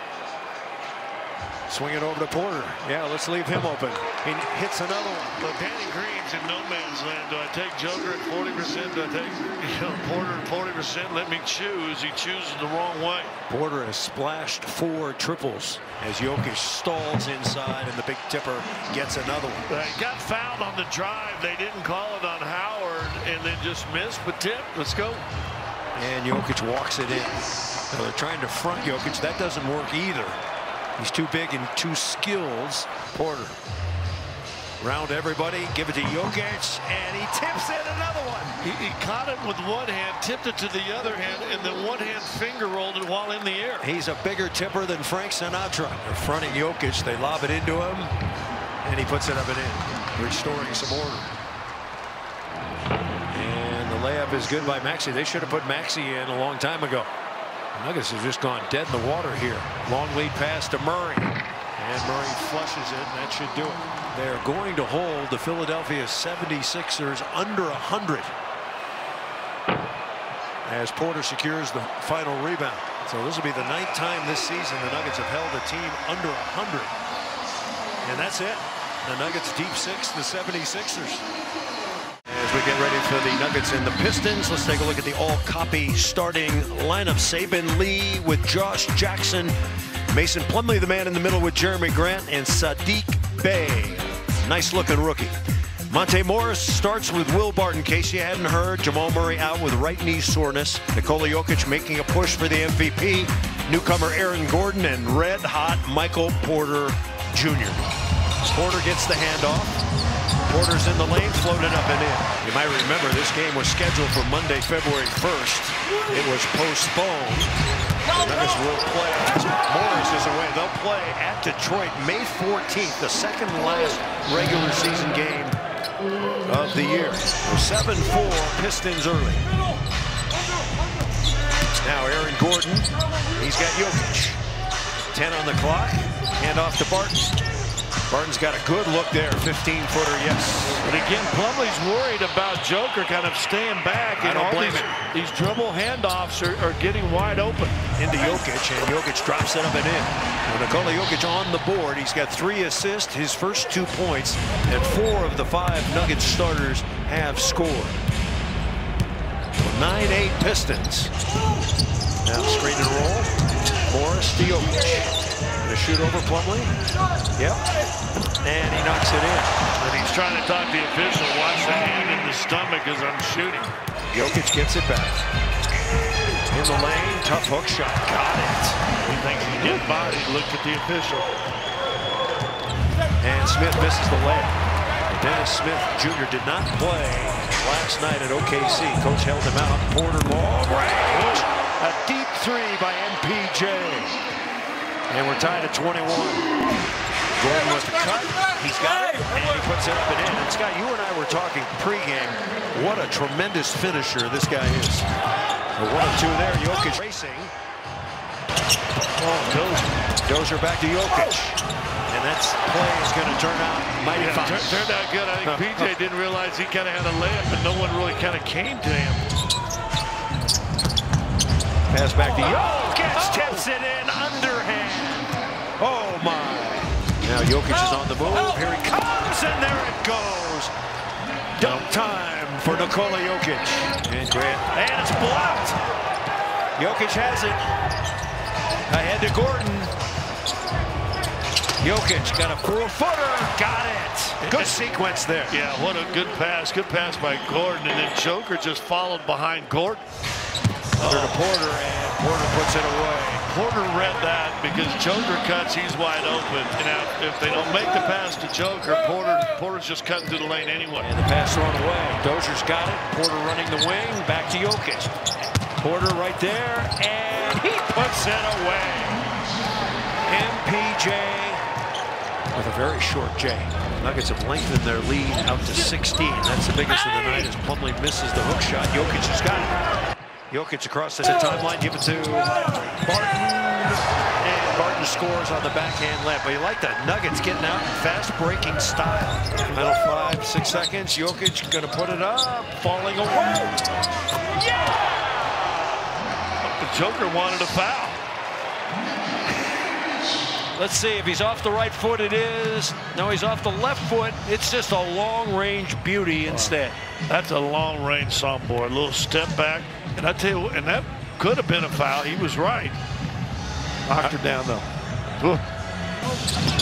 Swing it over to Porter. Yeah, let's leave him open. He hits another one. But Danny Green's in no man's land. Do I take Joker at 40%? Do I take you know, Porter at 40%? Let me choose. He chooses the wrong way. Porter has splashed four triples as Jokic stalls inside and the big tipper gets another one. They got fouled on the drive. They didn't call it on Howard and then just missed, but tip. Let's go. And Jokic walks it in. So they're trying to front Jokic. That doesn't work either. He's too big and too skills. Porter. Round everybody. Give it to Jokic. And he tips in another one. He, he, caught it with one hand, tipped it to the other hand, and then one hand finger rolled it while in the air. He's a bigger tipper than Frank Sinatra. They're fronting Jokic. They lob it into him. And he puts it up and in. Restoring some order. And the layup is good by Maxey. They should have put Maxey in a long time ago. Nuggets have just gone dead in the water here. Long lead pass to Murray. And Murray flushes it, and that should do it. They're going to hold the Philadelphia 76ers under 100 as Porter secures the final rebound. So this will be the ninth time this season the Nuggets have held a team under 100. And that's it. The Nuggets deep six, the 76ers. As we get ready for the Nuggets and the Pistons, let's take a look at the all-copy starting lineup. Saben Lee with Josh Jackson. Mason Plumlee, the man in the middle with Jerami Grant and Saddiq Bey. Nice looking rookie. Monte Morris starts with Will Barton. In case you hadn't heard, Jamal Murray out with right knee soreness. Nikola Jokic making a push for the MVP. Newcomer Aaron Gordon and red hot Michael Porter Jr. Porter gets the handoff. Porter's in the lane, floated up and in. You might remember this game was scheduled for Monday, February 1st. It was postponed. Nuggets will play. Morris is away. They'll play at Detroit May 14th, the second last regular season game of the year. 7-4 Pistons early. Now Aaron Gordon. He's got Jokic. 10 on the clock. Hand off to Barton. Barton's got a good look there. 15-footer, yes. But again, Plumlee's worried about Joker kind of staying back. I And all blame these, these dribble handoffs are, are getting wide open. Into Jokic, and Jokic drops it up and in. Nikola Jokic on the board. He's got three assists, his first two points, and four of the five Nuggets starters have scored. 9-8 Pistons. Now screen and roll. Morris to Jokic. Gonna shoot over Plumlee. Yep. And he knocks it in. And he's trying to talk to the official. Watch the hand in the stomach as I'm shooting. Jokic gets it back. In the lane, tough hook shot. Got it. He thinks he's getting bodied. Look at the official. And Smith misses the layup. Dennis Smith Jr. did not play last night at OKC. Coach held him out. Porter long range. A deep three by MPJ. And we're tied at 21. Gordon with the cut. He's got it, and he puts it up and in. And Scott, you and I were talking pregame. What a tremendous finisher this guy is. A one or two there. Jokic racing. Oh, Dozier. Dozier back to Jokic. And that play is going to turn out mighty Yeah, fine. tur- turned out good. I think PJ didn't realize he kind of had a layup, and no one really kind of came to him. Pass back to oh, Jokic. Tips it in underhand. Oh, my. Now Jokic is on the move. Oh, oh, here he comes, and there it goes. Dunk time for Nikola Jokic. And Grant. And it's blocked. Jokic has it. Ahead to Gordon. Jokic got a four-footer. Got it. Good sequence there. Yeah, what a good pass. Good pass by Gordon, and then Joker just followed behind Gordon. Under to Porter, and Porter puts it away. Porter read that because Joker cuts, he's wide open. And now, if they don't make the pass to Joker, Porter Porter's just cutting through the lane anyway. And the pass thrown away. Dozier's got it. Porter running the wing. Back to Jokic. Porter right there. And he puts it away. MPJ with a very short J. Nuggets have lengthened their lead out to 16. That's the biggest of the night as Plumlee misses the hook shot. Jokic has got it. Jokic across the timeline. Give it to Barton. And Barton scores on the backhand left. But you like the Nuggets getting out in fast breaking style. Final five, six seconds. Jokic going to put it up. Falling away. Yeah! The Joker wanted a foul. Let's see if he's off the right foot. It is. No, he's off the left foot. It's just a long-range beauty instead. That's a long-range softball. A little step back. And I tell you, what, and that could have been a foul. He was right. Knocked her down, though.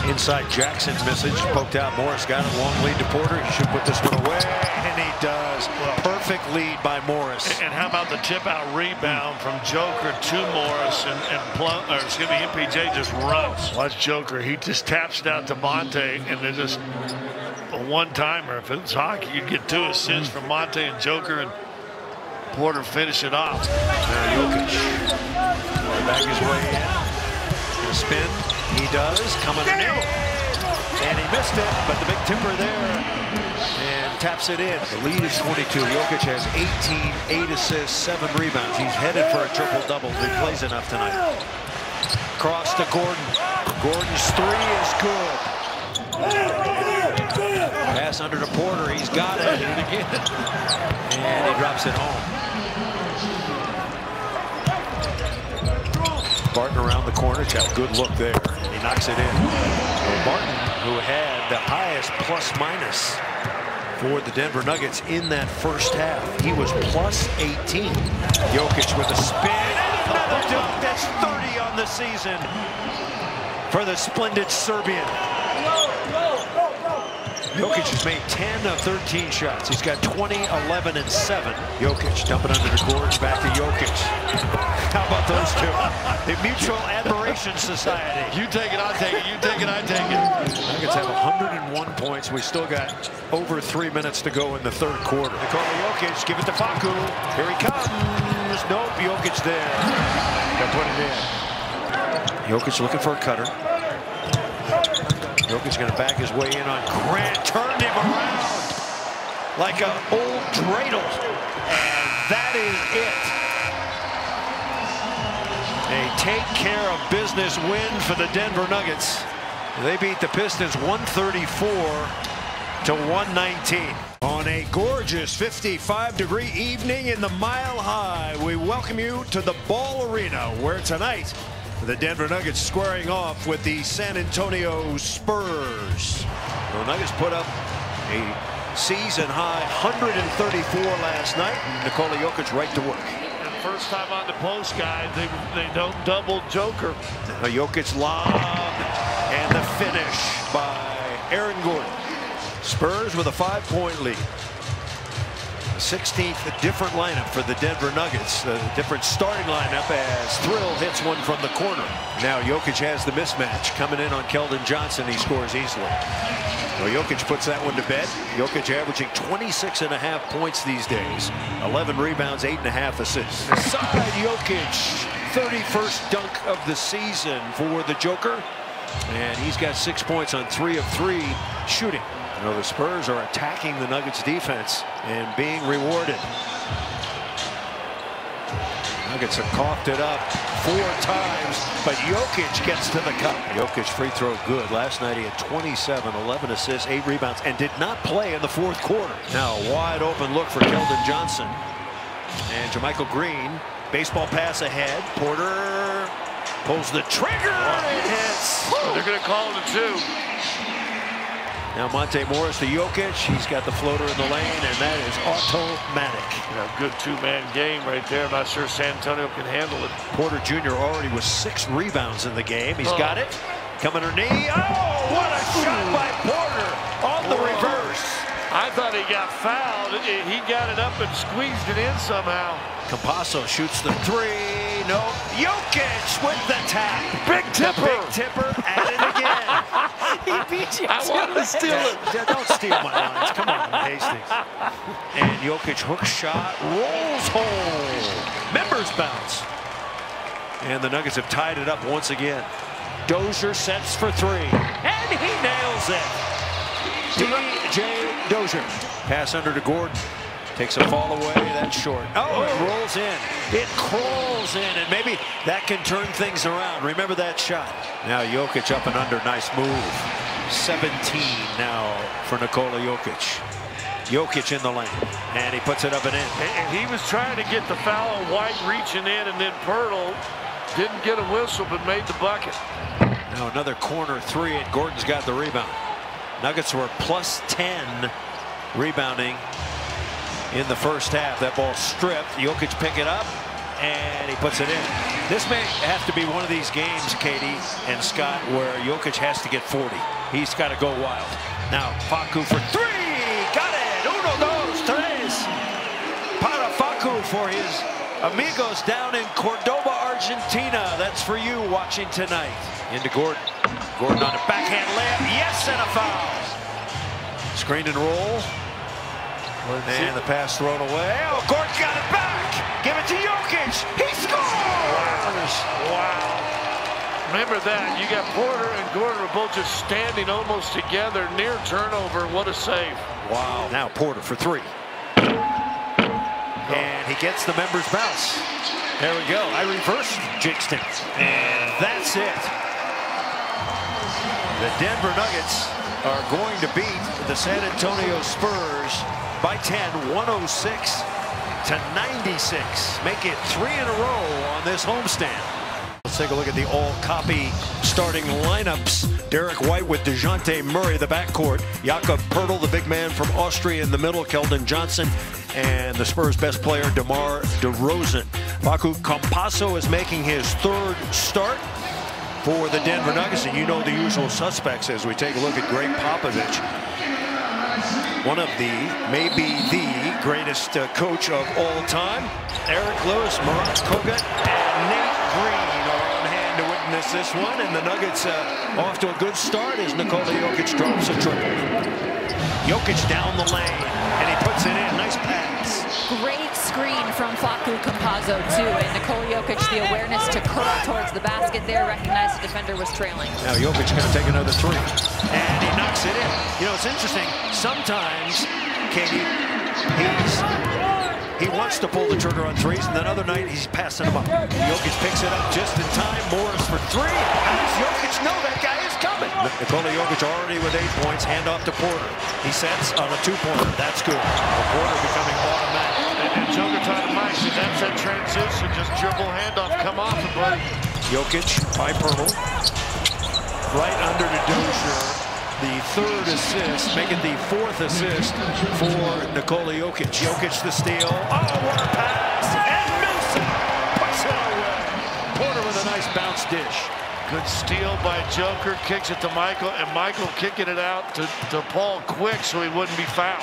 Inside Jackson's message poked out. Morris got a Long lead to Porter. He should put this one away. And he does. Perfect lead by Morris. And how about the tip out rebound from Joker to Morris and, and Plum, or excuse me, MPJ just runs. Watch Joker. He just taps it out to Monte and they're just a one timer. If it's hockey, you'd get two assists mm. from Monte and Joker and Porter finish it off. Now Jokic. Back his way in. Gonna spin. He does. Coming in. And he missed it, but the big timber there. And taps it in. The lead is 22. Jokic has 18, 8 assists, 7 rebounds. He's headed for a triple-double. He plays enough tonight. Cross to Gordon. Gordon's three is good. Pass under to Porter. He's got it. And again. And he drops it home. Barton around the corner. Got a good look there. He knocks it in. Barton, who had the highest plus minus for the Denver Nuggets in that first half. He was plus 18. Jokic with a spin. And another dunk. That's 30 on the season for the splendid Serbian. Jokic has made 10 of 13 shots. He's got 20, 11, and 7. Jokic dumping under the Gordon, back to Jokic. How about those two? The Mutual Admiration Society. You take it, I take it. You take it, I take it. Nuggets have 101 points. We still got over three minutes to go in the third quarter. Nikola Jokic, give it to Facu. Here he comes. Nope, Jokic there. Got put it in. Jokic looking for a cutter. Jokic going to back his way in on Grant. Turned him around like an old dreidel. And that is it. A take care of business win for the Denver Nuggets. They beat the Pistons 134 to 119. On a gorgeous 55 degree evening in the Mile High, we welcome you to the Ball Arena where tonight the Denver Nuggets squaring off with the San Antonio Spurs. The Nuggets put up a season high 134 last night. Nikola Jokic right to work. First time on the post, guys, they, they don't double Joker. A Jokic lob and the finish by Aaron Gordon. Spurs with a five-point lead. 16th different lineup for the Denver Nuggets. A different starting lineup as Thrill hits one from the corner. Now Jokic has the mismatch coming in on Keldon Johnson. He scores easily. Well, Jokic puts that one to bed. Jokic averaging 26 and a half points these days. 11 rebounds, eight and a half assists. Side Jokic, 31st dunk of the season for the Joker. And he's got six points on three of three shooting. You know, the Spurs are attacking the Nuggets defense and being rewarded. Nuggets have coughed it up four times, but Jokic gets to the cup. Jokic free throw good. Last night he had 27, 11 assists, 8 rebounds, and did not play in the fourth quarter. Now a wide open look for Keldon Johnson. And JaMychal Green, baseball pass ahead. Porter pulls the trigger and hits. They're going to call it a two. Now Monte Morris to Jokic. He's got the floater in the lane, and that is automatic. Yeah, good two-man game right there. I'm Not sure San Antonio can handle it. Porter Jr. already with six rebounds in the game. He's Oh. got it. Coming underneath. Oh, what a shot by Porter on the reverse. I thought he got fouled. He got it up and squeezed it in somehow. Campazzo shoots the three. No. Jokic with the tap. Big The tipper. big tipper at it again. he beat you I wanted to steal it. Yeah, Don't steal my lines. Come on, Hastings. And Jokic hook shot rolls home. Members bounce. And the Nuggets have tied it up once again. Dozier sets for three. And he nails it. PJ Dozier. Pass under to Gordon. Takes a fall away. That's short. Oh, it rolls in. It crawls in. And maybe that can turn things around. Remember that shot. Now Jokic up and under. Nice move. 17 now for Nikola Jokic. Jokic in the lane. And he puts it up and in. And he was trying to get the foul on White reaching in, and then Pirtle didn't get a whistle, but made the bucket. Now another corner three, and Gordon's got the rebound. Nuggets were plus 10 rebounding in the first half. That ball stripped. Jokic pick it up, and he puts it in. This may have to be one of these games, Katie and Scott, where Jokic has to get 40. He's got to go wild. Now Facu for three. Got it. Uno, dos, tres. Para Facu for his amigos down in Cordoba, Argentina. That's for you watching tonight. Into Gordon. Gordon on a backhand layup. Yes, and a foul. Screen and roll. And the pass thrown away. Oh, Gordon got it back. Give it to Jokic. He scores. Wow. Remember that. You got Porter and Gordon are both just standing almost together near turnover. What a save. Wow. Now Porter for three. And he gets the members bounce. There we go. I reversed Jigston. And that's it. The Denver Nuggets are going to beat the San Antonio Spurs by 10, 106 to 96. Make it three in a row on this homestand. Let's take a look at the all-copy starting lineups. Derrick White with Dejounte Murray, the backcourt. Jakob Poeltl, the big man from Austria in the middle. Keldon Johnson and the Spurs' best player, DeMar DeRozan. Facu Campazzo is making his third start for the Denver Nuggets. And you know the usual suspects as we take a look at Gregg Popovich. One of the, maybe the greatest uh, coach of all time. Eric Lewis, Marat Kogut, and Nate Green are on hand to witness this one. And the Nuggets uh, off to a good start as Nikola Jokic drops a triple. Jokic down the lane, and he puts it in. Nice pass. Great screen from Facu Campazzo, too. And Nikola Jokic, the awareness to curl towards the basket there, recognized the defender was trailing. Now Jokic going to take another three. And he knocks it in. You know, it's interesting. Sometimes, Katie, he's he wants to pull the trigger on threes, and then other night he's passing them up. Jokic picks it up just in time. Morris for three. How does Jokic know that guy is coming? Nikola Jokic already with eight points. Hand off to Porter. He sets on a two-pointer. That's good. Well, Porter becoming automatic. And, and Joker trying to Mike, that's that transition. Just dribble handoff, come off it, buddy. Jokic by Poeltl. Right under to Dozier. The third assist, making the fourth assist for Nikola Jokic. Jokic the steal. Oh, what a pass! And Millsap puts it away. Porter with a nice bounce dish. Good steal by Joker, kicks it to Michael, and Michael kicking it out to, to Paul quick so he wouldn't be fouled.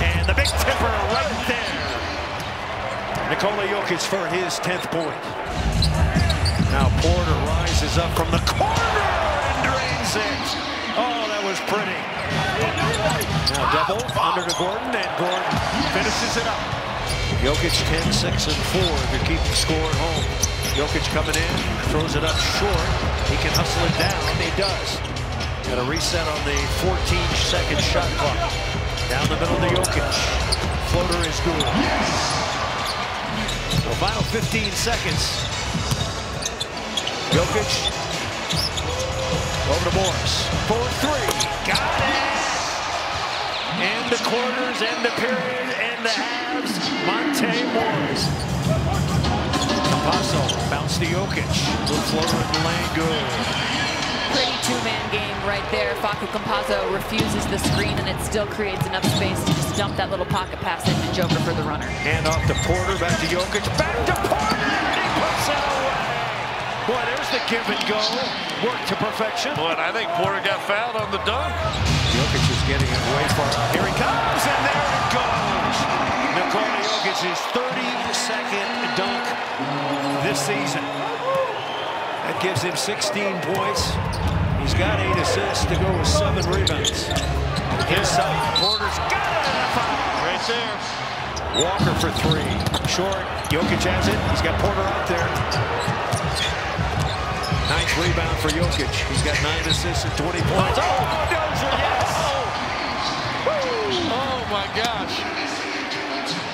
And the big tipper right there. Nikola Jokic for his 10th point. Now Porter rises up from the corner and drains it. Oh, that was pretty. Now double under to Gordon, and Gordon finishes it up. Jokic 10, 6, and 4 if you're keeping score at home. Jokic coming in, throws it up short. He can hustle it down. He does. Got a reset on the 14-second shot clock. Down the middle to Jokic. Floater is good. The final 15 seconds. Jokic over to Morris. 4-3. Got it. And the quarters, and the period, and the halves. Monte Morris. Campazzo bounce to Jokic. Little floater in the lane. Good. Pretty two-man game right there. Facu Campazzo refuses the screen, and it still creates enough space to just dump that little pocket pass into Joker for the runner. Hand off to Porter, back to Jokic, back to Porter, and he puts it away. Boy, there's the give and go. Work to perfection. But I think Porter got fouled on the dunk. Jokic is getting it way far. Here he comes, and there it goes. Nikola Jokic's 32nd dunk this season. That gives him 16 points. He's got eight assists to go with seven rebounds. Inside, Porter's got it and a foul. Right there. Walker for three. Short. Jokic has it. He's got Porter out there. Ninth rebound for Jokic. He's got nine assists and 20 points. Oh, yes! Oh, oh my gosh.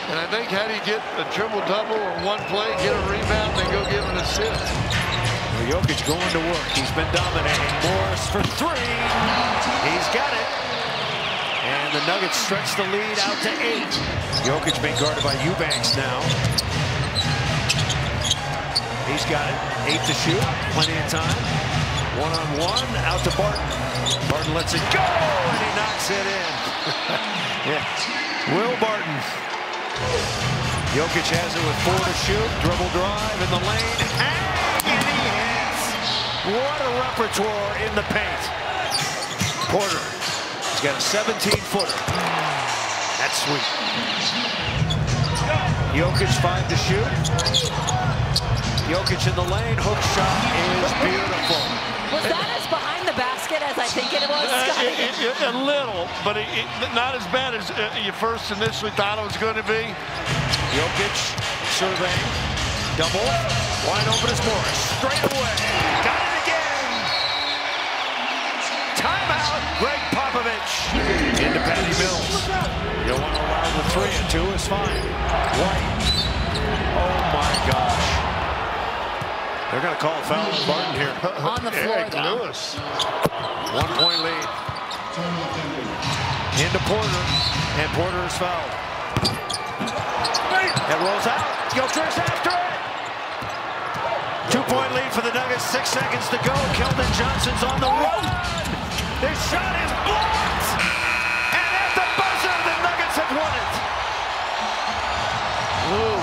And I think how do you get a triple-double or one play, get a rebound, then go give an assist? Well, Jokic going to work. He's been dominating. Morris for three. He's got it. And the Nuggets stretch the lead out to eight. Jokic being guarded by Eubanks now. He's got. Eight to shoot. Plenty of time. One-on-one. -on -one, out to Barton. Barton lets it go, and he knocks it in. yeah. Will Barton. Jokic has it with four to shoot. Dribble drive in the lane. And. What a repertoire in the paint. Porter. He's got a 17-footer. That's sweet. Jokic five to shoot. Jokic in the lane. Hook shot is beautiful. Was that as behind the basket as I think it was, Uh, Scotty? it- it- a little, but it, it- not as bad as uh, you first initially thought it was going to be. Jokic surveying. Double. Wide open is Morris. Straight away. Got it again. Timeout. Gregg Popovich. Into Patty Mills. You don't want to allow the three and two is fine. White. Oh my gosh. They're going to call a foul on Barton here. On the floor, Eric though. Lewis. One point lead. Into Porter. And Porter is fouled. It rolls out. Gilchrist after it. Two-point lead for the Nuggets. Six seconds to go. Keldon Johnson's on the run. This shot is blocked. And at the buzzer, the Nuggets have won it. Ooh.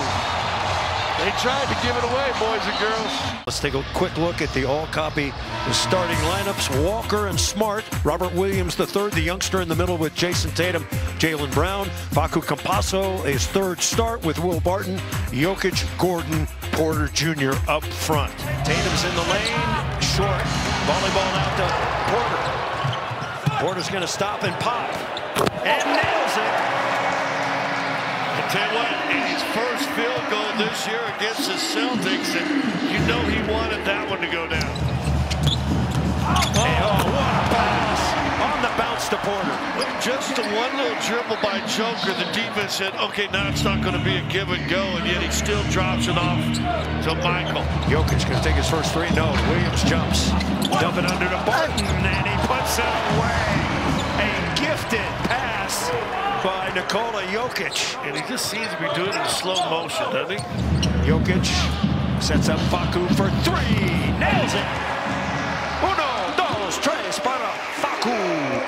They tried to give it away, boys and girls. Let's take a quick look at the all-copy starting lineups. Walker and Smart. Robert Williams III, the youngster in the middle with Jayson Tatum, Jaylen Brown. Facu Campazzo, his third start with Will Barton. Jokic, Gordon, Porter Jr. up front. Tatum's in the lane, short. Volleyball out to Porter. Porter's going to stop and pop. And nails it. I tell you what, his first field goal this year against the Celtics, and you know he wanted that one to go down. Oh, what a pass. On the bounce to Porter. Just the one little dribble by Joker, the defense said, okay, now it's not going to be a give and go, and yet he still drops it off to Michael. Jokic going to take his first three. No, Williams jumps. Dump it under to Barton, and he puts it away. A gifted pass by Nikola Jokic. And he just seems to be doing it in slow motion, doesn't he? Jokic sets up Facu for three. Nails it. Uno, dos, tres para Facu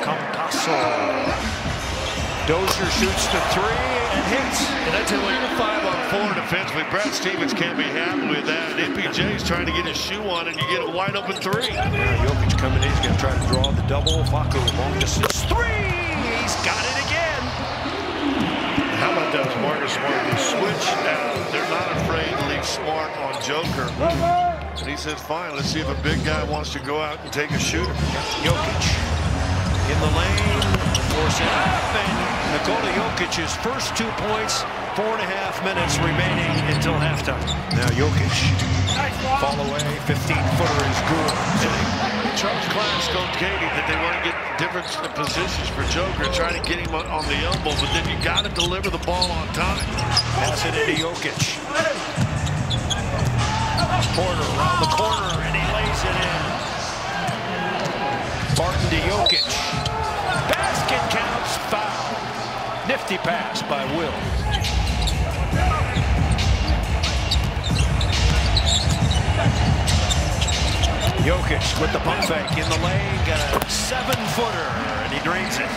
Campazzo. Dozier shoots the three and hits. And tell you what, you're five on four defensively. Brad Stevens can't be happy with that. And MPJ's trying to get his shoe on, and you get a wide open three. Yeah, Jokic coming in. He's going to try to draw the double. Facu long distance three. He's got it again. How about those Marcus Smart? Switch now. They're not afraid to leave Smart on Joker. And he says, fine, let's see if a big guy wants to go out and take a shooter. Jokic in the lane, force it up, and Nikola Jokic's first two points, four and a half minutes remaining until halftime. Now Jokic, fall away, 15-footer is good. Charles Clarence told Katie that they want to get different positions for Joker, trying to get him on on the elbow, but then you got to deliver the ball on time. Pass it into Jokic. Porter around the corner, and he lays it in. Barton to Jokic. Basket counts, foul. Nifty pass by Will. Jokic with the pump fake in the lane, got a seven-footer, and he drains it.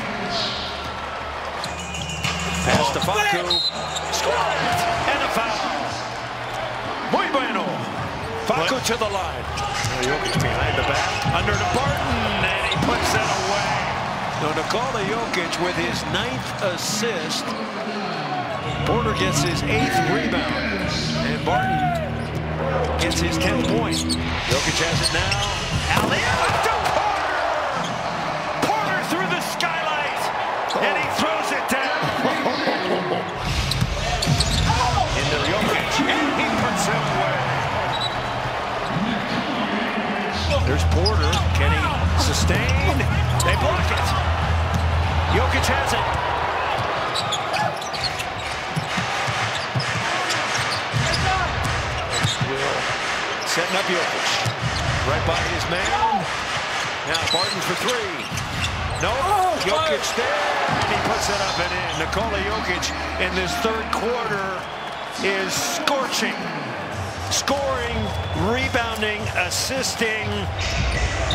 Pass to Facu, scored, and a foul. Muy bueno. Facu to the line. Jokic behind the back, under to Barton, and he puts that away. Now Nikola Jokic with his ninth assist. Porter gets his eighth rebound, and Barton gets his 10th point. Jokic has it now. Alley-oop to Porter! Porter through the skylight, and he throws it down. Into Jokic, and he puts it away. There's Porter. Can he sustain? They block it. Jokic has it. Will setting up Jokic. Right by his man. Now Barton for three. No, Jokic oh, there, and he puts it up and in. Nikola Jokic in this third quarter is scorching. Scoring, rebounding, assisting.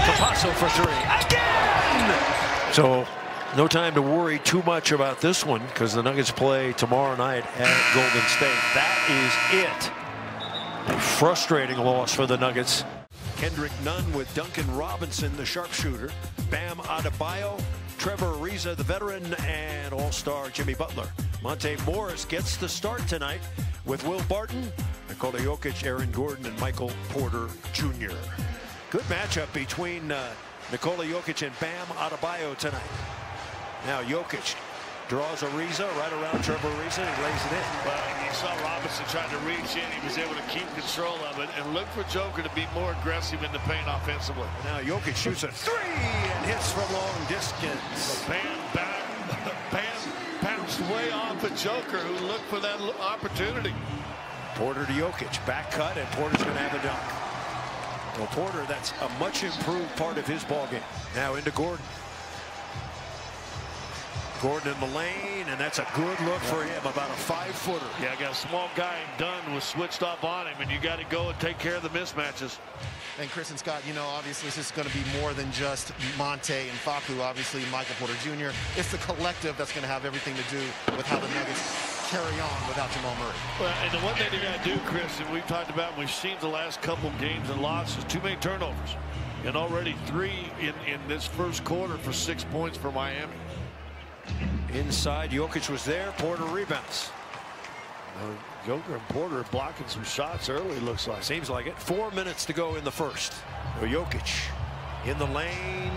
Campazzo for three. Again! So no time to worry too much about this one because the Nuggets play tomorrow night at Golden State. That is it. A frustrating loss for the Nuggets. Kendrick Nunn with Duncan Robinson, the sharpshooter. Bam Adebayo, Trevor Ariza, the veteran, and all-star Jimmy Butler. Monte Morris gets the start tonight with Will Barton, Nikola Jokic, Aaron Gordon, and Michael Porter Jr. Good matchup between uh, Nikola Jokic and Bam Adebayo tonight. Now Jokic draws Ariza right around Trevor Ariza and he lays it in. Well, you saw Robinson trying to reach in. He was able to keep control of it and look for Joker to be more aggressive in the paint offensively. Now Jokic shoots a three and hits from long distance. Bam, bam, bam, bounced way off the Joker who looked for that opportunity. Porter to Jokic, back cut, and Porter's going to have a dunk. Well, Porter, that's a much improved part of his ball game. Now into Gordon. Gordon in the lane, and that's a good look for him, about a five-footer. Yeah, I got a small guy Dunn was switched up on him, and you got to go and take care of the mismatches. And Chris and Scott, you know, obviously this is going to be more than just Monte and Facu, Obviously, Michael Porter Jr. It's the collective that's going to have everything to do with how the Nuggets carry on without Jamal Murray. Well, and the one thing they got to do, Chris, and we've talked about, and we've seen the last couple games and losses, too many turnovers. And already three in, in this first quarter for six points for Miami. Inside, Jokic was there. Porter rebounds. Uh, Joker and Porter blocking some shots early, looks like. Seems like it. Four minutes to go in the first. Jokic in the lane.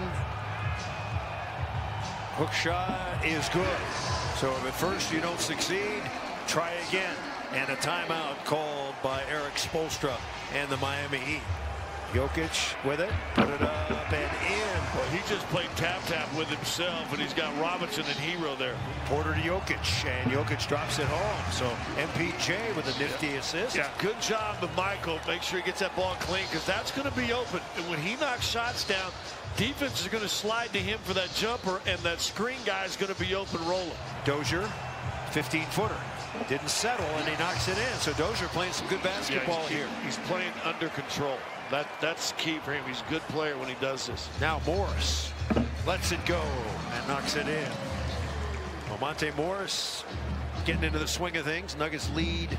Hook shot is good. So if at first you don't succeed, try again. And a timeout called by Erik Spoelstra and the Miami Heat. Jokic with it, put it up and in. Well, he just played tap-tap with himself, and he's got Robinson and Herro there. Porter to Jokic, and Jokic drops it home. So MPJ with a nifty assist. Yeah, good job of Michael. Make sure he gets that ball clean, because that's going to be open. And when he knocks shots down, defense is going to slide to him for that jumper, and that screen guy is going to be open rolling. Dozier, 15-footer. Didn't settle, and he knocks it in. So Dozier playing some good basketball yeah, he's, here. He's playing under control. That That's key for him. He's a good player when he does this. Now Morris lets it go and knocks it in. Monte Morris getting into the swing of things. Nuggets lead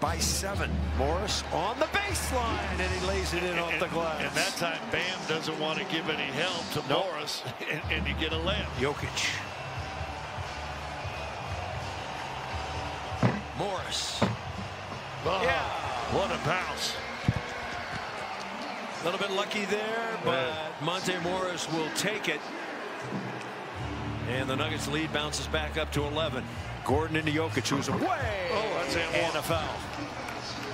by seven. Morris on the baseline, and he lays it in and, off the glass. And that time, Bam doesn't want to give any help to Nope. Morris, and, and you get a layup. Jokic. Morris. Oh, Yeah. What a bounce. A little bit lucky there, but Monte Morris will take it. And the Nuggets lead bounces back up to 11. Gordon into Jokic, who's away. Oh, that's and a foul.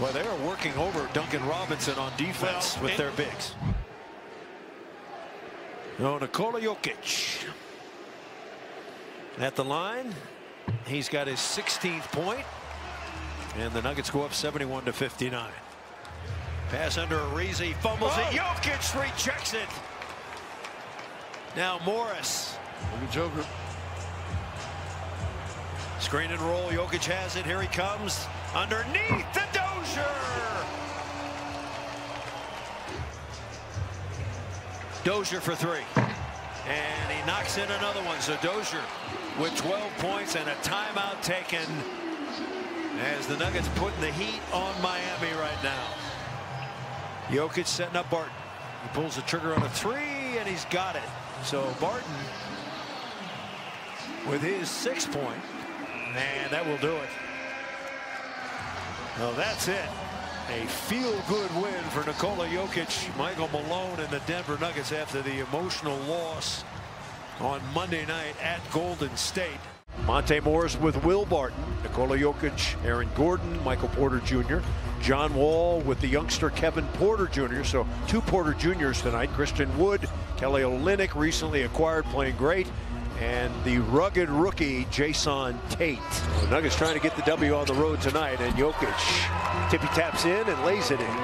Well, they are working over Duncan Robinson on defense Well, with their bigs. No, Nikola Jokic at the line. He's got his 16th point, and the Nuggets go up 71 to 59. Pass under Ariza, fumbles it. Oh. Jokic rejects it. Now Morris. Look at Joker. Screen and roll. Jokic has it. Here he comes. Underneath the Dozier. Dozier for three. And he knocks in another one. So Dozier with 12 points and a timeout taken as the Nuggets putting the heat on Miami right now. Jokic setting up Barton. He pulls the trigger on a three and he's got it. So Barton with his six point. And that will do it. Well, that's it. A feel-good win for Nikola Jokic, Michael Malone, and the Denver Nuggets after the emotional loss on Monday night at Golden State. Monte Morris with Will Barton, Nikola Jokic, Aaron Gordon, Michael Porter Jr., John Wall with the youngster Kevin Porter Jr. So two Porter Juniors tonight. Christian Wood, Kelly Olynyk, recently acquired, playing great. And the rugged rookie, Jae'Sean Tate. The Nuggets trying to get the W on the road tonight. And Jokic tippy taps in and lays it in.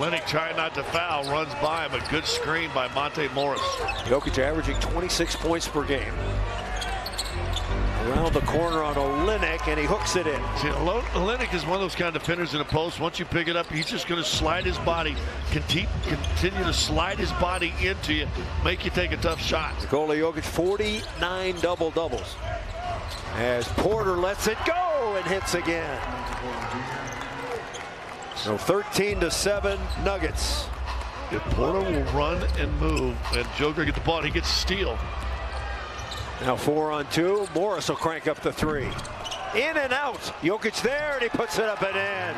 Lennox trying not to foul, runs by him. A good screen by Monte Morris. Jokic averaging 26 points per game. Around the corner on Olynyk, and he hooks it in. See, Olo- is one of those kind of defenders in the post. Once you pick it up, he's just going to slide his body, conti- continue to slide his body into you, make you take a tough shot. Nikola Jokic, 49 double doubles. As Porter lets it go and hits again. So 13 to 7 Nuggets. If Porter will run and move, and Joker get the ball, he gets a steal. Now four on two. Morris will crank up the three. In and out. Jokic there, and he puts it up and in.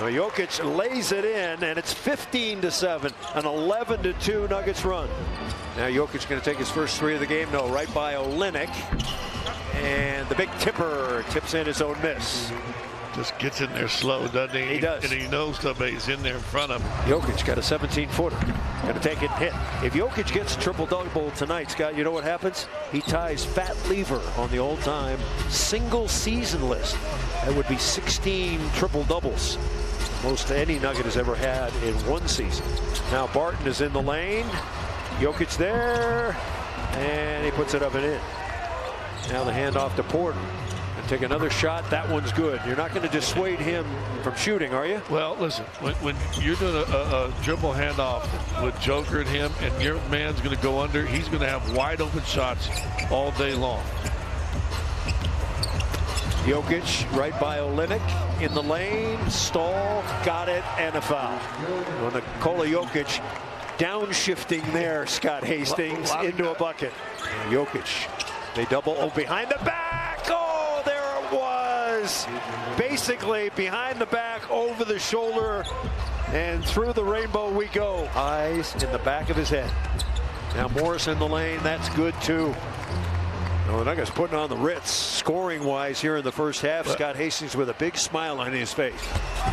Now Jokic lays it in, and it's 15 to 7, an 11 to 2 Nuggets run. Now Jokic going to take his first three of the game. No, right by Olynyk. And the big tipper tips in his own miss. Just gets in there slow, doesn't he? He does. And he knows somebody's in there in front of him. Jokic got a 17 footer. Going to take it and hit. If Jokic gets a triple double tonight, Scott, you know what happens? He ties Fat Lever on the all time single season list. That would be 16 triple doubles. Most any Nugget has ever had in one season. Now Barton is in the lane. Jokic there. And he puts it up and in. Now the handoff to Porter. And take another shot. That one's good. You're not going to dissuade him from shooting, are you? Well, listen, when, when you're doing a, a, a dribble handoff with Joker and him, and your man's going to go under, he's going to have wide open shots all day long. Jokic right by Olynyk in the lane. Stall, got it, and a foul. Well, Nikola Jokic downshifting there, Scott Hastings, lot into a bucket. Jokic, they double, oh, behind the back. Oh, was. Basically behind the back, over the shoulder, and through the rainbow we go. Eyes in the back of his head. Now Morris in the lane, that's good too. No, the Nuggets putting on the Ritz scoring wise here in the first half. Scott Hastings with a big smile on his face.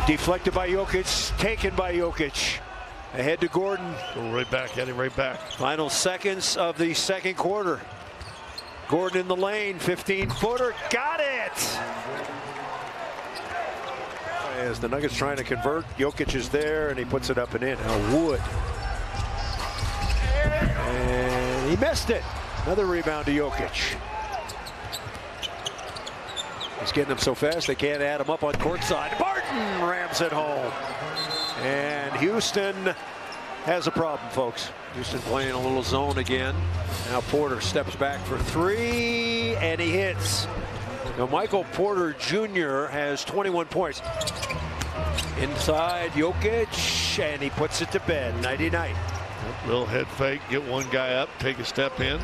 Deflected by Jokic, taken by Jokic. Ahead to Gordon. Go right back him, right back. Final seconds of the second quarter. Gordon in the lane, 15 footer, got it! As the Nuggets trying to convert, Jokic is there and he puts it up and in. Now Wood. And he missed it. Another rebound to Jokic. He's getting them so fast they can't add him up on court side. Barton rams it home. And Houston has a problem, folks. Houston playing a little zone again. Now Porter steps back for three, and he hits. Now Michael Porter Jr. has 21 points. Inside Jokic, and he puts it to bed. Nighty night. Little head fake, get one guy up, take a step in.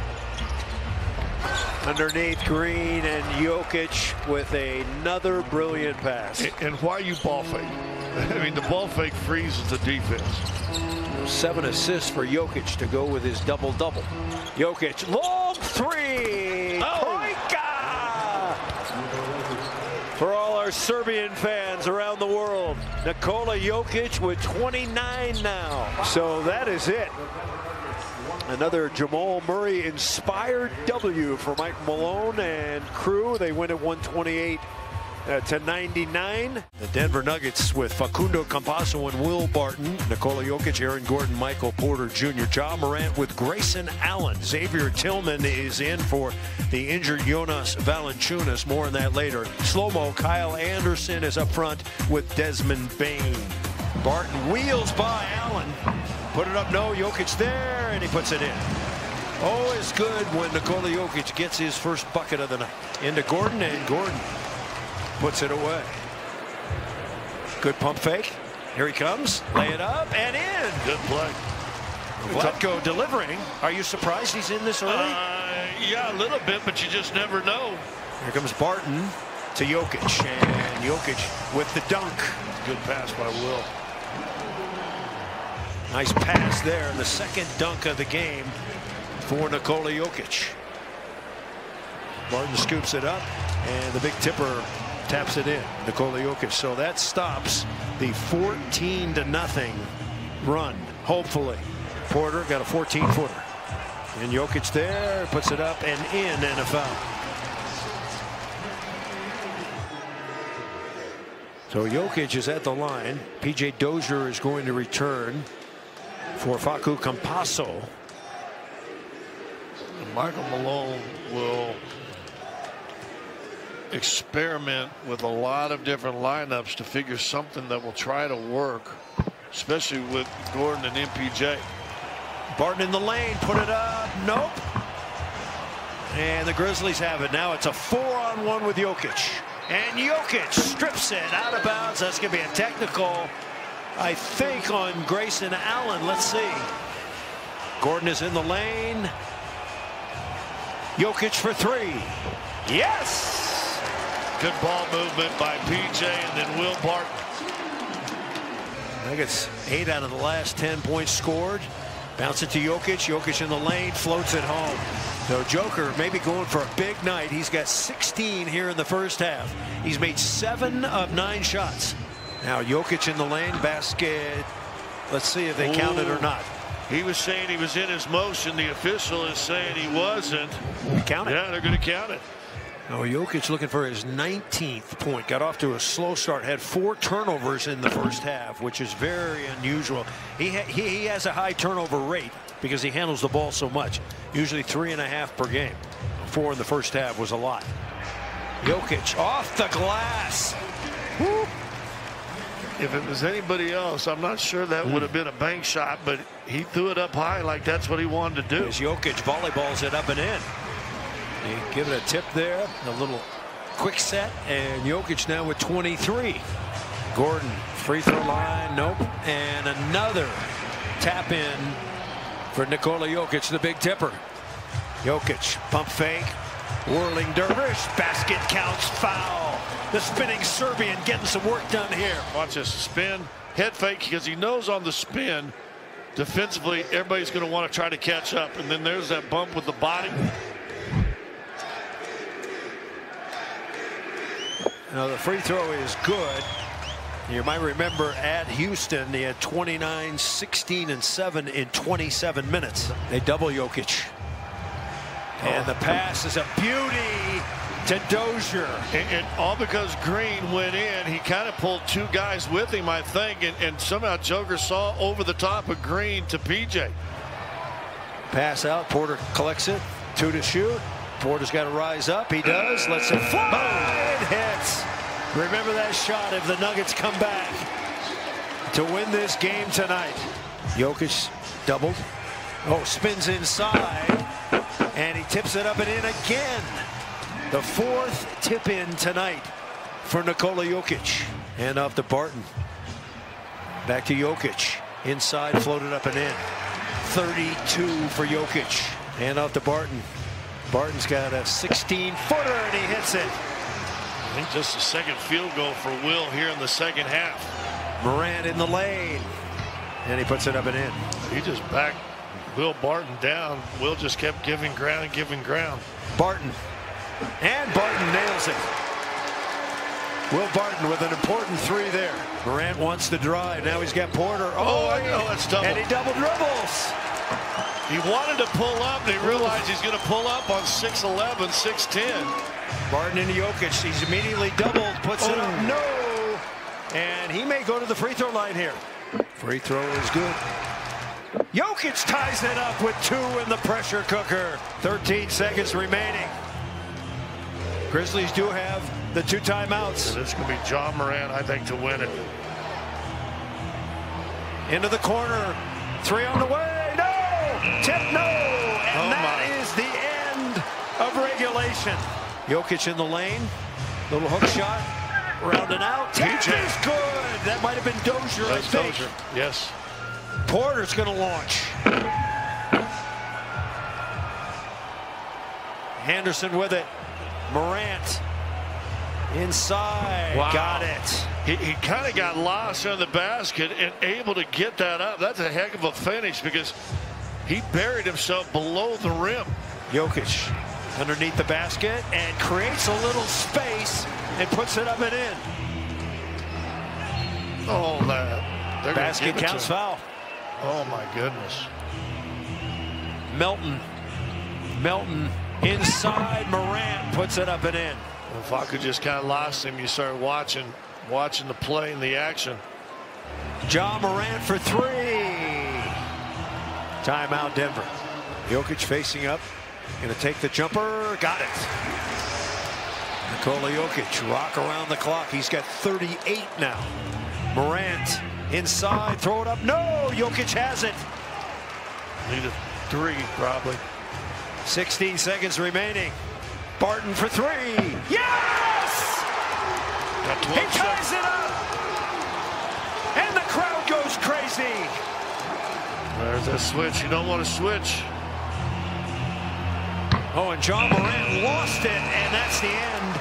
Underneath Green and Jokic with another brilliant pass. And, why you ball fake? I mean, the ball fake freezes the defense. Seven assists for Jokic to go with his double-double. Jokic, long three. Oh. Trojka! For all our Serbian fans around the world, Nikola Jokic with 29 now. So that is it. Another Jamal Murray inspired W for Mike Malone and crew. They win at 128 uh, to 99. The Denver Nuggets with Facundo Campazzo and Will Barton, Nikola Jokic, Aaron Gordon, Michael Porter Jr., Ja Morant with Grayson Allen. Xavier Tillman is in for the injured Jonas Valanciunas. More on that later. Slow-mo, Kyle Anderson is up front with Desmond Bane. Barton wheels by Allen. Put it up, no, Jokic there, and he puts it in. Always good when Nikola Jokic gets his first bucket of the night. Into Gordon, and Gordon puts it away. Good pump fake. Here he comes. Lay it up and in. Good play. Vlatko delivering. Are you surprised he's in this early? Uh, yeah, a little bit, but you just never know. Here comes Barton to Jokic. And Jokic with the dunk. Good pass by Will. Nice pass there. The second dunk of the game for Nikola Jokic. Barton scoops it up. And the big tipper taps it in. Nikola Jokic. So that stops the 14 to nothing run. Hopefully. Porter got a 14 footer. And Jokic there puts it up and in and a foul. So Jokic is at the line. PJ Dozier is going to return for Facu Campazzo. Michael Malone will experiment with a lot of different lineups to figure something that will try to work, especially with Gordon and MPJ. Barton in the lane, put it up, nope. And the Grizzlies have it. Now it's a four-on-one with Jokic. And Jokic strips it out of bounds. That's going to be a technical, I think, on Grayson Allen. Let's see. Gordon is in the lane. Jokic for three. Yes! Good ball movement by PJ and then Will Barton. Nuggets eight out of the last 10 points scored. Bounce it to Jokic. Jokic in the lane, floats it home. So Joker maybe going for a big night. He's got 16 here in the first half. He's made seven of nine shots. Now Jokic in the lane, basket. Let's see if they Ooh. count it or not. He was saying he was in his motion. The official is saying he wasn't. Count it. Yeah, they're going to count it. Now Jokic looking for his 19th point. Got off to a slow start. Had four turnovers in the first half, which is very unusual. He, ha he, he has a high turnover rate because he handles the ball so much. Usually three and a half per game. Four in the first half was a lot. Jokic off the glass. Woo. If it was anybody else, I'm not sure that mm. would have been a bank shot, but he threw it up high like that's what he wanted to do. As Jokic volleyballs it up and in. They give it a tip there, a little quick set, and Jokic now with 23. Gordon, free throw line, nope, and another tap in for Nikola Jokic, the big tipper. Jokic, pump fake, whirling dervish, basket counts, foul. The spinning Serbian getting some work done here. Watch this spin, head fake, because he knows on the spin, defensively, everybody's going to want to try to catch up. And then there's that bump with the body. Now the free throw is good. You might remember at Houston, he had 29, 16, and 7 in 27 minutes. They double Jokic. And the pass is a beauty to Dozier. And, and, all because Green went in, he kind of pulled two guys with him, I think, and, and somehow Joker saw over the top of Green to PJ. Pass out, Porter collects it, two to shoot. Porter's got to rise up. He does. Let's it fly. It hits. Remember that shot if the Nuggets come back to win this game tonight. Jokic doubled. Oh, spins inside. And he tips it up and in again. The fourth tip in tonight for Nikola Jokic. And off to Barton. Back to Jokic. Inside, floated up and in. 32 for Jokic. And off to Barton. Barton's got a 16-footer, and he hits it. I think just a second field goal for Will here in the second half. Morant in the lane. And he puts it up and in. He just backed Will Barton down. Will just kept giving ground and giving ground. Barton. And Barton nails it. Will Barton with an important three there. Morant wants to drive. Now he's got Porter. Oh, oh I know. It's double. And he double dribbles. He wanted to pull up, and he realized he's going to pull up on 6'11", 6'10". Barton into Jokic. He's immediately doubled. Puts it up. Oh. No. And he may go to the free throw line here. Free throw is good. Jokic ties it up with two in the pressure cooker. 13 seconds remaining. Grizzlies do have the two timeouts. This is going to be Ja Morant, I think, to win it. Into the corner. Three on the way. No! Tip no! And Oh, that my. is the end of regulation. Jokic in the lane. Little hook shot. Rounding out. Tip PJ. is good. That might have been Dozier, I think. Dozier. Yes. Porter's going to launch. Henderson with it. Morant inside. Wow. Got it. He, he kind of got lost on the basket and able to get that up. That's a heck of a finish because he buried himself below the rim. Jokic underneath the basket and creates a little space and puts it up and in. Oh, that. They're Basket give it to counts foul. Oh, my goodness. Melton. Melton inside. Morant puts it up and in. If I just kind of lost him, you start watching, watching the play and the action. Ja Morant for three. Timeout Denver. Jokic facing up. Going to take the jumper. Got it. Nikola Jokic rock around the clock. He's got 38 now. Morant inside. Throw it up. No. Jokic has it. Need a three, probably. 16 seconds remaining. Barton for three. Yes! He ties it up. And the crowd goes crazy. There's a switch. You don't want to switch. Oh, and Ja Morant lost it, and that's the end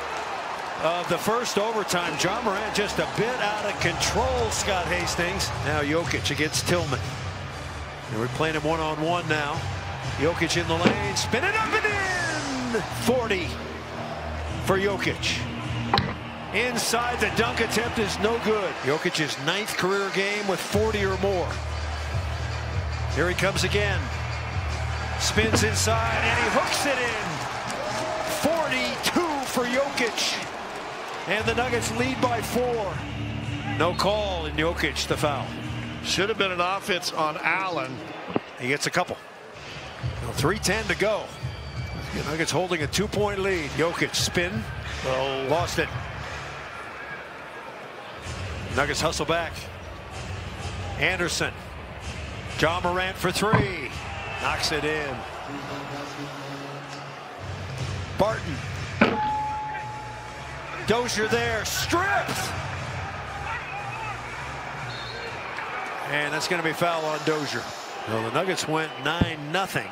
of the first overtime. Ja Morant just a bit out of control, Scott Hastings. Now Jokic against Tillman. And we're playing him one-on-one now. Jokic in the lane, spin it up and in! 40 for Jokic. Inside, the dunk attempt is no good. Jokic's ninth career game with 40 or more. Here he comes again. Spins inside and he hooks it in. 42 for Jokic. And the Nuggets lead by four. No call in Jokic, the foul. Should have been an offense on Allen. He gets a couple. Now 3.10 to go. The Nuggets holding a two-point lead. Jokic spin. Oh. Lost it. Nuggets hustle back. Anderson. Ja Morant for three. Knocks it in. Barton. Dozier there. Stripped. And that's going to be foul on Dozier. Well, the Nuggets went 9 nothing,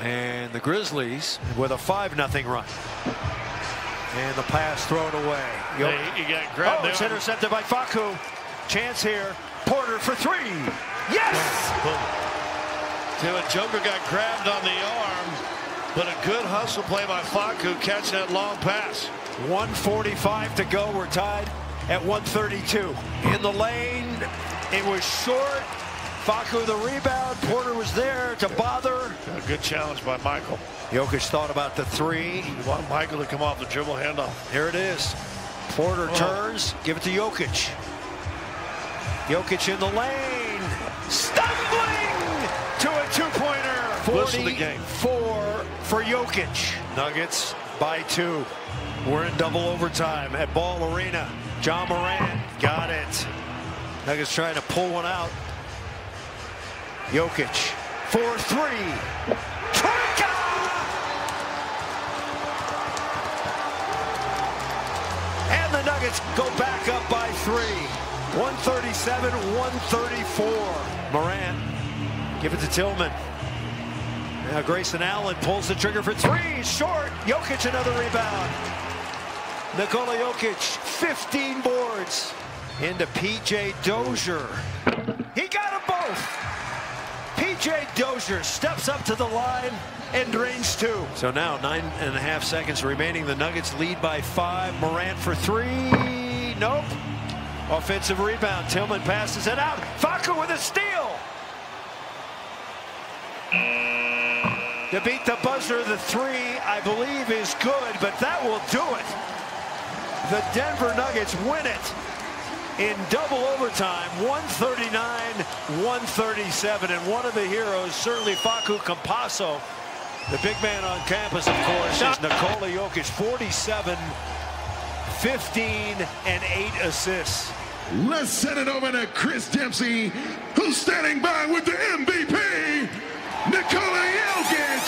And the Grizzlies with a 5 nothing run. And the pass thrown away. Hey, he got grabbed oh, it's intercepted by Facu. Chance here. Porter for three. Yes! See what Joker got grabbed on the arm, but a good hustle play by Facu catching that long pass. 145 to go. We're tied at 132. In the lane, it was short. Facu the rebound. Porter was there to bother. A good challenge by Michael. Jokic thought about the three. You want Michael to come off the dribble handoff. Here it is. Porter Oh. turns, give it to Jokic. Jokic in the lane, stumbling to a two-pointer. Whistle the game. 44 for Jokic. Nuggets by two. We're in double overtime at Ball Arena. Ja Morant got it. Nuggets trying to pull one out. Jokic for three. And the Nuggets go back up by three. 137, 134. Morant, give it to Tillman. Now Grayson Allen pulls the trigger for three. Short. Jokic another rebound. Nikola Jokic, 15 boards. Into P.J. Dozier. He got them both. PJ Dozier steps up to the line and drains two. So now nine and a half seconds remaining. The Nuggets lead by five. Morant for three. Nope. Offensive rebound. Tillman passes it out. Facu with a steal. To beat the buzzer, the three, I believe, is good, but that will do it. The Denver Nuggets win it in double overtime, 139-137. And one of the heroes, certainly Facu Campazzo, the big man on campus, of course, is Nikola Jokic, 47, 15, and 8 assists. Let's send it over to Chris Dempsey, who's standing by with the MVP, Nikola Jokic.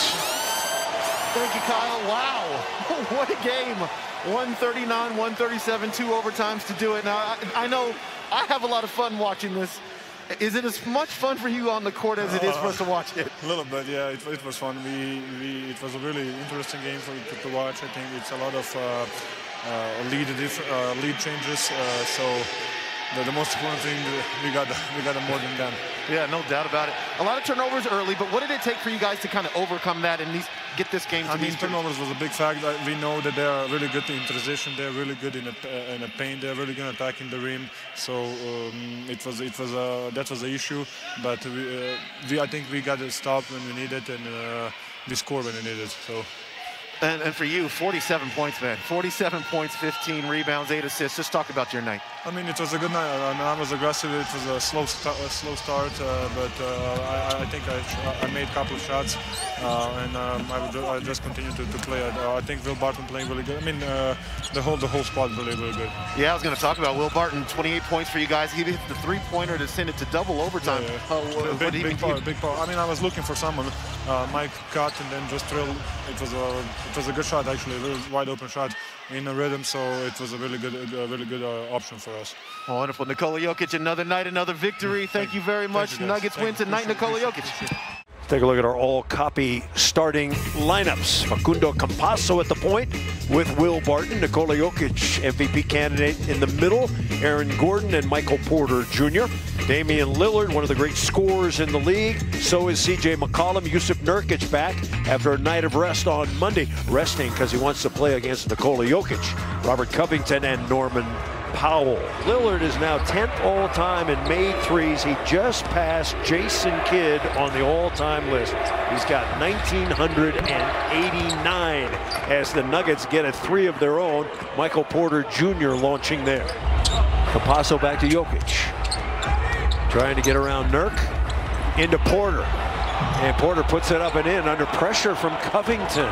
Thank you, Kyle. Wow. what a game. 139, 137, two overtimes to do it. Now, I, I, know I have a lot of fun watching this. Is it as much fun for you on the court as it is for us to watch it? A little bit, yeah. It, it was fun. We, we, it was a really interesting game for to, to watch. I think it's a lot of uh, uh, lead, uh, lead changes. Uh, so the, the, most important thing we got we got more than them. Yeah, no doubt about it. A lot of turnovers early, but what did it take for you guys to kind of overcome that and these, get this game to I mean, turnovers was a big fact. We know that they are really good in transition. They're really good in a, uh, in a paint. They're really good attacking the rim. So um, it was it was a, that was the issue. But we, uh, we I think we got to stop when we needed it and uh, we scored when we needed. It so. And, and, for you, 47 points, man. 47 points, 15 rebounds, 8 assists. Just talk about your night. I mean, it was a good night. I, mean, I was aggressive. It was a slow, st a slow start, uh, but uh, I, I, think I, I, made a couple of shots, uh, and um, I, would, I just continued to, to play. I, think Will Barton playing really good. I mean, uh, the whole the whole squad really, really good. Yeah, I was going to talk about Will Barton. 28 points for you guys. He hit the three-pointer to send it to double overtime. Yeah, yeah. Uh, big, big, power, big power. I mean, I was looking for someone. Uh, Mike cut and then just drilled. It was a it was a good shot actually, a really wide open shot in a rhythm. So it was a really good, a really good uh, option for us. Oh, wonderful, Nikola Jokic, another night, another victory. Thank, Thank you very much. You Nuggets Thank win tonight, Nikola Jokic. Take a look at our all copy starting lineups. Facundo Campazzo at the point with Will Barton, Nikola Jokic, MVP candidate in the middle, Aaron Gordon and Michael Porter Jr. Damian Lillard, one of the great scorers in the league. So is CJ McCollum. Jusuf Nurkic back after a night of rest on Monday, resting because he wants to play against Nikola Jokic. Robert Covington and Norman Powell. Lillard is now 10th all-time in made threes. He just passed Jason Kidd on the all-time list. He's got 1,989 as the Nuggets get a three of their own. Michael Porter Jr. launching there. Campazzo back to Jokic. Trying to get around Nurk. Into Porter. And Porter puts it up and in under pressure from Covington.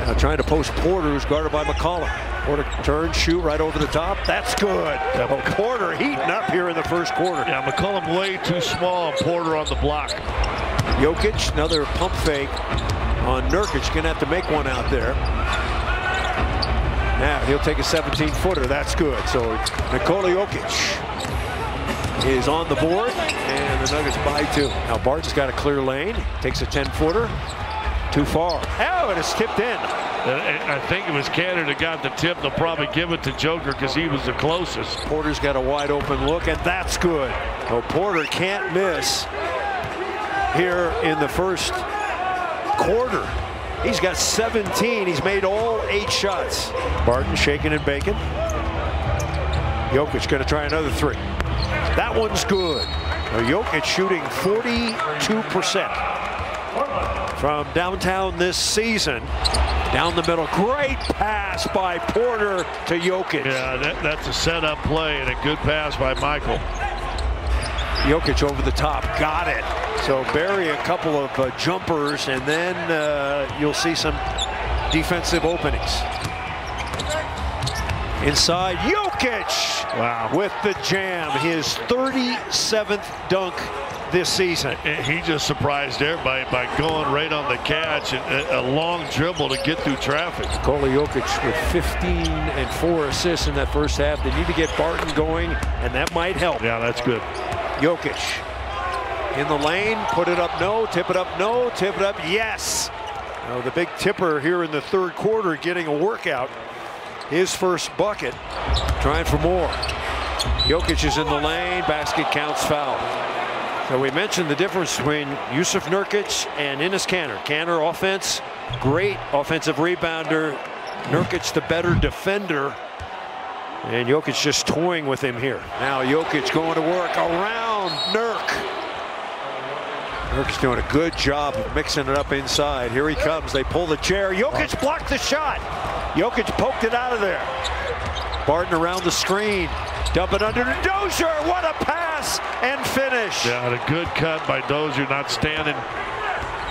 Now trying to post Porter, who's guarded by McCollum. Porter turn, shoot right over the top. That's good. Oh, Porter heating up here in the first quarter. Yeah, McCollum way too small. Porter on the block. Jokic, another pump fake on Nurkic. Gonna have to make one out there. Now he'll take a 17-footer. That's good. So Nikola Jokic is on the board, and the Nuggets by two. Now Barton's got a clear lane. Takes a 10-footer. Too far. Oh, it is tipped in. Uh, I think it was Kanter got the tip. They'll probably give it to Joker because he was the closest. Porter's got a wide open look, and that's good. Oh, Porter can't miss here in the first quarter. He's got 17. He's made all eight shots. Barton shaking and baking. Jokic going to try another three. That one's good. Now, Jokic shooting 42% from downtown this season. Down the middle, great pass by Porter to Jokic. Yeah, that, that's a setup play and a good pass by Michael. Jokic over the top, got it. So bury a couple of uh, jumpers, and then uh, you'll see some defensive openings. Inside, Jokic wow. with the jam, his 37th dunk this season. He just surprised everybody by going right on the catch and a long dribble to get through traffic. Nikola Jokic with 15 and four assists in that first half. They need to get Barton going, and that might help. Yeah, that's good. Jokic in the lane, put it up, no, tip it up, no, tip it up, yes. Now the big tipper here in the third quarter getting a workout. His first bucket, trying for more. Jokic is in the lane, basket counts foul. So we mentioned the difference between Jusuf Nurkic and Enes Kanter. Kanter offense, great offensive rebounder. Nurkic the better defender. And Jokic just toying with him here. Now Jokic going to work around Nurk. Nurk's doing a good job of mixing it up inside. Here he comes. They pull the chair. Jokic blocked the shot. Jokic poked it out of there. Barton around the screen. Dump it under to Dozier. What a pass and finish. Yeah, a good cut by Dozier, not standing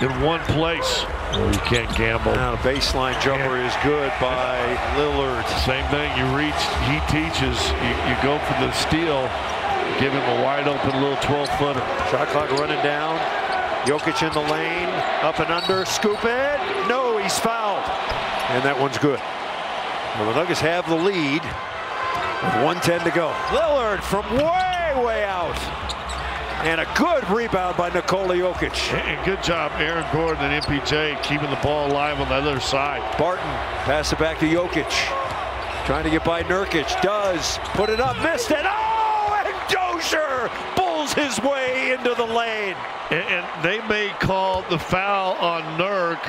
in one place. Oh, you can't gamble. Now, baseline jumper is good by Lillard. Same thing. You reach, he teaches. You, you go for the steal. Give him a wide open little 12 footer. Shot clock running down. Jokic in the lane. Up and under. Scoop it. No, he's fouled. And that one's good. Well, the Nuggets have the lead with 110 to go. Lillard from way, way out. And a good rebound by Nikola Jokic. And good job, Aaron Gordon and MPJ keeping the ball alive on the other side. Barton pass it back to Jokic. Trying to get by Nurkic. Does. Put it up. Missed it. Oh, and Dozier bulls his way into the lane. And, and they may call the foul on Nurk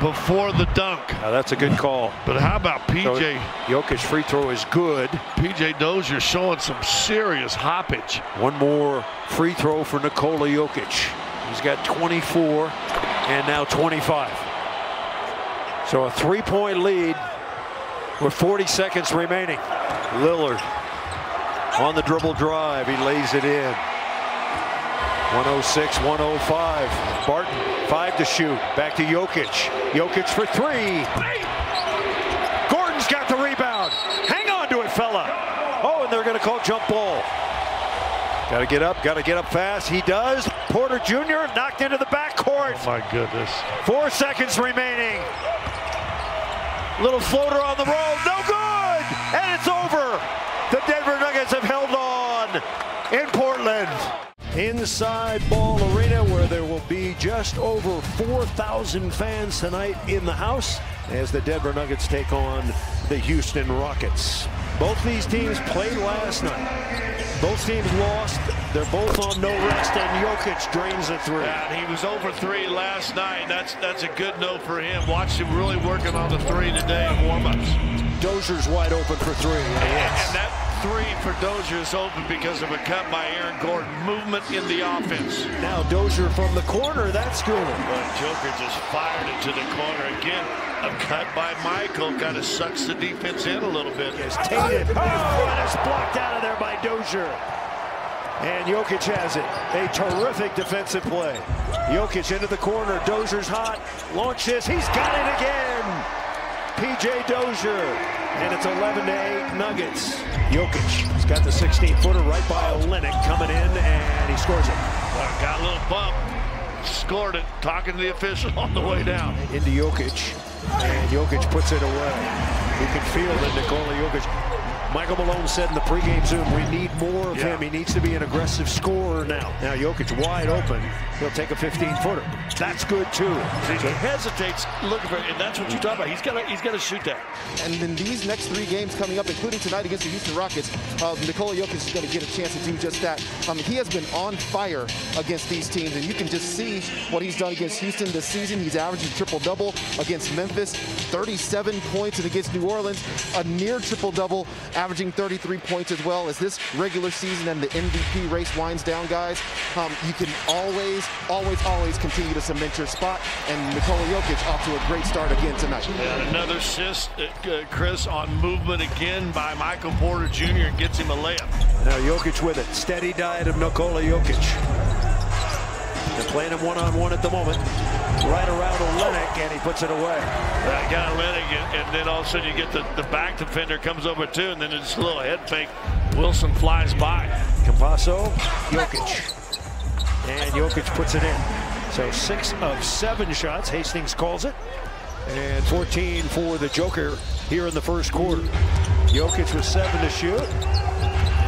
before the dunk. Now that's a good call. But how about PJ? So Jokic free throw is good. PJ Dozier showing some serious hoppage. One more free throw for Nikola Jokic. He's got 24 and now 25. So a three-point lead with 40 seconds remaining. Lillard on the dribble drive. He lays it in. 106, 105. Barton, five to shoot. Back to Jokic. Jokic for three. Gordon's got the rebound. Hang on to it, fella. Oh, and they're going to call jump ball. Got to get up, got to get up fast. He does. Porter Jr. knocked into the backcourt. Oh, my goodness. Four seconds remaining. Little floater on the roll. No good. And it's over. The Denver Nuggets have held on in Portland inside Ball Arena where there will be just over 4,000 fans tonight in the house as the Denver Nuggets take on the Houston Rockets. Both these teams played last night. Both teams lost. They're both on no rest, and Jokic drains a three. Yeah, he was over three last night. That's that's a good note for him. Watched him really working on the three today in warmups. Dozier's wide open for three. And, and that three for Dozier is open because of a cut by Aaron Gordon. Movement in the offense. Now Dozier from the corner. That's good. But Joker just fired it to the corner again. A cut by Michael kind of sucks the defense in a little bit. Yes, Tatum. Oh, oh, and it's blocked out of there by Dozier. And Jokic has it. A terrific defensive play. Jokic into the corner. Dozier's hot. Launches. He's got it again. PJ Dozier. And it's 11 to 8 Nuggets. Jokic has got the 16 footer right by Olynyk coming in and he scores it. Well, got a little bump. Scored it. Talking to the official on the way down. Into Jokic. And Jokic puts it away. You can feel that Nikola Jokic Michael Malone said in the pregame Zoom, we need more of yeah. him. He needs to be an aggressive scorer now. Now Jokic wide open. He'll take a 15-footer. That's good too. See, he hesitates looking for, it, and that's what you talk about. He's got to he's got to shoot that. And in these next three games coming up, including tonight against the Houston Rockets, uh, Nikola Jokic is going to get a chance to do just that. Um, he has been on fire against these teams, and you can just see what he's done against Houston this season. He's averaging triple-double against Memphis, 37 points, and against New Orleans, a near triple-double averaging 33 points as well. As this regular season and the MVP race winds down, guys, um, you can always, always, always continue to cement your spot. And Nikola Jokic off to a great start again tonight. And another assist, uh, Chris, on movement again by Michael Porter Jr. and gets him a layup. Now Jokic with it. Steady diet of Nikola Jokic. They're playing him one-on-one -on -one at the moment. Right around Olynyk, and he puts it away. That got Olynyk, and, and, then all of a sudden you get the, the back defender comes over too, and then it's a little head fake. Wilson flies by. Campazzo, Jokic. And Jokic puts it in. So six of seven shots. Hastings calls it. And 14 for the Joker here in the first quarter. Jokic with seven to shoot.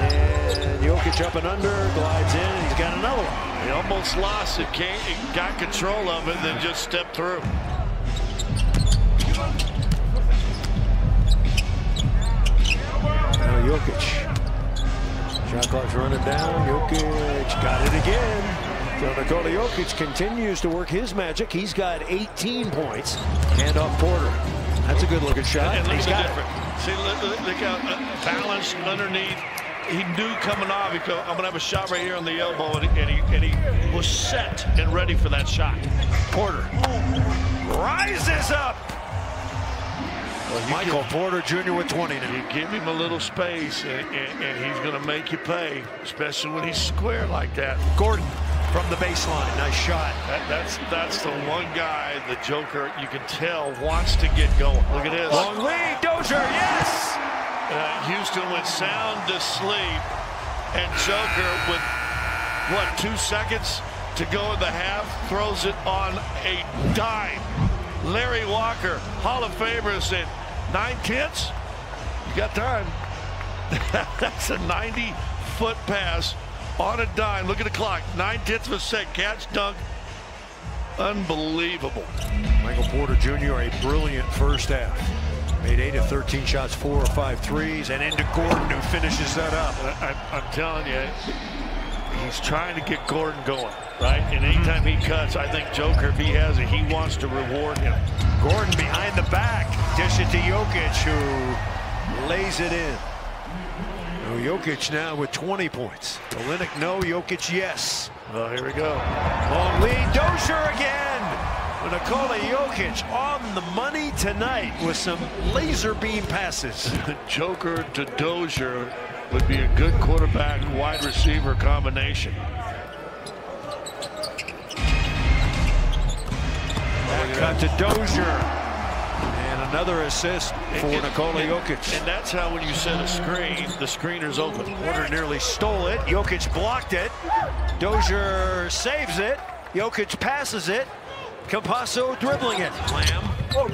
And Jokic up and under, glides in, and he's got another one. He almost lost it, came, got control of it, then just stepped through. Now Jokic. Shot clock's running down. Jokic got it again. So Nikola Jokic continues to work his magic. He's got 18 points. Hand off Porter. That's a good looking shot. And look He's got it. See, look, look, look how uh, balanced underneath. He knew coming off, he go, I'm going to have a shot right here on the elbow, and he, and, he, and he was set and ready for that shot. Porter rises up. Michael Porter Jr. with 20 now. You give him a little space, and, and, and he's going to make you pay, especially when he's square like that. Gordon from the baseline. Nice shot. That, that's that's the one guy, the Joker, you can tell wants to get going. Look at this. Long lead, Dozier, yes! Uh, Houston went sound to sleep, and Joker with what two seconds to go in the half throws it on a dime. Larry Walker, Hall of Famer, said nine tenths. You got time. That's a 90-foot pass on a dime. Look at the clock. Nine tenths of a sec. Catch, dunk. Unbelievable. Michael Porter Jr. a brilliant first half. Made 8 of 13 shots, 4 or five threes, and into Gordon who finishes that up. I, I'm telling you, he's trying to get Gordon going, right? And mm-hmm. anytime he cuts, I think Joker, if he has it, he wants to reward him. Gordon behind the back. Dish it to Jokic who lays it in. Jokic now with 20 points. Olynyk no, Jokic yes. Oh, here we go. Long lead, Dozier again. Nikola Jokic on the money tonight with some laser beam passes. The Joker to Dozier would be a good quarterback wide receiver combination. Cut to Dozier. And another assist for And- Nikola Jokic. And that's how when you set a screen, the screener's open. Porter nearly stole it. Jokic blocked it. Dozier saves it. Jokic passes it. Campazzo dribbling it. Lamb. Oh,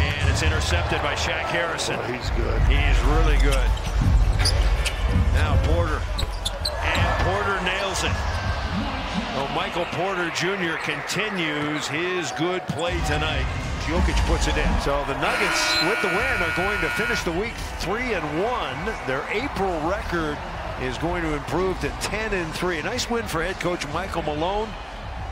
and it's intercepted by Shaq Harrison. Oh, he's good. He's really good. Now Porter. And Porter nails it. Oh, Michael Porter Jr. continues his good play tonight. Jokic puts it in. So the Nuggets, with the win, are going to finish the week three and one. Their April record is going to improve to 10 and three. A nice win for head coach Michael Malone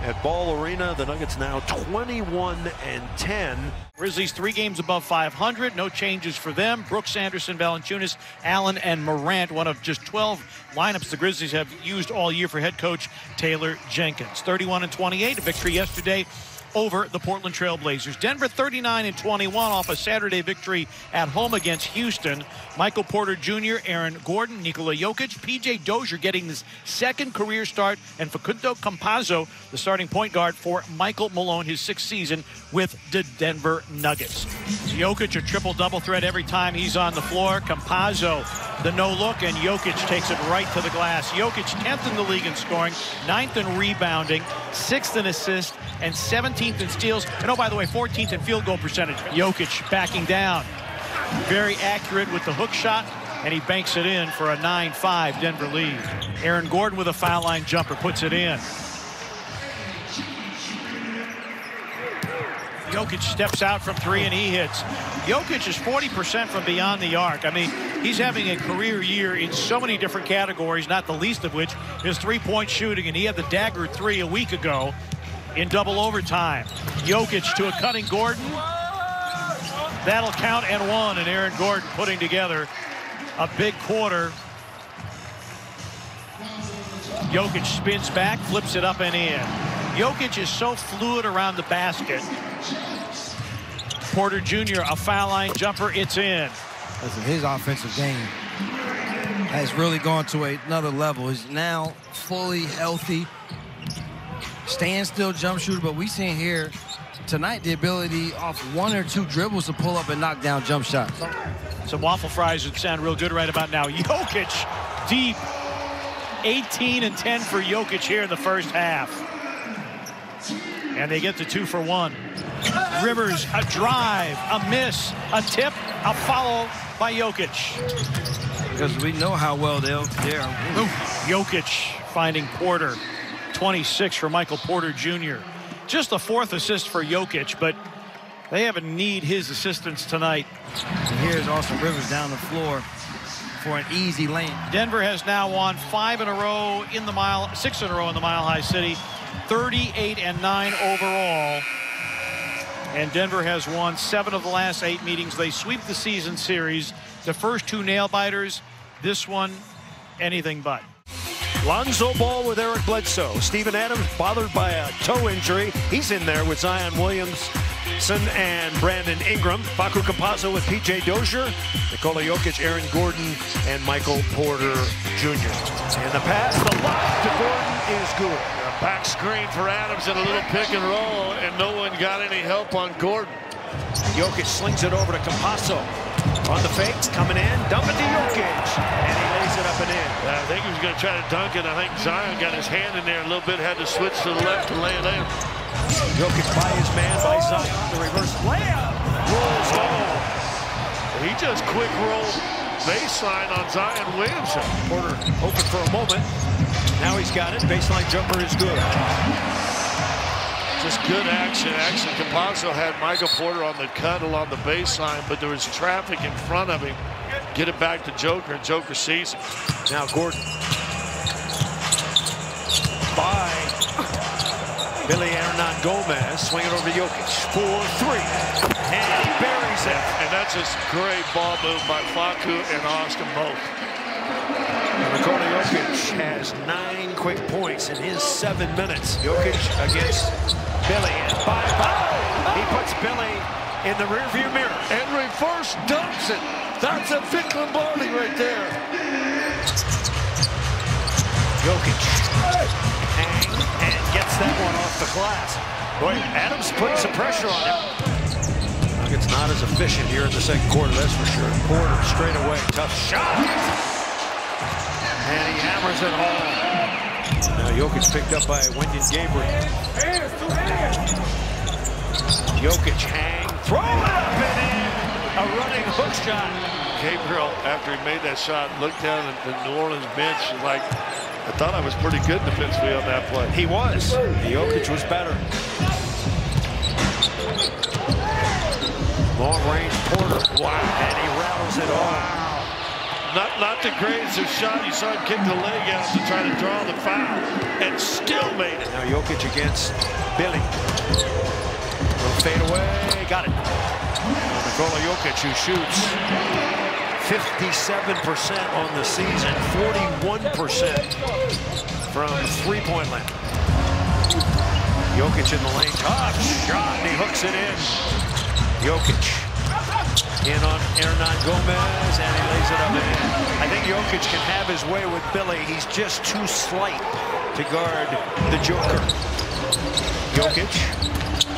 at Ball Arena. The Nuggets now 21 and 10. Grizzlies three games above 500. No changes for them. Brooks, Anderson, Valanciunas, Allen, and Morant. One of just 12 lineups the Grizzlies have used all year for head coach Taylor Jenkins. 31 and 28. A victory yesterday over the Portland Trail Blazers. Denver 39 and 21 off a Saturday victory at home against Houston. Michael Porter Jr., Aaron Gordon, Nikola Jokic, PJ Dozier getting his second career start, and Facundo Campazzo, the starting point guard for Michael Malone, his sixth season with the Denver Nuggets. Jokic a triple double threat every time he's on the floor. Campazzo the no look, and Jokic takes it right to the glass. Jokic 10th in the league in scoring, 9th in rebounding, 6th in assists, and 17th in steals. And oh, by the way, 14th in field goal percentage. Jokic backing down. Very accurate with the hook shot, and he banks it in for a 9-5 Denver lead. Aaron Gordon with a foul line jumper puts it in. Jokic steps out from three and he hits. Jokic is 40% from beyond the arc. I mean, he's having a career year in so many different categories, not the least of which is three-point shooting, and he had the dagger three a week ago in double overtime. Jokic to a cutting Gordon. That'll count and one, and Aaron Gordon putting together a big quarter. Jokic spins back, flips it up and in. Jokic is so fluid around the basket. Porter Jr., a foul line jumper, it's in. His offensive game has really gone to another level. He's now fully healthy, standstill jump shooter, but we seen here tonight the ability off one or two dribbles to pull up and knock down jump shots. Some waffle fries would sound real good right about now. Jokic deep. 18 and 10 for Jokic here in the first half. And they get the two for one. Rivers, a drive, a miss, a tip, a follow by Jokic. Because we know how well they'll, they're. Jokic finding Porter. 26 for Michael Porter Jr. Just the fourth assist for Jokic, but they haven't need his assistance tonight. And here's Austin Rivers down the floor. for an easy lane. Denver has now won five in a row in the mile, six in a row in the Mile High City, 38 and 9 overall. And Denver has won seven of the last eight meetings. They sweep the season series. The first two nail biters, this one, anything but. Lonzo Ball with Eric Bledsoe. Steven Adams bothered by a toe injury. He's in there with Zion Williamson and Brandon Ingram. Facu Campazzo with PJ Dozier. Nikola Jokic, Aaron Gordon, and Michael Porter Jr. And the pass, the lob to Gordon is good. A back screen for Adams and a little pick and roll, and no one got any help on Gordon. Jokic slings it over to Campazzo. On the fakes, coming in, dump it to Jokic, and he lays it up and in. I think he was going to try to dunk it. I think Zion got his hand in there a little bit, had to switch to the left to lay it in. Jokic by his man, by Zion, the reverse layup. Rolls home. He just quick rolled baseline on Zion Williamson. Porter open for a moment. Now he's got it. Baseline jumper is good. Just good action. Actually, Campazzo had Michael Porter on the cut along the baseline, but there was traffic in front of him. Get it back to Joker, and Joker sees him. Now Gordon. By Billy Hernangomez, swinging over Jokic. 4-3. And he buries it. And that's a great ball move by Facu and Austin both. Nikola Jokic has nine quick points in his seven minutes. Jokic against Billy. And by foul, he puts Billy in the rearview mirror. And reverse dumps it. That's a Vic Lombardi right there. Jokic hang and gets that one off the glass. Boy, Adams putting some pressure on him. Nuggets not as efficient here in the second quarter, that's for sure. Porter straight away, tough shot. And he hammers it home. Now Jokic picked up by Wenyen Gabriel. Jokic hang, throw it up and in. A running hook shot. Gabriel, after he made that shot, looked down at the New Orleans bench like, I thought I was pretty good defensively on that play. He was. Jokic was better. Long range Porter. Wow. And he rattles it off. Not, not the greatest of shot. You saw him kick the leg out to try to draw the foul, and still made it. Now Jokic against Billy. Little fade away. Got it. Nikola Jokic who shoots 57% on the season, 41% from three-point land. Jokic in the lane, tough shot, and he hooks it in. Jokic in on Hernangomez, and he lays it up and in. I think Jokic can have his way with Billy. He's just too slight to guard the Joker. Jokic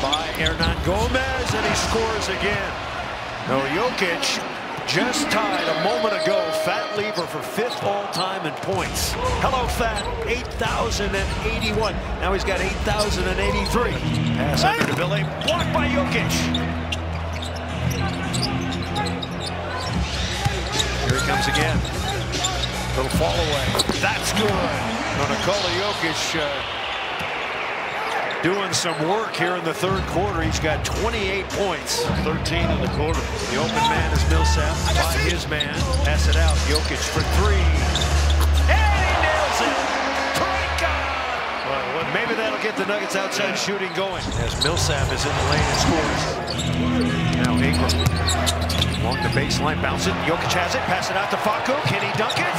by Hernangomez, and he scores again. No, Jokic just tied a moment ago Fat Lever for fifth all-time in points. Hello, Fat, 8,081. Now he's got 8,083. Pass under to Billy, blocked by Jokic. Comes again. Little fall away. That's good. No, Nikola Jokic uh, doing some work here in the third quarter. He's got 28 points. 13 in the quarter. The open man is Millsap by his man. Pass it out. Jokic for three. And he nails it. Karinka! Well, maybe that'll get the Nuggets outside shooting going. As Millsap is in the lane and scores. Now Ingram. Along the baseline, bounce it. Jokic has it. Pass it out to Facu. Can he dunk it?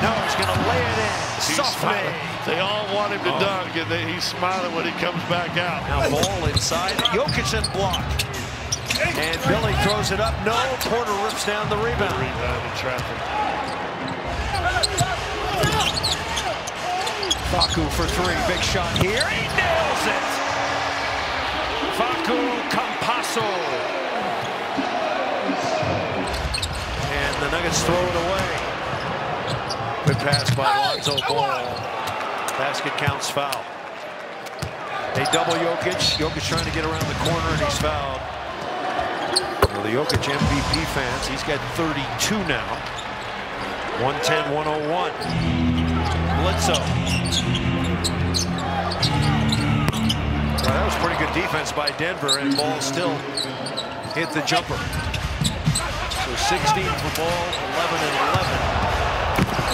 No, he's going to lay it in. Softly. They all want him to oh. dunk, and they, he's smiling when he comes back out. Now ball inside. Jokic and block. And Billy throws it up. No, Porter rips down the rebound. Rebound in traffic. Facu for three. Big shot here. He nails it. Facu Campazzo. And the Nuggets throw it away. Good pass by Lonzo Ball. Basket counts foul. They double Jokic. Jokic trying to get around the corner, and he's fouled. Well, the Jokic MVP fans, he's got 32 now. 110-101. Bledsoe. Well, that was pretty good defense by Denver, and Ball still hit the jumper. So 16 for Ball, 11 and 11.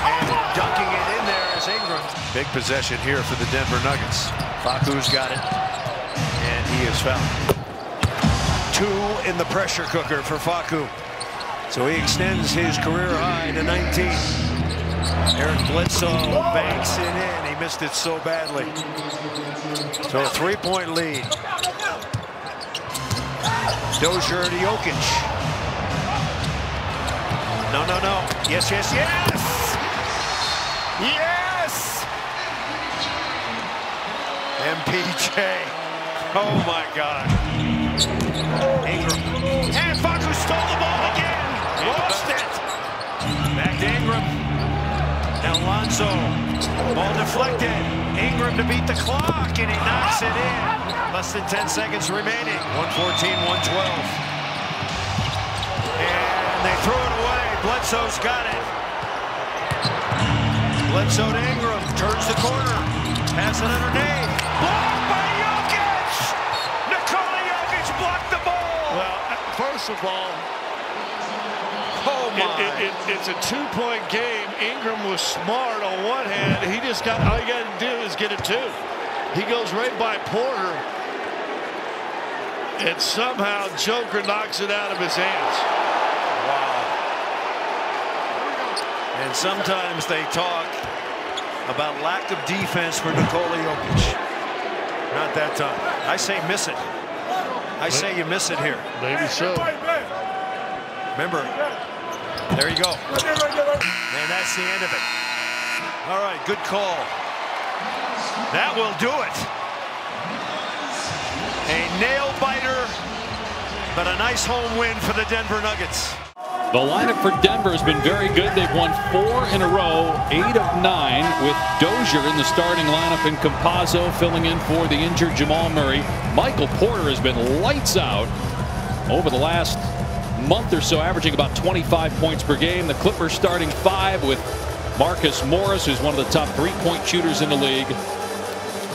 And dunking it in there is Ingram. Big possession here for the Denver Nuggets. Facu's got it. And he is fouled. Two in the pressure cooker for Facu. So he extends his career high to 19. Eric Bledsoe banks it in. He missed it so badly. So a three-point lead. Dozier to Jokic. No, no, no. Yes, yes, yes! Yes! MPJ. Oh, my God. Ingram. And Facu stole the ball again. Lost it. Back to Ingram. Now Lonzo. Ball deflected. Ingram to beat the clock, and he knocks it in. Less than 10 seconds remaining. 114, 112. And they throw it away. Bledsoe's got it. Bledsoe to Ingram. Turns the corner. Pass it underneath. Blocked by Jokic! Nikola Jokic blocked the ball! Well, first of all, it, it, it, it's a two-point game. Ingram was smart on one hand. He just got all you got to do is get a two. He goes right by Porter, and somehow Joker knocks it out of his hands. Wow. And sometimes they talk about lack of defense for Nikola Jokic. Not that time. I say miss it. I say you miss it here. Maybe so. Remember, there you go. And that's the end of it. All right, good call. That will do it. A nail biter, but a nice home win for the Denver Nuggets. The lineup for Denver has been very good. They've won four in a row, eight of nine, with Dozier in the starting lineup and Campazzo filling in for the injured Jamal Murray. Michael Porter has been lights out over the last month or so, averaging about 25 points per game. The Clippers starting five with Marcus Morris, who's one of the top three-point shooters in the league.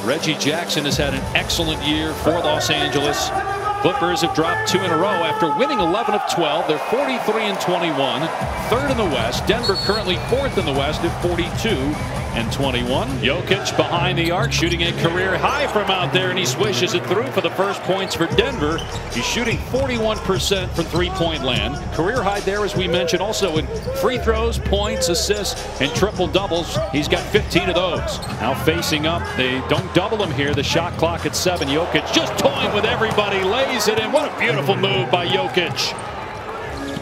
Reggie Jackson has had an excellent year for Los Angeles. Clippers have dropped two in a row after winning 11 of 12. They're 43 and 21, third in the West. Denver currently fourth in the West at 42 and 21. Jokic behind the arc, shooting a career high from out there, and he swishes it through for the first points for Denver. He's shooting 41% from three-point land. Career high there, as we mentioned, also in free throws, points, assists, and triple doubles. He's got 15 of those. Now facing up, they don't double him here. The shot clock at seven. Jokic just toying with everybody, lays it in. What a beautiful move by Jokic.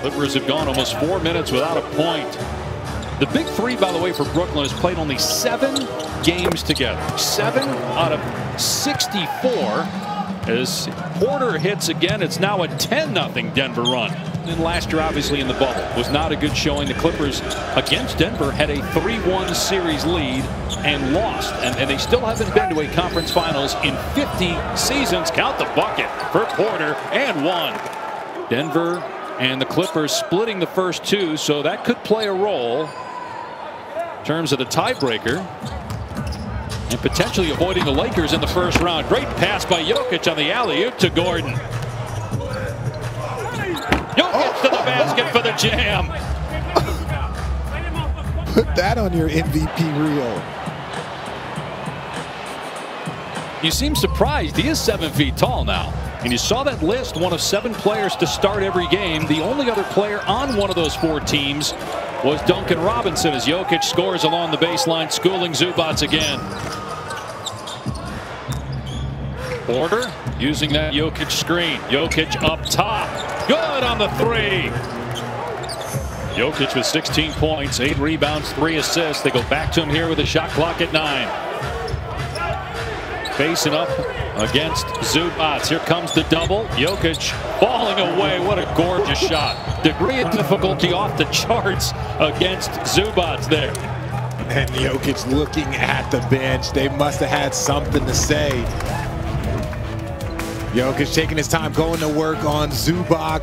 Clippers have gone almost four minutes without a point. The big three, by the way, for Brooklyn has played only seven games together. Seven out of 64. As Porter hits again, it's now a 10-0 Denver run. And last year, obviously, in the bubble, was not a good showing. The Clippers against Denver had a 3-1 series lead and lost. And, and they still haven't been to a conference finals in 50 seasons. Count the bucket for Porter and one. Denver and the Clippers splitting the first two, so that could play a role in terms of the tiebreaker and potentially avoiding the Lakers in the first round. Great pass by Jokic on the alley-oop to Gordon. Jokic to the basket for the jam. Put that on your MVP reel. You seem surprised. He is seven feet tall now. And you saw that list, one of seven players to start every game. The only other player on one of those four teams was Duncan Robinson as Jokic scores along the baseline, schooling Zubac again. Porter using that Jokic screen. Jokic up top. Good on the three. Jokic with 16 points, eight rebounds, three assists. They go back to him here with a shot clock at nine. Facing up against Zubac. Here comes the double. Jokic falling away. What a gorgeous shot. Degree of difficulty off the charts against Zubac there. And Jokic looking at the bench. They must have had something to say. Jokic taking his time going to work on Zubac.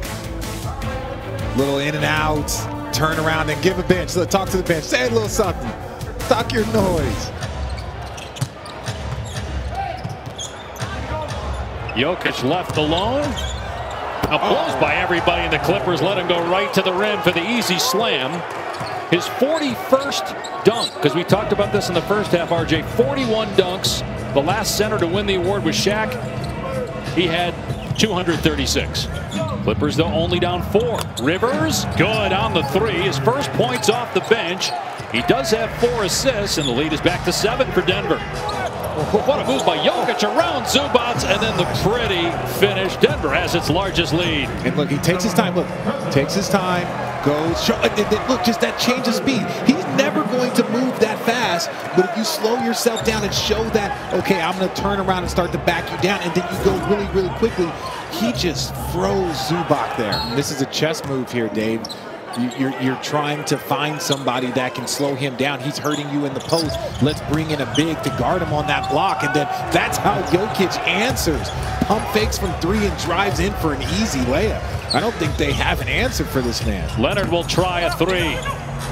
Little in and out. Turn around and give a bench. Talk to the bench. Say a little something. Talk your noise. Jokic left alone. Applause by everybody in the Clippers. Let him go right to the rim for the easy slam. His 41st dunk, because we talked about this in the first half, RJ. 41 dunks. The last center to win the award was Shaq. He had 236. Clippers, though, only down four. Rivers, good on the three. His first points off the bench. He does have four assists, and the lead is back to seven for Denver. What a move by Jokic around Zubac, and then the pretty finish. Denver has its largest lead. And look, he takes his time. Look, takes his time, goes. Look, just that change of speed. He's never going to move that fast. But if you slow yourself down and show that, okay, I'm going to turn around and start to back you down, and then you go really, really quickly, he just froze Zubac there. This is a chess move here, Dave. You're, you're trying to find somebody that can slow him down. He's hurting you in the post. Let's bring in a big to guard him on that block. And then that's how Jokic answers. Pump fakes from three and drives in for an easy layup. I don't think they have an answer for this man. Leonard will try a three.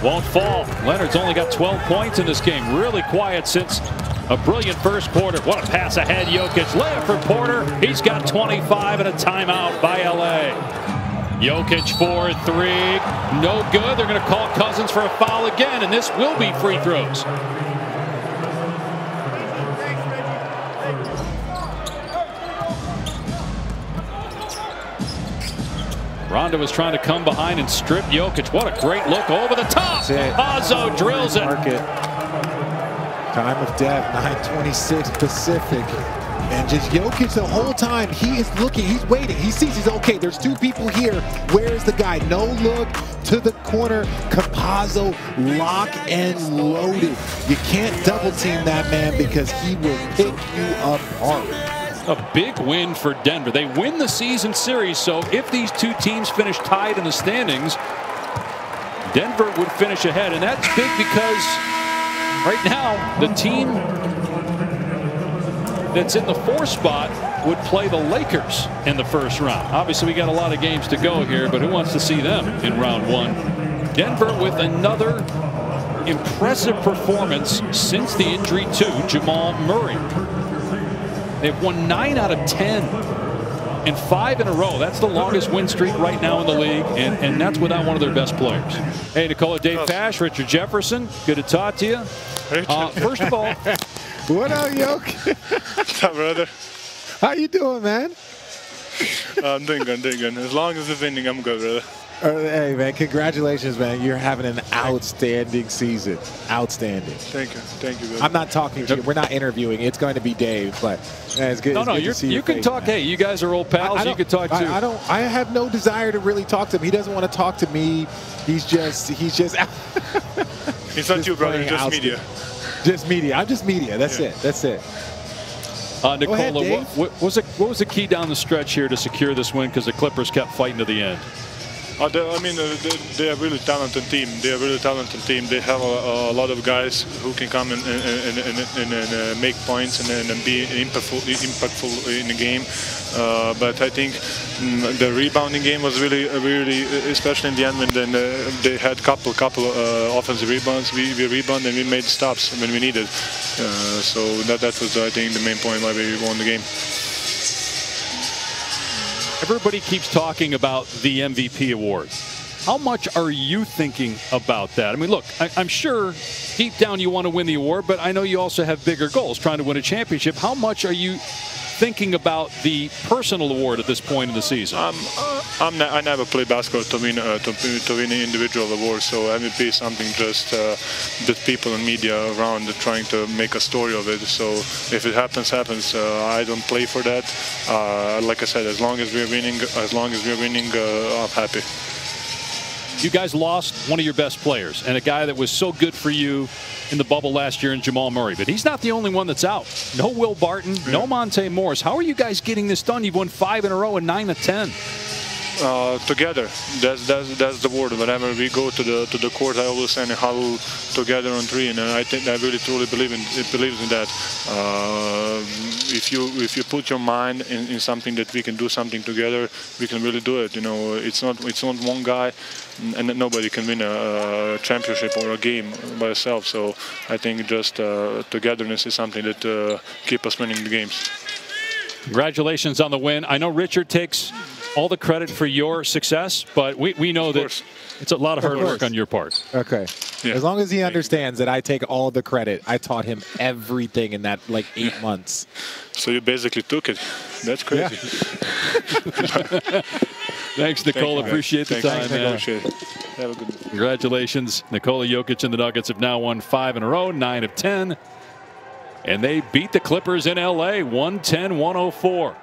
Won't fall. Leonard's only got 12 points in this game. Really quiet since a brilliant first quarter. What a pass ahead, Jokic. Layup for Porter. He's got 25 and a timeout by LA. Jokic for three. No good. They're going to call Cousins for a foul again, and this will be free throws. Rondo was trying to come behind and strip Jokic. What a great look over the top. Azzo drills it. Mark it. Time of death, 926 Pacific. And just Jokic the whole time, he is looking, he's waiting. He sees, he's okay, there's two people here. Where is the guy? No look to the corner. Campazzo lock and loaded. You can't double team that man because he will pick you apart. A big win for Denver. They win the season series, so if these two teams finish tied in the standings, Denver would finish ahead. And that's big because right now the team that's in the four spot would play the Lakers in the first round. Obviously, we got a lot of games to go here, but who wants to see them in round one? Denver with another impressive performance since the injury to Jamal Murray. They've won nine out of 10 and five in a row. That's the longest win streak right now in the league, and, and that's without one of their best players. Hey, Nikola, Dave Pasch, Richard Jefferson, good to talk to you. Uh, first of all, what up, Yoke? What's up, brother? How you doing, man? Uh, I'm doing good, doing good. As long as it's winning, I'm good, brother. Uh, hey, man, congratulations, man. You're having an outstanding season. Outstanding. Thank you. Thank you, brother. I'm not talking to you. We're not interviewing. It's going to be Dave, but man, it's good. No, it's no, good you to see you your can face, talk. man. Hey, you guys are old pals. I you can talk too. I, I don't. I have no desire to really talk to him. He doesn't want to talk to me. He's just. He's just. It's not you, brother. Just outstanding. media. Just media. I'm just media. That's it. That's it. Uh, Go ahead, Nikola, what, what was it? What was the key down the stretch here to secure this win? Because the Clippers kept fighting to the end. Uh, I mean, uh, they, they are really talented team. They are really talented team. They have a, a lot of guys who can come and, and, and, and, uh, make points and, be impactful, impactful in the game. Uh, but I think mm, the rebounding game was really, uh, really, especially in the end when then uh, they had couple, couple uh, offensive rebounds. We, we rebound and we made stops when we needed. Uh, so that that was, I think, the main point why we won the game. Everybody keeps talking about the MVP awards. How much are you thinking about that? I mean, look, I, I'm sure deep down you want to win the award, but I know you also have bigger goals, trying to win a championship. How much are you thinking about the personal award at this point in the season? Um, uh, I'm ne- I never play basketball to win uh, to, to win an individual award, so MVP is something just uh, that people and media around trying to make a story of it. So if it happens, happens. Uh, I don't play for that. Uh, like I said, as long as we're winning, as long as we're winning, uh, I'm happy. You guys lost one of your best players and a guy that was so good for you in the bubble last year in Jamal Murray. But he's not the only one that's out. No Will Barton, no Monte Morris. How are you guys getting this done? You've won five in a row and nine of ten. Uh, together. That's that's that's the word. Whenever we go to the to the court, I always say huddle together on three, and I think I really truly believe in it believes in that. Uh, if you if you put your mind in, in something that we can do something together, we can really do it. You know, it's not it's not one guy, and nobody can win a, a championship or a game by itself. So I think just uh, togetherness is something that uh, keep us winning the games. Congratulations on the win. I know Richard takes all the credit for your success, but we, we know that it's a lot of Of hard work on your part. Okay. As long as he understands that I take all the credit, I taught him everything in that like eight months. So you basically took it. That's crazy. Thanks, Nicole. Thank. Appreciate the Thanks. time, man. Appreciate it. Have a good Congratulations. Nikola Jokic and the Nuggets have now won five in a row, nine of 10. And they beat the Clippers in LA 110 104.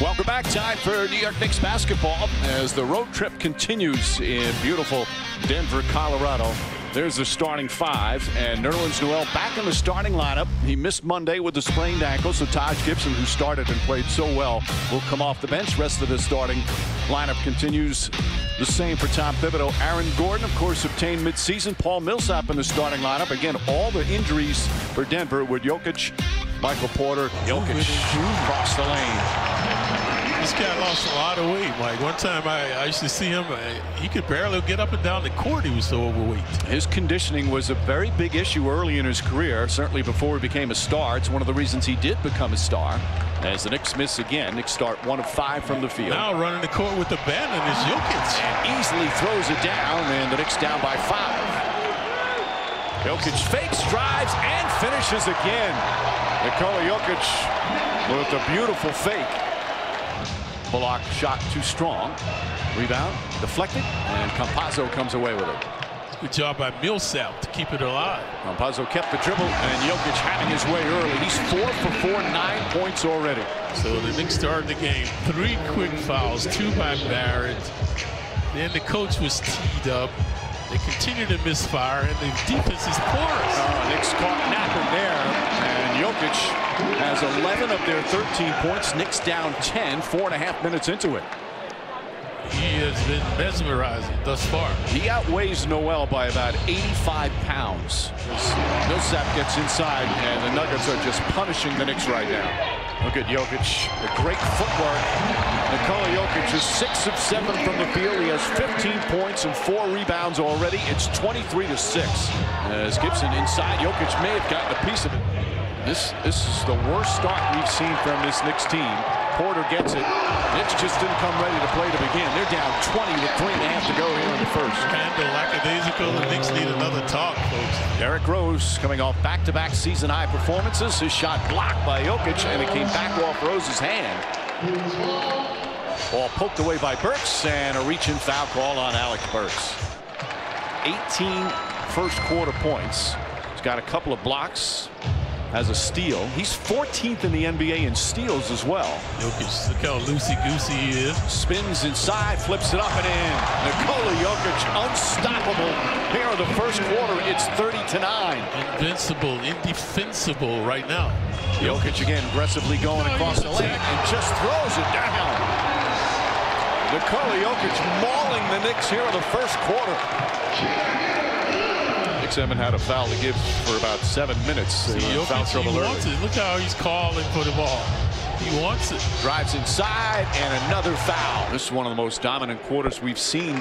Welcome back. Time for New York Knicks basketball as the road trip continues in beautiful Denver, Colorado. There's the starting five, and Nerlens Noel back in the starting lineup. He missed Monday with a sprained ankle, so Taj Gibson, who started and played so well, will come off the bench. Rest of the starting lineup continues the same for Tom Thibodeau. Aaron Gordon, of course, obtained midseason. Paul Millsap in the starting lineup. Again, all the injuries for Denver with Jokic, Michael Porter, Jokic across the lane. This guy lost a lot of weight, Mike. One time I, I used to see him, uh, he could barely get up and down the court. He was so overweight. His conditioning was a very big issue early in his career, certainly before he became a star. It's one of the reasons he did become a star. As the Knicks miss again, Knicks start one of five from the field. Now running the court with the abandon is Jokic. And easily throws it down, and the Knicks down by five. Jokic fakes, drives, and finishes again. Nikola Jokic with a beautiful fake. Bullock shot too strong. Rebound, deflected, and Campazzo comes away with it. Good job by Millsap to keep it alive. Campazzo kept the dribble, and Jokic having his way early. He's four for four, nine points already. So the Knicks started the game. Three quick fouls, two by Barrett. Then the coach was teed up. They continue to misfire, and the defense is porous. Uh, Knicks caught napping there, Jokic has 11 of their 13 points. Knicks down 10, four and a half minutes into it. He has been mesmerizing thus far. He outweighs Noel by about 85 pounds. Millsap gets inside, and the Nuggets are just punishing the Knicks right now. Look at Jokic, the great footwork. Nikola Jokic is six of seven from the field. He has 15 points and four rebounds already. It's 23 to six. As Gibson inside, Jokic may have gotten a piece of it. This this is the worst start we've seen from this Knicks team. Porter gets it. Knicks just didn't come ready to play to begin. They're down 20 with three and a half to go here in the first. Randle lackadaisical. The Knicks need another talk, folks. Derrick Rose coming off back-to-back season high performances. His shot blocked by Jokic, and it came back off Rose's hand. Ball poked away by Burks, and a reach-in foul call on Alec Burks. 18 first quarter points. He's got a couple of blocks. Has a steal. He's 14th in the NBA in steals as well. Jokic, look how loosey-goosey he is. Spins inside, flips it up and in. Nikola Jokic unstoppable. Here in the first quarter, it's 30 to 9. Invincible, indefensible right now. Jokic again aggressively going across the lane and just throws it down. Nikola Jokic mauling the Knicks here in the first quarter. Knicks haven't had a foul to give for about seven minutes. They See, foul trouble he early. wants it. Look how he's calling for the ball. He wants it. Drives inside and another foul. This is one of the most dominant quarters we've seen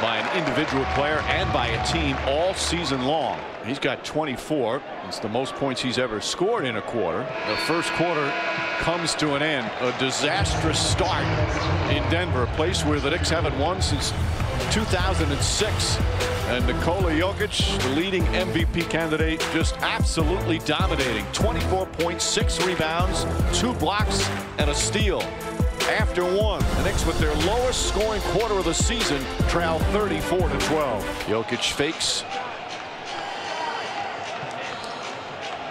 by an individual player and by a team all season long. He's got 24. It's the most points he's ever scored in a quarter. The first quarter comes to an end. A disastrous start in Denver, a place where the Knicks haven't won since 2006. And Nikola Jokic, the leading MVP candidate, just absolutely dominating. 24.6 rebounds, two blocks, and a steal. After one, the Knicks with their lowest scoring quarter of the season trail 34 to 12. Jokic fakes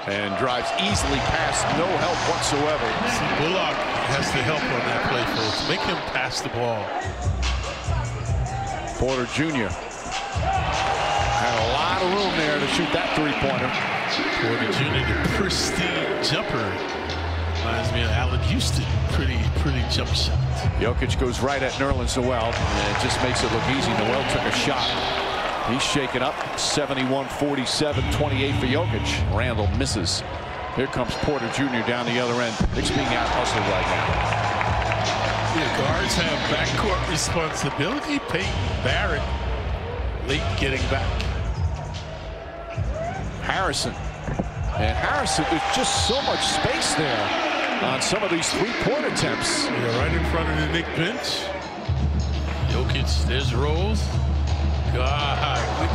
and drives easily past no help whatsoever. See, Bullock has the help on that play, folks. Make him pass the ball. Porter Jr. had a lot of room there to shoot that three-pointer. Porter Jr., the pristine jumper. Reminds me of Allan Houston. Pretty, pretty jump shot. Jokic goes right at Nerlens Noel, and it just makes it look easy. Noel took a shot. He's shaken up 71 47 28 for Jokic. Randle misses. Here comes Porter Jr. down the other end. Knicks being out hustled right now. Yeah, guards have backcourt responsibility. Payton Barrett late getting back. Harrison. And Harrison, there's just so much space there. on some of these three-point attempts. Yeah, right in front of the Knick bench. Jokic, there's Rose. God.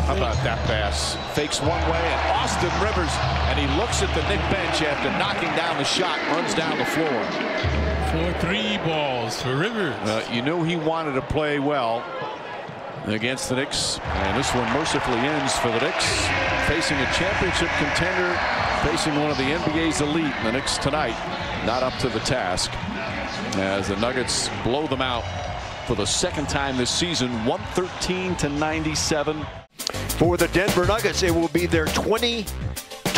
How about that pass? Fakes one way, and Austin Rivers, and he looks at the Knick bench after knocking down the shot, runs down the floor. Four three balls for Rivers. Uh, you knew he wanted to play well against the Knicks, and this one mercifully ends for the Knicks, facing a championship contender, facing one of the NBA's elite. The Knicks tonight not up to the task as the Nuggets blow them out for the second time this season, 113 to 97. For the Denver Nuggets, it will be their 20,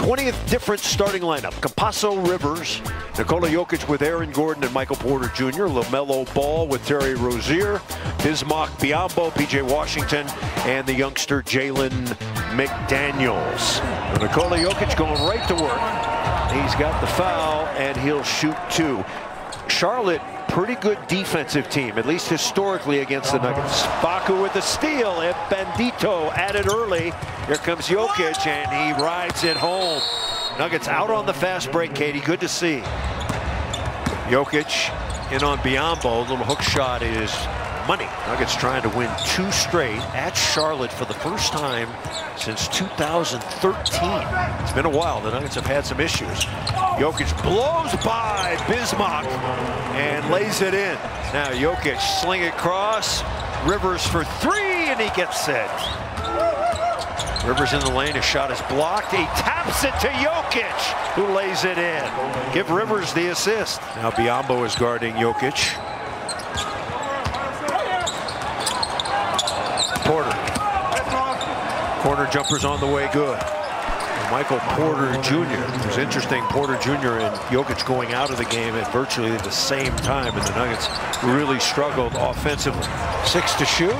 20th different starting lineup. Campazzo Rivers, Nikola Jokic with Aaron Gordon and Michael Porter Jr., LaMelo Ball with Terry Rozier, Bismack Biyombo, PJ Washington, and the youngster Jalen McDaniels. Nikola Jokic going right to work. He's got the foul, and he'll shoot two. Charlotte pretty good defensive team, at least historically against the Nuggets. Baku with the steal, and Bandito added early. Here comes Jokic, and he rides it home. Nuggets out on the fast break, Katie. Good to see. Jokic in on Biyombo. Little hook shot is money. Nuggets trying to win two straight at Charlotte for the first time since 2013. It's been a while. The Nuggets have had some issues. Jokic blows by Bismack and lays it in. Now Jokic sling it across. Rivers for three, and he gets it. Rivers in the lane, his shot is blocked. He taps it to Jokic, who lays it in. Give Rivers the assist. Now Biyombo is guarding Jokic. Porter. Corner jumper's on the way good. Michael Porter Jr. It was interesting, Porter Jr. and Jokic going out of the game at virtually the same time, and the Nuggets really struggled offensively. Six to shoot.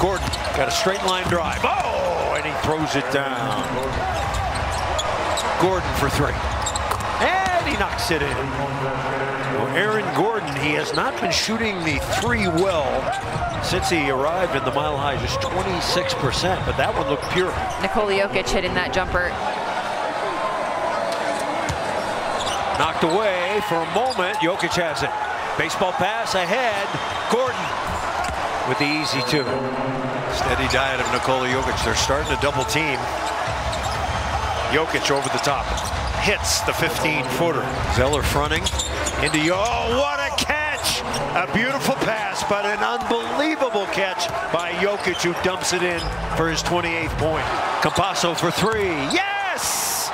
Gordon got a straight line drive. Oh, and he throws it down. Gordon for three. And he knocks it in. Aaron Gordon, he has not been shooting the three well since he arrived in the Mile High, just 26%, but that one looked pure. Nikola Jokic hitting that jumper. Knocked away for a moment. Jokic has it. Baseball pass ahead. Gordon with the easy two. Steady diet of Nikola Jokic. They're starting to double team. Jokic over the top. Hits the 15-footer. Zeller fronting into Yo. Oh, what a beautiful pass, but an unbelievable catch by Jokic, who dumps it in for his 28th point. Campazzo for three. Yes!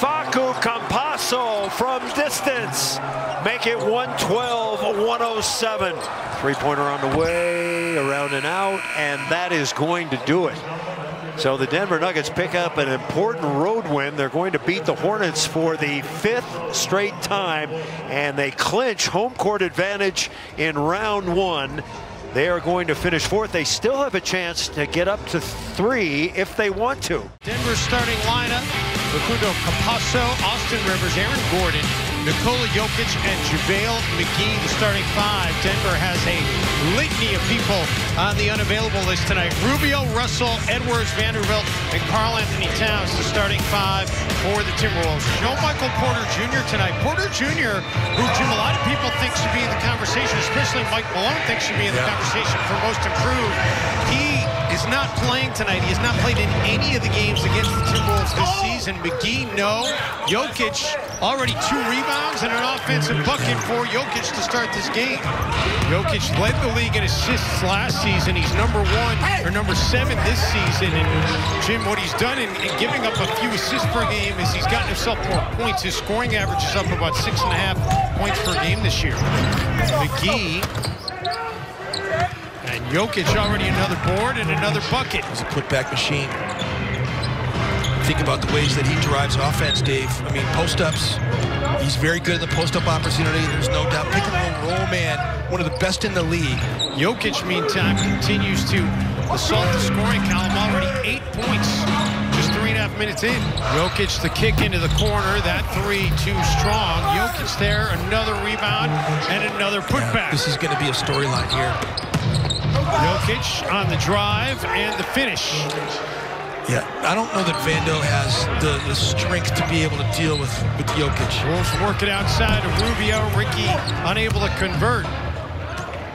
Facu Campazzo from distance. Make it 112-107. Three-pointer on the way, around and out, and that is going to do it. So the Denver Nuggets pick up an important road win. They're going to beat the Hornets for the fifth straight time, and they clinch home court advantage in round one. They are going to finish fourth. They still have a chance to get up to three if they want to. Denver starting lineup. Facundo Campazzo, Austin Rivers, Aaron Gordon, Nikola Jokic, and JaVale McGee, the starting five. Denver has a litany of people on the unavailable list tonight. Rubio, Russell, Edwards, Vanderbilt, and Karl-Anthony Towns, the starting five for the Timberwolves. No Michael Porter Jr. tonight. Porter Jr., who Jim, a lot of people think should be in the conversation, especially Mike Malone thinks should be in the Yeah. conversation for most improved. He is not playing tonight. He has not played in any of the games against the Timberwolves this oh! season. McGee, no. Jokic, already two rebounds and an offensive bucket for Jokic to start this game. Jokic led the league in assists last season. He's number one or number seven this season. And Jim, what he's done in, in giving up a few assists per game is he's gotten himself more points. His scoring average is up about six and a half points per game this year. McGee Jokic already another board and another bucket. He's a putback machine. Think about the ways that he drives offense, Dave. I mean, post-ups. He's very good at the post-up opportunity. There's no doubt. Pick and roll, roll man. One of the best in the league. Jokic, meantime, continues to assault the scoring column. Already eight points, just three and a half minutes in. Jokic, the kick into the corner. That three too strong. Jokic there, another rebound and another putback. This is going to be a storyline here. Jokic on the drive and the finish. Yeah, I don't know that Vando has the, the strength to be able to deal with, with Jokic. Wolves work it outside of Rubio. Ricky unable to convert.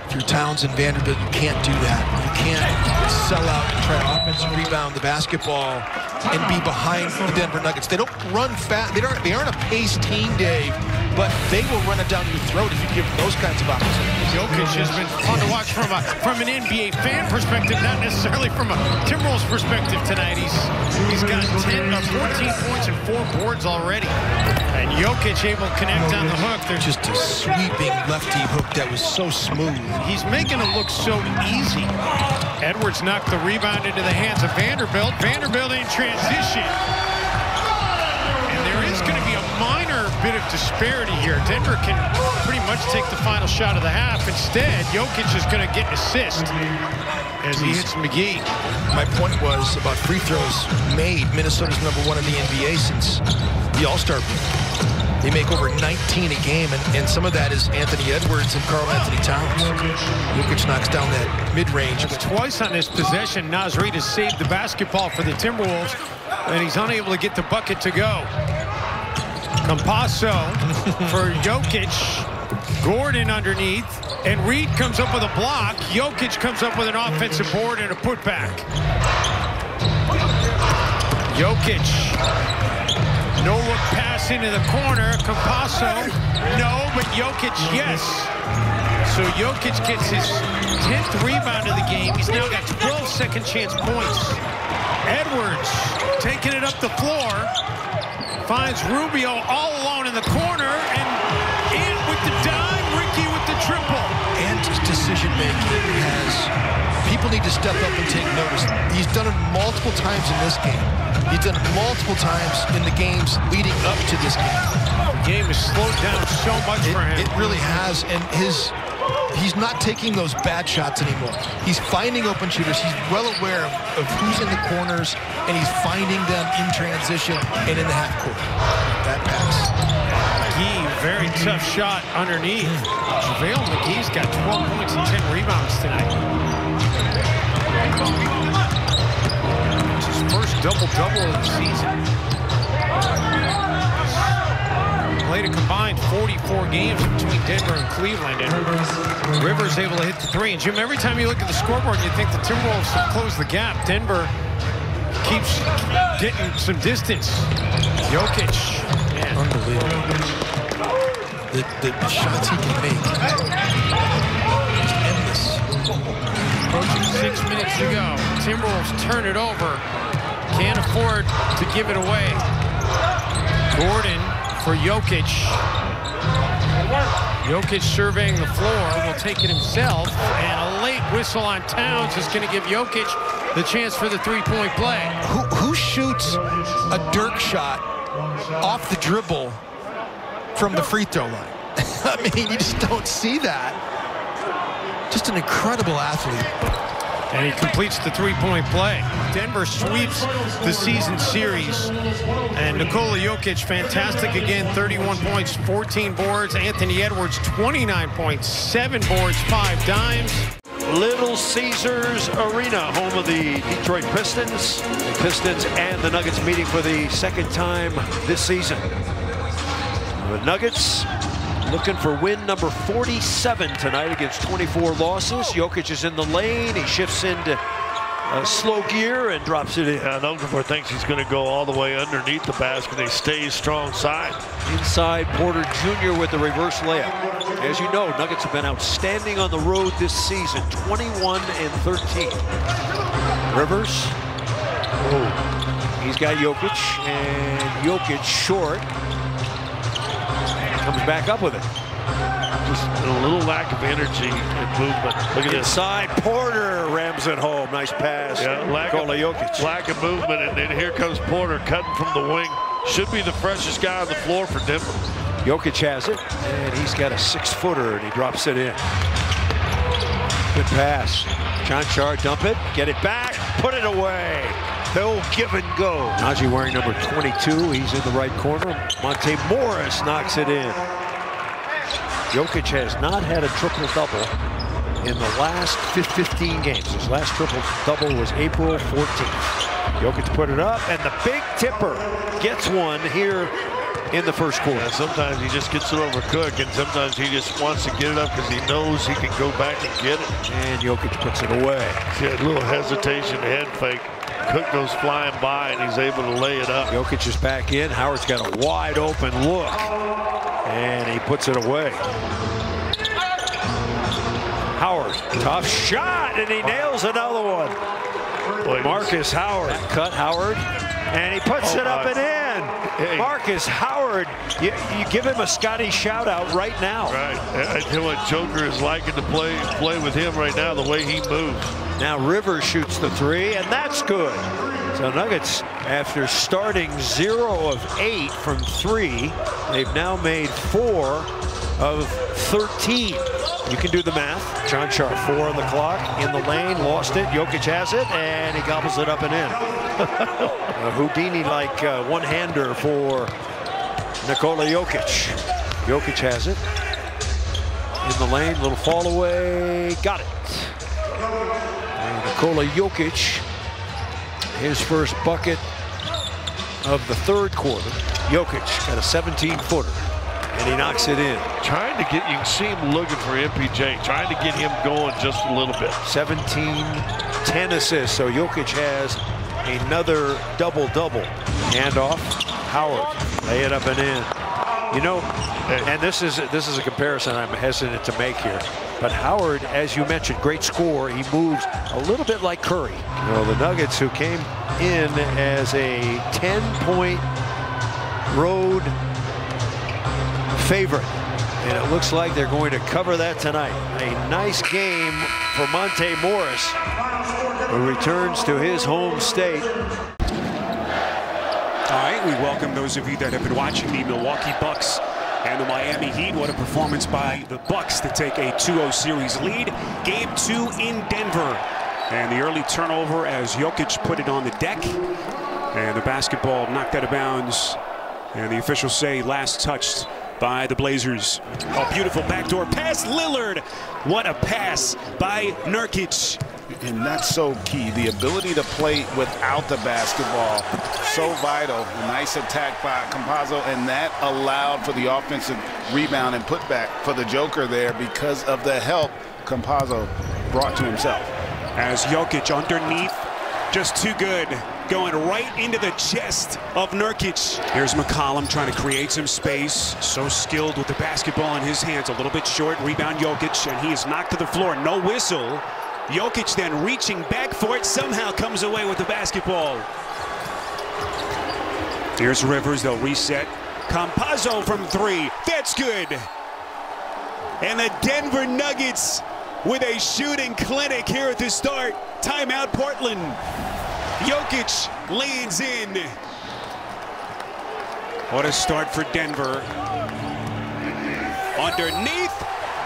If you're Towns and Vanderbilt, you can't do that. You can't sell out and try to offensive rebound the basketball and be behind the Denver Nuggets. They don't run fast. They aren't, they aren't a pace team, Dave, but they will run it down your throat if you give them those kinds of opportunities. Jokic has been fun to watch from a from an NBA fan perspective, not necessarily from a Timberwolves perspective tonight. He's he's got 10, uh, 14 points and four boards already. And Jokic able to connect on the hook. There's just a sweeping lefty hook that was so smooth. He's making it look so easy. Edwards knocked the rebound into the hands of Vanderbilt. Vanderbilt in transition. And there is going to be a minor bit of disparity here. Denver can pretty much take the final shot of the half. Instead, Jokic is going to get an assist as he hits McGee. My point was about free throws made. Minnesota's number one in the NBA since the All-Star. They make over 19 a game, and, and some of that is Anthony Edwards and Karl-Anthony Towns. Jokic knocks down that mid-range. Twice on this possession, Naz Reid has saved the basketball for the Timberwolves, and he's unable to get the bucket to go. Campazzo for Jokic. Gordon underneath, and Reid comes up with a block. Jokic comes up with an offensive board and a putback. Jokic no look pass into the corner. Campazzo, no, but Jokic, yes. So Jokic gets his 10th rebound of the game. He's now got 12 second chance points. Edwards taking it up the floor. Finds Rubio all alone in the corner. And in with the dime, Ricky with the triple. And his decision making has, people need to step up and take notice. He's done it multiple times in this game. He's done it multiple times in the games leading up to this game. The game has slowed down so much it, for him. It really has, and his he's not taking those bad shots anymore. He's finding open shooters. He's well aware of, of who's in the corners, and he's finding them in transition and in the half court. That pass. McGee, very tough shot underneath. Mm. JaVale McGee's got 12 points and 10 rebounds tonight. It's his first double-double of the season. Played a combined 44 games between Denver and Cleveland, and Rivers able to hit the three. And Jim, every time you look at the scoreboard, you think the Timberwolves have closed the gap. Denver keeps getting some distance. Jokic, man. Unbelievable. The, the, the shots he can make. Just endless. Approaching six minutes to go. Timberwolves turn it over. Can't afford to give it away. Gordon for Jokic. Jokic surveying the floor, will take it himself, and a late whistle on Towns is going to give Jokic the chance for the three-point play. Who, who shoots a Dirk shot off the dribble from the free throw line? I mean, you just don't see that. Just an incredible athlete. And he completes the three-point play. Denver sweeps the season series. And Nikola Jokic, fantastic again, 31 points, 14 boards. Anthony Edwards, 29 points, 7 boards, 5 dimes. Little Caesars Arena, home of the Detroit Pistons. The Pistons and the Nuggets meeting for the second time this season. The Nuggets looking for win number 47 tonight against 24 losses. Jokic is in the lane. He shifts into uh, slow gear and drops it in. Yeah, Okafor thinks he's going to go all the way underneath the basket. He stays strong side. Inside Porter Jr. with the reverse layup. As you know, Nuggets have been outstanding on the road this season, 21 and 13. Rivers. Oh, he's got Jokic, and Jokic short. Comes back up with it. Just a little lack of energy and movement. Look at this. Inside, Porter rams it home. Nice pass. Yeah, lack of, Jokic. lack of movement, and then here comes Porter cutting from the wing. Should be the freshest guy on the floor for Denver. Jokic has it, and he's got a six-footer, and he drops it in. Good pass. John Char dump it, get it back, put it away. They'll give and go. Nnaji wearing number 22. He's in the right corner. Monte Morris knocks it in. Jokic has not had a triple-double in the last 15 games. His last triple-double was April 14th. Jokic put it up, and the big tipper gets one here in the first quarter. Yeah, sometimes he just gets it over Cook, and sometimes he just wants to get it up because he knows he can go back and get it. And Jokic puts it away. See a little hesitation, head fake. Cook goes flying by, and he's able to lay it up. Jokic is back in. Howard's got a wide open look, and he puts it away. Howard, tough shot, and he nails another one. Markus Howard cut Howard, and he puts Oh, it up and in. Hey. Markus Howard, you, you give him a Scotty shout out right now. Right. I I tell you what, Joker is liking to play play with him right now, the way he moves. Now Rivers shoots the three, and that's good. So Nuggets, after starting zero of eight from three, they've now made four of 13. You can do the math. John Sharp, four on the clock, in the lane, lost it. Jokic has it, and he gobbles it up and in. Houdini-like uh, one-hander for Nikola Jokic. Jokic has it. In the lane, little fall away, got it. And Nikola Jokic, his first bucket of the third quarter. Jokic got a 17-footer, and he knocks it in. Trying to get, you can see him looking for MPJ, trying to get him going just a little bit. 17, 10 assists. So Jokic has another double-double. Handoff, Howard, lay it up and in. You know, and this is this is a comparison I'm hesitant to make here. But Howard, as you mentioned, great score. He moves a little bit like Curry. You know, the Nuggets who came in as a 10-point road favorite. And it looks like they're going to cover that tonight. A nice game for Monte Morris, who returns to his home state. All right, we welcome those of you that have been watching the Milwaukee Bucks and the Miami Heat. What a performance by the Bucks to take a 2-0 series lead. Game two in Denver. And the early turnover as Jokic put it on the deck. And the basketball knocked out of bounds. And the officials say last touched by the Blazers. A beautiful backdoor pass. Lillard. What a pass by Nurkic. And that's so key. The ability to play without the basketball, so vital. A nice attack by Campazzo, and that allowed for the offensive rebound and putback for the Joker there because of the help Campazzo brought to himself. As Jokic underneath, just too good. Going right into the chest of Nurkic. Here's McCollum trying to create some space. So skilled with the basketball in his hands. A little bit short. Rebound Jokic, and he is knocked to the floor. No whistle. Jokic then reaching back for it. Somehow comes away with the basketball. Here's Rivers. They'll reset. Campazzo from three. That's good. And the Denver Nuggets with a shooting clinic here at the start. Timeout Portland. Jokic leans in. What a start for Denver. Underneath,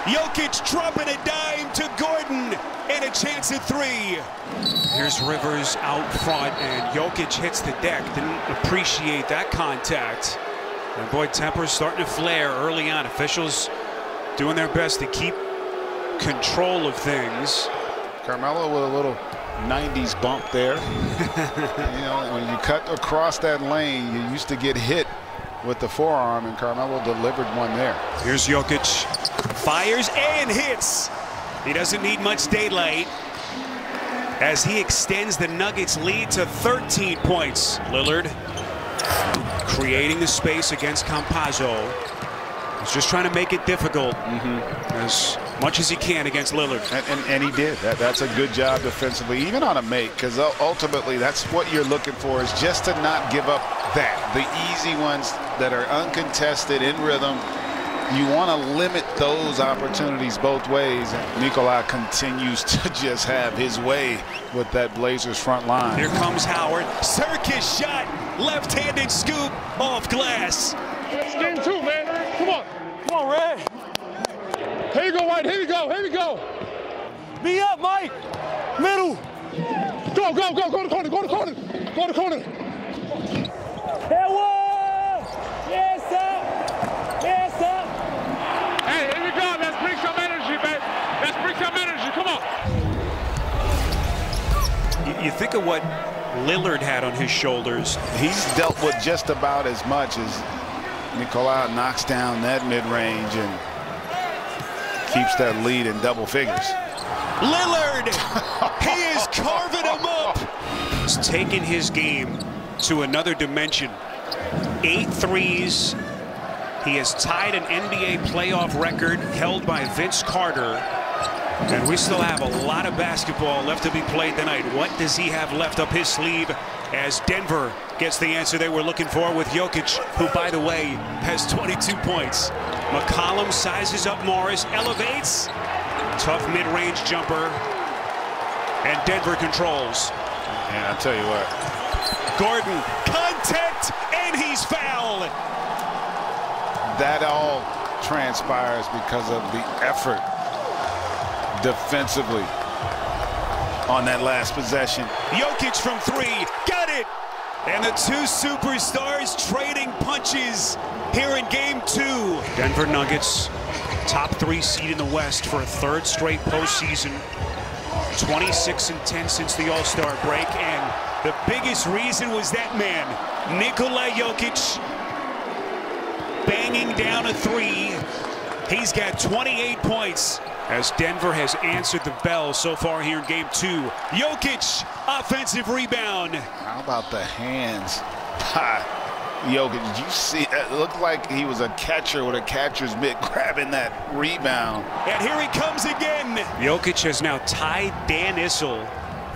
Jokic dropping a dime to Gordon and a chance at three. Here's Rivers out front and Jokic hits the deck. Didn't appreciate that contact. And boy, temper's starting to flare early on. Officials doing their best to keep control of things. Carmelo with a little 90s bump there. you know, when you cut across that lane, you used to get hit with the forearm, and Carmelo delivered one there. Here's Jokic. Fires and hits. He doesn't need much daylight as he extends the Nuggets lead to 13 points. Lillard creating the space against Campazzo. He's just trying to make it difficult mm-hmm. as much as he can against Lillard. And, and, and he did. That, that's a good job defensively, even on a make, because ultimately that's what you're looking for is just to not give up that. The easy ones that are uncontested in rhythm. You want to limit those opportunities both ways. And Nikolai continues to just have his way with that Blazers front line. Here comes Howard. Circus shot. Left-handed scoop off glass. It's game two, man. Come on. Come on, Ray. Here you go, White. Here you go. Here you go. Be up, Mike. Middle. Go, go, go. Go to the corner. Go to the corner. Go to the corner. Yes, sir. Yes, sir. Hey, here we go. Let's bring some energy, man. Let's bring some energy. Come on. You, you think of what Lillard had on his shoulders. He's dealt with just about as much as Nicolau knocks down that mid-range and keeps that lead in double figures. Lillard! he is carving him up! He's taken his game to another dimension. Eight threes. He has tied an NBA playoff record held by Vince Carter. And we still have a lot of basketball left to be played tonight. What does he have left up his sleeve as Denver gets the answer they were looking for with Jokic, who, by the way, has 22 points. McCollum sizes up Morris, elevates. Tough mid-range jumper. And Denver controls. And I'll tell you what. Gordon, contact, and he's fouled. That all transpires because of the effort defensively on that last possession. Jokic from three, got it! And the two superstars trading punches here in game two. Denver Nuggets, top three seed in the West for a third straight postseason. 26 and 10 since the All-Star break. And the biggest reason was that man, Nikola Jokic, banging down a three. He's got 28 points as Denver has answered the bell so far here in game two. Jokic, offensive rebound. How about the hands? Jokic, did you see that? It looked like he was a catcher with a catcher's mitt grabbing that rebound. And here he comes again. Jokic has now tied Dan Issel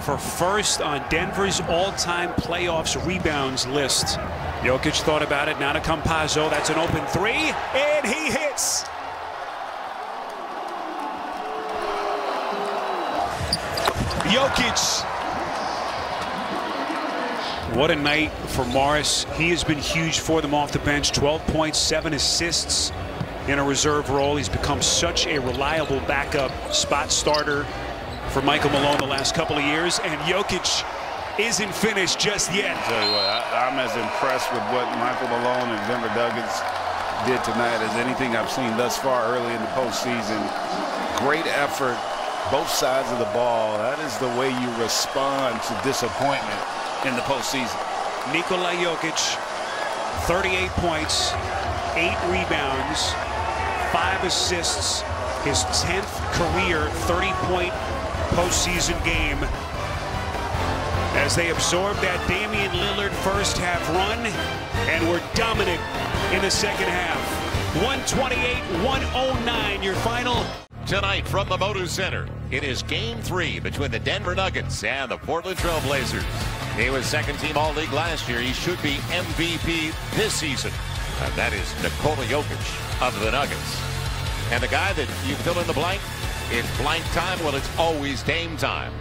for first on Denver's all-time playoffs rebounds list. Jokic thought about it, now to Campazzo. That's an open three, and he hits. Jokic. What a night for Morris. He has been huge for them off the bench. 12 points, seven assists in a reserve role. He's become such a reliable backup spot starter for Michael Malone the last couple of years. And Jokic isn't finished just yet. What, I, am as impressed with what Michael Malone and Denver Nuggets did tonight as anything I've seen thus far early in the postseason. Great effort, both sides of the ball. That is the way you respond to disappointment in the postseason. Nikola Jokic, 38 points, eight rebounds, five assists, his 10th career 30-point postseason game. As they absorb that Damian Lillard first half run and were dominant in the second half. 128-109 your final. Tonight from the Moda Center, it is game three between the Denver Nuggets and the Portland Trail Blazers. He was second team all league last year. He should be MVP this season. And that is Nikola Jokic of the Nuggets. And the guy that you fill in the blank, it's blank time. Well, it's always Dame time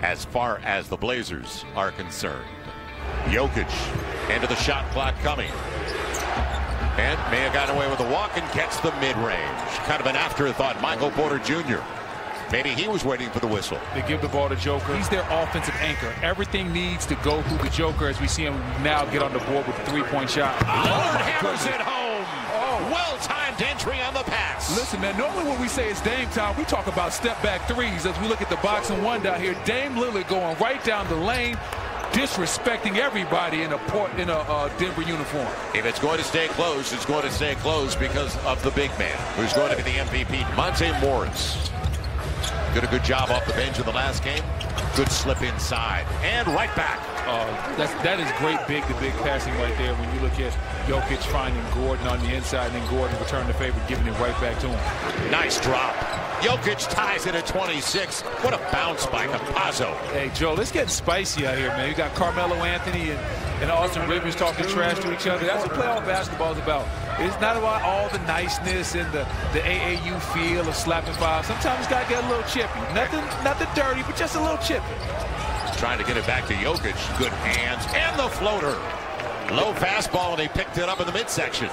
as far as the Blazers are concerned. Jokic into the shot clock coming. And may have gotten away with a walk and gets the mid-range. Kind of an afterthought. Michael Porter Jr. Maybe he was waiting for the whistle. They give the ball to Joker. He's their offensive anchor. Everything needs to go through the Joker as we see him now get on the board with a three-point shot. Oh, hammers it home. Oh. Well-timed entry on the pass. Listen, man, normally when we say it's Dame time, we talk about step-back threes. As we look at the box and one down here, Dame Lillard going right down the lane, disrespecting everybody in a port in a uh, Denver uniform. If it's going to stay close, it's going to stay close because of the big man, who's going to be the MVP, Monte Morris. Did a good job off the bench in the last game. Good slip inside and right back. Uh, that's, that is great big to big passing right there when you look at Jokic finding Gordon on the inside and then Gordon returning the favor, giving it right back to him. Nice drop. Jokic ties it at 26. What a bounce by Campazzo. Hey, Joe, let's get spicy out here, man. You got Carmelo Anthony and, and Austin Rivers talking trash to each other. That's what playoff basketball is about. It's not about all the niceness and the, the AAU feel of slapping five. Sometimes you got to get a little chippy. Nothing, nothing dirty, but just a little chippy. Trying to get it back to Jokic. Good hands. And the floater. Low fastball, and he picked it up in the midsection.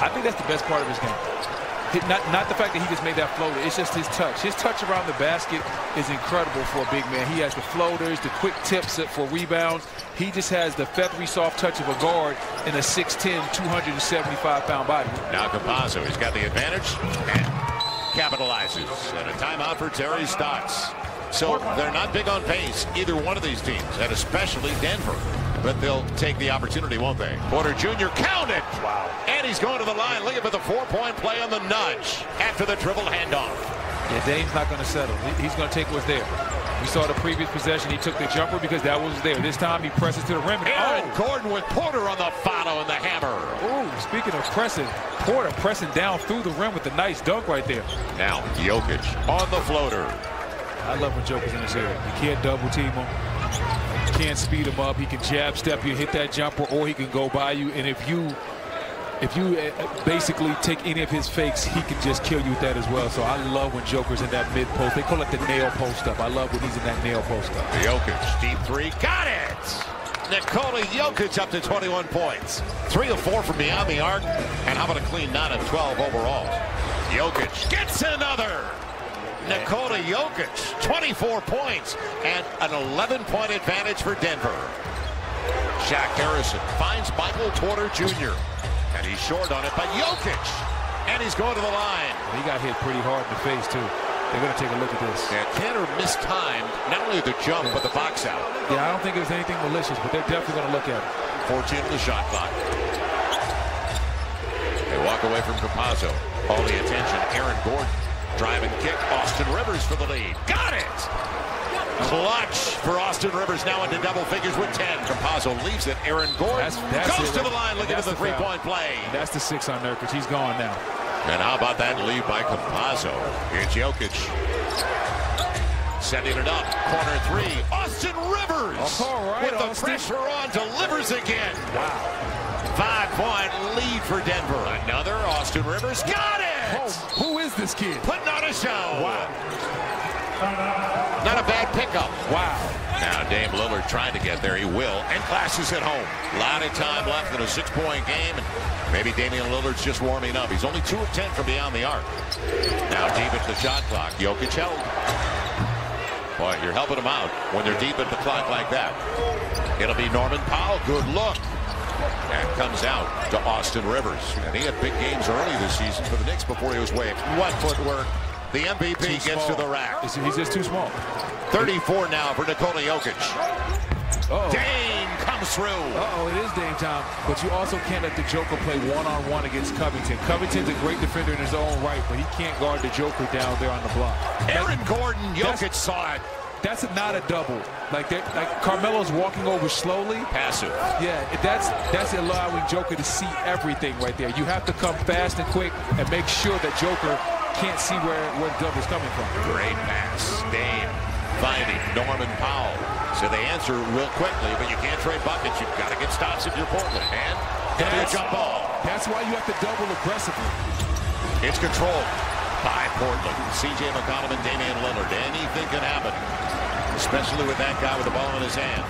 I think that's the best part of his game. Not, not the fact that he just made that floater. It's just his touch. His touch around the basket is incredible for a big man. He has the floaters, the quick tips for rebounds. He just has the feathery, soft touch of a guard in a 6'10", 275-pound body. Now Campazzo, he's got the advantage and capitalizes. And a timeout for Terry Stotts. So they're not big on pace, either one of these teams, and especially Denver. But they'll take the opportunity, won't they? Porter Jr. counted. Wow. And he's going to the line. Looking for the four-point play on the nudge after the dribble handoff. Yeah, Dame's not going to settle. He's going to take what's there. We saw the previous possession. He took the jumper because that was there. This time he presses to the rim. And, Aaron oh. Gordon with Porter on the follow and the hammer. Ooh, speaking of pressing, Porter pressing down through the rim with a nice dunk right there. Now Jokic on the floater. I love when Joker's in this area. You can't double team him. Can't speed him up. He can jab step you, hit that jumper, or he can go by you. And if you if you uh, basically take any of his fakes, he can just kill you with that as well. So I love when Joker's in that mid post. They call it the nail post up. I love when he's in that nail post up. Jokic, deep three, got it! Nikola Jokic up to 21 points. Three of four from beyond the arc. And how about a clean 9 of 12 overall? Jokic gets another. Nikola Jokic, 24 points and an 11-point advantage for Denver. Shaq Harrison finds Michael Porter Jr. And he's short on it by Jokic. And he's going to the line. He got hit pretty hard in the face, too. They're going to take a look at this. Yeah, Kanter mistimed not only the jump, yeah. but the box out. Yeah, I don't think there's anything malicious, but they're definitely going to look at it. 14 of the shot clock. They walk away from Campazzo. All the attention. Aaron Gordon. Drive and kick. Austin Rivers for the lead. Got it! Clutch for Austin Rivers now into double figures with 10. Campazzo leaves it. Aaron Gordon that's, that's goes it. to the line looking at the, the three-point play. That's the six on Nurkic. He's gone now. And how about that lead by Campazzo? Here's Jokic. sending it up. Corner three. Austin Rivers. Oh, all right, with the Austin. pressure on delivers again. Wow. Five-point lead for Denver. Another Austin Rivers. Got it! Oh, who is this kid? Putting on a show. Wow. Not a bad pickup. Wow. Now Dame Lillard trying to get there. He will. And clashes at home. A lot of time left in a six-point game. And maybe Damian Lillard's just warming up. He's only 2 of 10 from beyond the arc. Now deep at the shot clock. Jokic held. Boy, you're helping them out when they're deep at the clock like that. It'll be Norman Powell. Good look. And comes out to Austin Rivers. And he had big games early this season for the Knicks before he was waived. What footwork. The MVP gets to the rack. He's just too small. 34 now for Nikola Jokic. Uh -oh. Dame comes through. Uh-oh, it is Dame time. But you also can't let the Joker play one-on-one -on -one against Covington. Covington's a great defender in his own right, but he can't guard the Joker down there on the block. Aaron Gordon, Jokic saw it. That's not a double. Like like Carmelo's walking over slowly. Passive. Yeah, that's that's allowing Joker to see everything right there. You have to come fast and quick and make sure that Joker can't see where where the double's coming from. Great pass. Dame finding Norman Powell. So they answer real quickly, but you can't trade buckets. You've got to get stops if you're Portland. And a jump ball. That's why you have to double aggressively. It's controlled by Portland. C.J. McCollum and Damian Lillard. Anything can happen especially with that guy with the ball in his hands.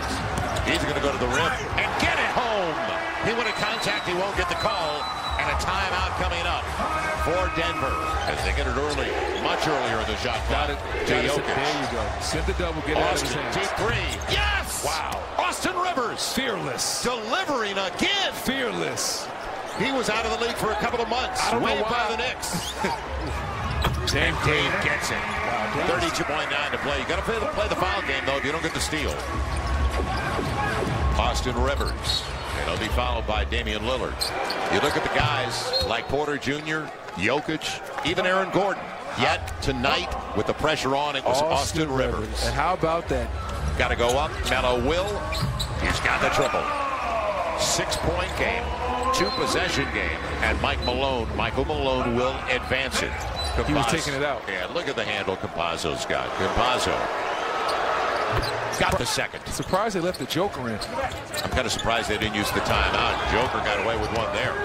He's going to go to the rim and get it home. He went wanted contact. He won't get the call. And a timeout coming up for Denver as they get it early, much earlier in the shot clock. Got it. Got it. There you go. Send the double. Get Austin, out of his hands. Deep three. Yes. Wow. Austin Rivers. Fearless. Delivering again. Fearless. He was out of the league for a couple of months. I don't Way know why. by the Knicks. Dame, Dame gets it. 32.9 to play. You got to play the, play the foul game, though, if you don't get the steal. Austin Rivers. And he'll be followed by Damian Lillard. You look at the guys like Porter Jr., Jokic, even Aaron Gordon. Yet tonight, with the pressure on, it was Austin, Austin Rivers. Rivers. And how about that? Got to go up. Melo will. He's got the triple. Six-point game, two-possession game, and Mike Malone, Michael Malone will advance it. Campazzo. He was taking it out. Yeah, look at the handle Campazzo's got. Campazzo got the second. Surprised they left the Joker in. I'm kind of surprised they didn't use the timeout. Joker got away with one there.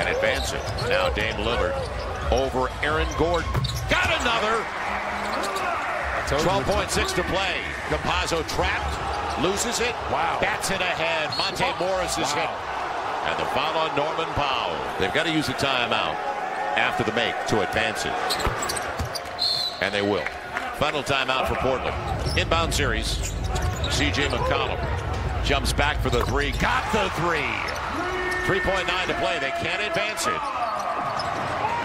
And advancing. Now Dame Lillard over Aaron Gordon. Got another. 12.6 to play. Campazzo trapped. Loses it. Wow. Bats it ahead. Monte Morris is wow. hit. And the foul on Norman Powell. They've got to use a timeout after the make to advance it. And they will. Final timeout for Portland. Inbound series. C.J. McCollum jumps back for the three. Got the three. 3.9 to play. They can't advance it.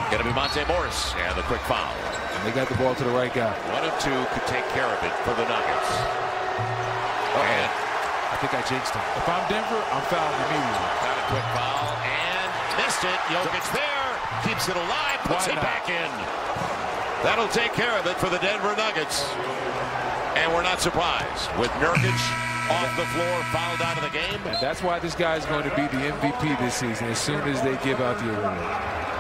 Going to be Monte Morris and the quick foul. And they got the ball to the right guy. One of two could take care of it for the Nuggets. Oh. And I think I jinxed him. If I'm Denver, I'm fouling immediately. Got a quick foul and missed it. Jokic there. Keeps it alive. Puts Why it not? back in. That'll take care of it for the Denver Nuggets. And we're not surprised with Nurkic off the floor, fouled out of the game. And that's why this guy is going to be the MVP this season as soon as they give out the award.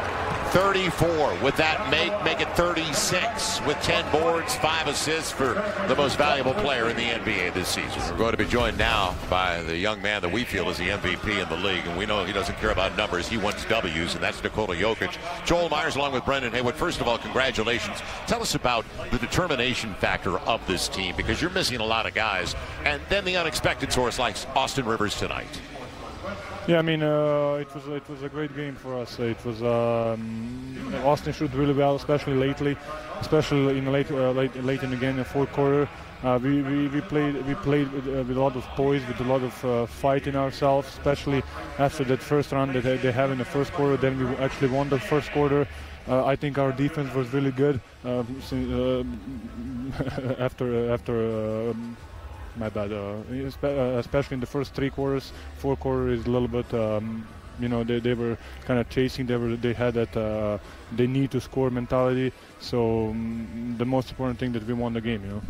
34. With that make, make it 36 with 10 boards, 5 assists for the most valuable player in the NBA this season. We're going to be joined now by the young man that we feel is the MVP in the league, and we know he doesn't care about numbers. He wants W's, and that's Nikola Jokic. Joel Meyers along with Brendan Haywood. First of all, congratulations. Tell us about the determination factor of this team because you're missing a lot of guys, and then the unexpected source like Austin Rivers tonight. Yeah, I mean, uh, it was it was a great game for us. It was um, Austin shot really well, especially lately, especially in late uh, late late in the game, the fourth quarter. Uh, we, we, we played we played with, uh, with a lot of poise, with a lot of uh, fight in ourselves, especially after that first run that they, they have in the first quarter. Then we actually won the first quarter. Uh, I think our defense was really good uh, uh, after after. Uh, my bad. Uh, uh, especially in the first three quarters, four quarter is a little bit. Um, you know, they, they were kind of chasing. They were they had that uh, they need to score mentality. So um, the most important thing that we won the game. You know.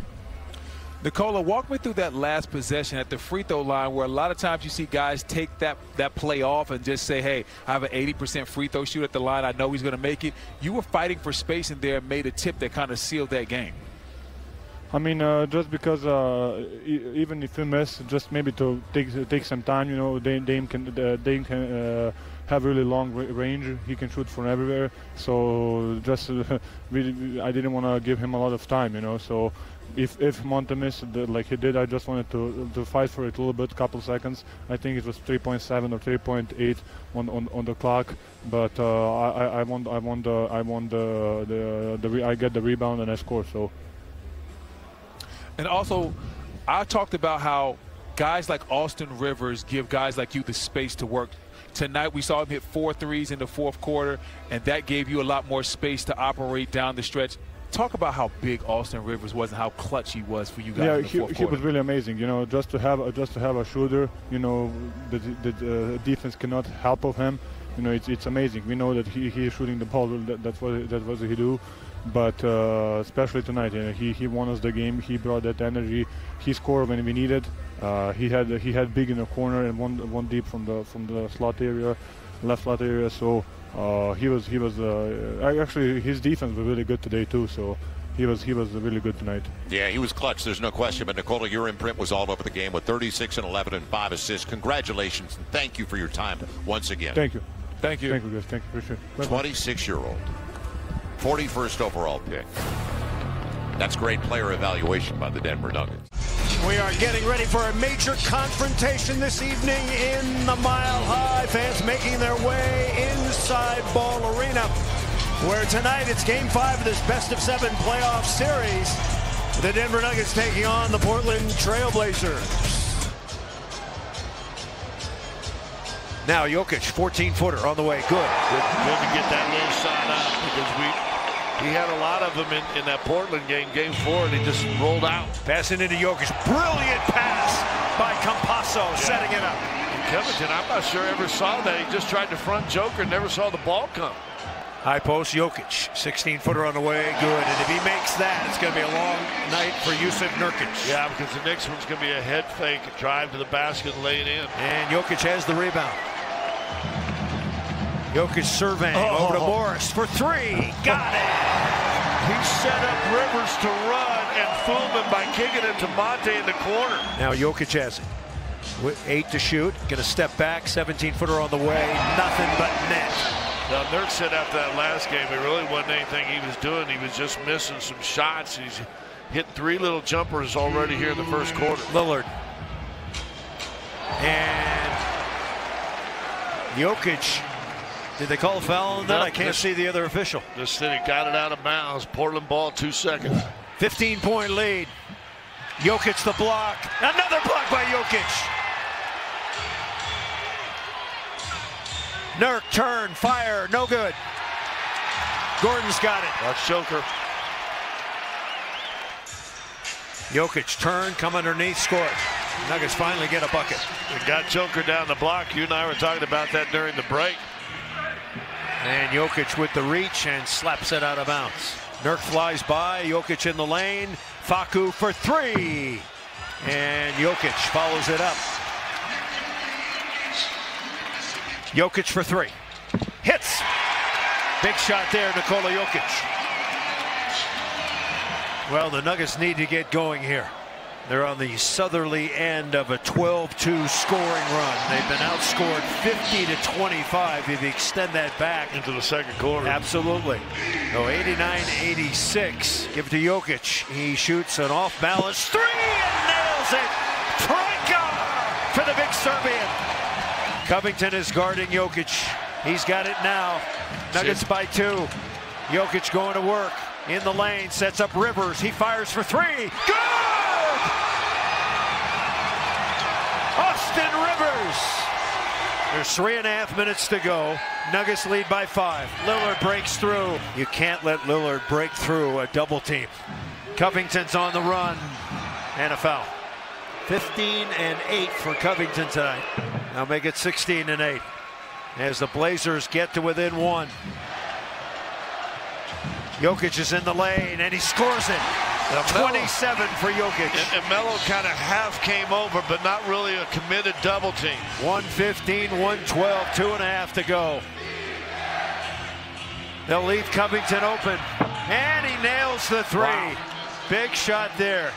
Nikola, walk me through that last possession at the free throw line where a lot of times you see guys take that, that play off and just say, hey, I have an 80% free throw shoot at the line. I know he's going to make it. You were fighting for space in there and made a tip that kind of sealed that game. I mean, uh, just because uh, e- even if you miss, just maybe to take take some time. You know, Dame, Dame can uh, Dame can uh, have really long ra- range. He can shoot from everywhere. So just we, I didn't want to give him a lot of time. You know, so if if Monte missed like he did, I just wanted to to fight for it a little bit, couple seconds. I think it was 3.7 or 3.8 on, on, on the clock, but uh, I I won I won the I won the the, the I get the rebound and I score. So. And also, I talked about how guys like Austin Rivers give guys like you the space to work. Tonight, we saw him hit four threes in the fourth quarter, and that gave you a lot more space to operate down the stretch. Talk about how big Austin Rivers was and how clutch he was for you guys Yeah, in the he, he was really amazing. You know, just to have just to have a shooter. You know, the, the, the uh, defense cannot help of him. You know, it's, it's amazing. We know that he, he is shooting the ball. That, that's what that's what he do. But uh, especially tonight, you know, he he won us the game. He brought that energy. He scored when we needed. Uh, he had he had big in the corner and one one deep from the from the slot area, left slot area. So uh, he was he was uh, actually his defense was really good today too. So he was he was really good tonight. Yeah, he was clutch. There's no question. But Nikola, your imprint was all over the game with 36 and 11 and five assists. Congratulations and thank you for your time once again. Thank you. Thank you. Thank you, guys. Thank you. Appreciate it. Bye-bye. 26 year old, 41st overall pick. That's great player evaluation by the Denver Nuggets. We are getting ready for a major confrontation this evening in the Mile High. Fans making their way inside Ball Arena, where tonight it's game five of this best of seven playoff series. The Denver Nuggets taking on the Portland Trailblazers. Now Jokic, 14-footer on the way. Good. Good, good to get that low shot out because we he had a lot of them in, in that Portland game, game four, and he just rolled out. Passing into Jokic. Brilliant pass by Campazzo, setting it up. And Covington, I'm not sure ever saw that. He just tried to front Joker, never saw the ball come. High post Jokic, 16-footer on the way, good. And if he makes that, it's going to be a long night for Jusuf Nurkic. Yeah, because the next one's going to be a head fake, drive to the basket, and lay it in. And Jokic has the rebound. Jokic surveying Oh. over to oh. Morris for three. Got it. He set up Rivers to run and fool him by kicking it to Monte in the corner. Now Jokic has it. With eight to shoot. Going to step back. 17-footer on the way. Nothing but net. Now, Nurk said after that last game, it really wasn't anything he was doing. He was just missing some shots. He's hit three little jumpers already here in the first quarter. Lillard. And Jokic. Did they call a foul on that? I can't this- see the other official. The city got it out of bounds. Portland ball, two seconds. 15 point lead. Jokic the block. Another block by Jokic. Nurk turn, fire, no good. Gordon's got it. Watch Joker. Jokic turn, come underneath, score. Nuggets finally get a bucket. It got Joker down the block. You and I were talking about that during the break. And Jokic with the reach and slaps it out of bounds. Nurk flies by, Jokic in the lane. Facu for three. And Jokic follows it up. Jokic for three. Hits. Big shot there, Nikola Jokic. Well, the Nuggets need to get going here. They're on the southerly end of a 12-2 scoring run. They've been outscored 50 to 25 if you extend that back into the second quarter. Absolutely. So 89-86. Give it to Jokic. He shoots an off-balance three and nails it. Troika for the big Serbian. Covington is guarding Jokic. He's got it now. Nuggets by two. Jokic going to work in the lane, sets up Rivers. He fires for three. Good! Austin Rivers. There's three and a half minutes to go. Nuggets lead by five. Lillard breaks through. You can't let Lillard break through a double team. Covington's on the run and a foul. 15 and 8 for Covington tonight. Now make it 16 and 8 as the Blazers get to within one. Jokic is in the lane and he scores it. 27 for Jokic. And, and Melo kind of half came over, but not really a committed double team. 115, 112, two and a half to go. They'll leave Covington open. And he nails the three. Wow. Big shot there.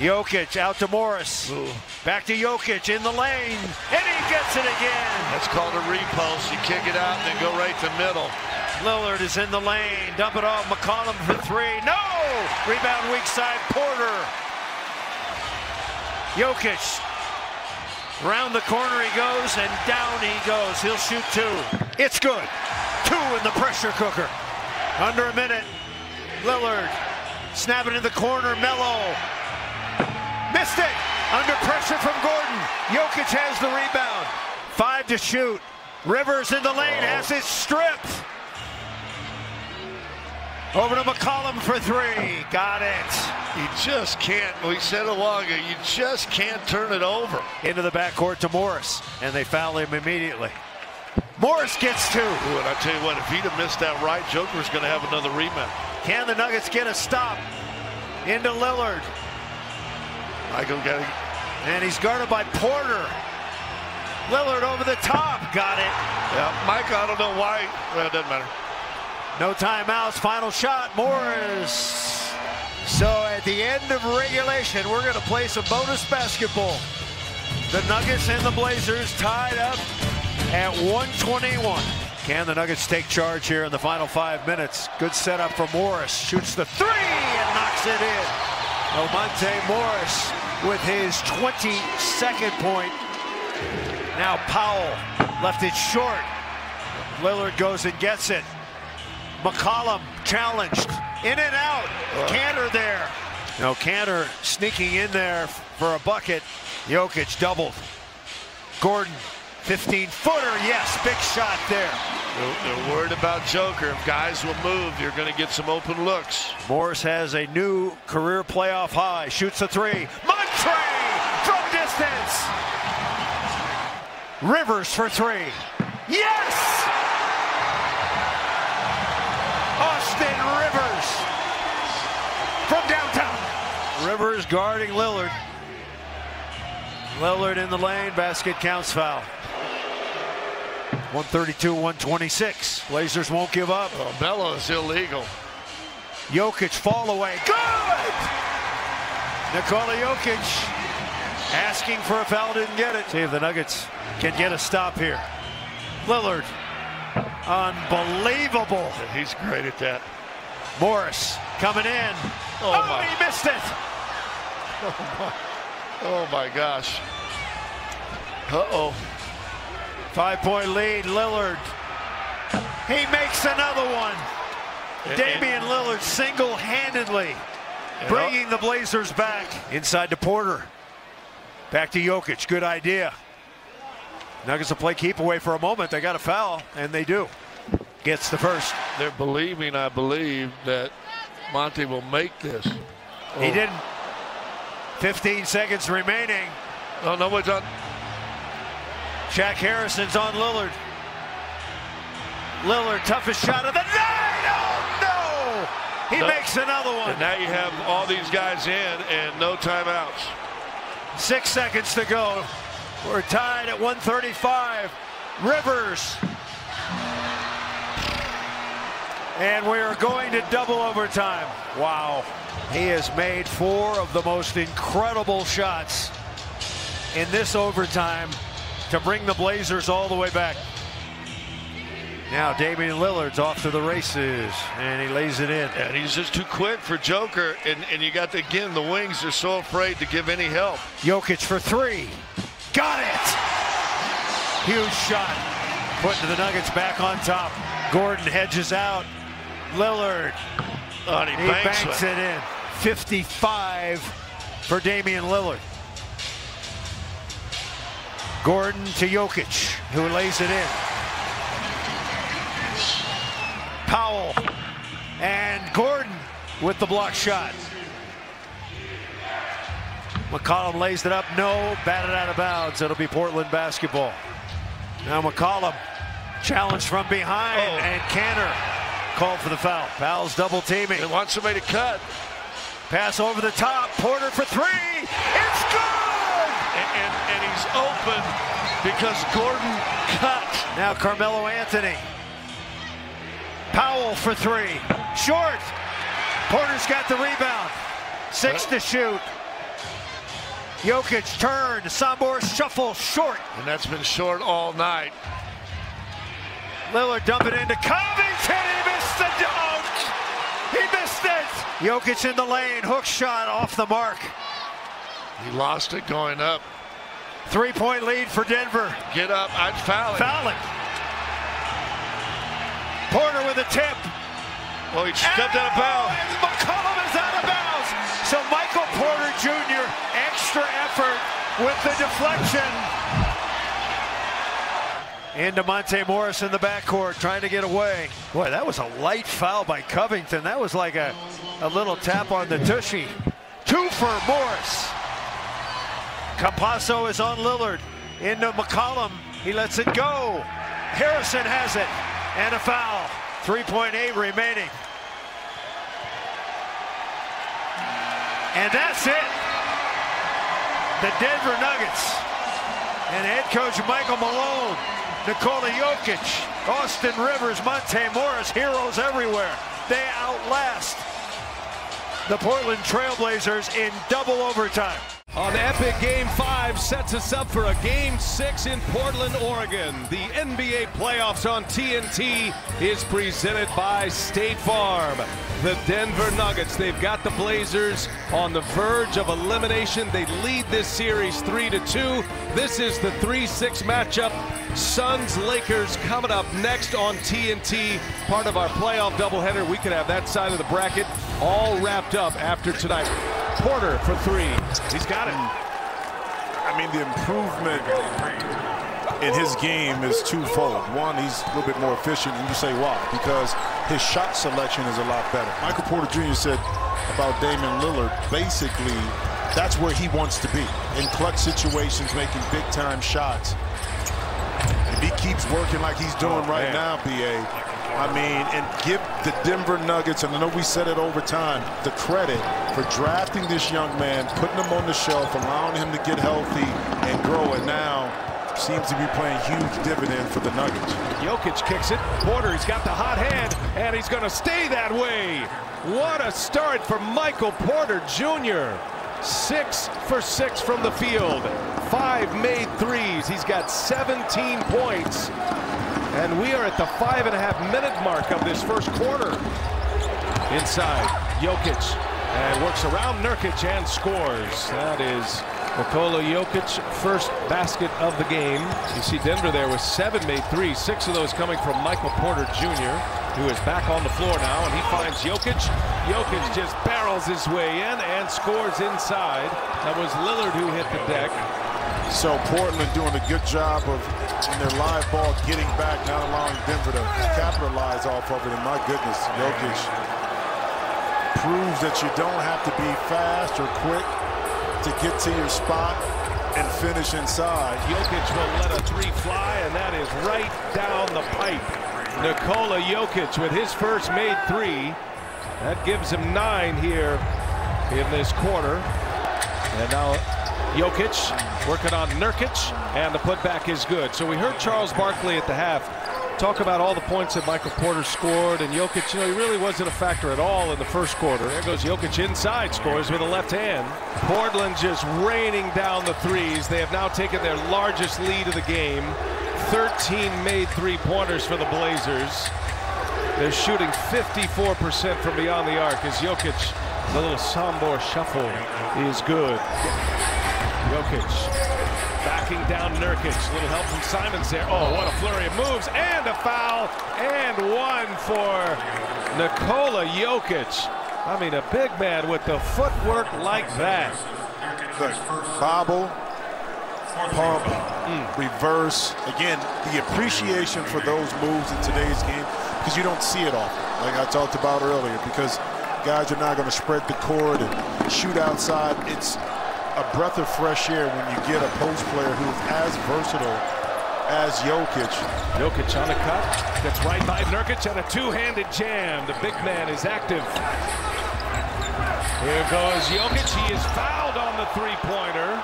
Jokic out to Morris. Ooh. Back to Jokic in the lane. And he gets it again. That's called a repulse. You kick it out and then go right to middle. Lillard is in the lane. Dump it off. McCollum for three. No! Rebound weak side. Porter. Jokic. Round the corner he goes and down he goes. He'll shoot two. It's good. Two in the pressure cooker. Under a minute. Lillard. Snap it in the corner. Melo. Missed it. Under pressure from Gordon. Jokic has the rebound. Five to shoot. Rivers in the lane has it stripped. Over to McCollum for three. Got it. You just can't. We said it long ago. You just can't turn it over. Into the backcourt to Morris, and they foul him immediately. Morris gets two. Ooh, and I tell you what, if he'd have missed that right, Joker's going to have another rebound. Can the Nuggets get a stop? Into Lillard. Michael it. And he's guarded by Porter. Lillard over the top. Got it. Yeah, Mike, I don't know why. Well, it doesn't matter. No timeouts. Final shot. Morris. So at the end of regulation, we're going to play some bonus basketball. The Nuggets and the Blazers tied up at 121. Can the Nuggets take charge here in the final five minutes? Good setup for Morris. Shoots the three and knocks it in. Monte Morris with his 22nd point. Now Powell left it short. Lillard goes and gets it. McCollum challenged. In and out. Kanter there. Now Kanter sneaking in there for a bucket. Jokic doubled. Gordon, 15-footer. Yes, big shot there. They're worried about Joker. If guys will move, you're going to get some open looks. Morris has a new career playoff high. Shoots a three. Montre from distance. Rivers for three. Yes! Austin Rivers from downtown. Rivers guarding Lillard. Lillard in the lane, basket counts foul. 132, 126. Blazers won't give up. Oh, Melo is illegal. Jokic fall away. Good! Nikola Jokic asking for a foul, didn't get it. See if the Nuggets can get a stop here. Lillard Unbelievable. He's great at that. Morris coming in. Oh, oh my. he missed it. Oh my, oh my gosh. Uh-oh. Five-point lead, Lillard. He makes another one. And, Damian and, Lillard single-handedly bringing the Blazers back. Inside to Porter. Back to Jokic. Good idea. Nuggets will play keep away for a moment. They got a foul, and they do. Gets the first. They're believing, I believe, that Monte will make this. Oh. He didn't. 15 seconds remaining. Oh, no, one's on. Jack Harrison's on Lillard. Lillard, toughest shot of the night. Oh, no! He No. makes another one. And now you have all these guys in and no timeouts. Six seconds to go. We're tied at 135. Rivers. And we are going to double overtime. Wow. He has made four of the most incredible shots in this overtime to bring the Blazers all the way back. Now Damian Lillard's off to the races, and he lays it in. And he's just too quick for Joker. And, and you got, again, the wings are so afraid to give any help. Jokic for three. Got it! Huge shot. Putting the Nuggets back on top. Gordon hedges out. Lillard. Oh, and he banks banks it in. 55 for Damian Lillard. Gordon to Jokic, who lays it in. Powell and Gordon with the block shot. McCollum lays it up. No, batted out of bounds. It'll be Portland basketball. Now McCollum challenged from behind, oh. and Kanter called for the foul. Powell's double teaming. They want somebody to cut. Pass over the top. Porter for three. It's good! And, and, he's open because Gordon cut. Now Carmelo Anthony. Powell for three. Short. Porter's got the rebound. Six to shoot. Jokic turn. Sombor shuffle short. And that's been short all night. Lillard dump it into Covington. He missed the dunk. He missed it. Jokic in the lane. Hook shot off the mark. He lost it going up. Three point lead for Denver. Get up. I'd foul it. Foul it. Porter with a tip. Oh, he stepped out of bounds. McCollum is out of bounds. So Michael Porter Jr. extra effort with the deflection. Into Monte Morris in the backcourt trying to get away. Boy, that was a light foul by Covington. That was like a, a little tap on the tushy. Two for Morris. Campazzo is on Lillard. Into McCollum. He lets it go. Harrison has it. And a foul. 3.8 remaining. And that's it. The Denver Nuggets and head coach Michael Malone, Nikola Jokic, Austin Rivers, Monte Morris, heroes everywhere. They outlast the Portland Trailblazers in double overtime. On Epic Game 5 sets us up for a Game 6 in Portland, Oregon. The NBA playoffs on TNT is presented by State Farm. The Denver Nuggets, they've got the Blazers on the verge of elimination. They lead this series 3 to 2. This is the 3-6 matchup. Suns Lakers coming up next on TNT. Part of our playoff doubleheader. We could have that side of the bracket all wrapped up after tonight. Porter for three. He's got it. I mean, the improvement in his game is twofold. One, he's a little bit more efficient, and you say why? Because his shot selection is a lot better. Michael Porter Jr. said about Damian Lillard, basically, that's where he wants to be. In clutch situations, making big-time shots. If he keeps working like he's doing oh, right now, B.A., I mean, and give the Denver Nuggets, and I know we said it over time, the credit for drafting this young man, putting him on the shelf, allowing him to get healthy and grow, and now seems to be playing huge dividend for the Nuggets. Jokic kicks it. Porter, he's got the hot hand, and he's going to stay that way. What a start for Michael Porter Jr. Six for six from the field. Five made threes. He's got 17 points. And we are at the five and a half minute mark of this first quarter. Inside, Jokic. And works around Nurkic and scores. That is Nikola Jokic, first basket of the game. You see Denver there with seven made threes, six of those coming from Michael Porter Jr., who is back on the floor now, and he finds Jokic. Jokic just barrels his way in and scores inside. That was Lillard who hit the deck. So Portland doing a good job of, in their live ball, getting back, not allowing Denver to capitalize off of it. And my goodness, Jokic proves that you don't have to be fast or quick. to get to your spot and finish inside. Jokic will let a three fly, and that is right down the pipe. Nikola Jokic with his first made three. That gives him nine here in this quarter. And now Jokic working on Nurkic, and the putback is good. So we heard Charles Barkley at the half talk about all the points that Michael Porter scored, and Jokic, you know, he really wasn't a factor at all in the first quarter. There goes Jokic inside, scores with a left hand. Portland just raining down the threes. They have now taken their largest lead of the game. 13 made three-pointers for the Blazers. They're shooting 54% from beyond the arc as Jokic, the little Sombor shuffle is good. Jokic backing down Nurkic. Little help from Simons there. Oh, what a flurry of moves. And a foul. And one for Nikola Jokic. I mean, a big man with the footwork like that. Bobble, pump, mm. reverse. Again, the appreciation for those moves in today's game because you don't see it often, like I talked about earlier, because guys are not going to spread the court and shoot outside. It's a breath of fresh air when you get a post player who is as versatile as Jokic. Jokic on the cut, gets right by Nurkic and a two-handed jam. The big man is active. Here goes Jokic. He is fouled on the three-pointer.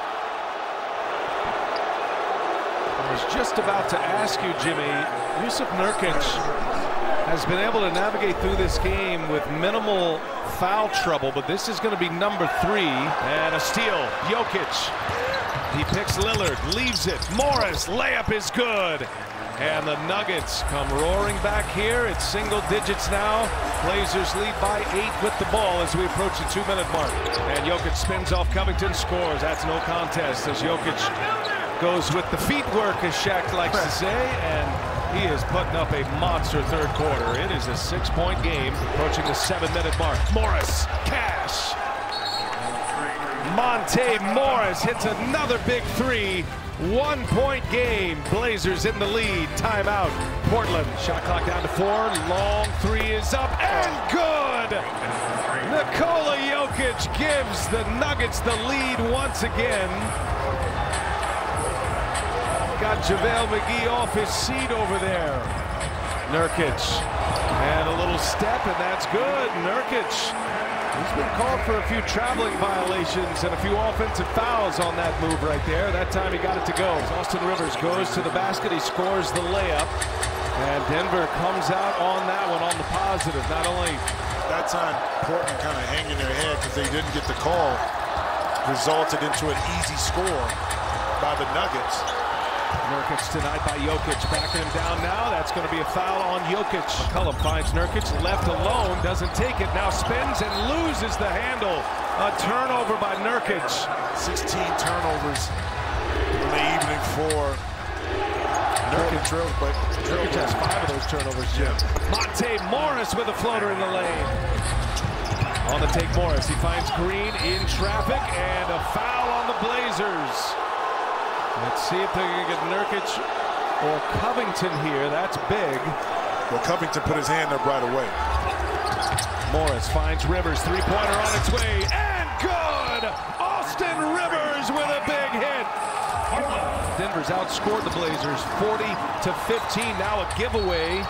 I was just about to ask you, Jimmy, Jusuf Nurkic has been able to navigate through this game with minimal foul trouble, but this is going to be number three. And a steal. Jokic. He picks Lillard, leaves it. Morris, layup is good. And the Nuggets come roaring back here. It's single digits now. Blazers lead by eight with the ball as we approach the two-minute mark. And Jokic spins off Covington, scores. That's no contest as Jokic goes with the feet work, as Shaq likes to say. And he is putting up a monster third quarter. It is a six-point game approaching the seven-minute mark. Morris, cash. Monte Morris hits another big three. One-point game. Blazers in the lead. Timeout. Portland. Shot clock down to four. Long three is up and good. Nikola Jokic gives the Nuggets the lead once again got JaVale McGee off his seat over there. Nurkic. And a little step, and that's good. Nurkic. He's been called for a few traveling violations and a few offensive fouls on that move right there. That time he got it to go. Austin Rivers goes to the basket. He scores the layup. And Denver comes out on that one on the positive. Not only that time, Portland kind of hanging their head because they didn't get the call, resulted into an easy score by the Nuggets. Nurkic denied by Jokic. Backing him down now. That's going to be a foul on Jokic. McCollum finds Nurkic. Left alone. Doesn't take it. Now spins and loses the handle. A turnover by Nurkic. 16 turnovers in the evening for Nurkic. But Nurkic has five of those turnovers, Jim. Monte Morris with a floater in the lane. On the take Morris. He finds Green in traffic and a foul on the Blazers. Let's see if they're going to get Nurkic or Covington here. That's big. Well, Covington put his hand up right away. Morris finds Rivers. Three-pointer on its way. And good! Austin Rivers with a big hit. Denver's outscored the Blazers 40 to 15. Now a giveaway.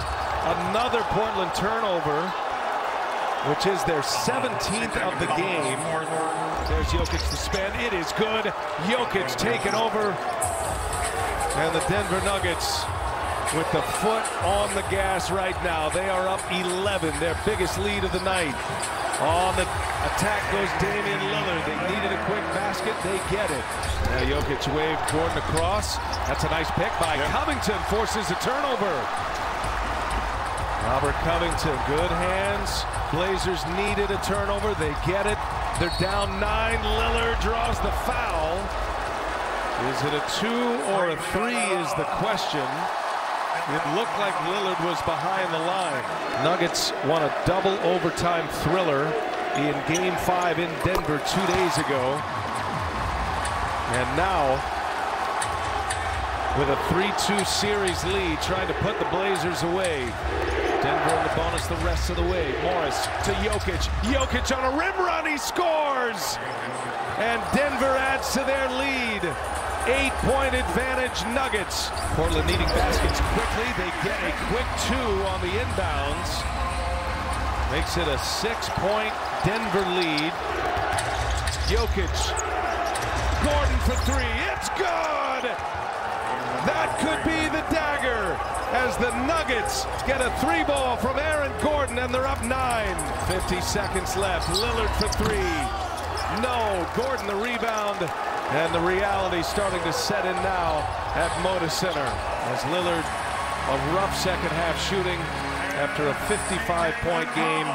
Another Portland turnover, which is their 17th of the game. There's Jokic to spin. It is good. Jokic taking over. And the Denver Nuggets with the foot on the gas right now. They are up 11, their biggest lead of the night. On the attack goes Damian Lillard. They needed a quick basket. They get it. Now Jokic waved Gordon across. That's a nice pick by yep. Covington. Forces a turnover. Robert Covington, good hands. Blazers needed a turnover. They get it. They're down nine. Lillard draws the foul. Is it a two or a three is the question. It looked like Lillard was behind the line. Nuggets won a double overtime thriller in game five in Denver two days ago. And now, with a 3-2 series lead, trying to put the Blazers away. Denver in the bonus the rest of the way. Morris to Jokic. Jokic on a rim run. He scores. And Denver adds to their lead. Eight-point advantage Nuggets. Portland needing baskets quickly. They get a quick two on the inbounds. Makes it a six-point Denver lead. Jokic. Gordon for three. It's good. That could be the dagger as the Nuggets get a three ball from Aaron Gordon and they're up nine. 50 seconds left. Lillard for three. No. Gordon the rebound. And the reality starting to set in now at Moda Center as Lillard a rough second half shooting after a 55-point game.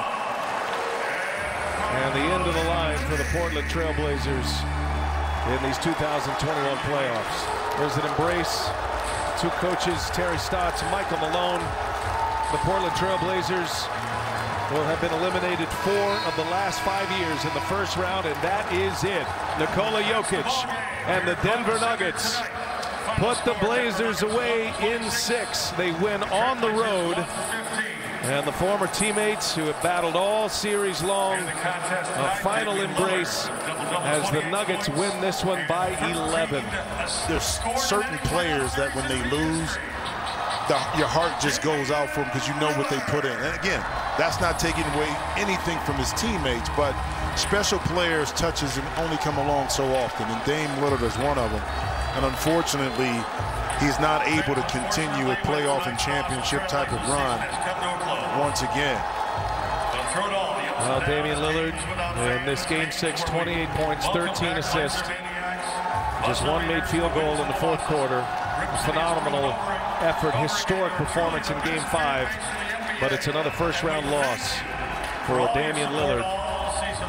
And the end of the line for the Portland Trailblazers in these 2021 playoffs. There's an embrace. Two coaches, Terry Stotts, Michael Malone. The Portland Trailblazers will have been eliminated four of the last five years in the first round, and that is it. Nikola Jokic and the Denver Nuggets put the Blazers away in six. They win on the road. And the former teammates who have battled all series long, a final embrace as the Nuggets win this one by 11. There's certain players that when they lose, the, your heart just goes out for them because you know what they put in. And again, that's not taking away anything from his teammates, but special players touches and only come along so often, and Dame Lillard is one of them. And unfortunately, he's not able to continue a playoff and championship type of run once again. Well, Damian Lillard in this game six, 28 points, 13 assists. Just one made field goal in the fourth quarter. Phenomenal effort, historic performance in game five. But it's another first round loss for Damian Lillard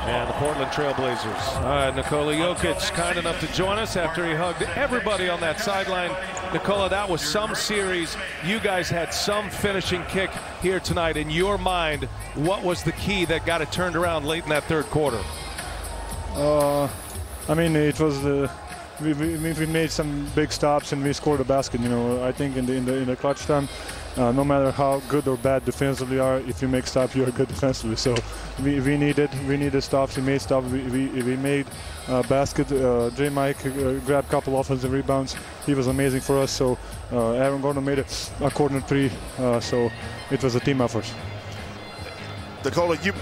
and the Portland Trailblazers. All right, Nikola Jokic kind enough to join us after he hugged everybody on that sideline. Nikola, that was some series. You guys had some finishing kick here tonight. In your mind, what was the key that got it turned around late in that third quarter? Uh, I mean, it was the we, we, we made some big stops and we scored a basket. You know, I think in the in the in the clutch time, uh, no matter how good or bad defensively are, if you make stops, you're good defensively. So we, we needed we needed stops. We made stops. We, we, we made uh, basket. Uh, J. Mike uh, grabbed a couple offensive rebounds. He was amazing for us. So uh, Aaron Gordon made a, a corner three. Uh, so it was a team effort. Nikola, you,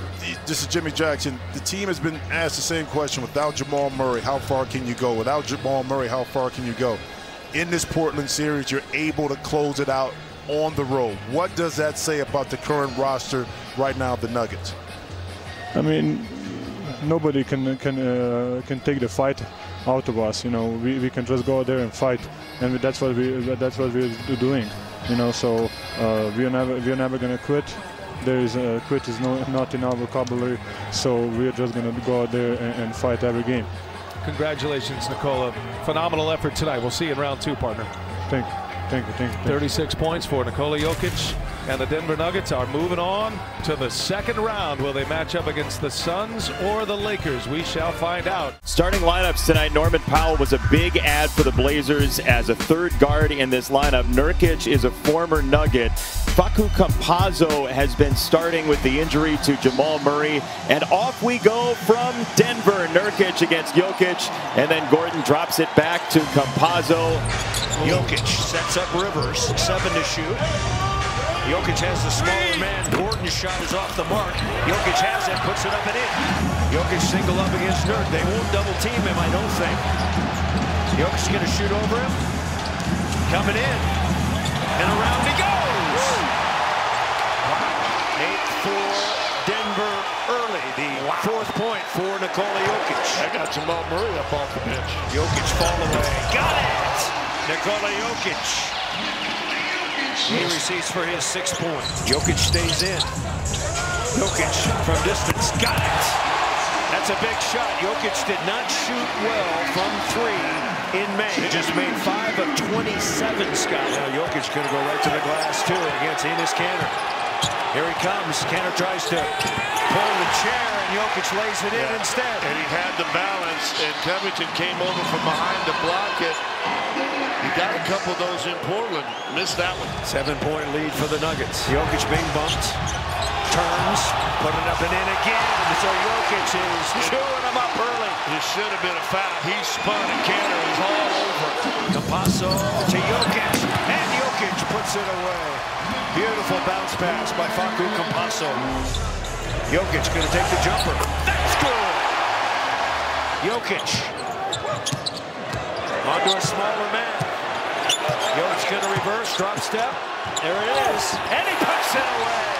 this is Jimmy Jackson. The team has been asked the same question. Without Jamal Murray, how far can you go? Without Jamal Murray, how far can you go? In this Portland series, you're able to close it out on the road. What does that say about the current roster right now of the Nuggets? I mean, nobody can can uh, can take the fight out of us. You know, we, we can just go out there and fight, and that's what we that's what we're doing. You know, so uh, we're never we're never gonna quit. There is uh, quit is no, not in our vocabulary, so we're just gonna go out there and, and fight every game. Congratulations, Nikola. Phenomenal effort tonight. We'll see you in round two, partner. Thank you. Thank you, thank 36 points for Nikola Jokic. And the Denver Nuggets are moving on to the second round. Will they match up against the Suns or the Lakers? We shall find out. Starting lineups tonight, Norman Powell was a big ad for the Blazers as a third guard in this lineup. Nurkic is a former Nugget. Facu Campazzo has been starting with the injury to Jamal Murray. And off we go from Denver. Nurkic against Jokic. And then Gordon drops it back to Campazzo. Jokic sets up Rivers, seven to shoot. Jokic has the smaller man. Gordon's shot is off the mark. Jokic has it, puts it up and in. Jokic single up against Nurk. They won't double team him, I don't think. Jokic's going to shoot over him. Coming in. And around he goes. Eight for Denver early. The fourth point for Nikola Jokic. I got Jamal Murray up off the bench. Jokic fall away. Got it! Nikola Jokic. He receives for his sixth point. Jokic stays in. Jokic from distance. Got it! That's a big shot. Jokic did not shoot well from three in May. He just made five of 27, Scott. Now Jokic going to go right to the glass, too, against Enes Kanter. Here he comes. Kanter tries to pull the chair, and Jokic lays it in Yeah. instead. And he had the balance, and Covington came over from behind to block it. He got a couple of those in Portland. Missed that one. Seven-point lead for the Nuggets. Jokic being bumped. Turns. Put it up and in again. So Jokic is chewing him up early. It should have been a foul. He spun, and Kanter is all over. Campazzo to Jokic. And Jokic puts it away. Beautiful bounce pass by Facu Campazzo. Jokic going to take the jumper. That's good. Jokic. Onto a smaller man. Jokic going to reverse, drop step. There it is. And he puts it away.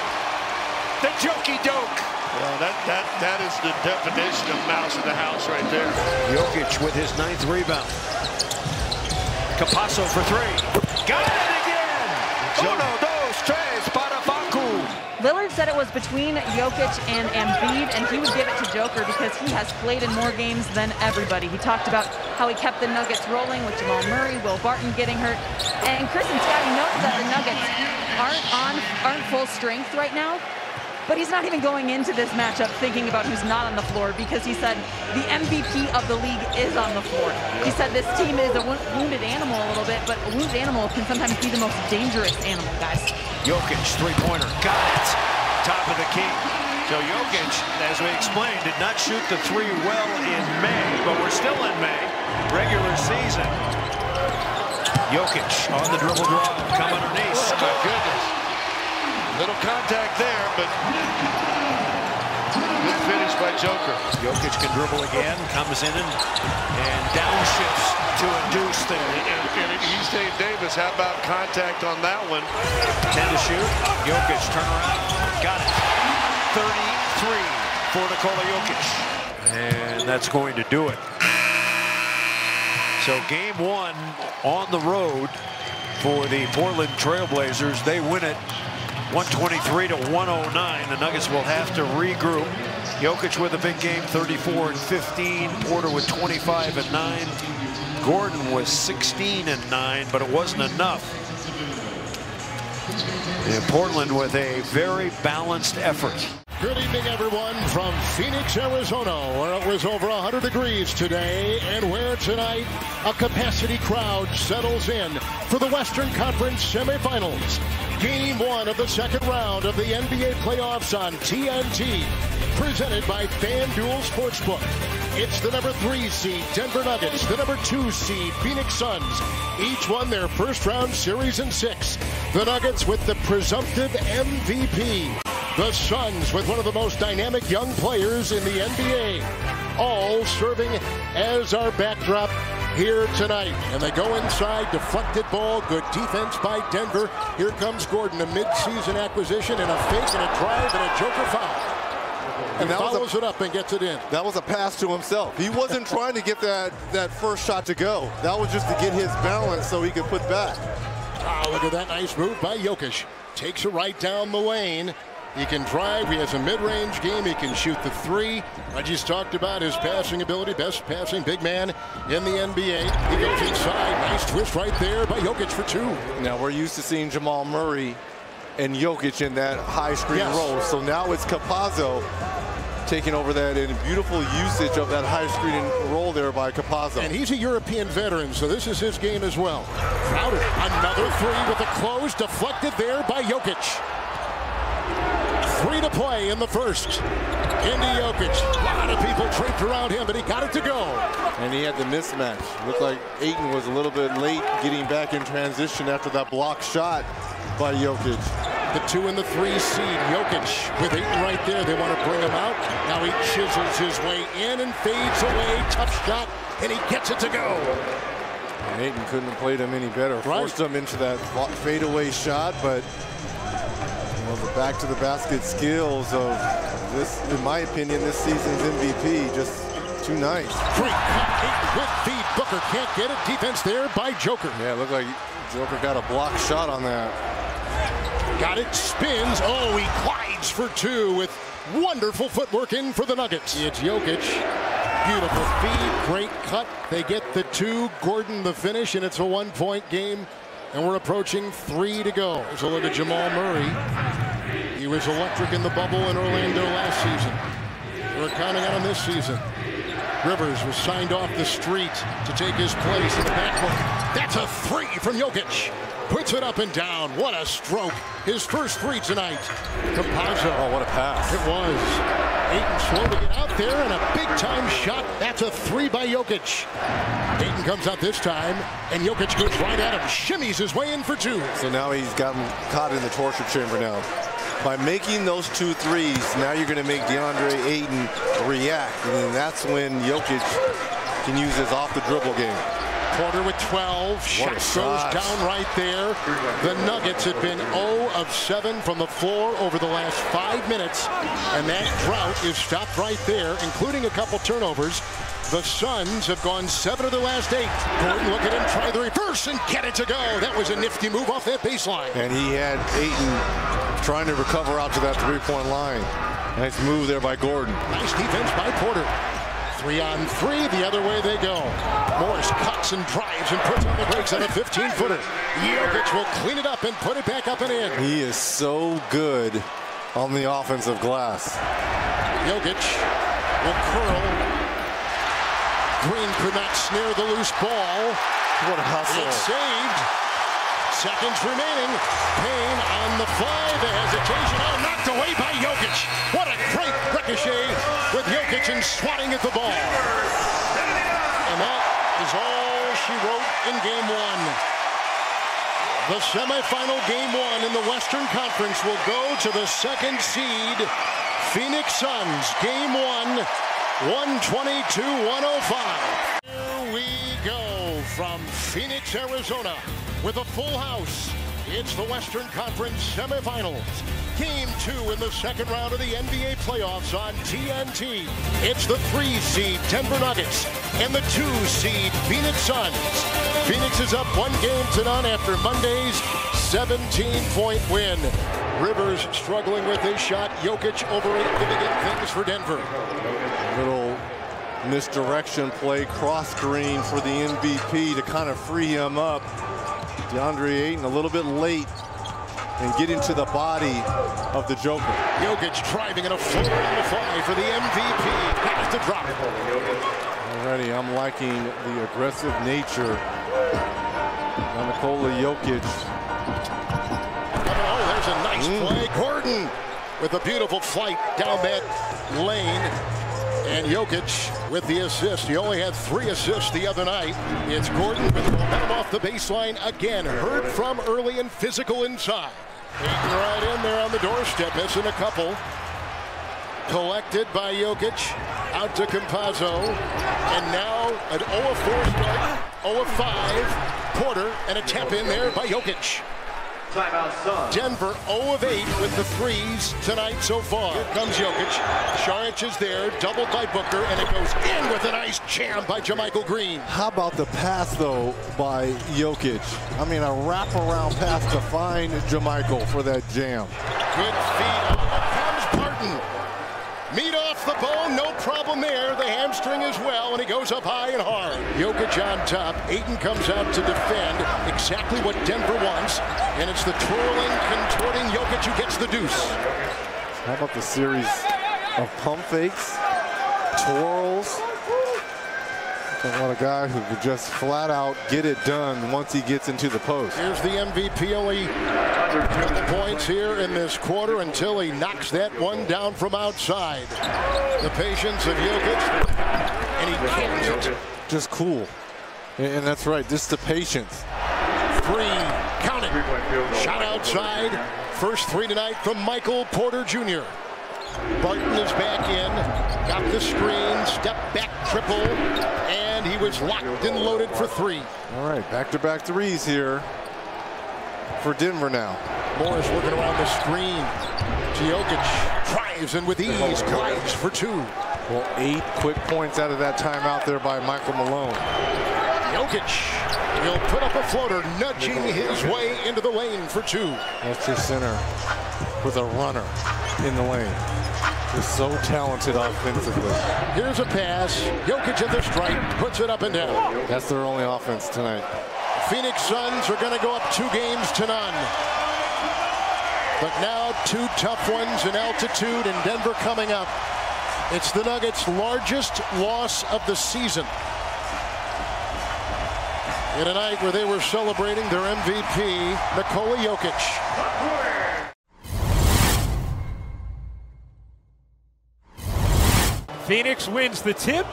The jokey doke. Well, that, that, that is the definition of mouse in the house right there. Jokic with his ninth rebound. Campazzo for three. Got it again. Uno, dos, tres para Facu. Lillard said it was between Jokic and Embiid, and he would give it to Joker because he has played in more games than everybody. He talked about how he kept the Nuggets rolling with Jamal Murray, Will Barton getting hurt, and Chris and Scotty knows that the Nuggets aren't on aren't full strength right now. But he's not even going into this matchup thinking about who's not on the floor because he said the MVP of the league is on the floor. He said this team is a wounded animal a little bit, but a wounded animal can sometimes be the most dangerous animal, guys. Jokic, three-pointer, got it. Top of the key. So Jokic, as we explained, did not shoot the three well in May, but we're still in May, regular season. Jokic on the dribble drive, come underneath. My goodness. Little contact there, but good finish by Joker. Jokic can dribble again, comes in and, and downshifts to a deuce there. And, and he's saying Davis, how about contact on that one? 10 to shoot. Jokic, turn around. Got it. 33 for Nikola Jokic. And that's going to do it. So game one on the road for the Portland Trailblazers. They win it 123 to 109. The Nuggets will have to regroup. Jokic with a big game, 34 and 15. Porter with 25 and 9. Gordon was 16 and 9, but it wasn't enough. And Portland with a very balanced effort. Good evening, everyone, from Phoenix, Arizona, where it was over 100 degrees today, and where tonight a capacity crowd settles in for the Western Conference semifinals. Game one of the second round of the NBA playoffs on TNT, presented by FanDuel Sportsbook. It's the number three seed Denver Nuggets, the number two seed Phoenix Suns. Each won their first round series in six. The Nuggets with the presumptive MVP. The Suns with one of the most dynamic young players in the NBA. All serving as our backdrop here tonight. And they go inside, deflected ball, good defense by Denver. Here comes Gordon, a midseason acquisition and a fake and a drive and a joker foul. And that was a- follows it up and gets it in. That was a pass to himself. He wasn't trying to get that, that first shot to go. That was just to get his balance so he could put back. Ah, look at that nice move by Jokic. Takes it right down the lane. He can drive. He has a mid-range game. He can shoot the three. I just talked about his passing ability. Best passing big man in the NBA. He goes inside. Nice twist right there by Jokic for two. Now, we're used to seeing Jamal Murray and Jokic in that high screen Yes. role. So now it's Campazzo taking over that and beautiful usage of that high screen role there by Campazzo. And he's a European veteran, so this is his game as well. Crowder, another three with a close, deflected there by Jokic. Three to play in the first. Into Jokic. A lot of people draped around him, but he got it to go. And he had the mismatch. Looked like Ayton was a little bit late getting back in transition after that block shot by Jokic. The two and the three seed, Jokic with Ayton right there. They want to bring him out. Now he chisels his way in and fades away. Tough shot, and he gets it to go. And Ayton couldn't have played him any better. Forced him into that fadeaway shot, but know, the back to the basket skills of this, in my opinion, this season's MVP, just too nice. Great cut, eight quick feed. Booker can't get it. Defense there by Joker. Yeah, it looked like Joker got a block shot on that. Got it, spins. Oh, he glides for two with wonderful footwork in for the Nuggets. It's Jokic. Beautiful feed, great cut. They get the two. Gordon the finish, and it's a one-point game And we're approaching three to go. So look at Jamal Murray. He was electric in the bubble in Orlando last season. We're counting on him this season. Rivers was signed off the street to take his place in the backcourt. That's a three from Jokic. Puts it up and down. What a stroke. His first three tonight. Campazzo. Oh, what a pass. It was. Ayton slow to get out there and a big time shot. That's a three by Jokic. Ayton comes out this time and Jokic goes right at him. Shimmies his way in for two. So now he's gotten caught in the torture chamber now. By making those two threes, now you're going to make DeAndre Ayton react. And that's when Jokic can use his off the dribble game. Porter with 12. Shot goes down right there. The Nuggets had been 0 of 7 from the floor over the last five minutes. And that drought is stopped right there, including a couple turnovers. The Suns have gone seven of their last eight. Gordon, look at him try the reverse and get it to go. That was a nifty move off that baseline. And he had Ayton trying to recover out to that three-point line. Nice move there by Gordon. Nice defense by Porter. Three on three, the other way they go. Morris cuts and drives and puts on the brakes on a 15-footer. Jokic will clean it up and put it back up and in. He is so good on the offensive glass. Jokic will curl. Green could not snare the loose ball. What a hustle. It's saved. Seconds remaining. Payne on the fly. The hesitation. Oh, knocked away by Jokic. What a great ricochet with Jokic and swatting at the ball. And that is all she wrote in game one. The semifinal game one in the Western Conference will go to the second seed, Phoenix Suns. Game one, 122-105. Here we go from Phoenix, Arizona, with a full house. It's the Western Conference semifinals. Game two in the second round of the NBA playoffs on TNT. It's the three seed Denver Nuggets and the two seed Phoenix Suns. Phoenix is up one game to none after Monday's 17-point win. Rivers struggling with his shot. Jokic over it, giving things for Denver. Little misdirection play, cross screen for the MVP to kind of free him up. DeAndre Ayton a little bit late and get into the body of the Joker. Jokic driving in a floater on the fly for the MVP. Has to drop it. Already, I'm liking the aggressive nature of Nikola Jokic. Oh, there's a nice mm. play. Gordon with a beautiful flight down that lane. And Jokic with the assist. He only had three assists the other night. It's Gordon with momentum off the baseline again. Heard from early and physical inside. Right in there on the doorstep, missing a couple. Collected by Jokic. Out to Campazzo. And now an 0 of 4 start. 0 of 5. Porter and a tap in there by Jokic. Denver 0 of 8 with the threes tonight so far. Here comes Jokic. Saric is there, doubled by Booker, and it goes in with a nice jam by JaMychal Green. How about the pass, though, by Jokic? I mean, a wraparound pass to find JaMychal for that jam. Good feed. Up comes Barton. Meat no problem there. The hamstring as well, and he goes up high and hard. Jokic on top. Ayton comes out to defend exactly what Denver wants, and it's the twirling, contorting Jokic who gets the deuce. How about the series of pump fakes, twirls? I want a guy who could just flat out get it done once he gets into the post. Here's the MVP, only couple points here in this quarter until he knocks that one down from outside. The patience of Jokic, and he cans it. Just cool. And and that's right, just the patience. Three, count it. Shot outside. First three tonight from Michael Porter Jr. Barton is back in, got the screen, step back triple, and he was locked and loaded for three. All right, back-to-back threes here for Denver now. Morris working around the screen. Jokic drives and with ease oh, glides for two. Well, eight quick points out of that timeout there by Michael Malone. Jokic will put up a floater, nudging his way into the lane for two. That's your center with a runner in the lane. He's so talented offensively. Here's a pass. Jokic at the stripe, puts it up and down. That's their only offense tonight. Phoenix Suns are going to go up two games to none. But now two tough ones in altitude and Denver coming up. It's the Nuggets' largest loss of the season. In a night where they were celebrating their MVP, Nikola Jokic. Phoenix wins the tip.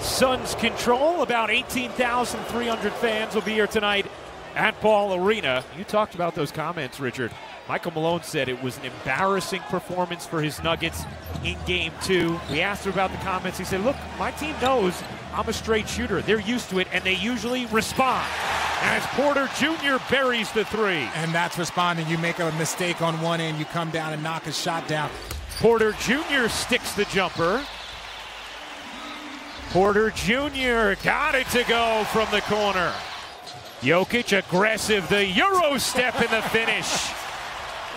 Suns control. About 18,300 fans will be here tonight at Ball Arena. You talked about those comments, Richard. Michael Malone said it was an embarrassing performance for his Nuggets in game two. We asked him about the comments. He said, Look, my team knows I'm a straight shooter. They're used to it, and they usually respond. As Porter Jr. buries the three. And that's responding. You make a mistake on one end, you come down and knock a shot down. Porter Jr. sticks the jumper. Porter Jr. got it to go from the corner. Jokic aggressive, the Euro step in the finish.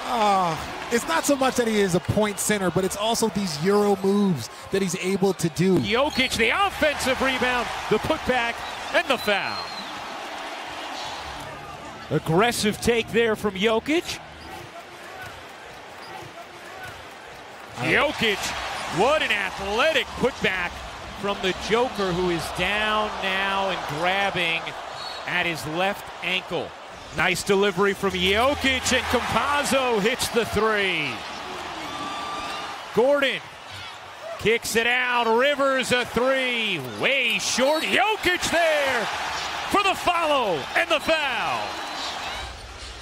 Oh, it's not so much that he is a point center, but it's also these Euro moves that he's able to do. Jokic, the offensive rebound, the putback, and the foul. Aggressive take there from Jokic. Jokic, what an athletic putback from the Joker, who is down now and grabbing at his left ankle. Nice delivery from Jokic, and Campazzo hits the three. Gordon kicks it out. Rivers a three. Way short. Jokic there for the follow and the foul.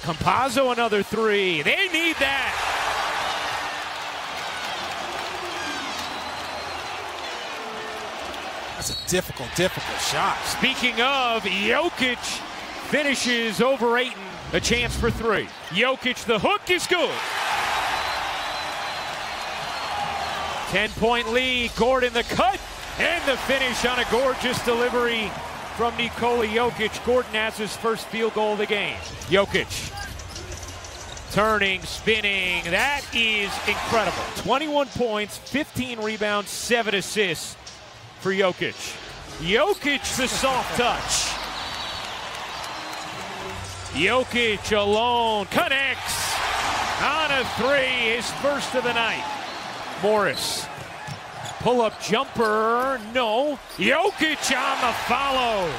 Campazzo another three. They need that. That's a difficult, difficult shot. Speaking of, Jokic finishes over Ayton. A chance for three. Jokic, the hook is good. 10 point lead. Gordon, the cut, and the finish on a gorgeous delivery from Nikola Jokic. Gordon has his first field goal of the game. Jokic turning, spinning. That is incredible. 21 points, 15 rebounds, 7 assists for Jokic. Jokic, the soft touch. Jokic alone connects on a three, his first of the night. Morris, pull up jumper, no. Jokic on the follow.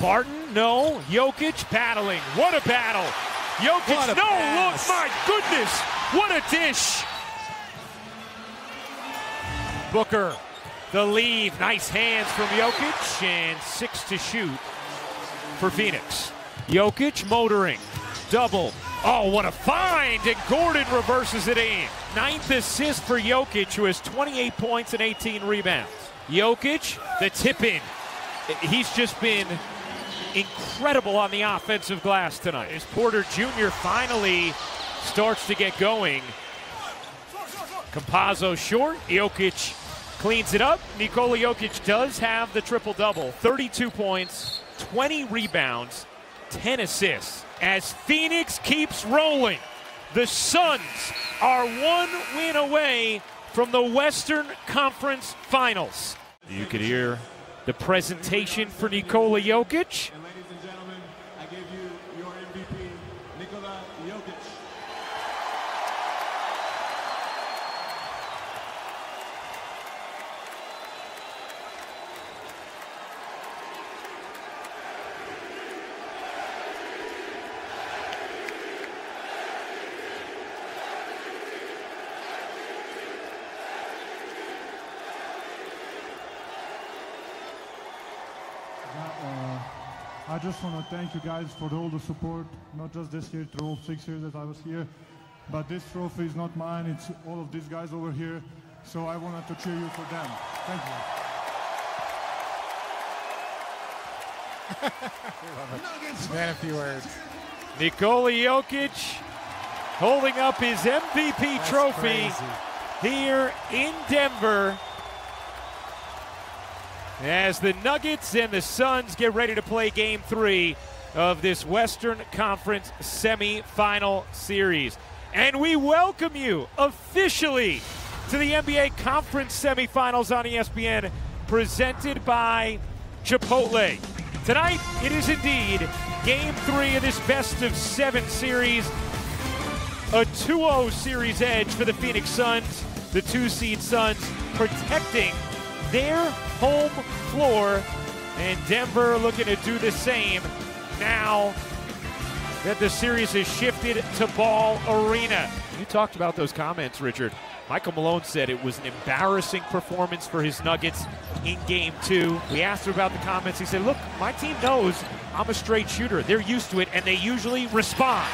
Barton, no. Jokic battling. What a battle. Jokic, a no, pass. look, my goodness. What a dish. Booker, the lead. Nice hands from Jokic, and six to shoot for Phoenix. Jokic motoring. Double. Oh, what a find! And Gordon reverses it in. Ninth assist for Jokic, who has 28 points and 18 rebounds. Jokic, the tip in. He's just been incredible on the offensive glass tonight. As Porter Jr. finally starts to get going. Campazzo short. Jokic cleans it up. Nikola Jokic does have the triple double 32 points, 20 rebounds, 10 assists. As Phoenix keeps rolling, the Suns are one win away from the Western Conference Finals. You could hear the presentation for Nikola Jokic. Uh, I just want to thank you guys for all the support, not just this year, through all six years that I was here. But this trophy is not mine, it's all of these guys over here. So I wanted to cheer you for them. Thank you. Man, a few words. Nikola Jokic holding up his MVP trophy here in Denver as the Nuggets and the Suns get ready to play game three of this Western Conference semifinal series. And we welcome you officially to the NBA Conference semifinals on ESPN, presented by Chipotle. Tonight, it is indeed game three of this best of seven series. A 2-0 series edge for the Phoenix Suns. The two-seed Suns protecting their home floor. And Denver looking to do the same now that the series has shifted to Ball Arena. You talked about those comments, Richard. Michael Malone said it was an embarrassing performance for his Nuggets in game two. We asked him about the comments. He said, Look, my team knows I'm a straight shooter. They're used to it, and they usually respond.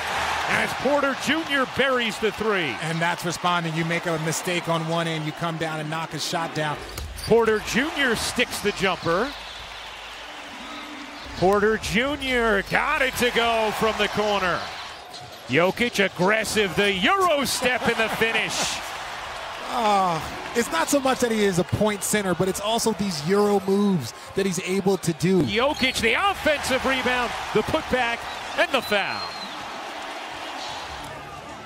As Porter Jr. buries the three. And that's responding. You make a mistake on one end, you come down and knock a shot down. Porter Jr. sticks the jumper. Porter Jr. got it to go from the corner. Jokic aggressive, the Euro step in the finish. Oh, it's not so much that he is a point center, but it's also these Euro moves that he's able to do. Jokic, the offensive rebound, the putback, and the foul.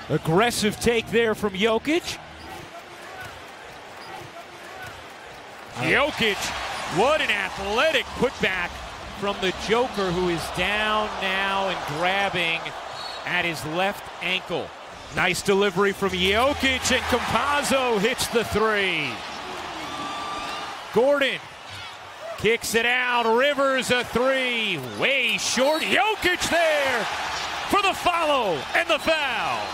Aggressive take there from Jokic. Jokic, what an athletic putback from the Joker, who is down now and grabbing at his left ankle. Nice delivery from Jokic, and Campazzo hits the three. Gordon kicks it out. Rivers a three. Way short. Jokic there for the follow and the foul.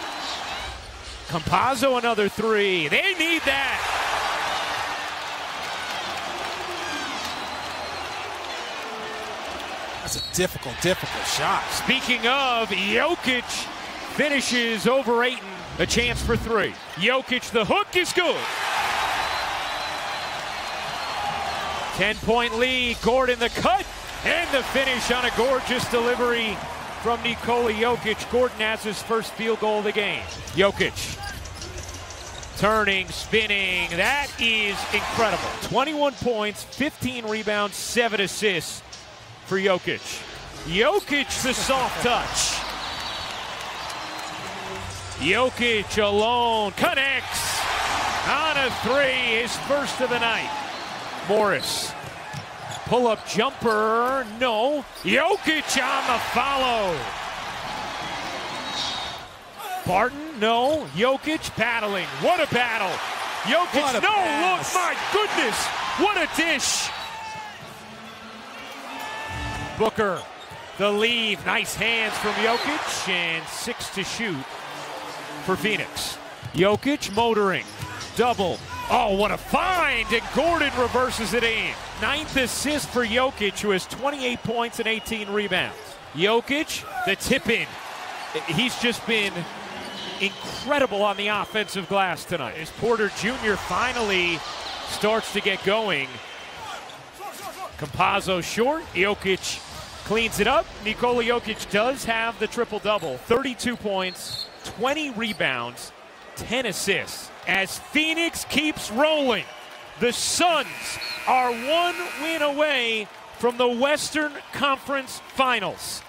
Campazzo another three. They need that. That's a difficult, difficult shot. Speaking of, Jokic finishes over Ayton. A chance for three. Jokic, the hook is good. 10 point lead. Gordon, the cut, and the finish on a gorgeous delivery from Nikola Jokic. Gordon has his first field goal of the game. Jokic turning, spinning. That is incredible. 21 points, 15 rebounds, 7 assists for Jokic. Jokic, the soft touch. Jokic alone connects on a three, his first of the night. Morris, pull up jumper, no. Jokic on the follow. Barton, no. Jokic battling. What a battle. Jokic, What a no. pass. Look, my goodness. What a dish. Booker, the lead. Nice hands from Jokic, and six to shoot for Phoenix. Jokic motoring. Double. Oh, what a find! And Gordon reverses it in. Ninth assist for Jokic, who has 28 points and 18 rebounds. Jokic, the tip in. He's just been incredible on the offensive glass tonight. As Porter Jr. finally starts to get going. Campazzo short. Jokic cleans it up. Nikola Jokic does have the triple double 32 points, 20 rebounds, 10 assists. As Phoenix keeps rolling, the Suns are one win away from the Western Conference Finals.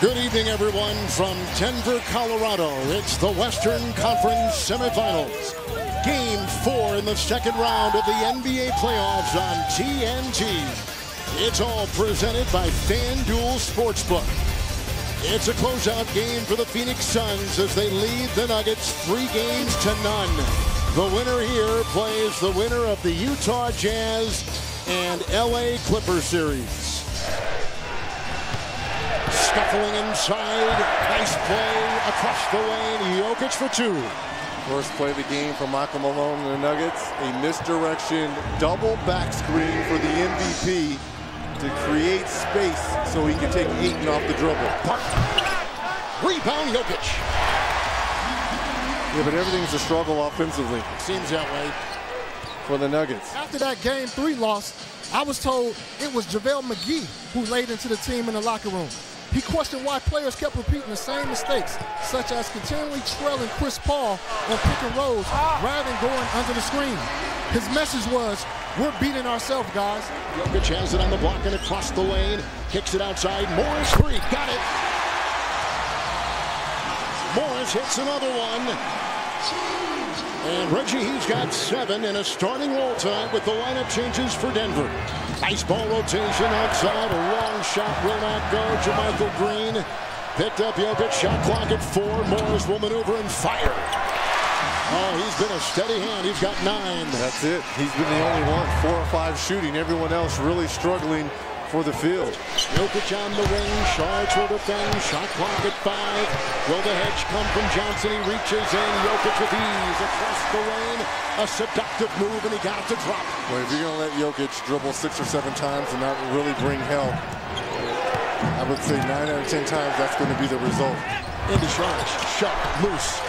Good evening, everyone, from Denver, Colorado. It's the Western Conference semifinals. Game four in the second round of the NBA playoffs on TNT. It's all presented by FanDuel Sportsbook. It's a closeout game for the Phoenix Suns as they lead the Nuggets three games to none. The winner here plays the winner of the Utah Jazz and LA Clippers series. Scuffling inside. Nice play across the lane. Jokic for two. First play of the game for Michael Malone and the Nuggets. A misdirection double back screen for the MVP to create space so he can take Ayton off the dribble. Rebound Jokic. Yeah, but everything's a struggle offensively. Seems that way. For the Nuggets. After that game three loss, I was told it was JaVale McGee who laid into the team in the locker room. He questioned why players kept repeating the same mistakes, such as continually trailing Chris Paul on pick and rolls rather than going under the screen. His message was, we're beating ourselves, guys. Jokic has it on the block and across the lane. Kicks it outside. Morris three. Got it. Morris hits another one. And Reggie, he's got seven and a starting roll time with the lineup changes for Denver. Ice ball rotation outside. A long shot will not go. JaMychal Green picked up Jokic. Shot clock at four. Morris will maneuver and fire. Oh, he's been a steady hand. He's got nine. That's it. He's been the only one. Four or five shooting. Everyone else really struggling for the field. Jokic on the wing. Saric will defend. Shot clock at five. Will the hedge come from Johnson? He reaches in. Jokic with ease across the lane. A seductive move, and he got it to drop. Well, if you're going to let Jokic dribble six or seven times and not really bring help, I would say nine out of ten times that's going to be the result. Into Saric. Shot. Loose.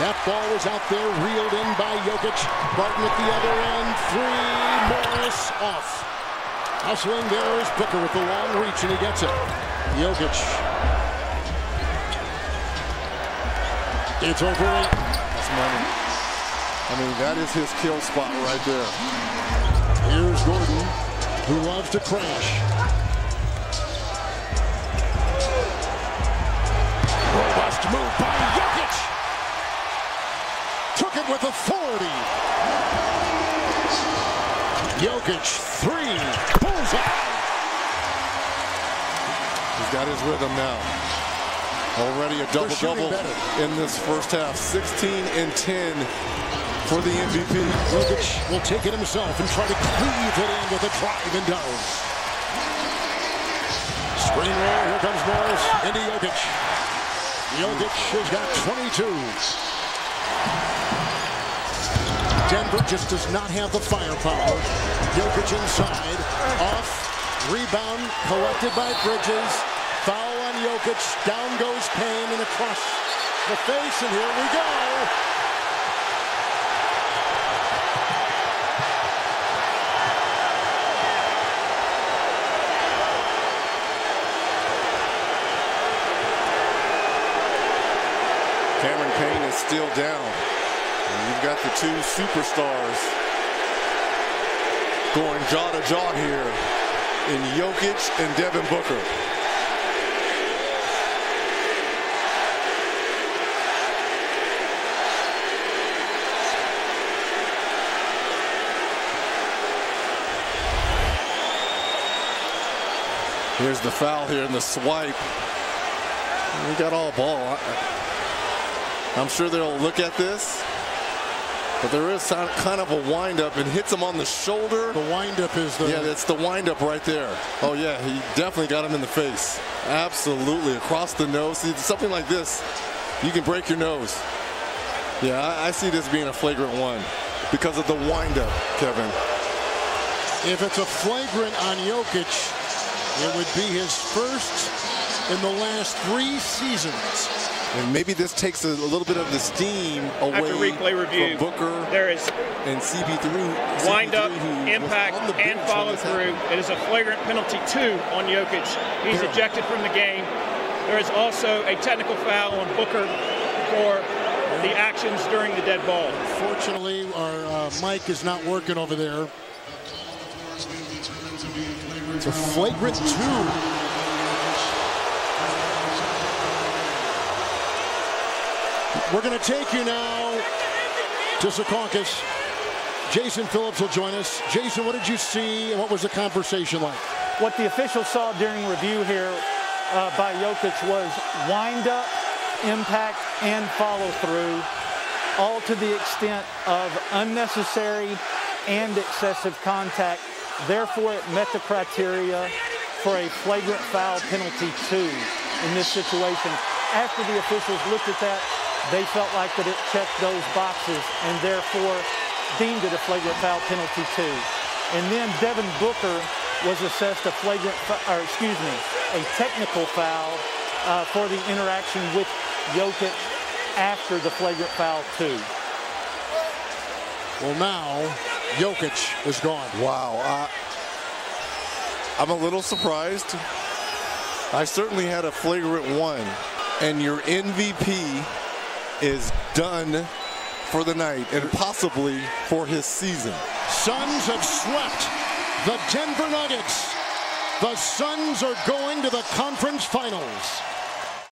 That ball was out there, reeled in by Jokic. Barton at the other end. Three. Morris off. Hustling there is Booker with the long reach, and he gets it. Jokic. It's over eight. That's money. I mean, that is his kill spot right there. Here's Gordon, who loves to crash. Robust move by Jokic. Took it with authority. Jokic, three, bullseye. He's got his rhythm now. Already a double-double in this first half. 16 and 10 for the MVP. Jokic will take it himself and try to cleave it in with a drive and does. Screen roll, here comes Morris into Jokic. Jokic has got 22. Denver just does not have the firepower. Jokic inside, off, rebound collected by Bridges. Foul on Jokic, down goes Payne and across the face, and here we go. Cameron Payne is still down. And you've got the two superstars going jaw to jaw here in Jokic and Devin Booker. Here's the foul here in the swipe. We got all ball. I'm sure they'll look at this. But there is kind of a windup and hits him on the shoulder. The windup is the. Yeah, that's the windup right there. Oh, yeah, he definitely got him in the face. Absolutely. Across the nose. See, something like this, you can break your nose. Yeah, I, I see this being a flagrant one because of the windup, Kevin. If it's a flagrant on Jokic, it would be his first in the last three seasons. And maybe this takes a, a little bit of the steam away After replay review, from Booker there is and CP3. wind up, CP3 impact, and follow through. It is a flagrant penalty two on Jokic. He's Yeah. ejected from the game. There is also a technical foul on Booker for the actions during the dead ball. Fortunately, our uh, mic is not working over there. It's a flagrant two. We're going to take you now to Secaucus. Jason Phillips will join us. Jason, what did you see and what was the conversation like? What the officials saw during review here uh, by Jokic was wind up, impact, and follow through, all to the extent of unnecessary and excessive contact. Therefore, it met the criteria for a flagrant foul penalty two in this situation. After the officials looked at that, they felt like that it checked those boxes and therefore deemed it a flagrant foul penalty two. And then Devin Booker was assessed a flagrant, or excuse me, a technical foul uh, for the interaction with Jokic after the flagrant foul two. Well, now Jokic is gone. Wow. Uh, I'm a little surprised. I certainly had a flagrant one. And your MVP is done for the night and possibly for his season. Suns have swept the Denver Nuggets. The Suns are going to the conference finals.